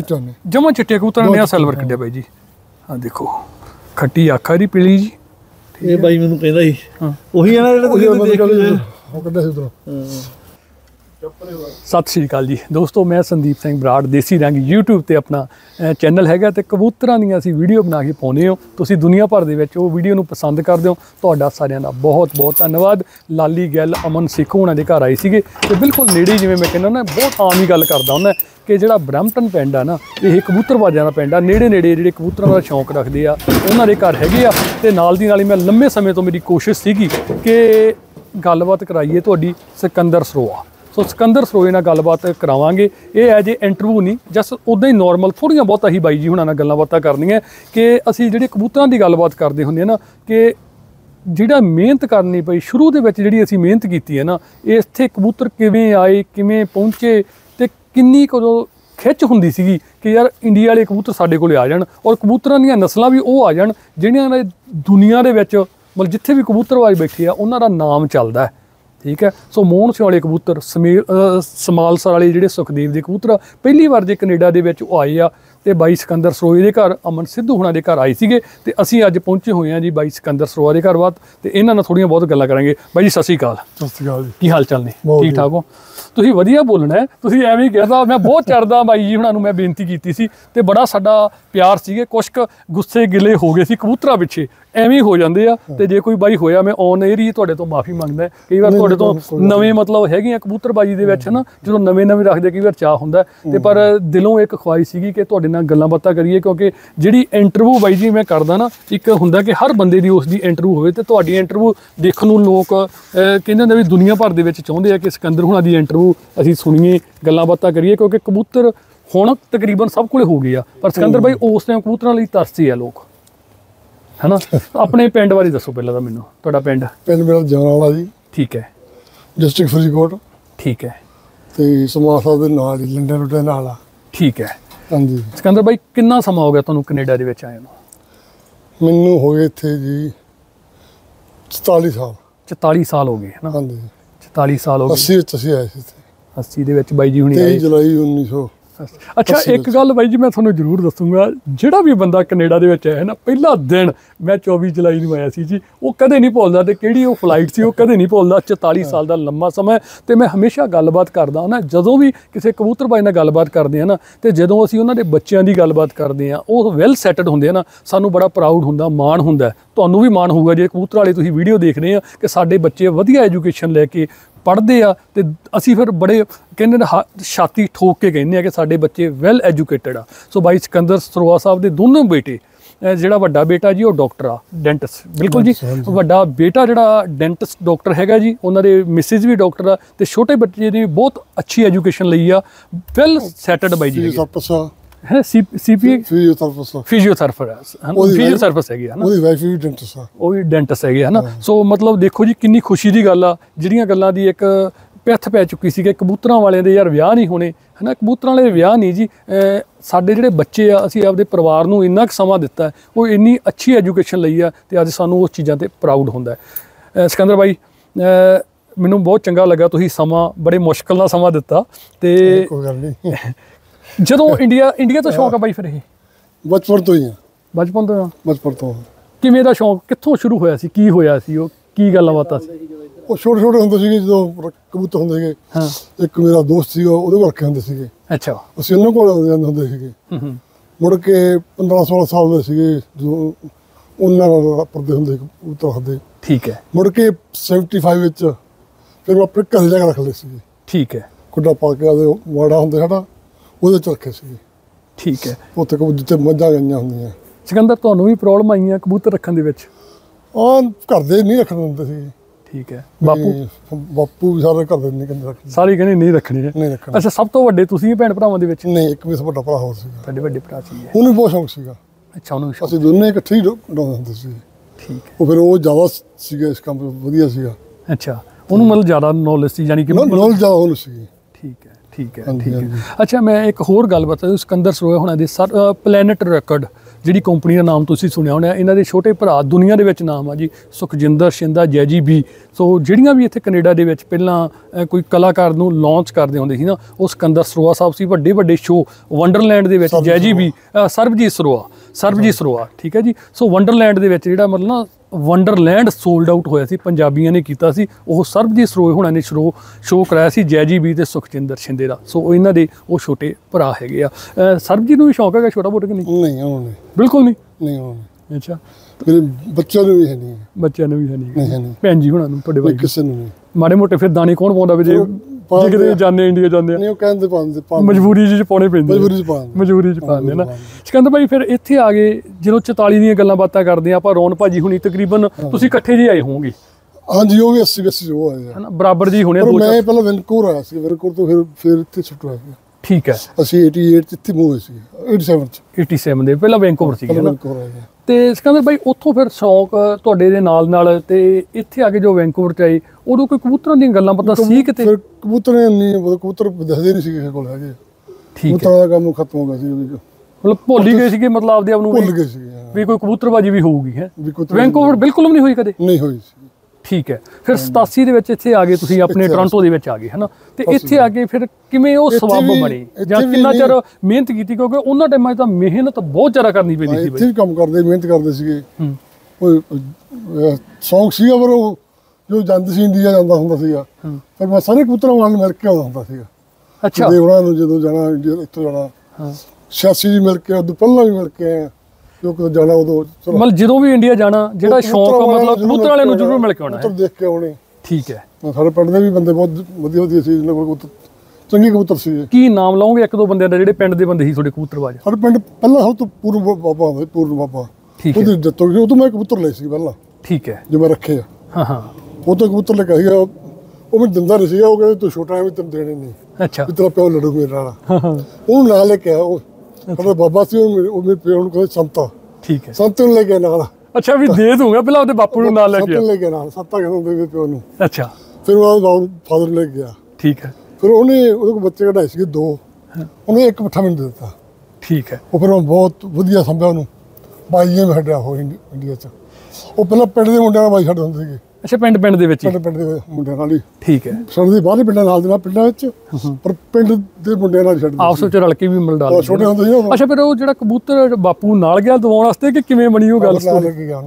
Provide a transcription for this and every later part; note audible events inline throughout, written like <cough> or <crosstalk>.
ਚਿੱਟਾ ਨੇ ਜਮਾ ਚਿੱਟੇ ਕਬੂਤਰਾਂ ਨੇ ਆ ਸਿਲਵਰ ਕੱਢਿਆ ਬਾਈ ਜੀ। ਆ ਦੇਖੋ ਖੱਟੀ ਅੱਖਾਂ ਦੀ ਪੀਲੀ ਜੀ। ਇਹ ਬਾਈ ਮੈਨੂੰ ਕਹਿੰਦਾ ਸੀ। ਹਾਂ। ਉਹੀ ਆ ਨਾ ਜਿਹੜਾ ਤੁਸੀਂ ਦੇਖ ਕੇ ਉਹ ਕੱਢਿਆ ਸੀ ਉਧਰੋਂ। ਸਤਿ ਸ਼੍ਰੀ ਅਕਾਲ ਜੀ। ਦੋਸਤੋ, ਮੈਂ ਸੰਦੀਪ ਸਿੰਘ ਬਰਾੜ, ਦੇਸੀ ਰੰਗ YouTube ਤੇ ਆਪਣਾ ਚੈਨਲ ਹੈਗਾ ਤੇ ਕਬੂਤਰਾਂ ਦੀਆਂ ਅਸੀਂ ਵੀਡੀਓ ਬਣਾ ਕੇ ਪਾਉਂਦੇ ਹੋ। ਤੁਸੀਂ ਦੁਨੀਆ ਭਰ ਦੇ ਵਿੱਚ ਉਹ ਵੀਡੀਓ ਨੂੰ ਪਸੰਦ ਕਰਦੇ ਹੋ। ਤੁਹਾਡਾ ਸਾਰਿਆਂ ਦਾ ਬਹੁਤ ਬਹੁਤ ਧੰਨਵਾਦ। ਲਾਲੀ ਗਿੱਲ ਅਮਨ ਸਿੱਖ ਉਹਨਾਂ ਦੇ ਘਰ ਆਏ ਸੀਗੇ ਤੇ ਬਿਲਕੁਲ ਨੇੜੇ ਹੀ ਜਿਵੇਂ ਮੈਂ ਕਹਿੰਦਾ ਨਾ, ਬਹੁਤ ਆਮ ਹੀ ਗੱਲ ਕਰਦਾ ਹੁੰਦਾ ਕਿ ਜਿਹੜਾ ਬ੍ਰੈਂਪਟਨ ਪਿੰਡ ਆ ਨਾ, ਇਹ ਕਬੂਤਰਬਾਜ਼ਾਂ ਦਾ ਪਿੰਡ ਆ। ਨੇੜੇ ਨੇੜੇ ਜਿਹੜੇ ਕਬੂਤਰਾਂ ਦਾ ਸ਼ੌਂਕ ਰੱਖਦੇ ਆ, ਉਹਨਾਂ ਦੇ ਘਰ ਹੈਗੇ ਆ। ਤੇ ਨਾਲ ਦੀ ਨਾਲ ਹੀ ਮੈਂ ਲੰਮੇ ਸਮੇਂ ਤੋਂ ਮੇਰੀ ਕੋਸ਼ਿਸ਼ ਸੀਗੀ ਕਿ ਗੱਲਬਾਤ ਕਰਾਈਏ ਤੁਹਾਡੀ ਸਿਕੰਦਰ ਸਰੋਆ। ਸੋ ਸਿਕੰਦਰ ਸਰੋਏ ਨਾਲ ਗੱਲਬਾਤ ਕਰਾਵਾਂਗੇ। ਇਹ ਐਜ ਏ ਇੰਟਰਵਿਊ ਨਹੀਂ ਜਸ ਉਦਾਂ ਹੀ ਨਾਰਮਲ ਥੋੜੀਆਂ ਬਹੁਤਾ ਹੀ ਬਾਈ ਜੀ ਹੁਣਾਂ ਨਾਲ ਗੱਲਾਂ ਬਾਤਾਂ ਕਰਨੀਆਂ ਕਿ ਅਸੀਂ ਜਿਹੜੇ ਕਬੂਤਰਾਂ ਦੀ ਗੱਲਬਾਤ ਕਰਦੇ ਹੁੰਦੇ ਆ ਨਾ, ਕਿ ਜਿਹੜਾ ਮਿਹਨਤ ਕਰਨੀ ਪਈ, ਸ਼ੁਰੂ ਦੇ ਵਿੱਚ ਜਿਹੜੀ ਅਸੀਂ ਮਿਹਨਤ ਕੀਤੀ ਹੈ ਨਾ, ਇਹ ਇੱਥੇ ਕਬੂਤਰ ਕਿਵੇਂ ਆਏ, ਕਿਵੇਂ ਪਹੁੰਚੇ ਤੇ ਕਿੰਨੀ ਕਦੋਂ ਖਿੱਚ ਹੁੰਦੀ ਸੀਗੀ ਕਿ ਯਾਰ ਇੰਡੀਆ ਵਾਲੇ ਕਬੂਤਰ ਸਾਡੇ ਕੋਲੇ ਆ ਜਾਣ ਔਰ ਕਬੂਤਰਾਂ ਦੀਆਂ ਨਸਲਾਂ ਵੀ ਉਹ ਆ ਜਾਣ, ਜਿਹੜੀਆਂ ਦੁਨੀਆ ਦੇ ਵਿੱਚ, ਮਤਲਬ ਜਿੱਥੇ ਵੀ ਕਬੂਤਰਬਾਜ਼ ਬੈਠੇ ਆ, ਉਹਨਾਂ ਦਾ ਨਾਮ ਚੱਲਦਾ ਹੈ। ਠੀਕ ਹੈ? ਸੋ ਮੋਹਨ ਸਿੰਘ ਵਾਲੇ ਕਬੂਤਰ ਸਮਾਲਸਰ ਵਾਲੇ ਜਿਹੜੇ ਸੁਖਦੇਵ ਦੇ ਕਬੂਤਰ ਆ, ਪਹਿਲੀ ਵਾਰ ਜੇ ਕੈਨੇਡਾ ਦੇ ਵਿੱਚ ਉਹ ਆਏ ਆ ਤੇ ਬਾਈ ਸਿਕੰਦਰ ਸਰੋਏ ਦੇ ਘਰ ਅਮਨ ਸਿੱਧੂ ਹੁਣਾਂ ਦੇ ਘਰ ਆਏ ਸੀਗੇ ਤੇ ਅਸੀਂ ਅੱਜ ਪਹੁੰਚੇ ਹੋਏ ਹਾਂ ਜੀ ਬਾਈ ਸਿਕੰਦਰ ਸਰੋਆ ਦੇ ਘਰ ਬਾਤ ਤੇ ਇਹਨਾਂ ਨਾਲ ਥੋੜੀਆਂ ਬਹੁਤ ਗੱਲਾਂ ਕਰਾਂਗੇ। ਬਾਈ ਜੀ ਸਤਿ ਸ਼੍ਰੀ ਅਕਾਲ। ਸਤਿ ਸ਼੍ਰੀ ਅਕਾਲ ਜੀ। ਕੀ ਹਾਲ ਚਾਲ ਨੇ? ਠੀਕ ਠਾਕ ਹੋ? ਤੁਸੀਂ ਵਧੀਆ ਬੋਲਣਾ ਤੁਸੀਂ ਐਵੇਂ ਹੀ ਕਹਿਦਾ ਮੈਂ ਬਹੁਤ ਚੜਦਾ ਬਾਈ ਜੀ ਹੁਣਾਂ ਨੂੰ ਮੈਂ ਬੇਨਤੀ ਕੀਤੀ ਸੀ ਤੇ ਬੜਾ ਸਾਡਾ ਪਿਆਰ ਸੀਗੇ। ਕੁਛ ਕੁ ਗੁੱਸੇ ਗਿਲੇ ਹੋ ਗਏ ਸੀ ਕਬੂਤਰਾਂ ਪਿੱਛੇ। ਐਵੇਂ ਹੀ ਜਾਂਦੇ ਆ ਤੇ ਜੇ ਕੋਈ ਬਾਈ ਹੋਇਆ ਮੈਂ ਔਨ 에ਅਰ ਹੀ ਤੁਹਾਡੇ ਤੋਂ ਮਾਫੀ ਮੰਗਦਾ। ਕਈ ਵਾਰ ਤੁਹਾਡੇ ਤੋਂ ਨਵੇਂ ਮਤਲਬ ਹੈਗੀਆਂ ਕਬੂਤਰਬਾਜੀ ਦੇ ਵਿੱਚ ਨਾ ਜਦੋਂ ਨਵੇਂ ਨਵੇਂ ਰੱਖਦੇ ਕਈ ਵਾਰ ਚਾਹ ਹੁੰਦਾ। ਤੇ ਪਰ ਦਿਲੋਂ ਇੱਕ ਖੁਆਇਸ਼ ਸੀਗੀ ਕਿ ਤੁਹਾਡੇ ਨਾਲ ਗੱਲਾਂ ਬਾਤਾਂ ਕਰੀਏ ਕਿਉਂਕਿ ਜਿਹੜੀ ਇੰਟਰਵਿਊ ਬਾਈ ਜੀ ਮੈਂ ਕਰਦਾ ਨਾ ਇੱਕ ਹੁੰਦਾ ਕਿ ਹਰ ਬੰਦੇ ਦੀ ਉਸ ਦੀ ਇੰਟਰਵਿਊ ਹੋਵੇ ਤੇ ਤੁਹਾਡੀ ਇੰਟਰਵਿਊ ਦੇਖਣ ਨੂੰ ਲੋਕ ਕਹਿੰਦੇ ਹੁੰਦੇ ਵੀ ਦੁਨੀਆ ਭਰ ਦੇ ਵਿੱਚ ਚਾਹੁੰਦੇ ਆ ਕਿ ਸਿਕੰਦਰ ਹੁਣਾਂ ਦੀ ਇੰਟਰਵਿਊ ਅਸੀਂ ਸੁਣੀਏ ਗੱਲਾਂ ਬਾਤਾਂ ਕਰੀਏ ਕਿਉਂਕਿ ਕਬੂਤਰ ਹੁਣ ਤਕਰੀਬਨ ਸਭ ਕੋਲੇ ਹੋ ਗਏ ਆ। ਪਰ ਸਿਕੰਦਰ ਬਾਈ ਉਸ ਟਾਈਮ ਕਬੂਤਰਾਂ ਲਈ ਤਰਸੇ ਆ ਲੋਕ। ਹੈਨਾ? ਆਪਣੇ ਪਿੰਡ ਬਾਰੇ ਦੱਸੋ ਪਹਿਲਾਂ ਤਾਂ ਮੈਨੂੰ ਤੁਹਾਡਾ ਪਿੰਡ? ਪਿੰਡ ਮੇਰਾ ਜਨਾਲਾ ਜੀ। ਠੀਕ ਹੈ। ਡਿਸਟ੍ਰਿਕਟ ਫਰੀਦਕੋਟ। ਠੀਕ ਹੈ। ਤੇ ਸਮਾਸਾ ਦੇ ਨਾਲ ਹੀ ਲੰਡਨ ਰੋਡ ਦੇ ਨਾਲ ਆ। ਠੀਕ ਹੈ। ਹਾਂਜੀ। ਸਿਕੰਦਰ ਬਾਈ ਕਿੰਨਾ ਸਮਾਂ ਹੋ ਗਿਆ ਤੁਹਾਨੂੰ ਕੈਨੇਡਾ ਦੇ ਵਿੱਚ ਆਏ ਨੂੰ? ਮੈਨੂੰ ਹੋ ਗਏ ਇੱਥੇ ਜੀ 44 ਸਾਲ। 44 ਸਾਲ ਹੋ ਗਏ ਹਨਾ? ਹਾਂਜੀ। 44 ਸਾਲ ਹੋ ਗਏ। 80 ਵਿੱਚ ਅਸੀਂ ਆਏ ਸੀ ਇੱਥੇ। 80 ਦੇ ਵਿੱਚ ਬਾਈ ਜੀ ਹੁਣੀ 23 ਆਏ। ਜੁਲਾਈ 1900 ਅੱਛਾ ਇੱਕ। ਗੱਲ ਬਾਈ ਜੀ ਮੈਂ ਤੁਹਾਨੂੰ ਜ਼ਰੂਰ ਦੱਸੂਗਾ ਜਿਹੜਾ ਵੀ ਬੰਦਾ ਕੈਨੇਡਾ ਦੇ ਵਿੱਚ ਆਇਆ ਨਾ ਪਹਿਲਾ ਦਿਨ ਮੈਂ 24 ਜੁਲਾਈ ਨੂੰ ਆਇਆ ਸੀ ਜੀ ਉਹ ਕਦੇ ਨਹੀਂ ਭੁੱਲਦਾ ਤੇ ਕਿਹੜੀ ਉਹ ਫਲਾਈਟ ਸੀ ਉਹ ਕਦੇ ਨਹੀਂ ਭੁੱਲਦਾ 44 ਸਾਲ ਦਾ ਲੰਮਾ ਸਮਾਂ ਹੈ ਤੇ ਮੈਂ ਹਮੇਸ਼ਾ ਗੱਲਬਾਤ ਕਰਦਾ ਨਾ ਜਦੋਂ ਵੀ ਕਿਸੇ ਕਬੂਤਰਬਾਜ਼ ਨਾਲ ਗੱਲਬਾਤ ਕਰਦੇ ਆ ਨਾ ਤੇ ਜਦੋਂ ਅਸੀਂ ਉਹਨਾਂ ਦੇ ਬੱਚਿਆਂ ਦੀ ਗੱਲਬਾਤ ਕਰਦੇ ਆ ਉਹ ਵੈਲ ਸੈਟਡ ਹੁੰਦੇ ਆ ਨਾ ਸਾਨੂੰ ਬੜਾ ਪ੍ਰਾਊਡ ਹੁੰਦਾ ਮਾਣ ਹੁੰਦਾ ਹੈ। ਤੁਹਾਨੂੰ ਵੀ ਮਾਣ ਹੋਊਗਾ ਜੇ ਕਬੂਤਰ ਵਾਲੇ ਤੁਸੀਂ ਵੀਡੀਓ ਦੇਖ ਰਹੇ ਆ ਕਿ ਸਾਡੇ ਬੱਚੇ ਵਧੀਆ ਐਜੂਕੇਸ਼ਨ ਲੈ ਕੇ ਪੜ੍ਹਦੇ ਆ ਤੇ ਅਸੀਂ ਫਿਰ ਬੜੇ ਕਹਿੰਦੇ ਨੇ ਛਾਤੀ ਠੋਕ ਕੇ ਕਹਿੰਦੇ ਆ ਕਿ ਸਾਡੇ ਬੱਚੇ ਵੈਲ ਐਜੂਕੇਟਡ ਆ। ਸੋ ਬਾਈ ਸਿਕੰਦਰ ਸਰੋਆ ਸਾਹਿਬ ਦੇ ਦੋਨੋਂ ਬੇਟੇ ਜਿਹੜਾ ਵੱਡਾ ਬੇਟਾ ਜੀ ਉਹ ਡਾਕਟਰ ਆ ਡੈਂਟਿਸਟ ਬਿਲਕੁਲ ਜੀ। ਵੱਡਾ ਬੇਟਾ ਜਿਹੜਾ ਡੈਂਟਿਸਟ ਡਾਕਟਰ ਹੈਗਾ ਜੀ ਉਹਨਾਂ ਦੇ ਮਿਸਿਸ ਵੀ ਡਾਕਟਰ ਆ ਤੇ ਛੋਟੇ ਬੱਚੇ ਦੀ ਬਹੁਤ ਅੱਛੀ ਐਜੂਕੇਸ਼ਨ ਲਈ ਆ ਵੈਲ ਸੈਟਡ ਬਾਈ ਜੀ ਹੈ ਸੀਪੀ ਫਿਜ਼ੀਓਥੈਰੇਪਿਸਟ ਫਿਜ਼ੀਓਥੈਰਪਿਸਟ ਉਹਦੀ ਫਿਜ਼ੀਓਥੈਰੇਪਿਸਟ ਹੈਗੇ ਹਨਾ ਉਹਦੀ ਵਾਈਫ ਵੀ ਡੈਂਟਿਸਟ ਆ। ਉਹ ਵੀ ਡੈਂਟਿਸਟ ਹੈਗੇ ਹਨਾ ਸੋ ਮਤਲਬ ਦੇਖੋ ਜੀ ਕਿੰਨੀ ਖੁਸ਼ੀ ਦੀ ਗੱਲ ਆ ਜਿਹੜੀਆਂ ਗੱਲਾਂ ਦੀ ਇੱਕ ਪਿੱਥ ਪੈ ਚੁੱਕੀ ਸੀ ਕਿ ਕਬੂਤਰਾਂ ਵਾਲਿਆਂ ਦੇ ਯਾਰ ਵਿਆਹ ਨਹੀਂ ਹੋਣੇ ਹਨਾ ਕਬੂਤਰਾਂ ਵਾਲੇ ਵਿਆਹ ਨਹੀਂ ਜੀ। ਸਾਡੇ ਜਿਹੜੇ ਬੱਚੇ ਆ ਅਸੀਂ ਆਪਦੇ ਪਰਿਵਾਰ ਨੂੰ ਇੰਨਾ ਕੁ ਸਮਾਂ ਦਿੱਤਾ ਹੈ, ਉਹ ਇੰਨੀ ਅੱਛੀ ਐਜੂਕੇਸ਼ਨ ਲਈ ਆ ਤੇ ਅੱਜ ਸਾਨੂੰ ਉਸ ਚੀਜ਼ਾਂ ਤੇ ਪ੍ਰਾਊਡ ਹੁੰਦਾ ਹੈ। ਸਿਕੰਦਰ ਬਾਈ ਮੈਨੂੰ ਬਹੁਤ ਚੰਗਾ ਲੱਗਾ ਤੁਸੀਂ ਸਮਾਂ ਬੜੇ ਮੁਸ਼ਕਲ ਨਾਲ ਸਮਾਂ ਦਿੱਤਾ ਤੇ ਕੋਈ ਗੱਲ ਨਹੀਂ ਜਦੋਂ ਇੰਡੀਆ ਇੰਡੀਆ ਤੋਂ ਸ਼ੌਂਕ ਆ ਬਾਈ ਫਿਰ ਇਹ? ਬਚਪਨ ਤੋਂ ਹੀ ਆ। ਬਚਪਨ ਤੋਂ ਬਚਪਨ ਤੋਂ। ਕਿਵੇਂ ਦਾ ਸ਼ੌਂਕ? ਕਿੱਥੋਂ ਸ਼ੁਰੂ ਹੋਇਆ ਸੀ? ਕੀ ਹੋਇਆ ਸੀ ਉਹ? ਕੀ ਗੱਲਾਂ ਬਾਤਾਂ ਸੀ? ਉਹ ਛੋਟੇ ਛੋਟੇ ਹੁੰਦੇ ਸੀਗੇ ਜਦੋਂ ਕਬੂਤਰ ਹੁੰਦੇ ਸੀਗੇ। ਹਾਂ। ਇੱਕ ਮੇਰਾ ਦੋਸਤ ਸੀਗਾ ਉਹਦੇ ਕੋਲ ਰੱਖੇ ਹੁੰਦੇ ਸੀਗੇ। ਅੱਛਾ। ਅਸੀਂ ਉਹਨਾਂ ਕੋਲ ਜਾਂਦੇ ਹੁੰਦੇ ਸੀਗੇ। ਹੂੰ ਮੁੜ ਕੇ 15 16 ਸਾਲ ਦੇ ਸੀਗੇ ਜਦੋਂ ਉਹਨਾਂ ਨਾਲ ਪਰਦੇ ਹੁੰਦੇ ਕਬੂਤਰ ਹੱਦੇ ਠੀਕ ਹੈ। ਮੁੜ ਕੇ 75 ਵਿੱਚ ਫਿਰ ਮੈਂ ਆਪਣੇ ਘਰੇ ਜਾ ਕੇ ਰੱਖ ਲਏ ਸੀਗੇ। ਠੀਕ ਹੈ। ਕੁੱਡਾ ਪਾ ਕੇ ਆਦੇ ਵਾੜਾ ਹੁੰਦੇ ਸਾਡਾ। ਉਹਦੇ ਚ ਰੱਖੇ ਸੀਗੇ ਠੀਕ ਹੈ। ਉੱਥੇ ਕਬੂਤਰ ਜਿੱਥੇ ਮੱਝਾਂ ਗਈਆਂ ਹੁੰਦੀਆਂ। ਸਿਕੰਦਰ ਤੁਹਾਨੂੰ ਵੀ ਪ੍ਰੋਬਲਮ ਆਈਆਂ ਕਬੂਤਰ ਰੱਖਣ ਦੇ ਵਿੱਚ? ਆ ਘਰ ਦੇ ਨਹੀਂ ਰੱਖਣ ਦਿੰਦੇ ਸੀ। ਠੀਕ ਹੈ। ਬਾਪੂ? ਬਾਪੂ ਵੀ ਸਾਰੇ ਘਰ ਦੇ ਨਹੀਂ ਕਹਿੰਦੇ ਰੱਖਣੇ। ਸਾਰੇ ਕਹਿੰਦੇ ਨਹੀਂ ਰੱਖਣੀ ਹੈ। ਨਹੀਂ ਰੱਖਣਾ। ਅੱਛਾ ਸਭ ਤੋਂ ਵੱਡੇ ਤੁਸੀਂ ਹੀ ਭੈਣ ਭਰਾਵਾਂ ਦੇ ਵਿੱਚ? ਨਹੀਂ ਇੱਕ ਵੀ ਵੱਡਾ ਭਰਾ ਹੋਰ ਸੀਗਾ। ਤੁਹਾਡੇ ਵੱਡੇ ਭਰਾ ਸੀ ਉਹਨੂੰ ਬਹੁਤ ਸ਼ੌਂਕ ਸੀਗਾ। ਅੱਛਾ ਉਹਨੂੰ ਅਸੀਂ ਦੋਨੇ ਇਕੱਠੇ ਹੀ ਡਾਉਂਦੇ ਹੁੰਦੇ ਸੀ। ਠੀਕ ਹੈ। ਉਹ ਫਿਰ ਉਹ ਜ਼ਿਆਦਾ ਸੀਗਾ ਇਸ ਕੰਮ ਵਧੀਆ ਸੀਗਾ। ਅੱਛਾ ਉਹਨੂੰ ਮਤਲਬ ਜ਼ਿਆਦਾ ਨੌਲੇਜ ਸੀ ਯਾਨੀ ਕਿ ਨੌਲੇਜ ਜ਼ਿਆਦਾ ਉਹਨੂੰ ਸੀਗੀ। ਠੀਕ ਹੈ। ਠੀਕ ਹੈ ਠੀਕ ਹੈ। ਅੱਛਾ ਮੈਂ ਇੱਕ ਹੋਰ ਗੱਲ ਬਤਾ ਸਿਕੰਦਰ ਸਰੋਏ ਹੁਣਾਂ ਦੇ ਪਲੈਨਟ ਰਿਕਾਰਡ ਜਿਹੜੀ ਕੰਪਨੀ ਦਾ ਨਾਮ ਤੁਸੀਂ ਸੁਣਿਆ ਹੋਣਾ ਇਹਨਾਂ ਦੇ ਛੋਟੇ ਭਰਾ ਦੁਨੀਆ ਦੇ ਵਿੱਚ ਨਾਮ ਆ ਜੀ ਸੁਖਜਿੰਦਰ ਸ਼ਿੰਦਾ ਜੈਜੀ ਬੀ। ਸੋ ਜਿਹੜੀਆਂ ਵੀ ਇੱਥੇ ਕੈਨੇਡਾ ਦੇ ਵਿੱਚ ਪਹਿਲਾਂ ਕੋਈ ਕਲਾਕਾਰ ਨੂੰ ਲਾਂਚ ਕਰਦੇ ਹੁੰਦੇ ਸੀ ਨਾ ਉਹ ਸਿਕੰਦਰ ਸਰੋਆ ਸਾਹਿਬ ਸੀ ਵੱਡੇ ਵੱਡੇ ਸ਼ੋਅ ਵੰਡਰਲੈਂਡ ਦੇ ਵਿੱਚ ਜੈਜੀ ਬੀ ਸਰਬਜੀਤ ਸਰੋਆ ਸਰਬਜੀਤ ਸਰੋਆ ਠੀਕ ਹੈ ਜੀ। ਸੋ ਵੰਡਰਲੈਂਡ ਦੇ ਵਿੱਚ ਜਿਹੜਾ ਮਤਲਬ ਨਾ ਵੰਡਰਲੈਂਡ ਸੋਲਡ ਆਊਟ ਹੋਇਆ ਸੀ ਪੰਜਾਬੀਆਂ ਨੇ ਕੀਤਾ ਸੀ ਉਹ ਸਰਬਜੀਤ ਸਰੋਏ ਹੁਣਾਂ ਨੇ ਸ਼ੋ ਸ਼ੋਅ ਕਰਾਇਆ ਸੀ ਜੈਜੀ ਬੀ ਤੇ ਸੁਖਜਿੰਦਰ ਸ਼ਿੰਦੇ ਦਾ। ਸੋ ਉਹ ਇਹਨਾਂ ਦੇ ਉਹ ਛੋਟੇ ਭਰਾ ਹੈਗੇ ਆ। ਅ, ਸਰਬਜੀਤ ਨੂੰ ਵੀ ਸ਼ੌਂਕ ਹੈਗਾ ਛੋਟਾ ਮੋਟਾ ਕਿ ਨਹੀਂ? ਨਹੀਂ ਉਹਨਾਂ ਨੇ ਬਿਲਕੁਲ ਨਹੀਂ? ਨਹੀਂ ਉਹਨਾਂ ਨੇ ਅੱਛਾ। ਮੇਰੇ ਬੱਚਿਆਂ ਨੂੰ ਵੀ ਹੈ ਨਹੀਂ। ਬੱਚਿਆਂ ਨੂੰ ਵੀ ਹੈ ਨਹੀਂ। ਨਹੀਂ ਨਹੀਂ। ਭੈਣ ਜੀ ਹੁਣਾਂ ਨੂੰ ਤੁਹਾਡੇ ਬਾਈ ਕਿਸੇ ਨੂੰ ਨਹੀਂ। ਮਾੜੇ ਮੋਟੇ ਫਿਰ ਦਾਣੇ ਕੌਣ ਪਾਉਂਦਾ ਵੀ ਜੇ ਉਹ ਜੇ ਕਿਤੇ। ਜਾਂਦੇ ਇੰਡੀਆ ਜਾਂਦੇ ਨਹੀਂ ਉਹ ਕਹਿੰਦੇ ਪਾਉਂਦੇ ਮਜਬੂਰੀ ਜਿਹੀ ਚ ਪਾਉਣੇ ਪੈਂਦੇ। ਮਜਬੂਰੀ ਚ ਪਾਉਂਦੇ। ਮਜਬੂਰੀ ਚ ਪਾਉਂਦੇ ਨਾ। ਸਿਕੰਦਰ ਭਾਈ ਫਿਰ ਇੱਥੇ ਆ ਗਏ ਜਦੋਂ 44 ਦੀਆਂ ਗੱਲਾਂ ਬਾਤਾਂ ਕਰਦੇ ਆ ਆਪਾਂ ਰੌਣ ਭਾਜੀ ਹੁਣੀ ਤਕਰੀਬਨ ਤੁਸੀਂ ਇਕੱਠੇ ਜਿਹੇ ਆਏ ਹੋਵੋਗੇ। ਹਾਂਜੀ ਉਹ ਵੀ 80 80 ਉਹ ਆਏ ਆ। ਹਨਾ ਬਰਾਬਰ ਜੀ ਹੋਣੇ ਦੋ ਮੈਂ ਪਹਿਲਾਂ ਵੈਨਕੂਵਰ ਆਇਆ ਸੀ ਵੈਨਕੂਵਰ ਤੋਂ ਫਿਰ ਫਿਰ ਇੱਥੇ ਹੋਇਆ ਸੀ। ਠੀਕ ਹੈ। ਅਸੀਂ 88 ਚ ਇੱਥੇ ਮੂਵ ਹੋਏ ਸੀ 87 ਚ। 87 ਦੇ ਪਹਿਲਾਂ ਹਨਾ। ਵੈਨਕੂਵਰ ਸੀ। ਤੇ ਸਿਕੰਦਰ ਭਾਈ ਉੱਥੋਂ ਫਿਰ ਸ਼ੌਂਕ ਤੁਹਾਡੇ ਦੇ ਨਾਲ ਨਾਲ ਤੇ ਇੱਥੇ ਆ ਕੇ ਜੋ ਵੈਂਕੂਵਰ ਚ ਆਏ ਉਦੋਂ ਕੋਈ ਕਬੂਤਰਾਂ ਦੀਆਂ ਗੱਲਾਂ ਪਤਾ ਸੀ ਕਿਤੇ? ਫਿਰ ਕਬੂਤਰ ਨਹੀਂ ਕਬੂਤਰ ਦੱਸਦੇ ਨਹੀਂ ਸੀ ਕਿਸੇ ਕੋਲ ਹੈਗੇ। ਠੀਕ ਹੈ। ਕਬੂਤਰਾਂ ਦਾ ਕੰਮ ਖਤਮ ਹੋ ਗਿਆ ਸੀ ਵੀ ਮਤਲਬ ਭੁੱਲ ਹੀ ਗਏ ਸੀਗੇ ਮਤਲਬ ਆਪਦੇ ਆਪ ਨੂੰ ਭੁੱਲ ਗਏ ਸੀ। ਵੀ ਕੋਈ ਕਬੂਤਰਬਾਜੀ ਵੀ ਹੋਊਗੀ ਹੈ? ਵੈਂਕੂਵਰ ਬਿਲਕੁਲ ਵੀ ਨਹੀਂ ਹੋਈ ਕਦੇ? ਨਹੀਂ ਹੋਈ ਸੀ। ਠੀਕ ਹੈ। ਫਿਰ 87 ਦੇ ਵਿੱਚ ਇੱਥੇ ਆ ਗਏ ਤੁਸੀਂ ਆਪਣੇ ਟੋਰਾਂਟੋ ਦੇ ਵਿੱਚ ਆ ਗਏ ਹਨਾ? ਤੇ ਇੱਥੇ ਆ ਕੇ ਫਿਰ ਕਿਵੇਂ ਉਹ ਸਵਾਬ ਬਣੀ? ਜਾਂ ਕਿੰਨਾ ਚਿਰ ਮਿਹਨਤ ਕੀਤੀ? ਕਿਉਂਕਿ ਉਹਨਾਂ ਟਾਈਮਾਂ 'ਚ ਤਾਂ ਮਿਹਨਤ ਬਹੁਤ ਜ਼ਿਆਦਾ ਕਰਨੀ ਪੈਂਦੀ ਸੀ ਇੱਥੇ ਵੀ ਕੰਮ ਕਰਦੇ ਮਿਹਨਤ ਕਰਦੇ ਸੀਗੇ। ਹੂੰ। ਕੋਈ ਸ਼ੌਂਕ ਸੀਗਾ ਪਰ ਉਹ ਜੋ ਜਾਂਦੇ ਸੀ ਇੰਡੀਆ ਜਾਂਦਾ ਹੁੰਦਾ ਸੀਗਾ। ਪਰ ਮੈਂ ਸਾਰੇ ਕਬੂਤਰਾਂ ਵਾਲ ਮਿਲ ਕੇ ਆਉਂਦਾ ਹੁੰਦਾ ਸੀਗਾ। ਅੱਛਾ। ਉਹਨਾਂ ਨੂੰ ਜਦੋਂ ਜਾਣਾ ਇੱਥੋਂ ਜਾਣਾ। ਹਾਂ। 86 ਜੀ ਮਿਲ ਕੇ ਉਦੋਂ ਪਹਿਲਾਂ ਵੀ ਮਿਲ ਕੇ ਆਏ ਆ। ਜੋ ਕਦੋਂ ਜਾਣਾ ਉਦੋਂ ਚਲੋ। ਮਤਲਬ ਜਦੋਂ ਵੀ ਇੰਡੀਆ ਜਾਣਾ ਜਿਹੜਾ ਸ਼ੌਂਕ ਆ, ਮਤਲਬ ਕਬੂਤਰ ਵਾਲਿਆਂ ਨੂੰ ਜ਼ਰੂਰ ਮਿਲ ਕੇ ਆਉਣਾ ਹੈ। ਕਬੂਤਰ ਦੇਖ ਕੇ ਆਉਣੇ। ਠੀਕ ਹੈ। ਸਾਡੇ ਪਿੰਡ ਦੇ ਵੀ ਬੰਦੇ ਬਹੁਤ ਵਧੀਆ ਵਧੀਆ ਸੀ ਜਿਹਨਾਂ ਕੋਲ ਕਬੂਤਰ ਚੰਗੇ ਕਬੂਤਰ ਸੀ ਕੀ ਨਾਮ ਲਾਉਂਗੇ ਇੱਕ ਦੋ ਬੰਦਿਆਂ ਦਾ ਜਿਹੜੇ ਪਿੰਡ ਦੇ ਬੰਦੇ ਸੀ ਤੁਹਾਡੇ ਕਬੂਤਰਬਾਜ਼? ਸਾਡੇ ਪਿੰਡ ਪਹਿਲਾਂ ਸਭ ਤੋਂ ਪੂਰਨ ਬਾਬਾ ਹੁੰਦਾ ਪੂਰਨ ਬਾਬਾ। ਠੀਕ ਹੈ। ਉਹਦੀ ਜੱਤੋਂ ਉਹ ਤੋਂ ਮੈਂ ਕਬੂਤਰ ਲਏ ਸੀ ਪਹਿਲਾਂ ਠੀਕ ਹੈ। ਜੋ ਮੈਂ ਰੱਖੇ ਆ। ਹਾਂ ਹਾਂ। ਉਹ ਤੋਂ ਕਬੂਤਰ ਲੈ ਕੇ ਸੀਗਾ ਉਹ ਮੈਨੂੰ ਦਿੰਦਾ ਨਹੀਂ ਸੀਗਾ ਉਹ ਕਹਿੰਦੇ ਤੂੰ ਛੋਟਾ ਹੈ ਵੀ ਤੈਨੂੰ ਦੇਣੇ ਨਹੀਂ। ਅੱਛਾ। ਵੀ ਤੇਰਾ ਪਿਓ ਲੜੂ ਮੇਰੇ ਨਾਲ। ਹਾਂ ਹਾਂ। ਉਹਨੂੰ ਨਾਲ ਲੈ ਕੇ ਆਇਆ ਉਹ ਸਾਡਾ ਬਾਬਾ ਸੀ ਉਹ ਮੇਰੇ ਉਹ ਪਿਓ ਨੂੰ ਕਹਿੰਦੇ ਸੰਤਾ। ਠੀਕ ਹੈ। ਸੰਤ ਨੂੰ ਲੈ ਕੇ ਨਾਲ। ਅੱਛਾ ਵੀ ਦੇ ਦੂੰਗਾ ਪਹਿਲਾਂ ਉਹਦੇ ਬਾਪੂ ਨੂੰ ਨਾਲ ਲੈ ਸੰਤ ਕੇ ਆ। ਲੈ ਕੇ ਨਾਲ ਸੰਤਾ ਕਹਿੰਦੇ ਹੁੰਦੇ ਮੇਰੇ ਪਿਓ ਨੂੰ। ਅੱਛਾ। ਫਿਰ ਉਹ ਫਾਦਰ ਲੈ ਕੇ ਗਿਆ ਠੀਕ ਹੈ। ਫਿਰ ਉਹਨੇ ਉਹਦੇ ਕੋਲ ਬੱਚੇ ਕਢਾਏ ਸੀਗੇ ਦੋ। ਉਹਨੇ ਇੱਕ ਪੱਠਾ ਮੈਨੂੰ ਦਿੱਤਾ। ਠੀਕ ਹੈ। ਉਹ ਫਿਰ ਮੈਂ ਬਹੁਤ ਵਧੀਆ ਸੰਭਿਆ ਉਹਨੂੰ। ਬਾਈਏ ਮੈਂ ਹੱਡਿਆ ਹੋ ਇੰਡੀ- ਇੰਡੀਆ ਚ। ਉਹ ਪਹਿਲਾਂ ਪਿੰਡ ਦੇ ਮੁੰਡਿਆਂ ਨਾਲ ਬਾਈ ਛੱਡ ਹੁੰਦੇ ਸੀਗੇ। ਅੱਛਾ ਪਿੰਡ ਪਿੰਡ ਦੇ ਵਿੱਚ ਹੀ? ਪਿੰਡ ਪਿੰਡ ਦੇ ਮੁੰਡਿਆਂ ਨਾਲ ਹੀ। ਠੀਕ ਹੈ। ਸਾਡੇ ਦੇ ਬਾਹਰਲੇ ਪਿੰਡਾਂ ਨਾਲ ਦੇ ਨਾਲ ਪਿੰਡਾਂ ਵਿੱਚ ਪਰ ਪਿੰਡ ਦੇ ਮੁੰਡਿਆਂ ਨਾਲ ਹੀ ਛੱਡਦੇ ਆਪਸ ਵਿੱਚ ਰਲ ਕੇ ਵੀ ਮਿਲ ਡਾਲ ਛੋਟੇ ਹੁੰਦੇ ਸੀ ਅੱਛਾ ਫਿਰ ਉਹ ਜਿਹੜਾ ਕਬੂਤਰ ਬਾਪੂ ਨਾਲ ਗਿਆ ਦਵਾਉਣ ਵਾਸਤੇ ਕਿ ਕਿਵੇਂ ਬਣੀ ਉਹ ਗੱਲ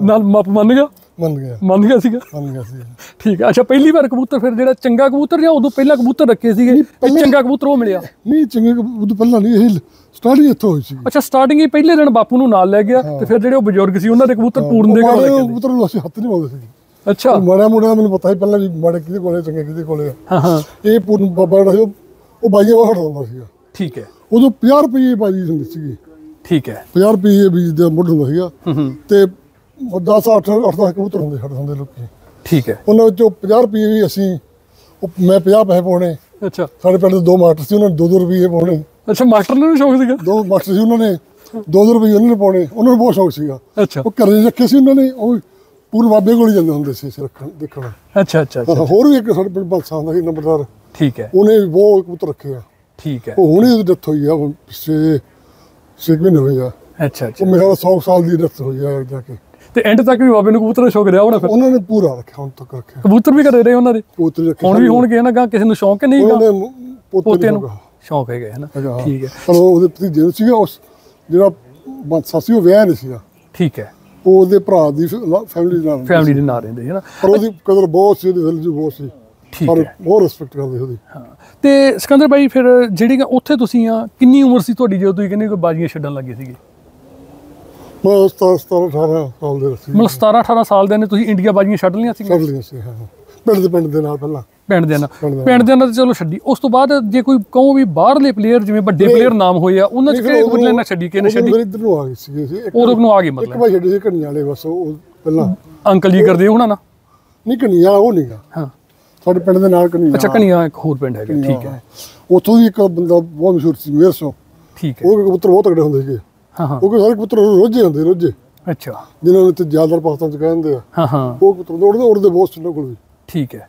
ਨਾਲ ਮਾਪ ਮੰਨ ਗਿਆ? ਮੰਨ ਗਿਆ। ਮੰਨ ਗਿਆ ਸੀਗਾ? ਮੰਨ ਗਿਆ ਸੀ ਠੀਕ ਹੈ। ਅੱਛਾ ਪਹਿਲੀ ਵਾਰ ਕਬੂਤਰ ਫਿਰ ਜਿਹੜਾ ਚੰਗਾ ਕਬੂਤਰ ਜਾਂ ਉਦੋਂ ਪਹਿਲਾਂ ਕਬੂਤਰ ਰੱਖੇ ਸੀਗੇ ਤੇ ਚੰਗਾ ਕਬੂਤਰ ਉਹ ਮਿਲਿਆ? ਨਹੀਂ ਚੰਗੇ ਤੋਂ ਪਹਿਲਾਂ ਨਹੀਂ ਇਹ ਸਟਾਰਟਿੰਗ ਇੱਥੋਂ ਹੋਈ ਸੀ। ਅੱਛਾ ਸਟਾਰਟਿੰਗ ਹੀ ਪਹਿਲੇ ਦਿਨ ਬਾਪੂ ਨੂੰ ਨਾਲ ਲੈ ਗਿਆ ਤੇ ਫਿਰ ਜਿਹੜੇ ਉਹ ਬਜ਼ੁਰਗ ਸੀ ਉਹਨਾਂ ਦੇ ਕਬੂਤਰ ਪੂਰਨ ਦੇ ਘਰ। ਕਬੂਤਰ ਨੂੰ ਅਸੀਂ ਹੱਥ ਨਹੀਂ ਪਾਉਂਦੇ ਸੀ। ਅੱਛਾ। ਮਾੜਾ ਮੋੜਾ ਮੈਨੂੰ ਪਤਾ ਹੀ ਪਹਿਲਾਂ ਵੀ ਮਾੜੇ ਕਿਹਦੇ ਕੋਲੇ ਚੰਗੇ ਕਿਹਦੇ ਕੋਲੇ ਹਾਂ ਹਾਂ। ਇਹ ਪੂਰਨ ਬਾਬਾ ਜਿਹੜਾ ਸੀ ਉਹ- ਬਾਈਆਂ ਵਾਹੜ ਹੁੰਦਾ ਸੀਗਾ। ਠੀਕ ਹੈ। ਉਦੋਂ 50 ਰੁਪਏ ਬਾਜੀ ਹੁੰਦੀ ਸੀਗੀ। ਠੀਕ ਹੈ। 50 ਰੁਪਏ ਬੀਜ ਦਾ ਮੁੱਢ ਹੁੰਦਾ ਸੀਗਾ। ਤੇ 10 8 8 10 ਕਬੂਤਰ ਹੁੰਦੇ ਛੱਡ ਹੁੰਦੇ ਲੋਕੀ। ਠੀਕ ਹੈ। ਉਹਨਾਂ ਵਿੱਚੋਂ 50 ਰੁਪਏ ਵੀ ਅਸੀਂ ਮੈਂ 50 ਪੈਸੇ ਪਾਉਣੇ। ਅੱਛਾ। ਸਾਡੇ ਪਿੰਡ ਦੇ ਦੋ ਮਾਸਟਰ ਸੀ ਉਹਨਾਂ ਨੇ 2-2 ਰੁਪਏ ਪਾਉਣੇ। ਅੱਛਾ ਮਾਸਟਰ ਨੂੰ ਵੀ ਸ਼ੌਕ ਸੀਗਾ? ਦੋ ਮਾਸਟਰ ਸੀ ਉਹਨਾਂ ਨੇ 2-2 ਰੁਪਏ ਉਹਨਾਂ ਨੇ ਪਾਉਣੇ। ਉਹਨਾਂ ਨੂੰ ਬਹੁਤ ਸ਼ੌਕ ਸੀਗਾ। ਅੱਛਾ। ਉਹ ਘਰੇ ਰੱਖੇ ਸੀ ਉਹਨਾਂ ਨੇ ਉਹ ਪੂਰਨ ਬਾਬੇ ਕੋਲ ਜਾਂਦੇ ਹੁੰਦੇ ਸੀ ਰੱਖਣ ਦੇਖਣ। ਅੱਛਾ ਅੱਛਾ ਅੱਛਾ ਹੋਰ ਵੀ ਇੱਕ ਸਾਡੇ ਪਿੰਡ ਬਾਦਸ਼ਾਹ ਹੁੰਦਾ ਸੀ ਨੰਬਰਦਾਰ। ਠੀਕ ਹੈ। ਉਹਨੇ ਵੀ ਬਹੁਤ ਕਬੂਤਰ ਰੱਖੇ ਆ। ਠੀਕ ਹੈ। ਉਹ ਹੁਣੇ ਡੈਥ ਹੋਈ ਆ ਪਿਛੇ ਕੁ ਮਹੀਨੇ ਹੋਏ ਆ। ਅੱਛਾ ਅੱਛਾ। ਉਹ ਮੇਰਾ 100 ਸਾਲ ਦੀ ਡੈਥ ਹੋਈ ਆ ਜਾ ਕੇ। ਤੇ ਐਂਡ ਤੱਕ ਵੀ ਬਾਬੇ ਨੂੰ ਕਬੂਤਰ ਦਾ ਸ਼ੌਕ ਰਿਹਾ ਹੋਣਾ ਫਿਰ? ਉਹਨਾਂ ਨੇ ਪੂਰਾ ਰੱਖਿਆ ਹੁਣ ਤੱਕ ਰੱਖਿਆ। ਕਬੂਤਰ ਵੀ ਘਰੇ ਰਹੇ ਉਹਨਾਂ ਦੇ? ਰੱਖੇ ਹੁਣ ਵੀ ਹੋਣਗੇ ਨਾ ਗਾ ਕਿਸੇ ਨੂੰ ਸ਼ੌਕ ਹੈ ਨਹੀਂ ਗਾ ਪੋਤੇ ਨੂੰ ਸ਼ੌਕ ਹੈਗਾ ਹੈ। ਨਾ। ਠੀਕ ਹੈ। ਪਰ ਉਹ ਉਹਦੇ ਭਤੀਜੇ ਨੂੰ ਸੀਗਾ ਉਸ ਜਿਹੜਾ ਬਾਦਸ਼ਾਹ ਸੀ ਉਹ ਵਿਆਹ ਨਹੀਂ ਸੀਗਾ। ਠੀਕ ਹੈ। ਉਹ ਉਹਦੇ ਭਰਾ ਦੀ ਫੈਮਿਲੀ ਦੇ ਨਾਲ ਫੈਮਿਲੀ ਦੇ ਨਾਲ ਰਹਿੰਦੇ ਹੈ ਨਾ? ਪਰ ਉਹਦੀ ਕਦਰ ਬਹੁਤ ਸੀ ਉਹਦੀ ਵੈਲਿਊ ਬਹੁਤ ਸੀ। ਠੀਕ ਪਰ ਹੈ। ਬਹੁਤ ਰਿਸਪੈਕਟ ਕਰਦੇ ਸੀ ਉਹਦੀ। ਹਾਂ। ਤੇ ਸਿਕੰਦਰ ਭਾਈ ਫਿਰ ਜਿਹੜੀਆਂ ਉੱਥੇ ਤੁਸੀਂ ਆ ਕਿੰਨੀ ਉਮਰ ਸੀ ਤੁਹਾਡੀ ਜਦੋਂ ਤੁਸੀਂ ਕਹਿੰਦੇ ਕੋਈ ਬਾਜ਼ੀਆਂ ਛੱਡਣ ਲੱਗੇ ਸੀਗੇ? ਮੈਂ 17 17 18 ਸਾਲ ਦੇ ਸੀ। ਮਤਲਬ 17 18 ਸਾਲ ਦੇ ਨੇ ਤੁਸੀਂ ਇੰਡੀਆ ਬਾਜ਼ੀਆਂ ਛੱਡ ਲਈਆਂ ਸੀਗੀਆਂ? ਛੱਡ ਲਈਆਂ ਸੀ ਹਾਂ। ਪਿੰਡ ਦੇ ਪਿੰਡ ਦੇ ਨਾਲ ਪਹਿਲਾਂ। ਪਿੰਡ ਦੇ ਨਾਲ। ਪਿੰਡ ਦੇ ਨਾਲ। ਤਾਂ ਚਲੋ ਛੱਡੀ। ਉਸ ਤੋਂ ਬਾਅਦ ਜੇ ਕੋਈ ਕਹੋ ਵੀ ਬਾਹਰਲੇ ਪਲੇਅਰ ਜਿਵੇਂ ਵੱਡੇ। ਪਲੇਅਰ ਨਾਮ ਹੋਏ ਆ ਉਹਨਾਂ ਚ ਕਿਹੜੇ ਬਦਲੇ ਨਾਲ ਛੱਡੀ ਕਿਹਨੇ ਛੱਡੀ? ਇੱਧਰ ਨੂੰ ਆ ਅਸੀਂ। ਇੱਕ ਉਦੋਂ ਨੂੰ ਆ ਇੱਕ ਮਤਲਬ। ਵਾਰ ਛੱਡੇ ਸੀ ਕਣੀਆਂ ਵਾਲੇ ਬਸ ਉਹ ਪਹਿਲਾਂ। ਅੰਕਲ ਜੀ ਕਰਦੇ ਹੋਣਾ ਨਾ? ਨਹੀਂ ਕਣੀਆਂ ਉਹ ਨਹੀਂਗਾ ਹਾਂ। ਸਾਡੇ ਪਿੰਡ ਦੇ ਨਾਲ ਕਣੀਆਂ ਅੱਛਾ ਕਨੀਆ ਇੱਕ ਹੋਰ ਪਿੰਡ ਹੈਗਾ ਠੀਕ ਹੈ। ਉੱਥੋਂ ਦੀ ਇੱਕ ਬੰਦਾ ਬਹੁਤ ਮਸ਼ਹੂਰ ਸੀ ਮੇਰ ਸੋ। ਠੀਕ ਹੈ। ਉਹ ਕਬੂਤਰ ਬਹੁਤ ਤਗੜੇ ਹੁੰਦੇ ਸੀਗੇ। ਹਾਂ ਹਾਂ। ਉਹ ਕੋਈ ਸਾਰੇ ਕਬੂਤਰ ਰੋਜੇ ਹੁੰਦੇ ਰੋਜੇ। ਅੱਛਾ। ਜਿਨ੍ਹਾਂ ਨੂੰ ਇੱਥੇ ਜ਼ਿਆਦਾਤਰ ਪਾਕਿਸਤਾਨ ਚ ਕਹਿੰਦੇ ਆ। ਹਾਂ ਹਾਂ। ਉਹ ਕਬੂਤਰ ਉੜਦੇ ਉੜਦੇ ਬਹੁਤ ਸੀ ਉਹਨਾਂ ਕੋਲ ਵੀ। ਠੀਕ ਹੈ।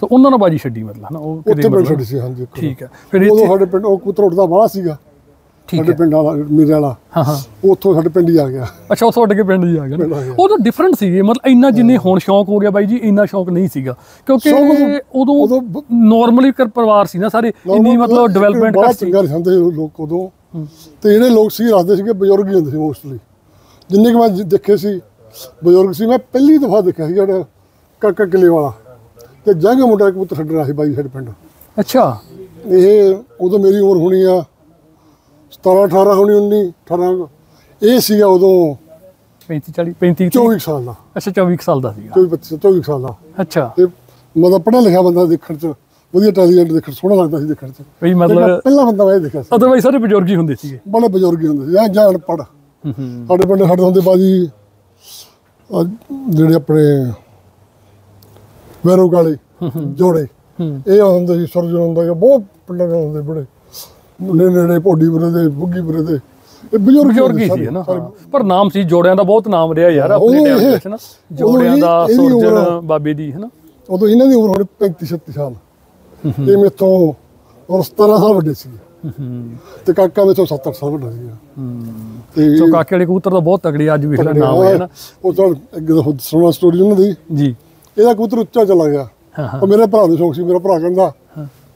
ਸੋ ਉਹਨਾਂ ਨਾਲ ਬਾਜੀ ਛੱਡੀ ਮਤਲਬ ਨਾ ਉਹ ਕਿਤੇ ਮਤਲਬ- ਛੱਡੀ ਸੀ ਹਾਂਜੀ। ਠੀਕ ਹੈ। ਫਿਰ ਇੱਥੇ ਸਾਡੇ ਪਿੰਡ ਉਹ ਕਬੂਤਰ ਉੱਡਦਾ ਬਾਹਲਾ ਸੀਗਾ। ਠੀਕ ਸਾਡੇ। ਪਿੰਡ ਵਾਲਾ ਮੇਰੇ ਵਾਲਾ। ਹਾਂ ਹਾਂ। ਉੱਥੋਂ ਸਾਡੇ ਪਿੰਡ ਹੀ ਆ ਗਿਆ। ਅੱਛਾ ਉਹ ਤੁਹਾਡੇ ਕੇ ਪਿੰਡ ਹੀ ਆ ਗਿਆ। ਉਹ ਤਾਂ ਡਿਫਰੈਂਟ ਸੀਗੇ ਮਤਲਬ ਇੰਨਾ ਜਿੰਨੇ ਹੁਣ ਸ਼ੌਂਕ ਹੋ ਗਿਆ ਬਾਈ ਜੀ ਇੰਨਾ ਸ਼ੌਂਕ ਨਹੀਂ ਸੀਗਾ। ਕਿਉਂਕਿ ਉਦੋਂ- ਨਾਰਮਲੀ ਕਰ ਪਰਿਵਾਰ ਸੀ ਨਾ ਸਾਰੇ ਇੰਨੀ ਮਤਲਬ ਡਿਵੈਲਪਮੈਂਟ ਘੱਟ ਸੀ। ਚੰਗਾ ਸਮਝਦੇ ਲੋਕ ਉਦੋਂ। ਤੇ ਜਿਹੜੇ ਲੋਕ ਸੀ ਰੱਖਦੇ ਸੀਗੇ ਬਜ਼ੁਰਗ ਹੀ ਹੁੰਦੇ ਸੀ ਮੋਸਟਲੀ ਜਿੰਨੇ ਕਿ ਮੈਂ ਦੇਖੇ ਸੀ ਬਜ਼ੁਰਗ ਸੀ ਮੈਂ ਪਹਿਲੀ ਦਫਾ ਦੇਖਿਆ ਸੀ ਜਿਹੜਾ ਕਾਕਾ ਕਿਲੇ ਵਾਲਾ। ਤੇ ਜੰਗ ਮੁੰਡਾ ਇੱਕ ਪੁੱਤ ਛੱਡਣਾ ਸੀ ਬਾਈ ਸਾਡੇ ਪਿੰਡ। ਅੱਛਾ। ਇਹ ਉਦੋਂ ਮੇਰੀ ਉਮਰ ਹੋਣੀ ਆ 17 18 ਹੋਣੀ 19 18 ਇਹ ਸੀਗਾ ਉਦੋਂ 35 40 35 24 ਸਾਲ ਦਾ। ਅੱਛਾ 24 ਕੁ ਸਾਲ ਦਾ ਸੀਗਾ। 24 25 24 ਸਾਲ ਦਾ। ਅੱਛਾ। ਤੇ ਮਤਲਬ ਪੜ੍ਹਿਆ ਲਿਖਿਆ ਬੰਦਾ ਦੇਖਣ ਚ ਵਧੀਆ ਟੈਲੀਜੈਂਟ ਦੇਖਣ ਸੋਹਣਾ ਲੱਗਦਾ ਸੀ ਦੇਖਣ ਚ। ਬਈ ਮਤਲਬ ਪਹਿਲਾ ਬੰਦਾ ਮੈਂ ਦੇਖਿਆ ਸੀ। ਅਦਰਵਾਈਜ਼ ਸਾਰੇ ਬਜ਼ੁਰਗ ਹੀ ਹੁੰਦੇ ਸੀਗੇ। ਬੜੇ ਬਜ਼ੁਰਗ ਹੀ ਹੁੰਦੇ ਸੀ। ਜਾਂ ਜਾਂ ਅਨਪੜ੍ਹ। ਹੂੰ ਹੂੰ। ਸਾਡੇ ਪਿੰਡ ਸਾਡੇ ਹੁੰਦੇ ਬਾਜੀ ਜਿਹੜੇ ਆਪਣੇ ਵੈਰੋ ਕਾਲੇ ਜੋੜੇ। ਹੂੰ। ਇਹ ਹੁੰਦੇ ਸੀ ਸਰਜਨ ਹੁੰਦਾ ਸੀ ਬਹੁਤ ਪਿੰਡਾਂ ਦੇ ਹੁੰਦੇ ਬੜੇ। ਨੇੜੇ ਨੇੜੇ ਭੋਡੀ ਬਰੇ ਦੇ ਬੁੱਗੀ ਬਰੇ ਦੇ। ਇਹ ਬਜ਼ੁਰਗ ਹੀ ਸੀ ਹੈ ਨਾ। ਹਾਂ। ਪਰ ਨਾਮ ਸੀ ਜੋੜਿਆਂ ਦਾ ਬਹੁਤ ਨਾਮ ਰਿਹਾ ਯਾਰ ਆਪਣੇ ਟਾਈਮ ਦੇ ਵਿੱਚ ਨਾ। ਜੋੜਿਆਂ ਦਾ ਇਹਦੀ ਸੁਰਜਨ ਬਾਬੇ ਦੀ ਹੈ ਨਾ? ਉਦੋਂ ਇਹਨਾਂ ਦੀ ਉਮਰ ਹੋਣੀ 35 36 ਸਾਲ। ਇਹ ਮੇਥੋਂ ਔਰ 17 ਸਾਲ ਵੱਡੇ ਸੀ ਤੇ ਕਾਕਾ ਮੇਥੋਂ 7 ਸਾਲ ਵੱਡਾ ਸੀ ਤੇ ਸੋ ਕਾਕੇ ਵਾਲੇ ਕਬੂਤਰ ਤਾਂ ਬਹੁਤ ਤਗੜੇ ਅੱਜ ਵੀ ਨਾਮ ਹੋਇਆ ਨਾ। ਉਹ ਤਾਂ ਸੁਣਾ ਸਟੋਰੀ ਉਹਨਾਂ ਦੀ। ਜੀ। ਇਹਦਾ ਕਬੂਤਰ ਉੱਚਾ ਚਲਾ ਗਿਆ। ਉਹ ਮੇਰੇ ਭਰਾ ਨੂੰ ਸ਼ੌਕ ਸੀ ਮੇਰਾ ਭਰਾ ਕਹਿੰਦਾ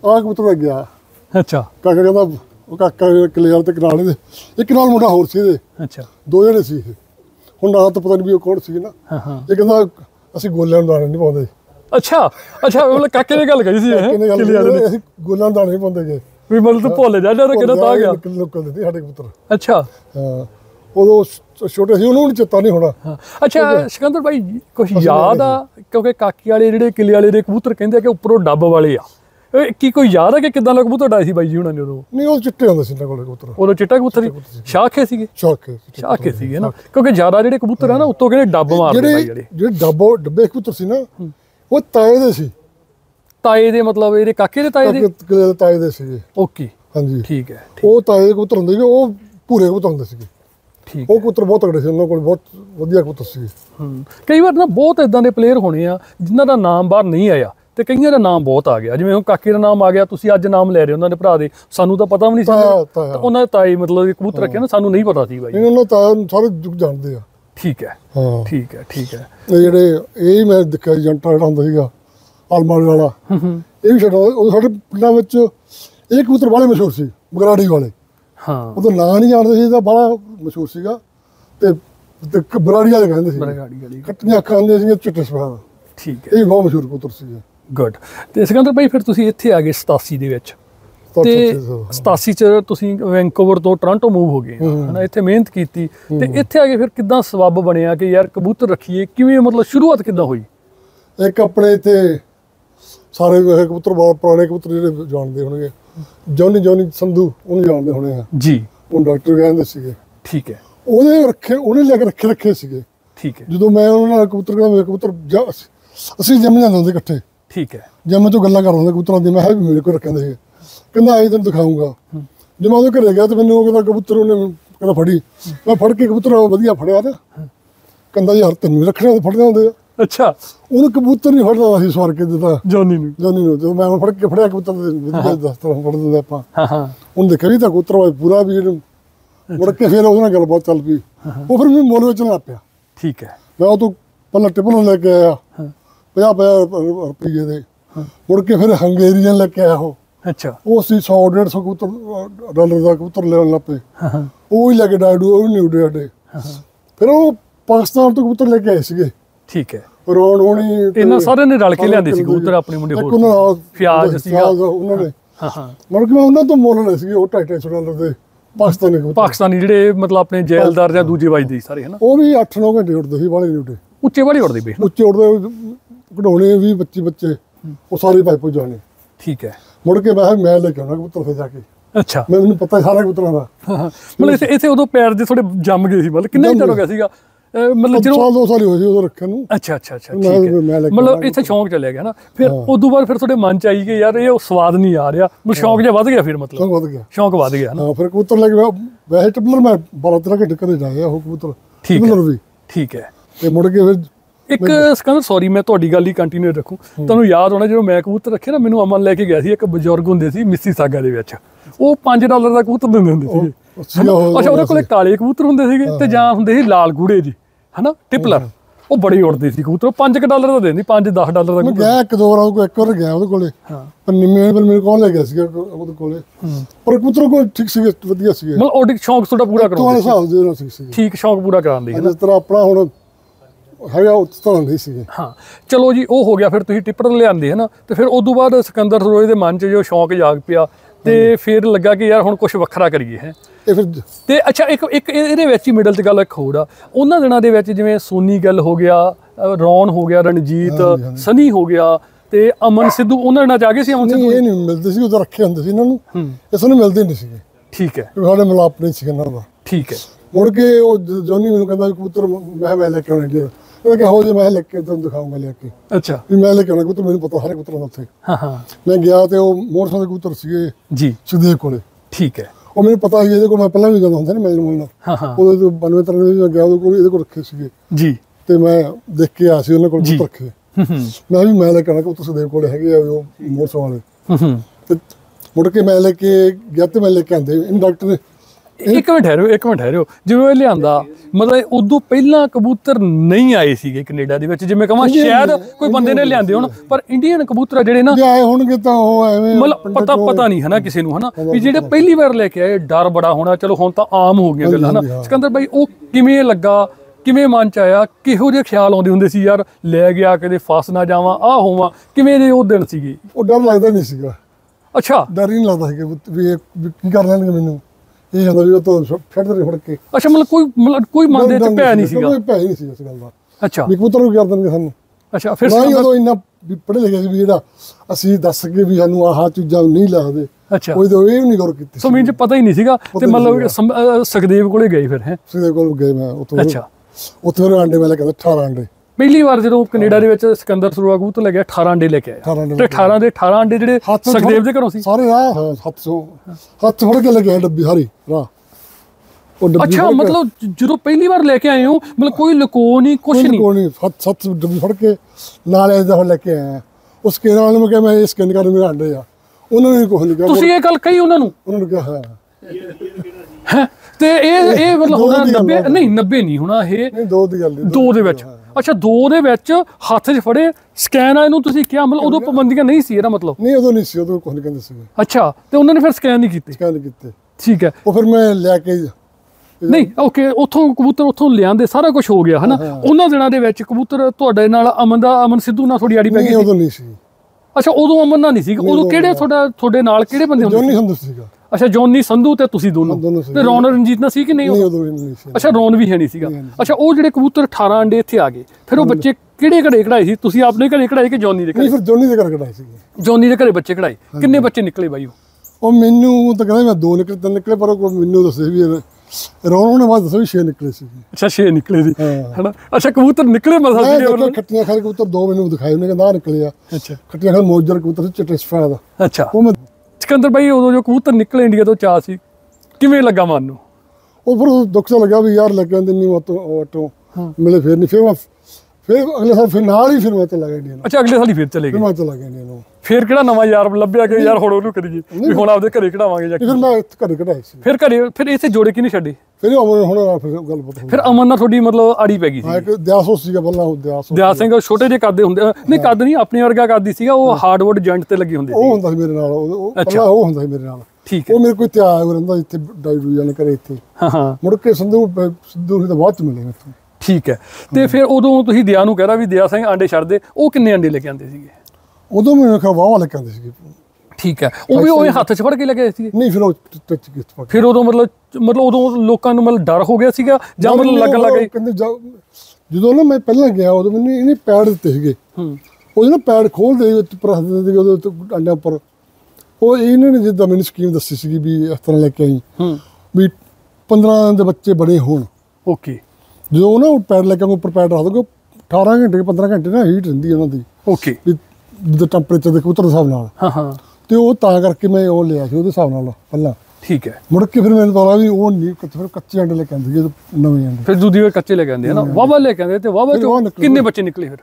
ਆਹ ਕਬੂਤਰ ਲੱਗ ਗਿਆ ਅੱਛਾ। ਕਾਕਾ ਕਹਿੰਦਾ ਉਹ ਕਾਕਾ ਕਿਲੇ ਵਾਲੇ ਤੇ ਕਨਾਲੇ ਦੇ ਇੱਕ ਨਾਲ ਮੁੰਡਾ ਹੋਰ ਸੀ ਇਹਦੇ। ਅੱਛਾ। ਦੋ ਜਣੇ ਸੀ ਇਹ। ਹੁਣ ਨਾ ਤਾਂ ਪਤਾ ਨਹੀਂ ਵੀ ਉਹ ਕੌਣ ਸੀ ਨਾ। ਇਹ ਕਹਿੰਦਾ ਅਸੀਂ ਗੋਲਿਆਂ ਨੂੰ ਦਾਣੇ ਨਹੀਂ ਪਾਉਂਦੇ। ਅੱਛਾ ਅੱਛਾ ਮਤਲਬ ਕਾਕੇ ਨੇ ਗੱਲ ਕਹੀ ਸੀ ਇਹ ਕਿਹਨੇ ਗੱਲ ਕਿਲੀ ਵਾਲੇ ਨੇ। ਅਸੀਂ ਗੋਲਿਆਂ ਨੂੰ ਦਾਣੇ ਨਹੀਂ ਪਾਉਂਦੇ ਜੇ ਵੀ ਮਤਲਬ ਤੂੰ ਭੁੱਲ ਜਾ ਜਦ ਕਿਹਦਾ ਤਾਂ ਗਿਆ। ਲੋਕਾਂ ਦੇ ਸਾਡੇ ਕਬੂਤਰ। ਅੱਛਾ। ਹਾਂ। ਉਦੋਂ ਛੋਟੇ ਸੀ ਉਹਨੂੰ ਚੇਤਾ ਨਹੀਂ ਹੋਣਾ। ਹਾਂ। ਅੱਛਾ ਸਿਕੰਦਰ ਭਾਈ ਕੁਝ ਯਾਦ ਆ? ਕਿਉਂਕਿ ਕਾਕੀ ਵਾਲੇ ਜਿਹੜੇ ਕਿਲੇ ਵਾਲੇ ਦੇ ਕਬੂਤਰ ਕਹਿੰਦੇ ਆ ਕਿ ਉੱਪਰੋਂ ਡੱਬ ਵਾਲੇ ਆ। ਕੀ ਕੋਈ ਯਾਦ ਆ ਕਿ ਕਿਦਾਂ ਦਾ ਕਬੂਤਰ ਡਾਇਆ ਸੀ ਬਾਈ ਜੀ ਉਹਨਾਂ ਨੇ ਉਦੋਂ? ਨਹੀਂ ਉਹ ਚਿੱਟੇ ਹੁੰਦੇ ਸੀ ਇਹਨਾਂ ਕੋਲ ਕਬੂਤਰ। ਉਦੋਂ ਚਿੱਟਾ ਕਬੂਤਰ ਸੀ? ਸ਼ਾਖੇ ਸੀਗੇ? ਹੈ ਸ਼ਾਖੇ ਸੀਗੇ ਨਾ। ਕਿਉਂਕਿ ਜ਼ਿਆਦਾ ਜਿਹੜੇ ਕਬੂਤਰ ਆ ਨਾ ਉੱਤੋਂ ਕਹਿੰਦੇ ਡੱਬ ਮਾਰਦੇ ਬਾਈ ਜਿਹੜੇ ਜਿਹੜੇ ਡੱਬੋ ਡੱਬੇ ਕਬੂਤਰ ਸੀ ਨਾ ਉਹ ਤਾਏ ਦੇ ਸੀ। ਤਾਏ ਦੇ ਮਤਲਬ ਇਹਦੇ ਕਾਕੇ ਦੇ ਤਾਏ ਦੇ? ਤਾਏ ਦੇ ਸੀਗੇ। ਓਕੇ। ਹਾਂਜੀ। ਠੀਕ ਹੈ ਉਹ ਤਾਏ ਦੇ ਕਬੂਤਰ ਹੁੰਦੇ ਸੀ ਉਹ ਪੂਰੇ ਕਬੂਤਰ ਹੁੰਦੇ ਸੀਗੇ। ਠੀਕ ਉਹ ਕਬੂਤਰ ਬਹੁਤ ਤਗੜੇ ਸੀ ਉਹਨਾਂ ਕੋਲ ਬਹੁਤ ਵਧੀਆ ਕਬੂਤਰ ਸੀ। ਕਈ ਵਾਰ ਨਾ ਬਹੁਤ ਇਦਾਂ ਦੇ ਪਲੇਅਰ ਹੋਣੇ ਆ ਜਿਨ੍ਹਾਂ ਦਾ ਨਾਮ ਬਾਹਰ ਨਹੀਂ ਆਇਆ ਤੇ ਕਈਆਂ ਦਾ ਨਾਮ ਬਹੁਤ ਆ ਗਿਆ। ਜਿਵੇਂ ਹੁਣ ਕਾਕੇ ਦਾ ਨਾਮ ਆ ਗਿਆ ਤੁਸੀਂ ਅੱਜ ਨਾਮ ਲੈ ਰਹੇ ਉਹਨਾਂ ਦੇ ਭਰਾ ਦੇ ਸਾਨੂੰ ਤਾਂ ਪਤਾ ਵੀ ਨਹੀਂ ਸੀ। ਤਾਂ ਉਹਨਾਂ ਦੇ ਤਾਏ ਮਤਲਬ ਕਬੂਤਰ ਰੱਖੇ ਨਾ ਸਾਨੂੰ ਨਹੀਂ ਪਤਾ ਸੀ ਬਾਈ। ਇਹਨਾਂ ਨੂੰ ਨੂੰ ਸਾਰੇ ਜਾਣਦੇ ਆ। ਠੀਕ ਹੈ। ਹਾਂ। ਠੀਕ ਹੈ ਠੀਕ ਹੈ। ਇਹ ਜਿਹੜੇ ਇਹ ਹੀ ਮੈਂ ਦੇਖਿਆ ਏਜੰਟਾ ਜਿਹੜਾ ਹੁੰਦਾ ਸੀਗਾ ਆਲਮਾਰੀ ਵਾਲਾ। ਇਹ ਵੀ ਛੱਡੋ ਉਹ ਸਾਡੇ ਪਿੰਡਾਂ ਵਿੱਚ ਇਹ ਕਬੂਤਰ ਵਾਲੇ ਮਸ਼ਹੂਰ ਸੀ ਬਗਰਾੜੀ ਵਾਲੇ। ਹਾਂ। ਉਹਦਾ ਨਾਂ ਨਹੀਂ ਜਾਣਦੇ ਸੀ ਇਹਦਾ ਬੜਾ ਮਸ਼ਹੂਰ ਸੀਗਾ। ਤੇ ਤੇ ਬਰਾੜੀ ਵਾਲੇ ਕਹਿੰਦੇ ਸੀ। ਬਰਗਾੜੀ ਵਾਲੀ ਕੱਟੀਆਂ ਅੱਖਾਂ ਹੁੰਦੀਆਂ ਸੀ ਚਿੱਟੇ ਸਫਾਦ ਠੀਕ ਹੈ। ਇਹ ਬਹੁਤ ਮਸ਼ਹੂਰ ਕਬੂਤਰ ਸੀ ਗੁੱਡ ਤੇ ਸਿਕੰਦਰ ਭਾਈ ਫਿਰ ਤੁਸੀਂ ਇੱਥੇ ਆ ਗਏ 87 ਦੇ ਵਿੱਚ। ਤੇ 87 ਚ ਤੁਸੀਂ ਵੈਂਕੂਵਰ ਤੋਂ ਟੋਰਾਂਟੋ ਮੂਵ ਹੋ ਗਏ। ਹਨਾ ਇੱਥੇ ਮਿਹਨਤ ਕੀਤੀ। ਤੇ ਇੱਥੇ ਆ ਕੇ ਫਿਰ ਕਿਦਾਂ ਸਬੱਬ ਬਣਿਆ ਕਿ ਯਾਰ ਕਬੂਤਰ ਰੱਖੀਏ ਕਿਵੇਂ ਮਤਲਬ ਸ਼ੁਰੂਆਤ ਕਿਦਾਂ ਹੋਈ? ਇੱਕ ਆਪਣੇ ਇੱਥੇ ਸਾਰੇ ਕਬੂਤਰ ਬਹੁਤ ਪੁਰਾਣੇ ਕਬੂਤਰ ਜਿਹੜੇ ਜਾਣਦੇ ਹੋਣਗੇ। ਜੌਨੀ ਜੌਨੀ ਸੰਧੂ ਉਹਨੂੰ ਜਾਣਦੇ ਹੋਣੇ ਆ। ਜੀ। ਉਹ ਡਾਕਟਰ ਕਹਿੰਦੇ ਸੀਗੇ। ਠੀਕ ਹੈ। ਉਹਦੇ ਰੱਖੇ ਉਹਨੇ ਲੈ ਕੇ ਰੱਖੇ ਰੱਖੇ ਸੀਗੇ। ਠੀਕ ਹੈ। ਜਦੋਂ ਮੈਂ ਉਹਨਾਂ ਨਾਲ ਕਬੂਤਰ ਕਹਿੰਦਾ ਮੇਰੇ ਕਬੂਤਰ ਜਾ- ਅਸੀਂ ਜਿੰਮ ਜਾਂਦੇ ਹੁੰਦੇ ਇਕੱਠੇ। ਠੀਕ ਹੈ। ਜਿੰਮ ਤੋਂ ਗੱਲਾਂ ਕਰਦੇ ਹੁੰਦੇ ਕਬੂਤਰਾਂ ਦੀ ਮੈਂ ਕਿਹਾ ਵੀ ਮੇਰੇ ਕੋਲ ਰੱਖੇ ਸੀ ਕਹਿੰਦਾ ਆਏ ਤੈਨੂੰ ਦਿਖਾਉਂਗਾ। ਜਦੋਂ ਮੈਂ ਉਹਦੇ ਘਰੇ ਗਿਆ ਤੇ ਮੈਨੂੰ ਉਹ ਕਹਿੰਦਾ ਕਬੂਤਰ ਉਹਨੇ ਕਹਿੰਦਾ ਫੜੀ। ਮੈਂ ਫੜ ਕੇ ਕਬੂਤਰ ਉਹ ਵਧੀਆ ਫੜਿਆ ਤੇ ਕਹਿੰਦਾ ਯਾਰ ਤੈਨੂੰ ਰੱਖਣੇ ਤੇ ਫੜਦੇ ਹੁੰਦੇ ਆ। ਅੱਛਾ। ਉਹਨੂੰ ਕਬੂਤਰ ਨਹੀਂ ਫੜਦਾ ਸੀ ਸਵਾਰ ਕੇ ਦਿੱਤਾ ਜੋਨੀ ਨੂੰ। ਜਾਨੀ ਨੂੰ ਜਦੋਂ ਮੈਂ ਫੜ ਕੇ ਫੜਿਆ ਕਬੂਤਰ ਤੇ ਵਧੀਆ ਦਸ ਤਰ੍ਹਾਂ ਫੜ ਦਿੰਦੇ ਆਪਾਂ। ਹਾਂ ਹਾਂ। ਉਹਨੇ ਦੇਖਿਆ ਵੀ ਤਾਂ ਕਬੂਤਰ ਵਾ ਪੂਰਾ ਵੀ ਮੁੜ ਕੇ ਫਿਰ ਉਹਦੇ ਨਾਲ ਗੱਲਬਾਤ ਚੱਲ ਪਈ। ਉਹ ਫਿਰ ਮੈਨੂੰ ਮੁੱਲ ਵਿੱਚ ਲੱਗ ਪਿਆ। ਠੀਕ ਹੈ। ਮੈਂ ਉਹ ਤੋਂ ਪਹਿਲਾਂ ਟਿਪਲ ਲੈ ਕੇ ਆਇਆ। 50 50 ਰੁਪਏ ਦੇ। ਮੁੜ ਕੇ ਫਿਰ ਹੰਗੇਰੀਅਨ ਲੈ ਕੇ ਆਇਆ ਉਹ। ਅੱਛਾ। ਉਹ ਸੀ 100 150 ਕਬੂਤਰ ਡਾਲਰ ਦਾ ਕਬੂਤਰ ਲੈਣ ਲੱਗ ਪਏ। ਹਾਂ ਉਹ ਹੀ ਲੈ ਕੇ ਡਾਡੂ ਉਹ ਨਹੀਂ ਉੱਡੇ ਫਿਰ ਉਹ ਪਾਕਿਸਤਾਨ ਤੋਂ ਕਬੂਤਰ ਲੈ ਕੇ ਆਏ ਸੀਗੇ। ਠੀਕ ਹੈ। ਰੌਣ ਹੋਣੀ ਇਹਨਾਂ ਸਾਰਿਆਂ ਨੇ ਰਲ ਕੇ ਲਿਆਂਦੇ ਸੀ ਕਬੂਤਰ ਆਪਣੇ ਮੁੰਡੇ ਹੋਰ ਫਿਆਜ਼ ਸੀਗਾ। ਉਹਨਾਂ ਨੇ ਹਾਂ ਹਾਂ। ਮੁੜ ਕੇ ਉਹਨਾਂ ਤੋਂ ਮੁੱਲ ਸੀਗੇ ਉਹ ਢਾਈ ਢਾਈ ਸੌ ਡਾਲਰ ਦੇ ਪਾਕਿਸਤਾਨੀ ਕਬੂਤਰ। ਪਾਕਿਸਤਾਨੀ ਜਿਹੜੇ ਮਤਲਬ ਆਪਣੇ ਜੈਲਦਾਰ ਜਾਂ ਦੂਜੇ ਵੱਜਦੇ ਸੀ ਸਾਰੇ ਹਨਾ? ਉਹ ਵੀ 8-9 ਘੰਟੇ ਉੱਡਦੇ ਸੀ ਵਾਲੇ ਉੱਡੇ। ਉੱਚੇ ਵਾਲੀ ਉੜਦੇ ਬਈ ਉੱਚੇ ਉੱਡਦੇ ਕਢਾਉਣੇ 20 25 ਬੱਚੇ। ਉਹ ਸਾਰੇ ਪਾਈਪੋ ਜਾਣੇ ਠੀਕ ਹੈ। ਮੁੜ ਕੇ ਮੈਂ ਮੈਂ ਲੈ ਕੇ ਆਉਣਾ ਕਬੂਤਰ ਫਿਰ ਜਾ ਕੇ। ਅੱਛਾ। ਮੈਨੂੰ ਪਤਾ ਸਾਰਾ ਕਬੂਤਰਾਂ ਦਾ। ਮਤਲਬ ਇੱਥੇ ਇੱਥੇ ਉਦੋਂ ਪੈਰ ਦੇ ਥੋੜੇ ਜੰਮ ਗਏ ਸੀ ਮਤਲਬ ਕਿੰਨਾ ਚਿਰ ਹੋ ਗਿਆ ਸੀਗਾ। ਮਤਲਬ ਜਦੋਂ ਸਾਲ ਦੋ ਸਾਲ ਹੀ ਸੀ ਉਦੋਂ ਰੱਖਣ ਨੂੰ। ਅੱਛਾ ਅੱਛਾ ਅੱਛਾ ਠੀਕ ਹੈ। ਮਤਲਬ ਇੱਥੇ ਸ਼ੌਂਕ ਚੱਲਿਆ ਗਿਆ ਨਾ। ਫਿਰ ਉਦੋਂ ਬਾਅਦ ਫਿਰ ਤੁਹਾਡੇ ਮਨ ਚ ਆਈ ਕਿ ਯਾਰ ਇਹ ਸਵਾਦ ਨਹੀਂ ਆ ਰਿਹਾ। ਮਤਲਬ ਸ਼ੌਂਕ ਜਿਹਾ ਵੱਧ ਗਿਆ ਫਿਰ ਮਤਲਬ। ਸ਼ੌਂਕ ਵਧ ਗਿਆ। ਸ਼ੌਂਕ ਵੱਧ ਗਿਆ ਨਾ। ਹਾਂ ਫਿਰ ਕਬੂਤਰ ਲੈ ਕੇ ਵੈਸੇ ਟਿਪਲਰ ਮੈਂ 12 13 ਘੰਟੇ ਕਦੇ ਜਾਇਆ ਉਹ ਕਬੂਤਰ। ਠੀਕ ਹੈ। ਵੀ। ਠੀਕ ਹੈ। ਤੇ ਮੁੜ ਕੇ ਫਿਰ ਇੱਕ ਸਿਕੰਦਰ ਸੌਰੀ ਮੈਂ ਤੁਹਾਡੀ ਗੱਲ ਹੀ ਕੰਟੀਨਿਊ ਰੱਖੂੰ। ਤੁਹਾਨੂੰ ਯਾਦ ਹੋਣਾ ਜਦੋਂ ਮੈਂ ਕਬੂਤਰ ਰੱਖੇ ਨਾ ਮੈਨੂੰ ਅਮਨ ਲੈ ਕੇ ਗਿਆ ਸੀ ਇੱਕ ਬਜ਼ੁਰਗ ਹੁੰਦੇ ਸੀ ਮਿੱਸੀ ਸਾਗਾ ਦੇ ਵਿੱਚ। ਉਹ 5 ਡਾਲਰ ਦਾ ਕਬੂਤਰ ਦਿੰਦੇ ਹੁੰਦੇ ਸੀ ਅੱਛਾ ਉਹਦੇ ਕੋਲੇ ਕਾਲੇ ਕਬੂਤਰ ਹੁੰਦੇ ਸੀਗੇ ਤੇ ਜਾਂ ਹੁੰਦੇ ਸੀ ਲਾਲ ਗੂੜੇ ਜੀ ਹਨਾ? ਟਿਪਲਰ। ਉਹ ਬੜੇ ਉੜਦੇ ਸੀ ਕਬੂਤਰ। 5 ਡਾਲਰ ਦਾ ਦਿੰਦੀ 5 10 ਡਾਲਰ ਦਾ ਮੈਂ ਗਿਆ ਇੱਕ ਦੋ ਵਾਰ ਕੋਲ ਇੱਕ ਵਾਰ ਗਿਆ ਉਹਦੇ ਕੋਲੇ। ਹਾਂ। ਪਰ ਨਿੰਮੇ ਪਰ ਮੇਰੇ ਕੋਲ ਲੈ ਗਿਆ ਸੀਗਾ ਉਹਦੇ ਕੋਲੇ। ਪਰ ਕਬੂਤਰ ਕੋਲ ਠੀਕ ਸੀਗੇ ਵਧੀਆ ਸੀਗੇ। ਮਤਲਬ ਉਹਦੀ ਸ਼ੌਂਕ ਤੁਹਾਡਾ ਪੂਰਾ ਤੁਹਾਡੇ ਕਰਾਉਂਦੇ ਸੀ। ਹਿਸਾਬ ਦੇ ਨਾਲ ਸੀਗੇ। ਠੀਕ ਸ਼ੌਂਕ ਪੂਰਾ ਕਰਾਉਂਦੇ ਸੀ ਜਿਸ ਤਰ੍ਹਾਂ ਆਪਣਾ ਹੁਣ ਹੈਗਾ ਉਸ ਤਰ੍ਹਾਂ ਨਹੀਂ ਸੀਗੇ। ਹਾਂ। ਚਲੋ ਜੀ ਉਹ ਹੋ ਗਿਆ ਫਿਰ ਤੁਸੀਂ ਟਿੱਪਰ ਲਿਆਂਦੇ ਹਨਾ? ਤੇ ਫਿਰ ਉਦੋਂ ਬਾਅਦ ਸਿਕੰਦਰ ਸਰੋਜ ਦੇ ਮਨ 'ਚ ਜੋ ਸ਼ੌਂਕ ਜਾਗ ਪਿਆ ਤੇ ਫਿਰ ਲੱਗਾ ਕਿ ਯਾਰ ਹੁਣ ਕੁਝ ਵੱਖਰਾ ਕਰੀਏ ਹੈ। ਇਹ ਫਿਰ ਤੇ ਅੱਛਾ ਇੱਕ ਇੱਕ ਇਹ- ਇਹਦੇ ਵਿੱਚ ਹੀ ਮਿਡਲ 'ਚ ਗੱਲ ਇੱਕ ਹੋਰ ਆ। ਉਹਨਾਂ ਦਿਨਾਂ ਦੇ ਵਿੱਚ ਜਿਵੇਂ ਸੋਨੀ ਗੱਲ ਹੋ ਗਿਆ ਰੌਨ ਹੋ ਗਿਆ ਰਣਜੀਤ ਸਨੀ ਹੋ ਗਿਆ ਤੇ ਅਮਨ ਸਿੱਧੂ ਉਹਨਾਂ 'ਚ ਆ ਗਏ ਸੀ ਅਮਨ ਸਿੱਧੂ? ਇਹ ਨਹੀਂ ਮਿਲਦੇ ਸੀ ਉਹ ਰੱਖੇ ਹੁੰਦੇ ਸੀ ਇਹਨਾਂ ਨੂੰ। ਇਸ ਨੂੰ ਮਿਲਦੇ ਨਹੀਂ ਸੀਗੇ। ਠੀਕ ਹੈ। ਸਾਡੇ ਮਿਲਾਪ ਨਹੀਂ ਸੀਗਾ ਇਹਨਾਂ ਦਾ। ਠੀਕ ਹੈ। ਮੁੜ ਕੇ ਉਹ ਜ- ਜੋਨੀ ਮੈਨੂੰ ਕਹਿੰਦਾ ਕਬੂਤਰ ਮੈਂ ਮੈਂ ਲੈ ਕੇ ਆਉਣਾ ਜੀ। ਉਹ ਕਿਹਾ ਹੋ ਜੇ ਮੈਂ ਲੈ ਕੇ ਤੁਹਾਨੂੰ ਦਿਖਾਉਂਗਾ ਲੈ ਕੇ। ਅੱਛਾ। ਵੀ ਮੈਂ ਲੈ ਕੇ ਆਉਣਾ ਕਬੂਤਰ ਮੈਨੂੰ ਪਤਾ ਸਾਰੇ ਕਬੂਤਰਾਂ ਦਾ ਉੱਥੇ। ਹਾਂ ਹਾਂ। ਮੈਂ ਗਿਆ ਤੇ ਉਹ ਮੋਟਰਸਾਈਕਲ ਦੇ ਕਬੂਤਰ ਸੀਗੇ ਜੀ। ਸੁਖਦੇਵ ਕੋਲੇ। ਠੀਕ ਹੈ। ਉਹ ਮੈਨੂੰ ਪਤਾ ਸੀ ਇਹਦੇ ਕੋਲ ਮੈਂ ਪਹਿਲਾਂ ਵੀ ਜਾਂਦਾ ਹੁੰਦਾ ਨਾ ਮਿਲਣ ਮੁਲਣ ਹਾਂ ਹਾਂ। ਉਹਦੇ ਤੋਂ 92 ਤਰ੍ਹਾਂ ਦੇ ਮੈਂ ਗਿਆ ਉਹਦੇ ਕੋਲ ਇਹਦੇ ਕੋਲ ਰੱਖੇ ਸੀਗੇ। ਜੀ। ਤੇ ਮੈਂ ਦੇਖ ਕੇ ਆ ਸੀ ਉਹਨਾਂ ਕੋਲ। ਕਬੂਤਰ ਰੱਖੇ। ਹੂੰ ਹੂੰ। ਮੈਂ ਵੀ ਮੈਂ ਲੈ ਕੇ ਆਉਣਾ ਕਬੂਤਰ ਸੁਖਦੇਵ ਕੋਲੇ ਹੈਗੇ ਆ ਉਹ ਮੋਟਰਸਾਈਕਲ ਵਾਲੇ। ਹੂੰ, ਹੂੰ। ਤੇ ਮੁੜ ਕੇ ਮੈਂ ਲੈ ਕੇ ਗਿਆ ਤੇ ਮੈਂ ਲੈ ਕੇ ਆਂਦੇ ਇਹਨੂੰ ਡਾਕਟਰ ਇੱਕ ਮਿੰਟ ਠਹਿਰੋ ਇੱਕ ਮਿੰਟ ਠਹਿਰੋ ਜਿਵੇਂ ਇਹ ਲਿਆਂਦਾ ਮਤਲਬ ਉਦੋਂ ਪਹਿਲਾਂ ਕਬੂਤਰ ਨਹੀਂ ਆਏ ਸੀਗੇ ਕੈਨੇਡਾ ਦੇ ਵਿੱਚ। ਜਿਵੇਂ ਕਹਾਂ ਸ਼ਾਇਦ ਕੋਈ ਬੰਦੇ ਨੇ ਲਿਆਂਦੇ ਹੋਣ ਪਰ ਇੰਡੀਅਨ ਕਬੂਤਰ ਜਿਹੜੇ ਨਾ ਆਏ ਹੋਣਗੇ ਤਾਂ ਉਹ ਐਵੇਂ ਮਤਲਬ ਪਤਾ ਪਤਾ ਨਹੀਂ ਹਨਾ ਕਿਸੇ ਨੂੰ ਹਨਾ। ਵੀ ਜਿਹੜੇ ਪਹਿਲੀ ਵਾਰ ਲੈ ਕੇ ਆਏ ਡਰ ਬੜਾ ਹੋਣਾ। ਚਲੋ ਹੁਣ ਤਾਂ ਆਮ ਹੋ ਗਈਆਂ ਗੱਲਾਂ ਹਨਾ। ਸਿਕੰਦਰ ਬਾਈ ਉਹ ਕਿਵੇਂ ਲੱਗਾ? ਕਿਵੇਂ ਮਨ ਚ ਆਇਆ? ਕਿਹੋ ਜਿਹੇ ਖਿਆਲ ਆਉਂਦੇ ਹੁੰਦੇ ਸੀ ਯਾਰ ਲੈ ਗਿਆ ਕਦੇ ਫਸ ਨਾ ਜਾਵਾਂ ਆ ਹੋਵਾਂ। ਕਿਵੇਂ ਦੇ ਉਹ ਦਿਨ ਸੀਗੇ? ਉਹ ਡਰ ਲੱਗਦਾ ਨਹੀਂ ਸੀਗਾ। ਅੱਛਾ। ਡਰ ਹੀ ਨਹੀਂ ਲੱਗਦਾ ਸੀ ਕਿ ਵੀ ਕੀ ਕਰ ਲੈਣਗੇ ਮੈਨੂੰ। ਇਹ ਵੀ ਉਹ ਤੋਂ ਫੜਦੇ ਫੜ ਕੇ। ਅੱਛਾ ਮਤਲਬ ਕੋਈ ਮਤਲਬ ਕੋਈ ਮਨ ਦੇ ਭੈ ਨਹੀਂ ਸੀਗਾ? ਕੋਈ ਭੈ ਨਹੀਂ ਸੀ ਇਸ ਗੱਲ ਦਾ। ਅੱਛਾ। ਵੀ ਕਬੂਤਰ ਨੂੰ ਕਰ ਦੇਣਗੇ ਸਾਨੂੰ? ਅੱਛਾ ਫਿਰ ਨਾ ਉਦੋਂ ਇੰਨਾ ਪੜ੍ਹੇ ਲਿਖੇ ਸੀ ਵੀ ਜਿਹੜਾ ਅਸੀਂ ਦੱਸ ਕੇ ਵੀ ਸਾਨੂੰ ਆਹ ਚੀਜ਼ਾਂ ਨਹੀਂ ਲੱਗਦੇ। ਅੱਛਾ। ਕੋਈ ਤਾਂ ਇਹ ਵੀ ਨਹੀਂ ਗੌਰ ਕੀਤੀ ਸੋ। ਮੈਨੂੰ ਪਤਾ ਹੀ ਨਹੀਂ ਸੀਗਾ ਤੇ ਮਤਲਬ ਸੁਖਦੇਵ ਕੋਲੇ ਗਏ ਫਿਰ ਹੈ? ਸਿੱਧੇ ਕੋਲ ਗਏ ਮੈਂ ਉੱਥੋਂ। ਅੱਛਾ। ਉੱਥੇ ਆਂਡੇ ਮੈਂ ਲੈ ਕੇ ਆਂਦਾ 18 ਆਂਡੇ। ਪਹਿਲੀ ਵਾਰ ਜਦੋਂ ਕੈਨੇਡਾ ਦੇ ਵਿੱਚ ਸਿਕੰਦਰ ਸਰੋਆ ਕਬੂਤਰ ਲੈ ਗਿਆ 18 ਅੰਡੇ ਲੈ ਕੇ ਆਇਆ 18 ਅੰਡੇ ਤੇ 18 ਦੇ 18 ਅੰਡੇ ਜਿਹੜੇ ਸੁਖਦੇਵ ਦੇ ਘਰੋਂ ਸੀ। ਸਾਰੇ ਹਾਂ, ਹੱਥ ਸੋ ਹੱਥ ਫੜ ਕੇ ਲੈ ਕੇ ਆਏ ਡੱਬੀ ਸਾਰੀ ਡੱਬੀ ਅੱਛਾ ਕੇ- ਮਤਲਬ ਜਦੋਂ ਪਹਿਲੀ ਵਾਰ ਲੈ ਕੇ ਆਏ ਹੋ ਮਤਲਬ ਕੋਈ ਲੁਕੋ ਨਹੀਂ ਕੁਛ ਨਹੀਂ? ਕੋਈ ਨਹੀਂ ਹੱਥ ਸੱਤ ਡੱਬੀ ਫੜ ਕੇ ਨਾਲ ਐਦਾ ਲੈ ਕੇ ਆਇਆ ਉਸ ਸਕੈਨਰ ਵਾਲੇ ਨੂੰ ਕਿਹਾ ਮੈਂ ਇਹ ਸਕੈਨ ਕਰ ਮੇਰੇ ਆਂਡੇ ਆ। ਉਹਨਾਂ ਨੇ ਕੁਝ ਨਹੀਂ ਕਿਹਾ। ਤੁਸੀਂ ਇਹ ਗੱਲ ਕਹੀ ਉਹਨਾਂ ਨੂੰ? ਉਹਨਾਂ ਨੇ ਕਿਹਾ ਹਾਂ? ਤੇ ਇਹ ਇਹ ਮਤਲਬ ਦੋ ਹੋਣਾ ਦੀ ਗੱਲ 90 ਆ। ਨਹੀਂ 90 ਨਹੀਂ ਹੋਣਾ ਇਹ ਦੋ ਦੀ ਗੱਲ ਦੋ ਦੇ ਵਿੱਚ। ਅੱਛਾ ਦੋ ਦੇ ਵਿੱਚ ਹੱਥ 'ਚ ਫੜੇ ਸਕੈਨ ਆ ਇਹਨੂੰ ਤੁਸੀਂ ਕਿਹਾ ਮਤਲਬ ਉਦੋਂ ਪਾਬੰਦੀਆਂ ਨਹੀਂ ਸੀ ਇਹਦਾ ਮਤਲਬ? ਨਹੀਂ ਉਦੋਂ ਨਹੀਂ ਸੀ ਉਦੋਂ ਨਹੀਂ ਕਹਿੰਦੇ ਸੀ ਅੱਛਾ ਤੇ ਉਹਨਾਂ ਨੇ ਫਿਰ ਸਕੈਨ ਨਹੀਂ ਕੀਤੇ? ਸਕੈਨ ਕੀਤੇ। ਠੀਕ ਹੈ। ਉਹ ਫਿਰ ਮੈਂ ਲੈ ਕੇ ਨਹੀਂ ਓਕੇ ਉੱਥੋਂ ਕਬੂਤਰ ਉੱਥੋਂ ਲਿਆਂਦੇ ਸਾਰਾ ਕੁਝ ਹੋ ਗਿਆ ਹਨਾ? ਉਹਨਾਂ ਦਿਨਾਂ ਦੇ ਵਿੱਚ ਕਬੂਤਰ ਤੁਹਾਡੇ ਨਾਲ ਅਮਨ ਦਾ ਅਮਨ ਸਿੱਧੂ ਨਾਲ ਥੋੜੀ ਆੜੀ ਪੈ ਗਈ ਨਹੀਂ ਸੀ? ਉਦੋਂ ਨਹੀਂ ਸੀ। ਅੱਛਾ ਉਦੋਂ ਅਮਨ ਨਾਲ ਨਹੀਂ ਸੀ। ਉਦੋਂ ਕਿਹੜੇ ਤੁਹਾਡਾ ਤੁਹਾਡੇ ਨਾਲ ਕਿਹੜੇ ਬੰਦੇ ਹੁੰਦੇ ਜੋਨੀ ਹੰਦਰ ਸੀਗਾ। ਅੱਛਾ ਜੋਨੀ ਸੰਧੂ ਤੇ ਤੁਸੀਂ ਦੋਨੋਂ? ਸੀ। ਤੇ ਰੌਣ ਰਣਜੀਤ ਨਾਲ ਸੀ ਕਿ ਨਹੀਂ ਸੀ। ਅੱਛਾ ਰੌਣ ਵੀ ਹੈ ਨਹੀਂ ਸੀਗਾ। ਅੱਛਾ ਉਹ ਜਿਹੜੇ ਕਬੂਤਰ 18 ਅੰਡੇ ਇੱਥੇ ਆ ਗਏ ਫਿਰ ਉਹ ਬੱਚੇ ਕਿਹੜੇ ਘੜੇ ਕਢਾਏ ਸੀ? ਤੁਸੀਂ ਆਪਣੇ ਘਰੇ ਕਢਾਏ ਕਿ ਜੋਨੀ ਦੇ ਘਰੇ? ਨਹੀਂ ਫਿਰ ਜੋਨੀ ਦੇ ਘਰ ਕਢਾਈ ਸੀਗੀ। ਜੋਨੀ ਦੇ ਘਰੇ ਬੱਚੇ ਕਢਾਏ। ਕਿੰਨੇ ਬੱਚੇ ਨਿਕਲੇ ਬਾਈ ਉਹ? ਉਹ ਮੈਨੂੰ ਤਾਂ ਕਹਿੰਦਾ ਮੈਂ ਦੋ ਨਿਕਲੇ ਤਿੰਨ ਨਿਕਲੇ ਪਰ ਉਹ ਮੈਨੂੰ ਦੱਸੇ ਵੀ ਰੌਣ ਨੇ ਬਾਅਦ ਦੱਸਿਆ ਵੀ ਛੇ ਨਿਕਲੇ ਸੀ। ਅੱਛਾ 6 ਨਿਕਲੇ ਸੀ। ਹਨਾ? ਅੱਛਾ ਕਬੂਤਰ ਨਿਕਲੇ ਮਸਾ ਦੇਖਿਆ ਉਹਨਾਂ ਖੱਟੀਆਂ ਖਾਲ ਕਬੂਤਰ ਦੋ ਮੈਨੂੰ ਦਿਖਾਏ ਉਹਨੇ ਕਹਿੰਦਾ ਨਿਕਲੇ ਆ। ਅੱਛਾ। ਖੱਟੀਆਂ ਖਾਲ ਮੋਜਰ ਕਬੂਤਰ ਸੀ ਚਿੱਟੇ ਦਾ ਅੱਛਾ। ਉਹ ਮੈਂ ਸਿਕੰਦਰ ਬਾਈ ਉਦੋਂ ਜੋ ਕਬੂਤਰ ਨਿਕਲੇ ਇੰਡੀਆ ਤੋਂ ਚਾਹ ਸੀ ਕਿਵੇਂ ਲੱਗਾ ਮਨ ਨੂੰ? ਉਹ ਫਿਰ ਦੁੱਖ ਜਿਹਾ ਲੱਗਾ ਵੀ ਯਾਰ ਲੱਗਿਆ ਦਿਨ ਨਹੀਂ ਆਟੋ ਮਿਲੇ ਫਿਰ ਨਹੀਂ ਫਿਰ ਮੈਂ ਫਿਰ ਅਗਲੇ ਸਾਲ ਫਿਰ ਨਾਲ ਹੀ ਫਿਰ ਮੈਂ ਚਲਾ ਗਿਆ ਇੰਡੀਆ ਨੂੰ। ਅੱਛਾ ਅਗਲੇ ਸਾਲ ਹੀ ਫਿਰ ਚਲੇ ਫਿਰ ਗਏ। ਮੈਂ ਚਲਾ ਗਿਆ ਇੰਡੀਆ ਨੂੰ। ਫਿਰ ਕਿਹੜਾ ਨਵਾਂ ਯਾਰ ਲੱਭਿਆ ਕਿ ਯਾਰ ਹੁਣ ਉਹਨੂੰ ਕਰੀਏ? ਵੀ ਹੁਣ ਆਪਦੇ ਘਰੇ ਕਢਾਵਾਂਗੇ ਜਾ ਕੇ ਫਿਰ ਮੈਂ ਇੱਥੇ ਘਰੇ ਕਢਾਈ ਸੀ। ਫਿਰ ਘਰੇ ਫਿਰ ਇੱਥੇ ਜੋੜੇ ਕਿ ਨਹੀਂ ਛੱਡੇ? ਫਿਰ ਉਹ ਹੁਣ ਹੁਣ ਫਿਰ ਗੱਲ ਪਤਾ ਫਿਰ ਅਮਨ ਨਾਲ ਤੁਹਾਡੀ ਮਤਲਬ ਆੜੀ ਪੈ ਗਈ ਹਾਂ ਸੀ ਇੱਕ ਦਿਆਸੋ ਸੀਗਾ ਪਹਿਲਾਂ ਉਹ ਦਿਆਸੋ ਦਿਆ ਸਿੰਘ ਉਹ ਛੋਟੇ ਜਿਹੇ ਕੱਦ ਹੁੰਦੇ ਨਹੀਂ ਕੱਦ ਨਹੀਂ ਆਪਣੇ ਵਰਗਾ ਕੱਦ ਹੀ ਸੀਗਾ। ਉਹ ਹਾਰਡਵੁੱਡ ਜੈਂਟ ਤੇ ਲੱਗੇ ਹੁੰਦੇ ਉਹ ਸੀ ਹੁੰਦਾ ਸੀ ਮੇਰੇ ਨਾਲ ਉਹ ਉਹ ਅੱਛਾ। ਪਹਿਲਾਂ ਉਹ ਹੁੰਦਾ ਸੀ ਮੇਰੇ ਨਾਲ। ਠੀਕ ਹੈ। ਉਹ ਮੇਰੇ ਕੋਲ ਤੇ ਆਇਆ ਹੋਇਆ ਰਹਿੰਦਾ ਇੱਥੇ ਡਾਈ ਡੂ ਜਾਣੇ ਕਰੇ ਇੱਥੇ। ਹਾਂ ਹਾਂ। ਮੁੜ ਕੇ ਸੰਧੂ ਸਿੱਧੂ ਨੇ ਤਾਂ ਬਾਅਦ ਚ ਮਿਲੇ ਮੈਨੂੰ ਠੀਕ ਹੈ। ਤੇ ਫਿਰ ਉਦੋਂ ਤੁਸੀਂ ਦਿਆ ਨੂੰ ਕਹਿ ਰਾ ਵੀ ਦਿਆ ਸਿੰਘ ਆਂਡੇ ਛੱਡਦੇ ਉਹ ਕਿੰਨੇ ਆਂਡੇ ਲੈ ਕੇ ਆਂਦੇ ਸੀਗੇ? ਉਦੋਂ ਮੈਨੂੰ ਕਿਹਾ ਵਾਹ ਵਾਹ ਲੱਗਦੇ ਸੀਗੇ। ਠੀਕ ਹੈ। ਉਹ ਵੀ ਉਹ ਹੱਥ 'ਚ ਫੜ ਕੇ ਲੱਗੇ ਸੀਗੇ? ਨਹੀਂ ਫਿਰ ਉਹ ਫਿਰ ਉਦੋਂ ਮਤਲਬ ਮਤਲਬ ਉਦੋਂ ਲੋਕਾਂ ਨੂੰ ਮਤਲਬ ਡਰ ਹੋ ਗਿਆ ਸੀਗਾ? ਜਾਂ ਮਤਲਬ ਲੱਗਣ ਲੱਗ ਗਈ ਕਹਿੰਦੇ ਜਦੋਂ ਨਾ ਮੈਂ ਪਹਿਲਾਂ ਗਿਆ ਉਦੋਂ ਮੈਨੂੰ ਇਹਨੇ ਪੈਡ ਦਿੱਤੇ ਸੀਗੇ। ਹੂੰ। ਉਹ ਜਿਹੜਾ ਪੈਡ ਖੋਲਦੇ ਉੱਤੇ ਪਰ ਰੱਖ ਦਿੰਦੇ ਸੀਗੇ ਉਹਦੇ ਅੰਡਿਆਂ ਉੱਪਰ। ਉਹ ਇਹਨਾਂ ਨੇ ਜਿੱਦਾਂ ਮੈਨੂੰ ਸਕੀਮ ਦੱਸੀ ਸੀਗੀ ਵੀ ਇਸ ਤਰ੍ਹਾਂ ਲੈ ਕੇ ਆਈ। ਹੂੰ। ਵੀ 15 ਦੇ ਬੱਚੇ ਬੜੇ ਹੋਣ। ਓਕੇ। ਜਦੋਂ ਨਾ ਉਹ ਪੈਡ ਲੈ ਕੇ ਉੱਪਰ ਪੈਡ ਰੱਖ ਦੋਗੇ 18 ਘੰਟੇ 15 ਘੰਟੇ ਨਾ ਹੀਟ ਰਹਿੰਦੀ ਉਹਨਾਂ ਦੀ। ਓਕੇ ਵੀ ਜਿੱਦਾਂ ਟੈਂਪਰੇਚਰ ਦੇ ਕਬੂਤਰ ਦੇ ਹਿਸਾਬ ਨਾਲ। ਹਾਂ ਹਾਂ। ਤੇ ਉਹ ਤਾਂ ਕਰਕੇ ਮੈਂ ਉਹ ਲਿਆ ਸੀ ਉਹਦੇ ਹਿਸਾਬ ਨਾਲ ਪਹਿਲਾਂ। ਠੀਕ ਹੈ। ਮੁੜ ਕੇ ਫਿਰ ਮੈਨੂੰ ਪਤਾ ਵੀ ਉਹ ਨਹੀਂ ਫਿਰ ਕੱਚੇ ਅੰਡੇ ਲੈ ਕੇ ਜਦੋਂ ਨਵੇਂ ਅੰਡੇ। ਫਿਰ ਦੂਜੀ ਵਾਰ ਕੱਚੇ ਲੈ ਕੇ ਆਂਦੇ ਆ ਨਾ। ਵਾਵਾ ਲੈ ਕੇ ਆਂਦੇ ਤੇ ਵਾਵਾ ਚੋਂ। ਕਿੰਨੇ ਬੱਚੇ ਨਿਕਲੇ ਫਿਰ?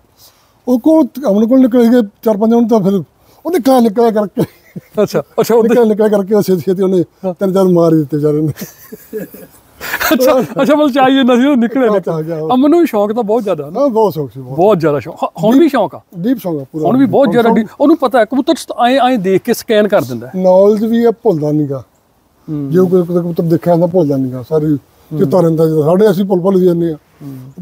ਉਹ ਕੋਲ ਅਮਨ ਕੋਲ ਨਿਕਲੇ ਸੀਗੇ ਚਾਰ ਪੰਜ ਹੁਣ ਤਾਂ ਫਿਰ ਉਹ ਨਿਕਲਿਆ ਨਿਕਲਿਆ ਕਰਕੇ। ਅੱਛਾ ਅੱਛਾ ਉਹਦੇ ਨਿਕਲਿਆ ਨਿਕਲਿਆ ਕਰਕੇ ਉਹ ਛੇਤੀ ਛੇਤੀ ਉਹਨੇ ਤਿੰਨ ਚਾਰ ਮਾਰ ਦਿੱਤੇ ਵਿਚਾਰੇ ਨੇ। ਅੱਛਾ ਅੱਛਾ ਬਲ ਚਾਹੀਏ ਨਾ ਸੀ ਉਹ ਨਿਕਲੇ ਨਿਕਲੇ। ਅਮਨ ਨੂੰ ਸ਼ੌਕ ਤਾਂ ਬਹੁਤ ਜ਼ਿਆਦਾ ਨਾ। ਨਾ ਬਹੁਤ ਸ਼ੌਕ ਸੀ ਬਹੁਤ। ਜ਼ਿਆਦਾ ਸ਼ੌਕ। ਹੁਣ ਵੀ ਸ਼ੌਕ ਆ? ਡੀਪ ਸ਼ੌਕ ਆ ਪੂਰਾ। ਹੁਣ ਵੀ ਬਹੁਤ ਜ਼ਿਆਦਾ ਉਹਨੂੰ ਪਤਾ ਹੈ ਕਬੂਤਰ ਐ ਐ ਦੇਖ ਕੇ ਸਕੈਨ ਕਰ ਦਿੰਦਾ। ਨੌਲੇਜ ਵੀ ਇਹ ਭੁੱਲਦਾ ਨਹੀਂਗਾ ਜੇ ਕੋਈ ਕਬੂਤਰ ਦੇਖਿਆ ਹੁੰਦਾ ਭੁੱਲਦਾ ਨਹੀਂਗਾ ਸਾਰੀ ਚਿੱਤਾ ਰਹਿੰਦਾ ਜਦੋਂ ਸਾਡੇ ਅਸੀਂ ਭੁੱਲ ਭੁੱਲ ਜਾਂਦੇ ਆ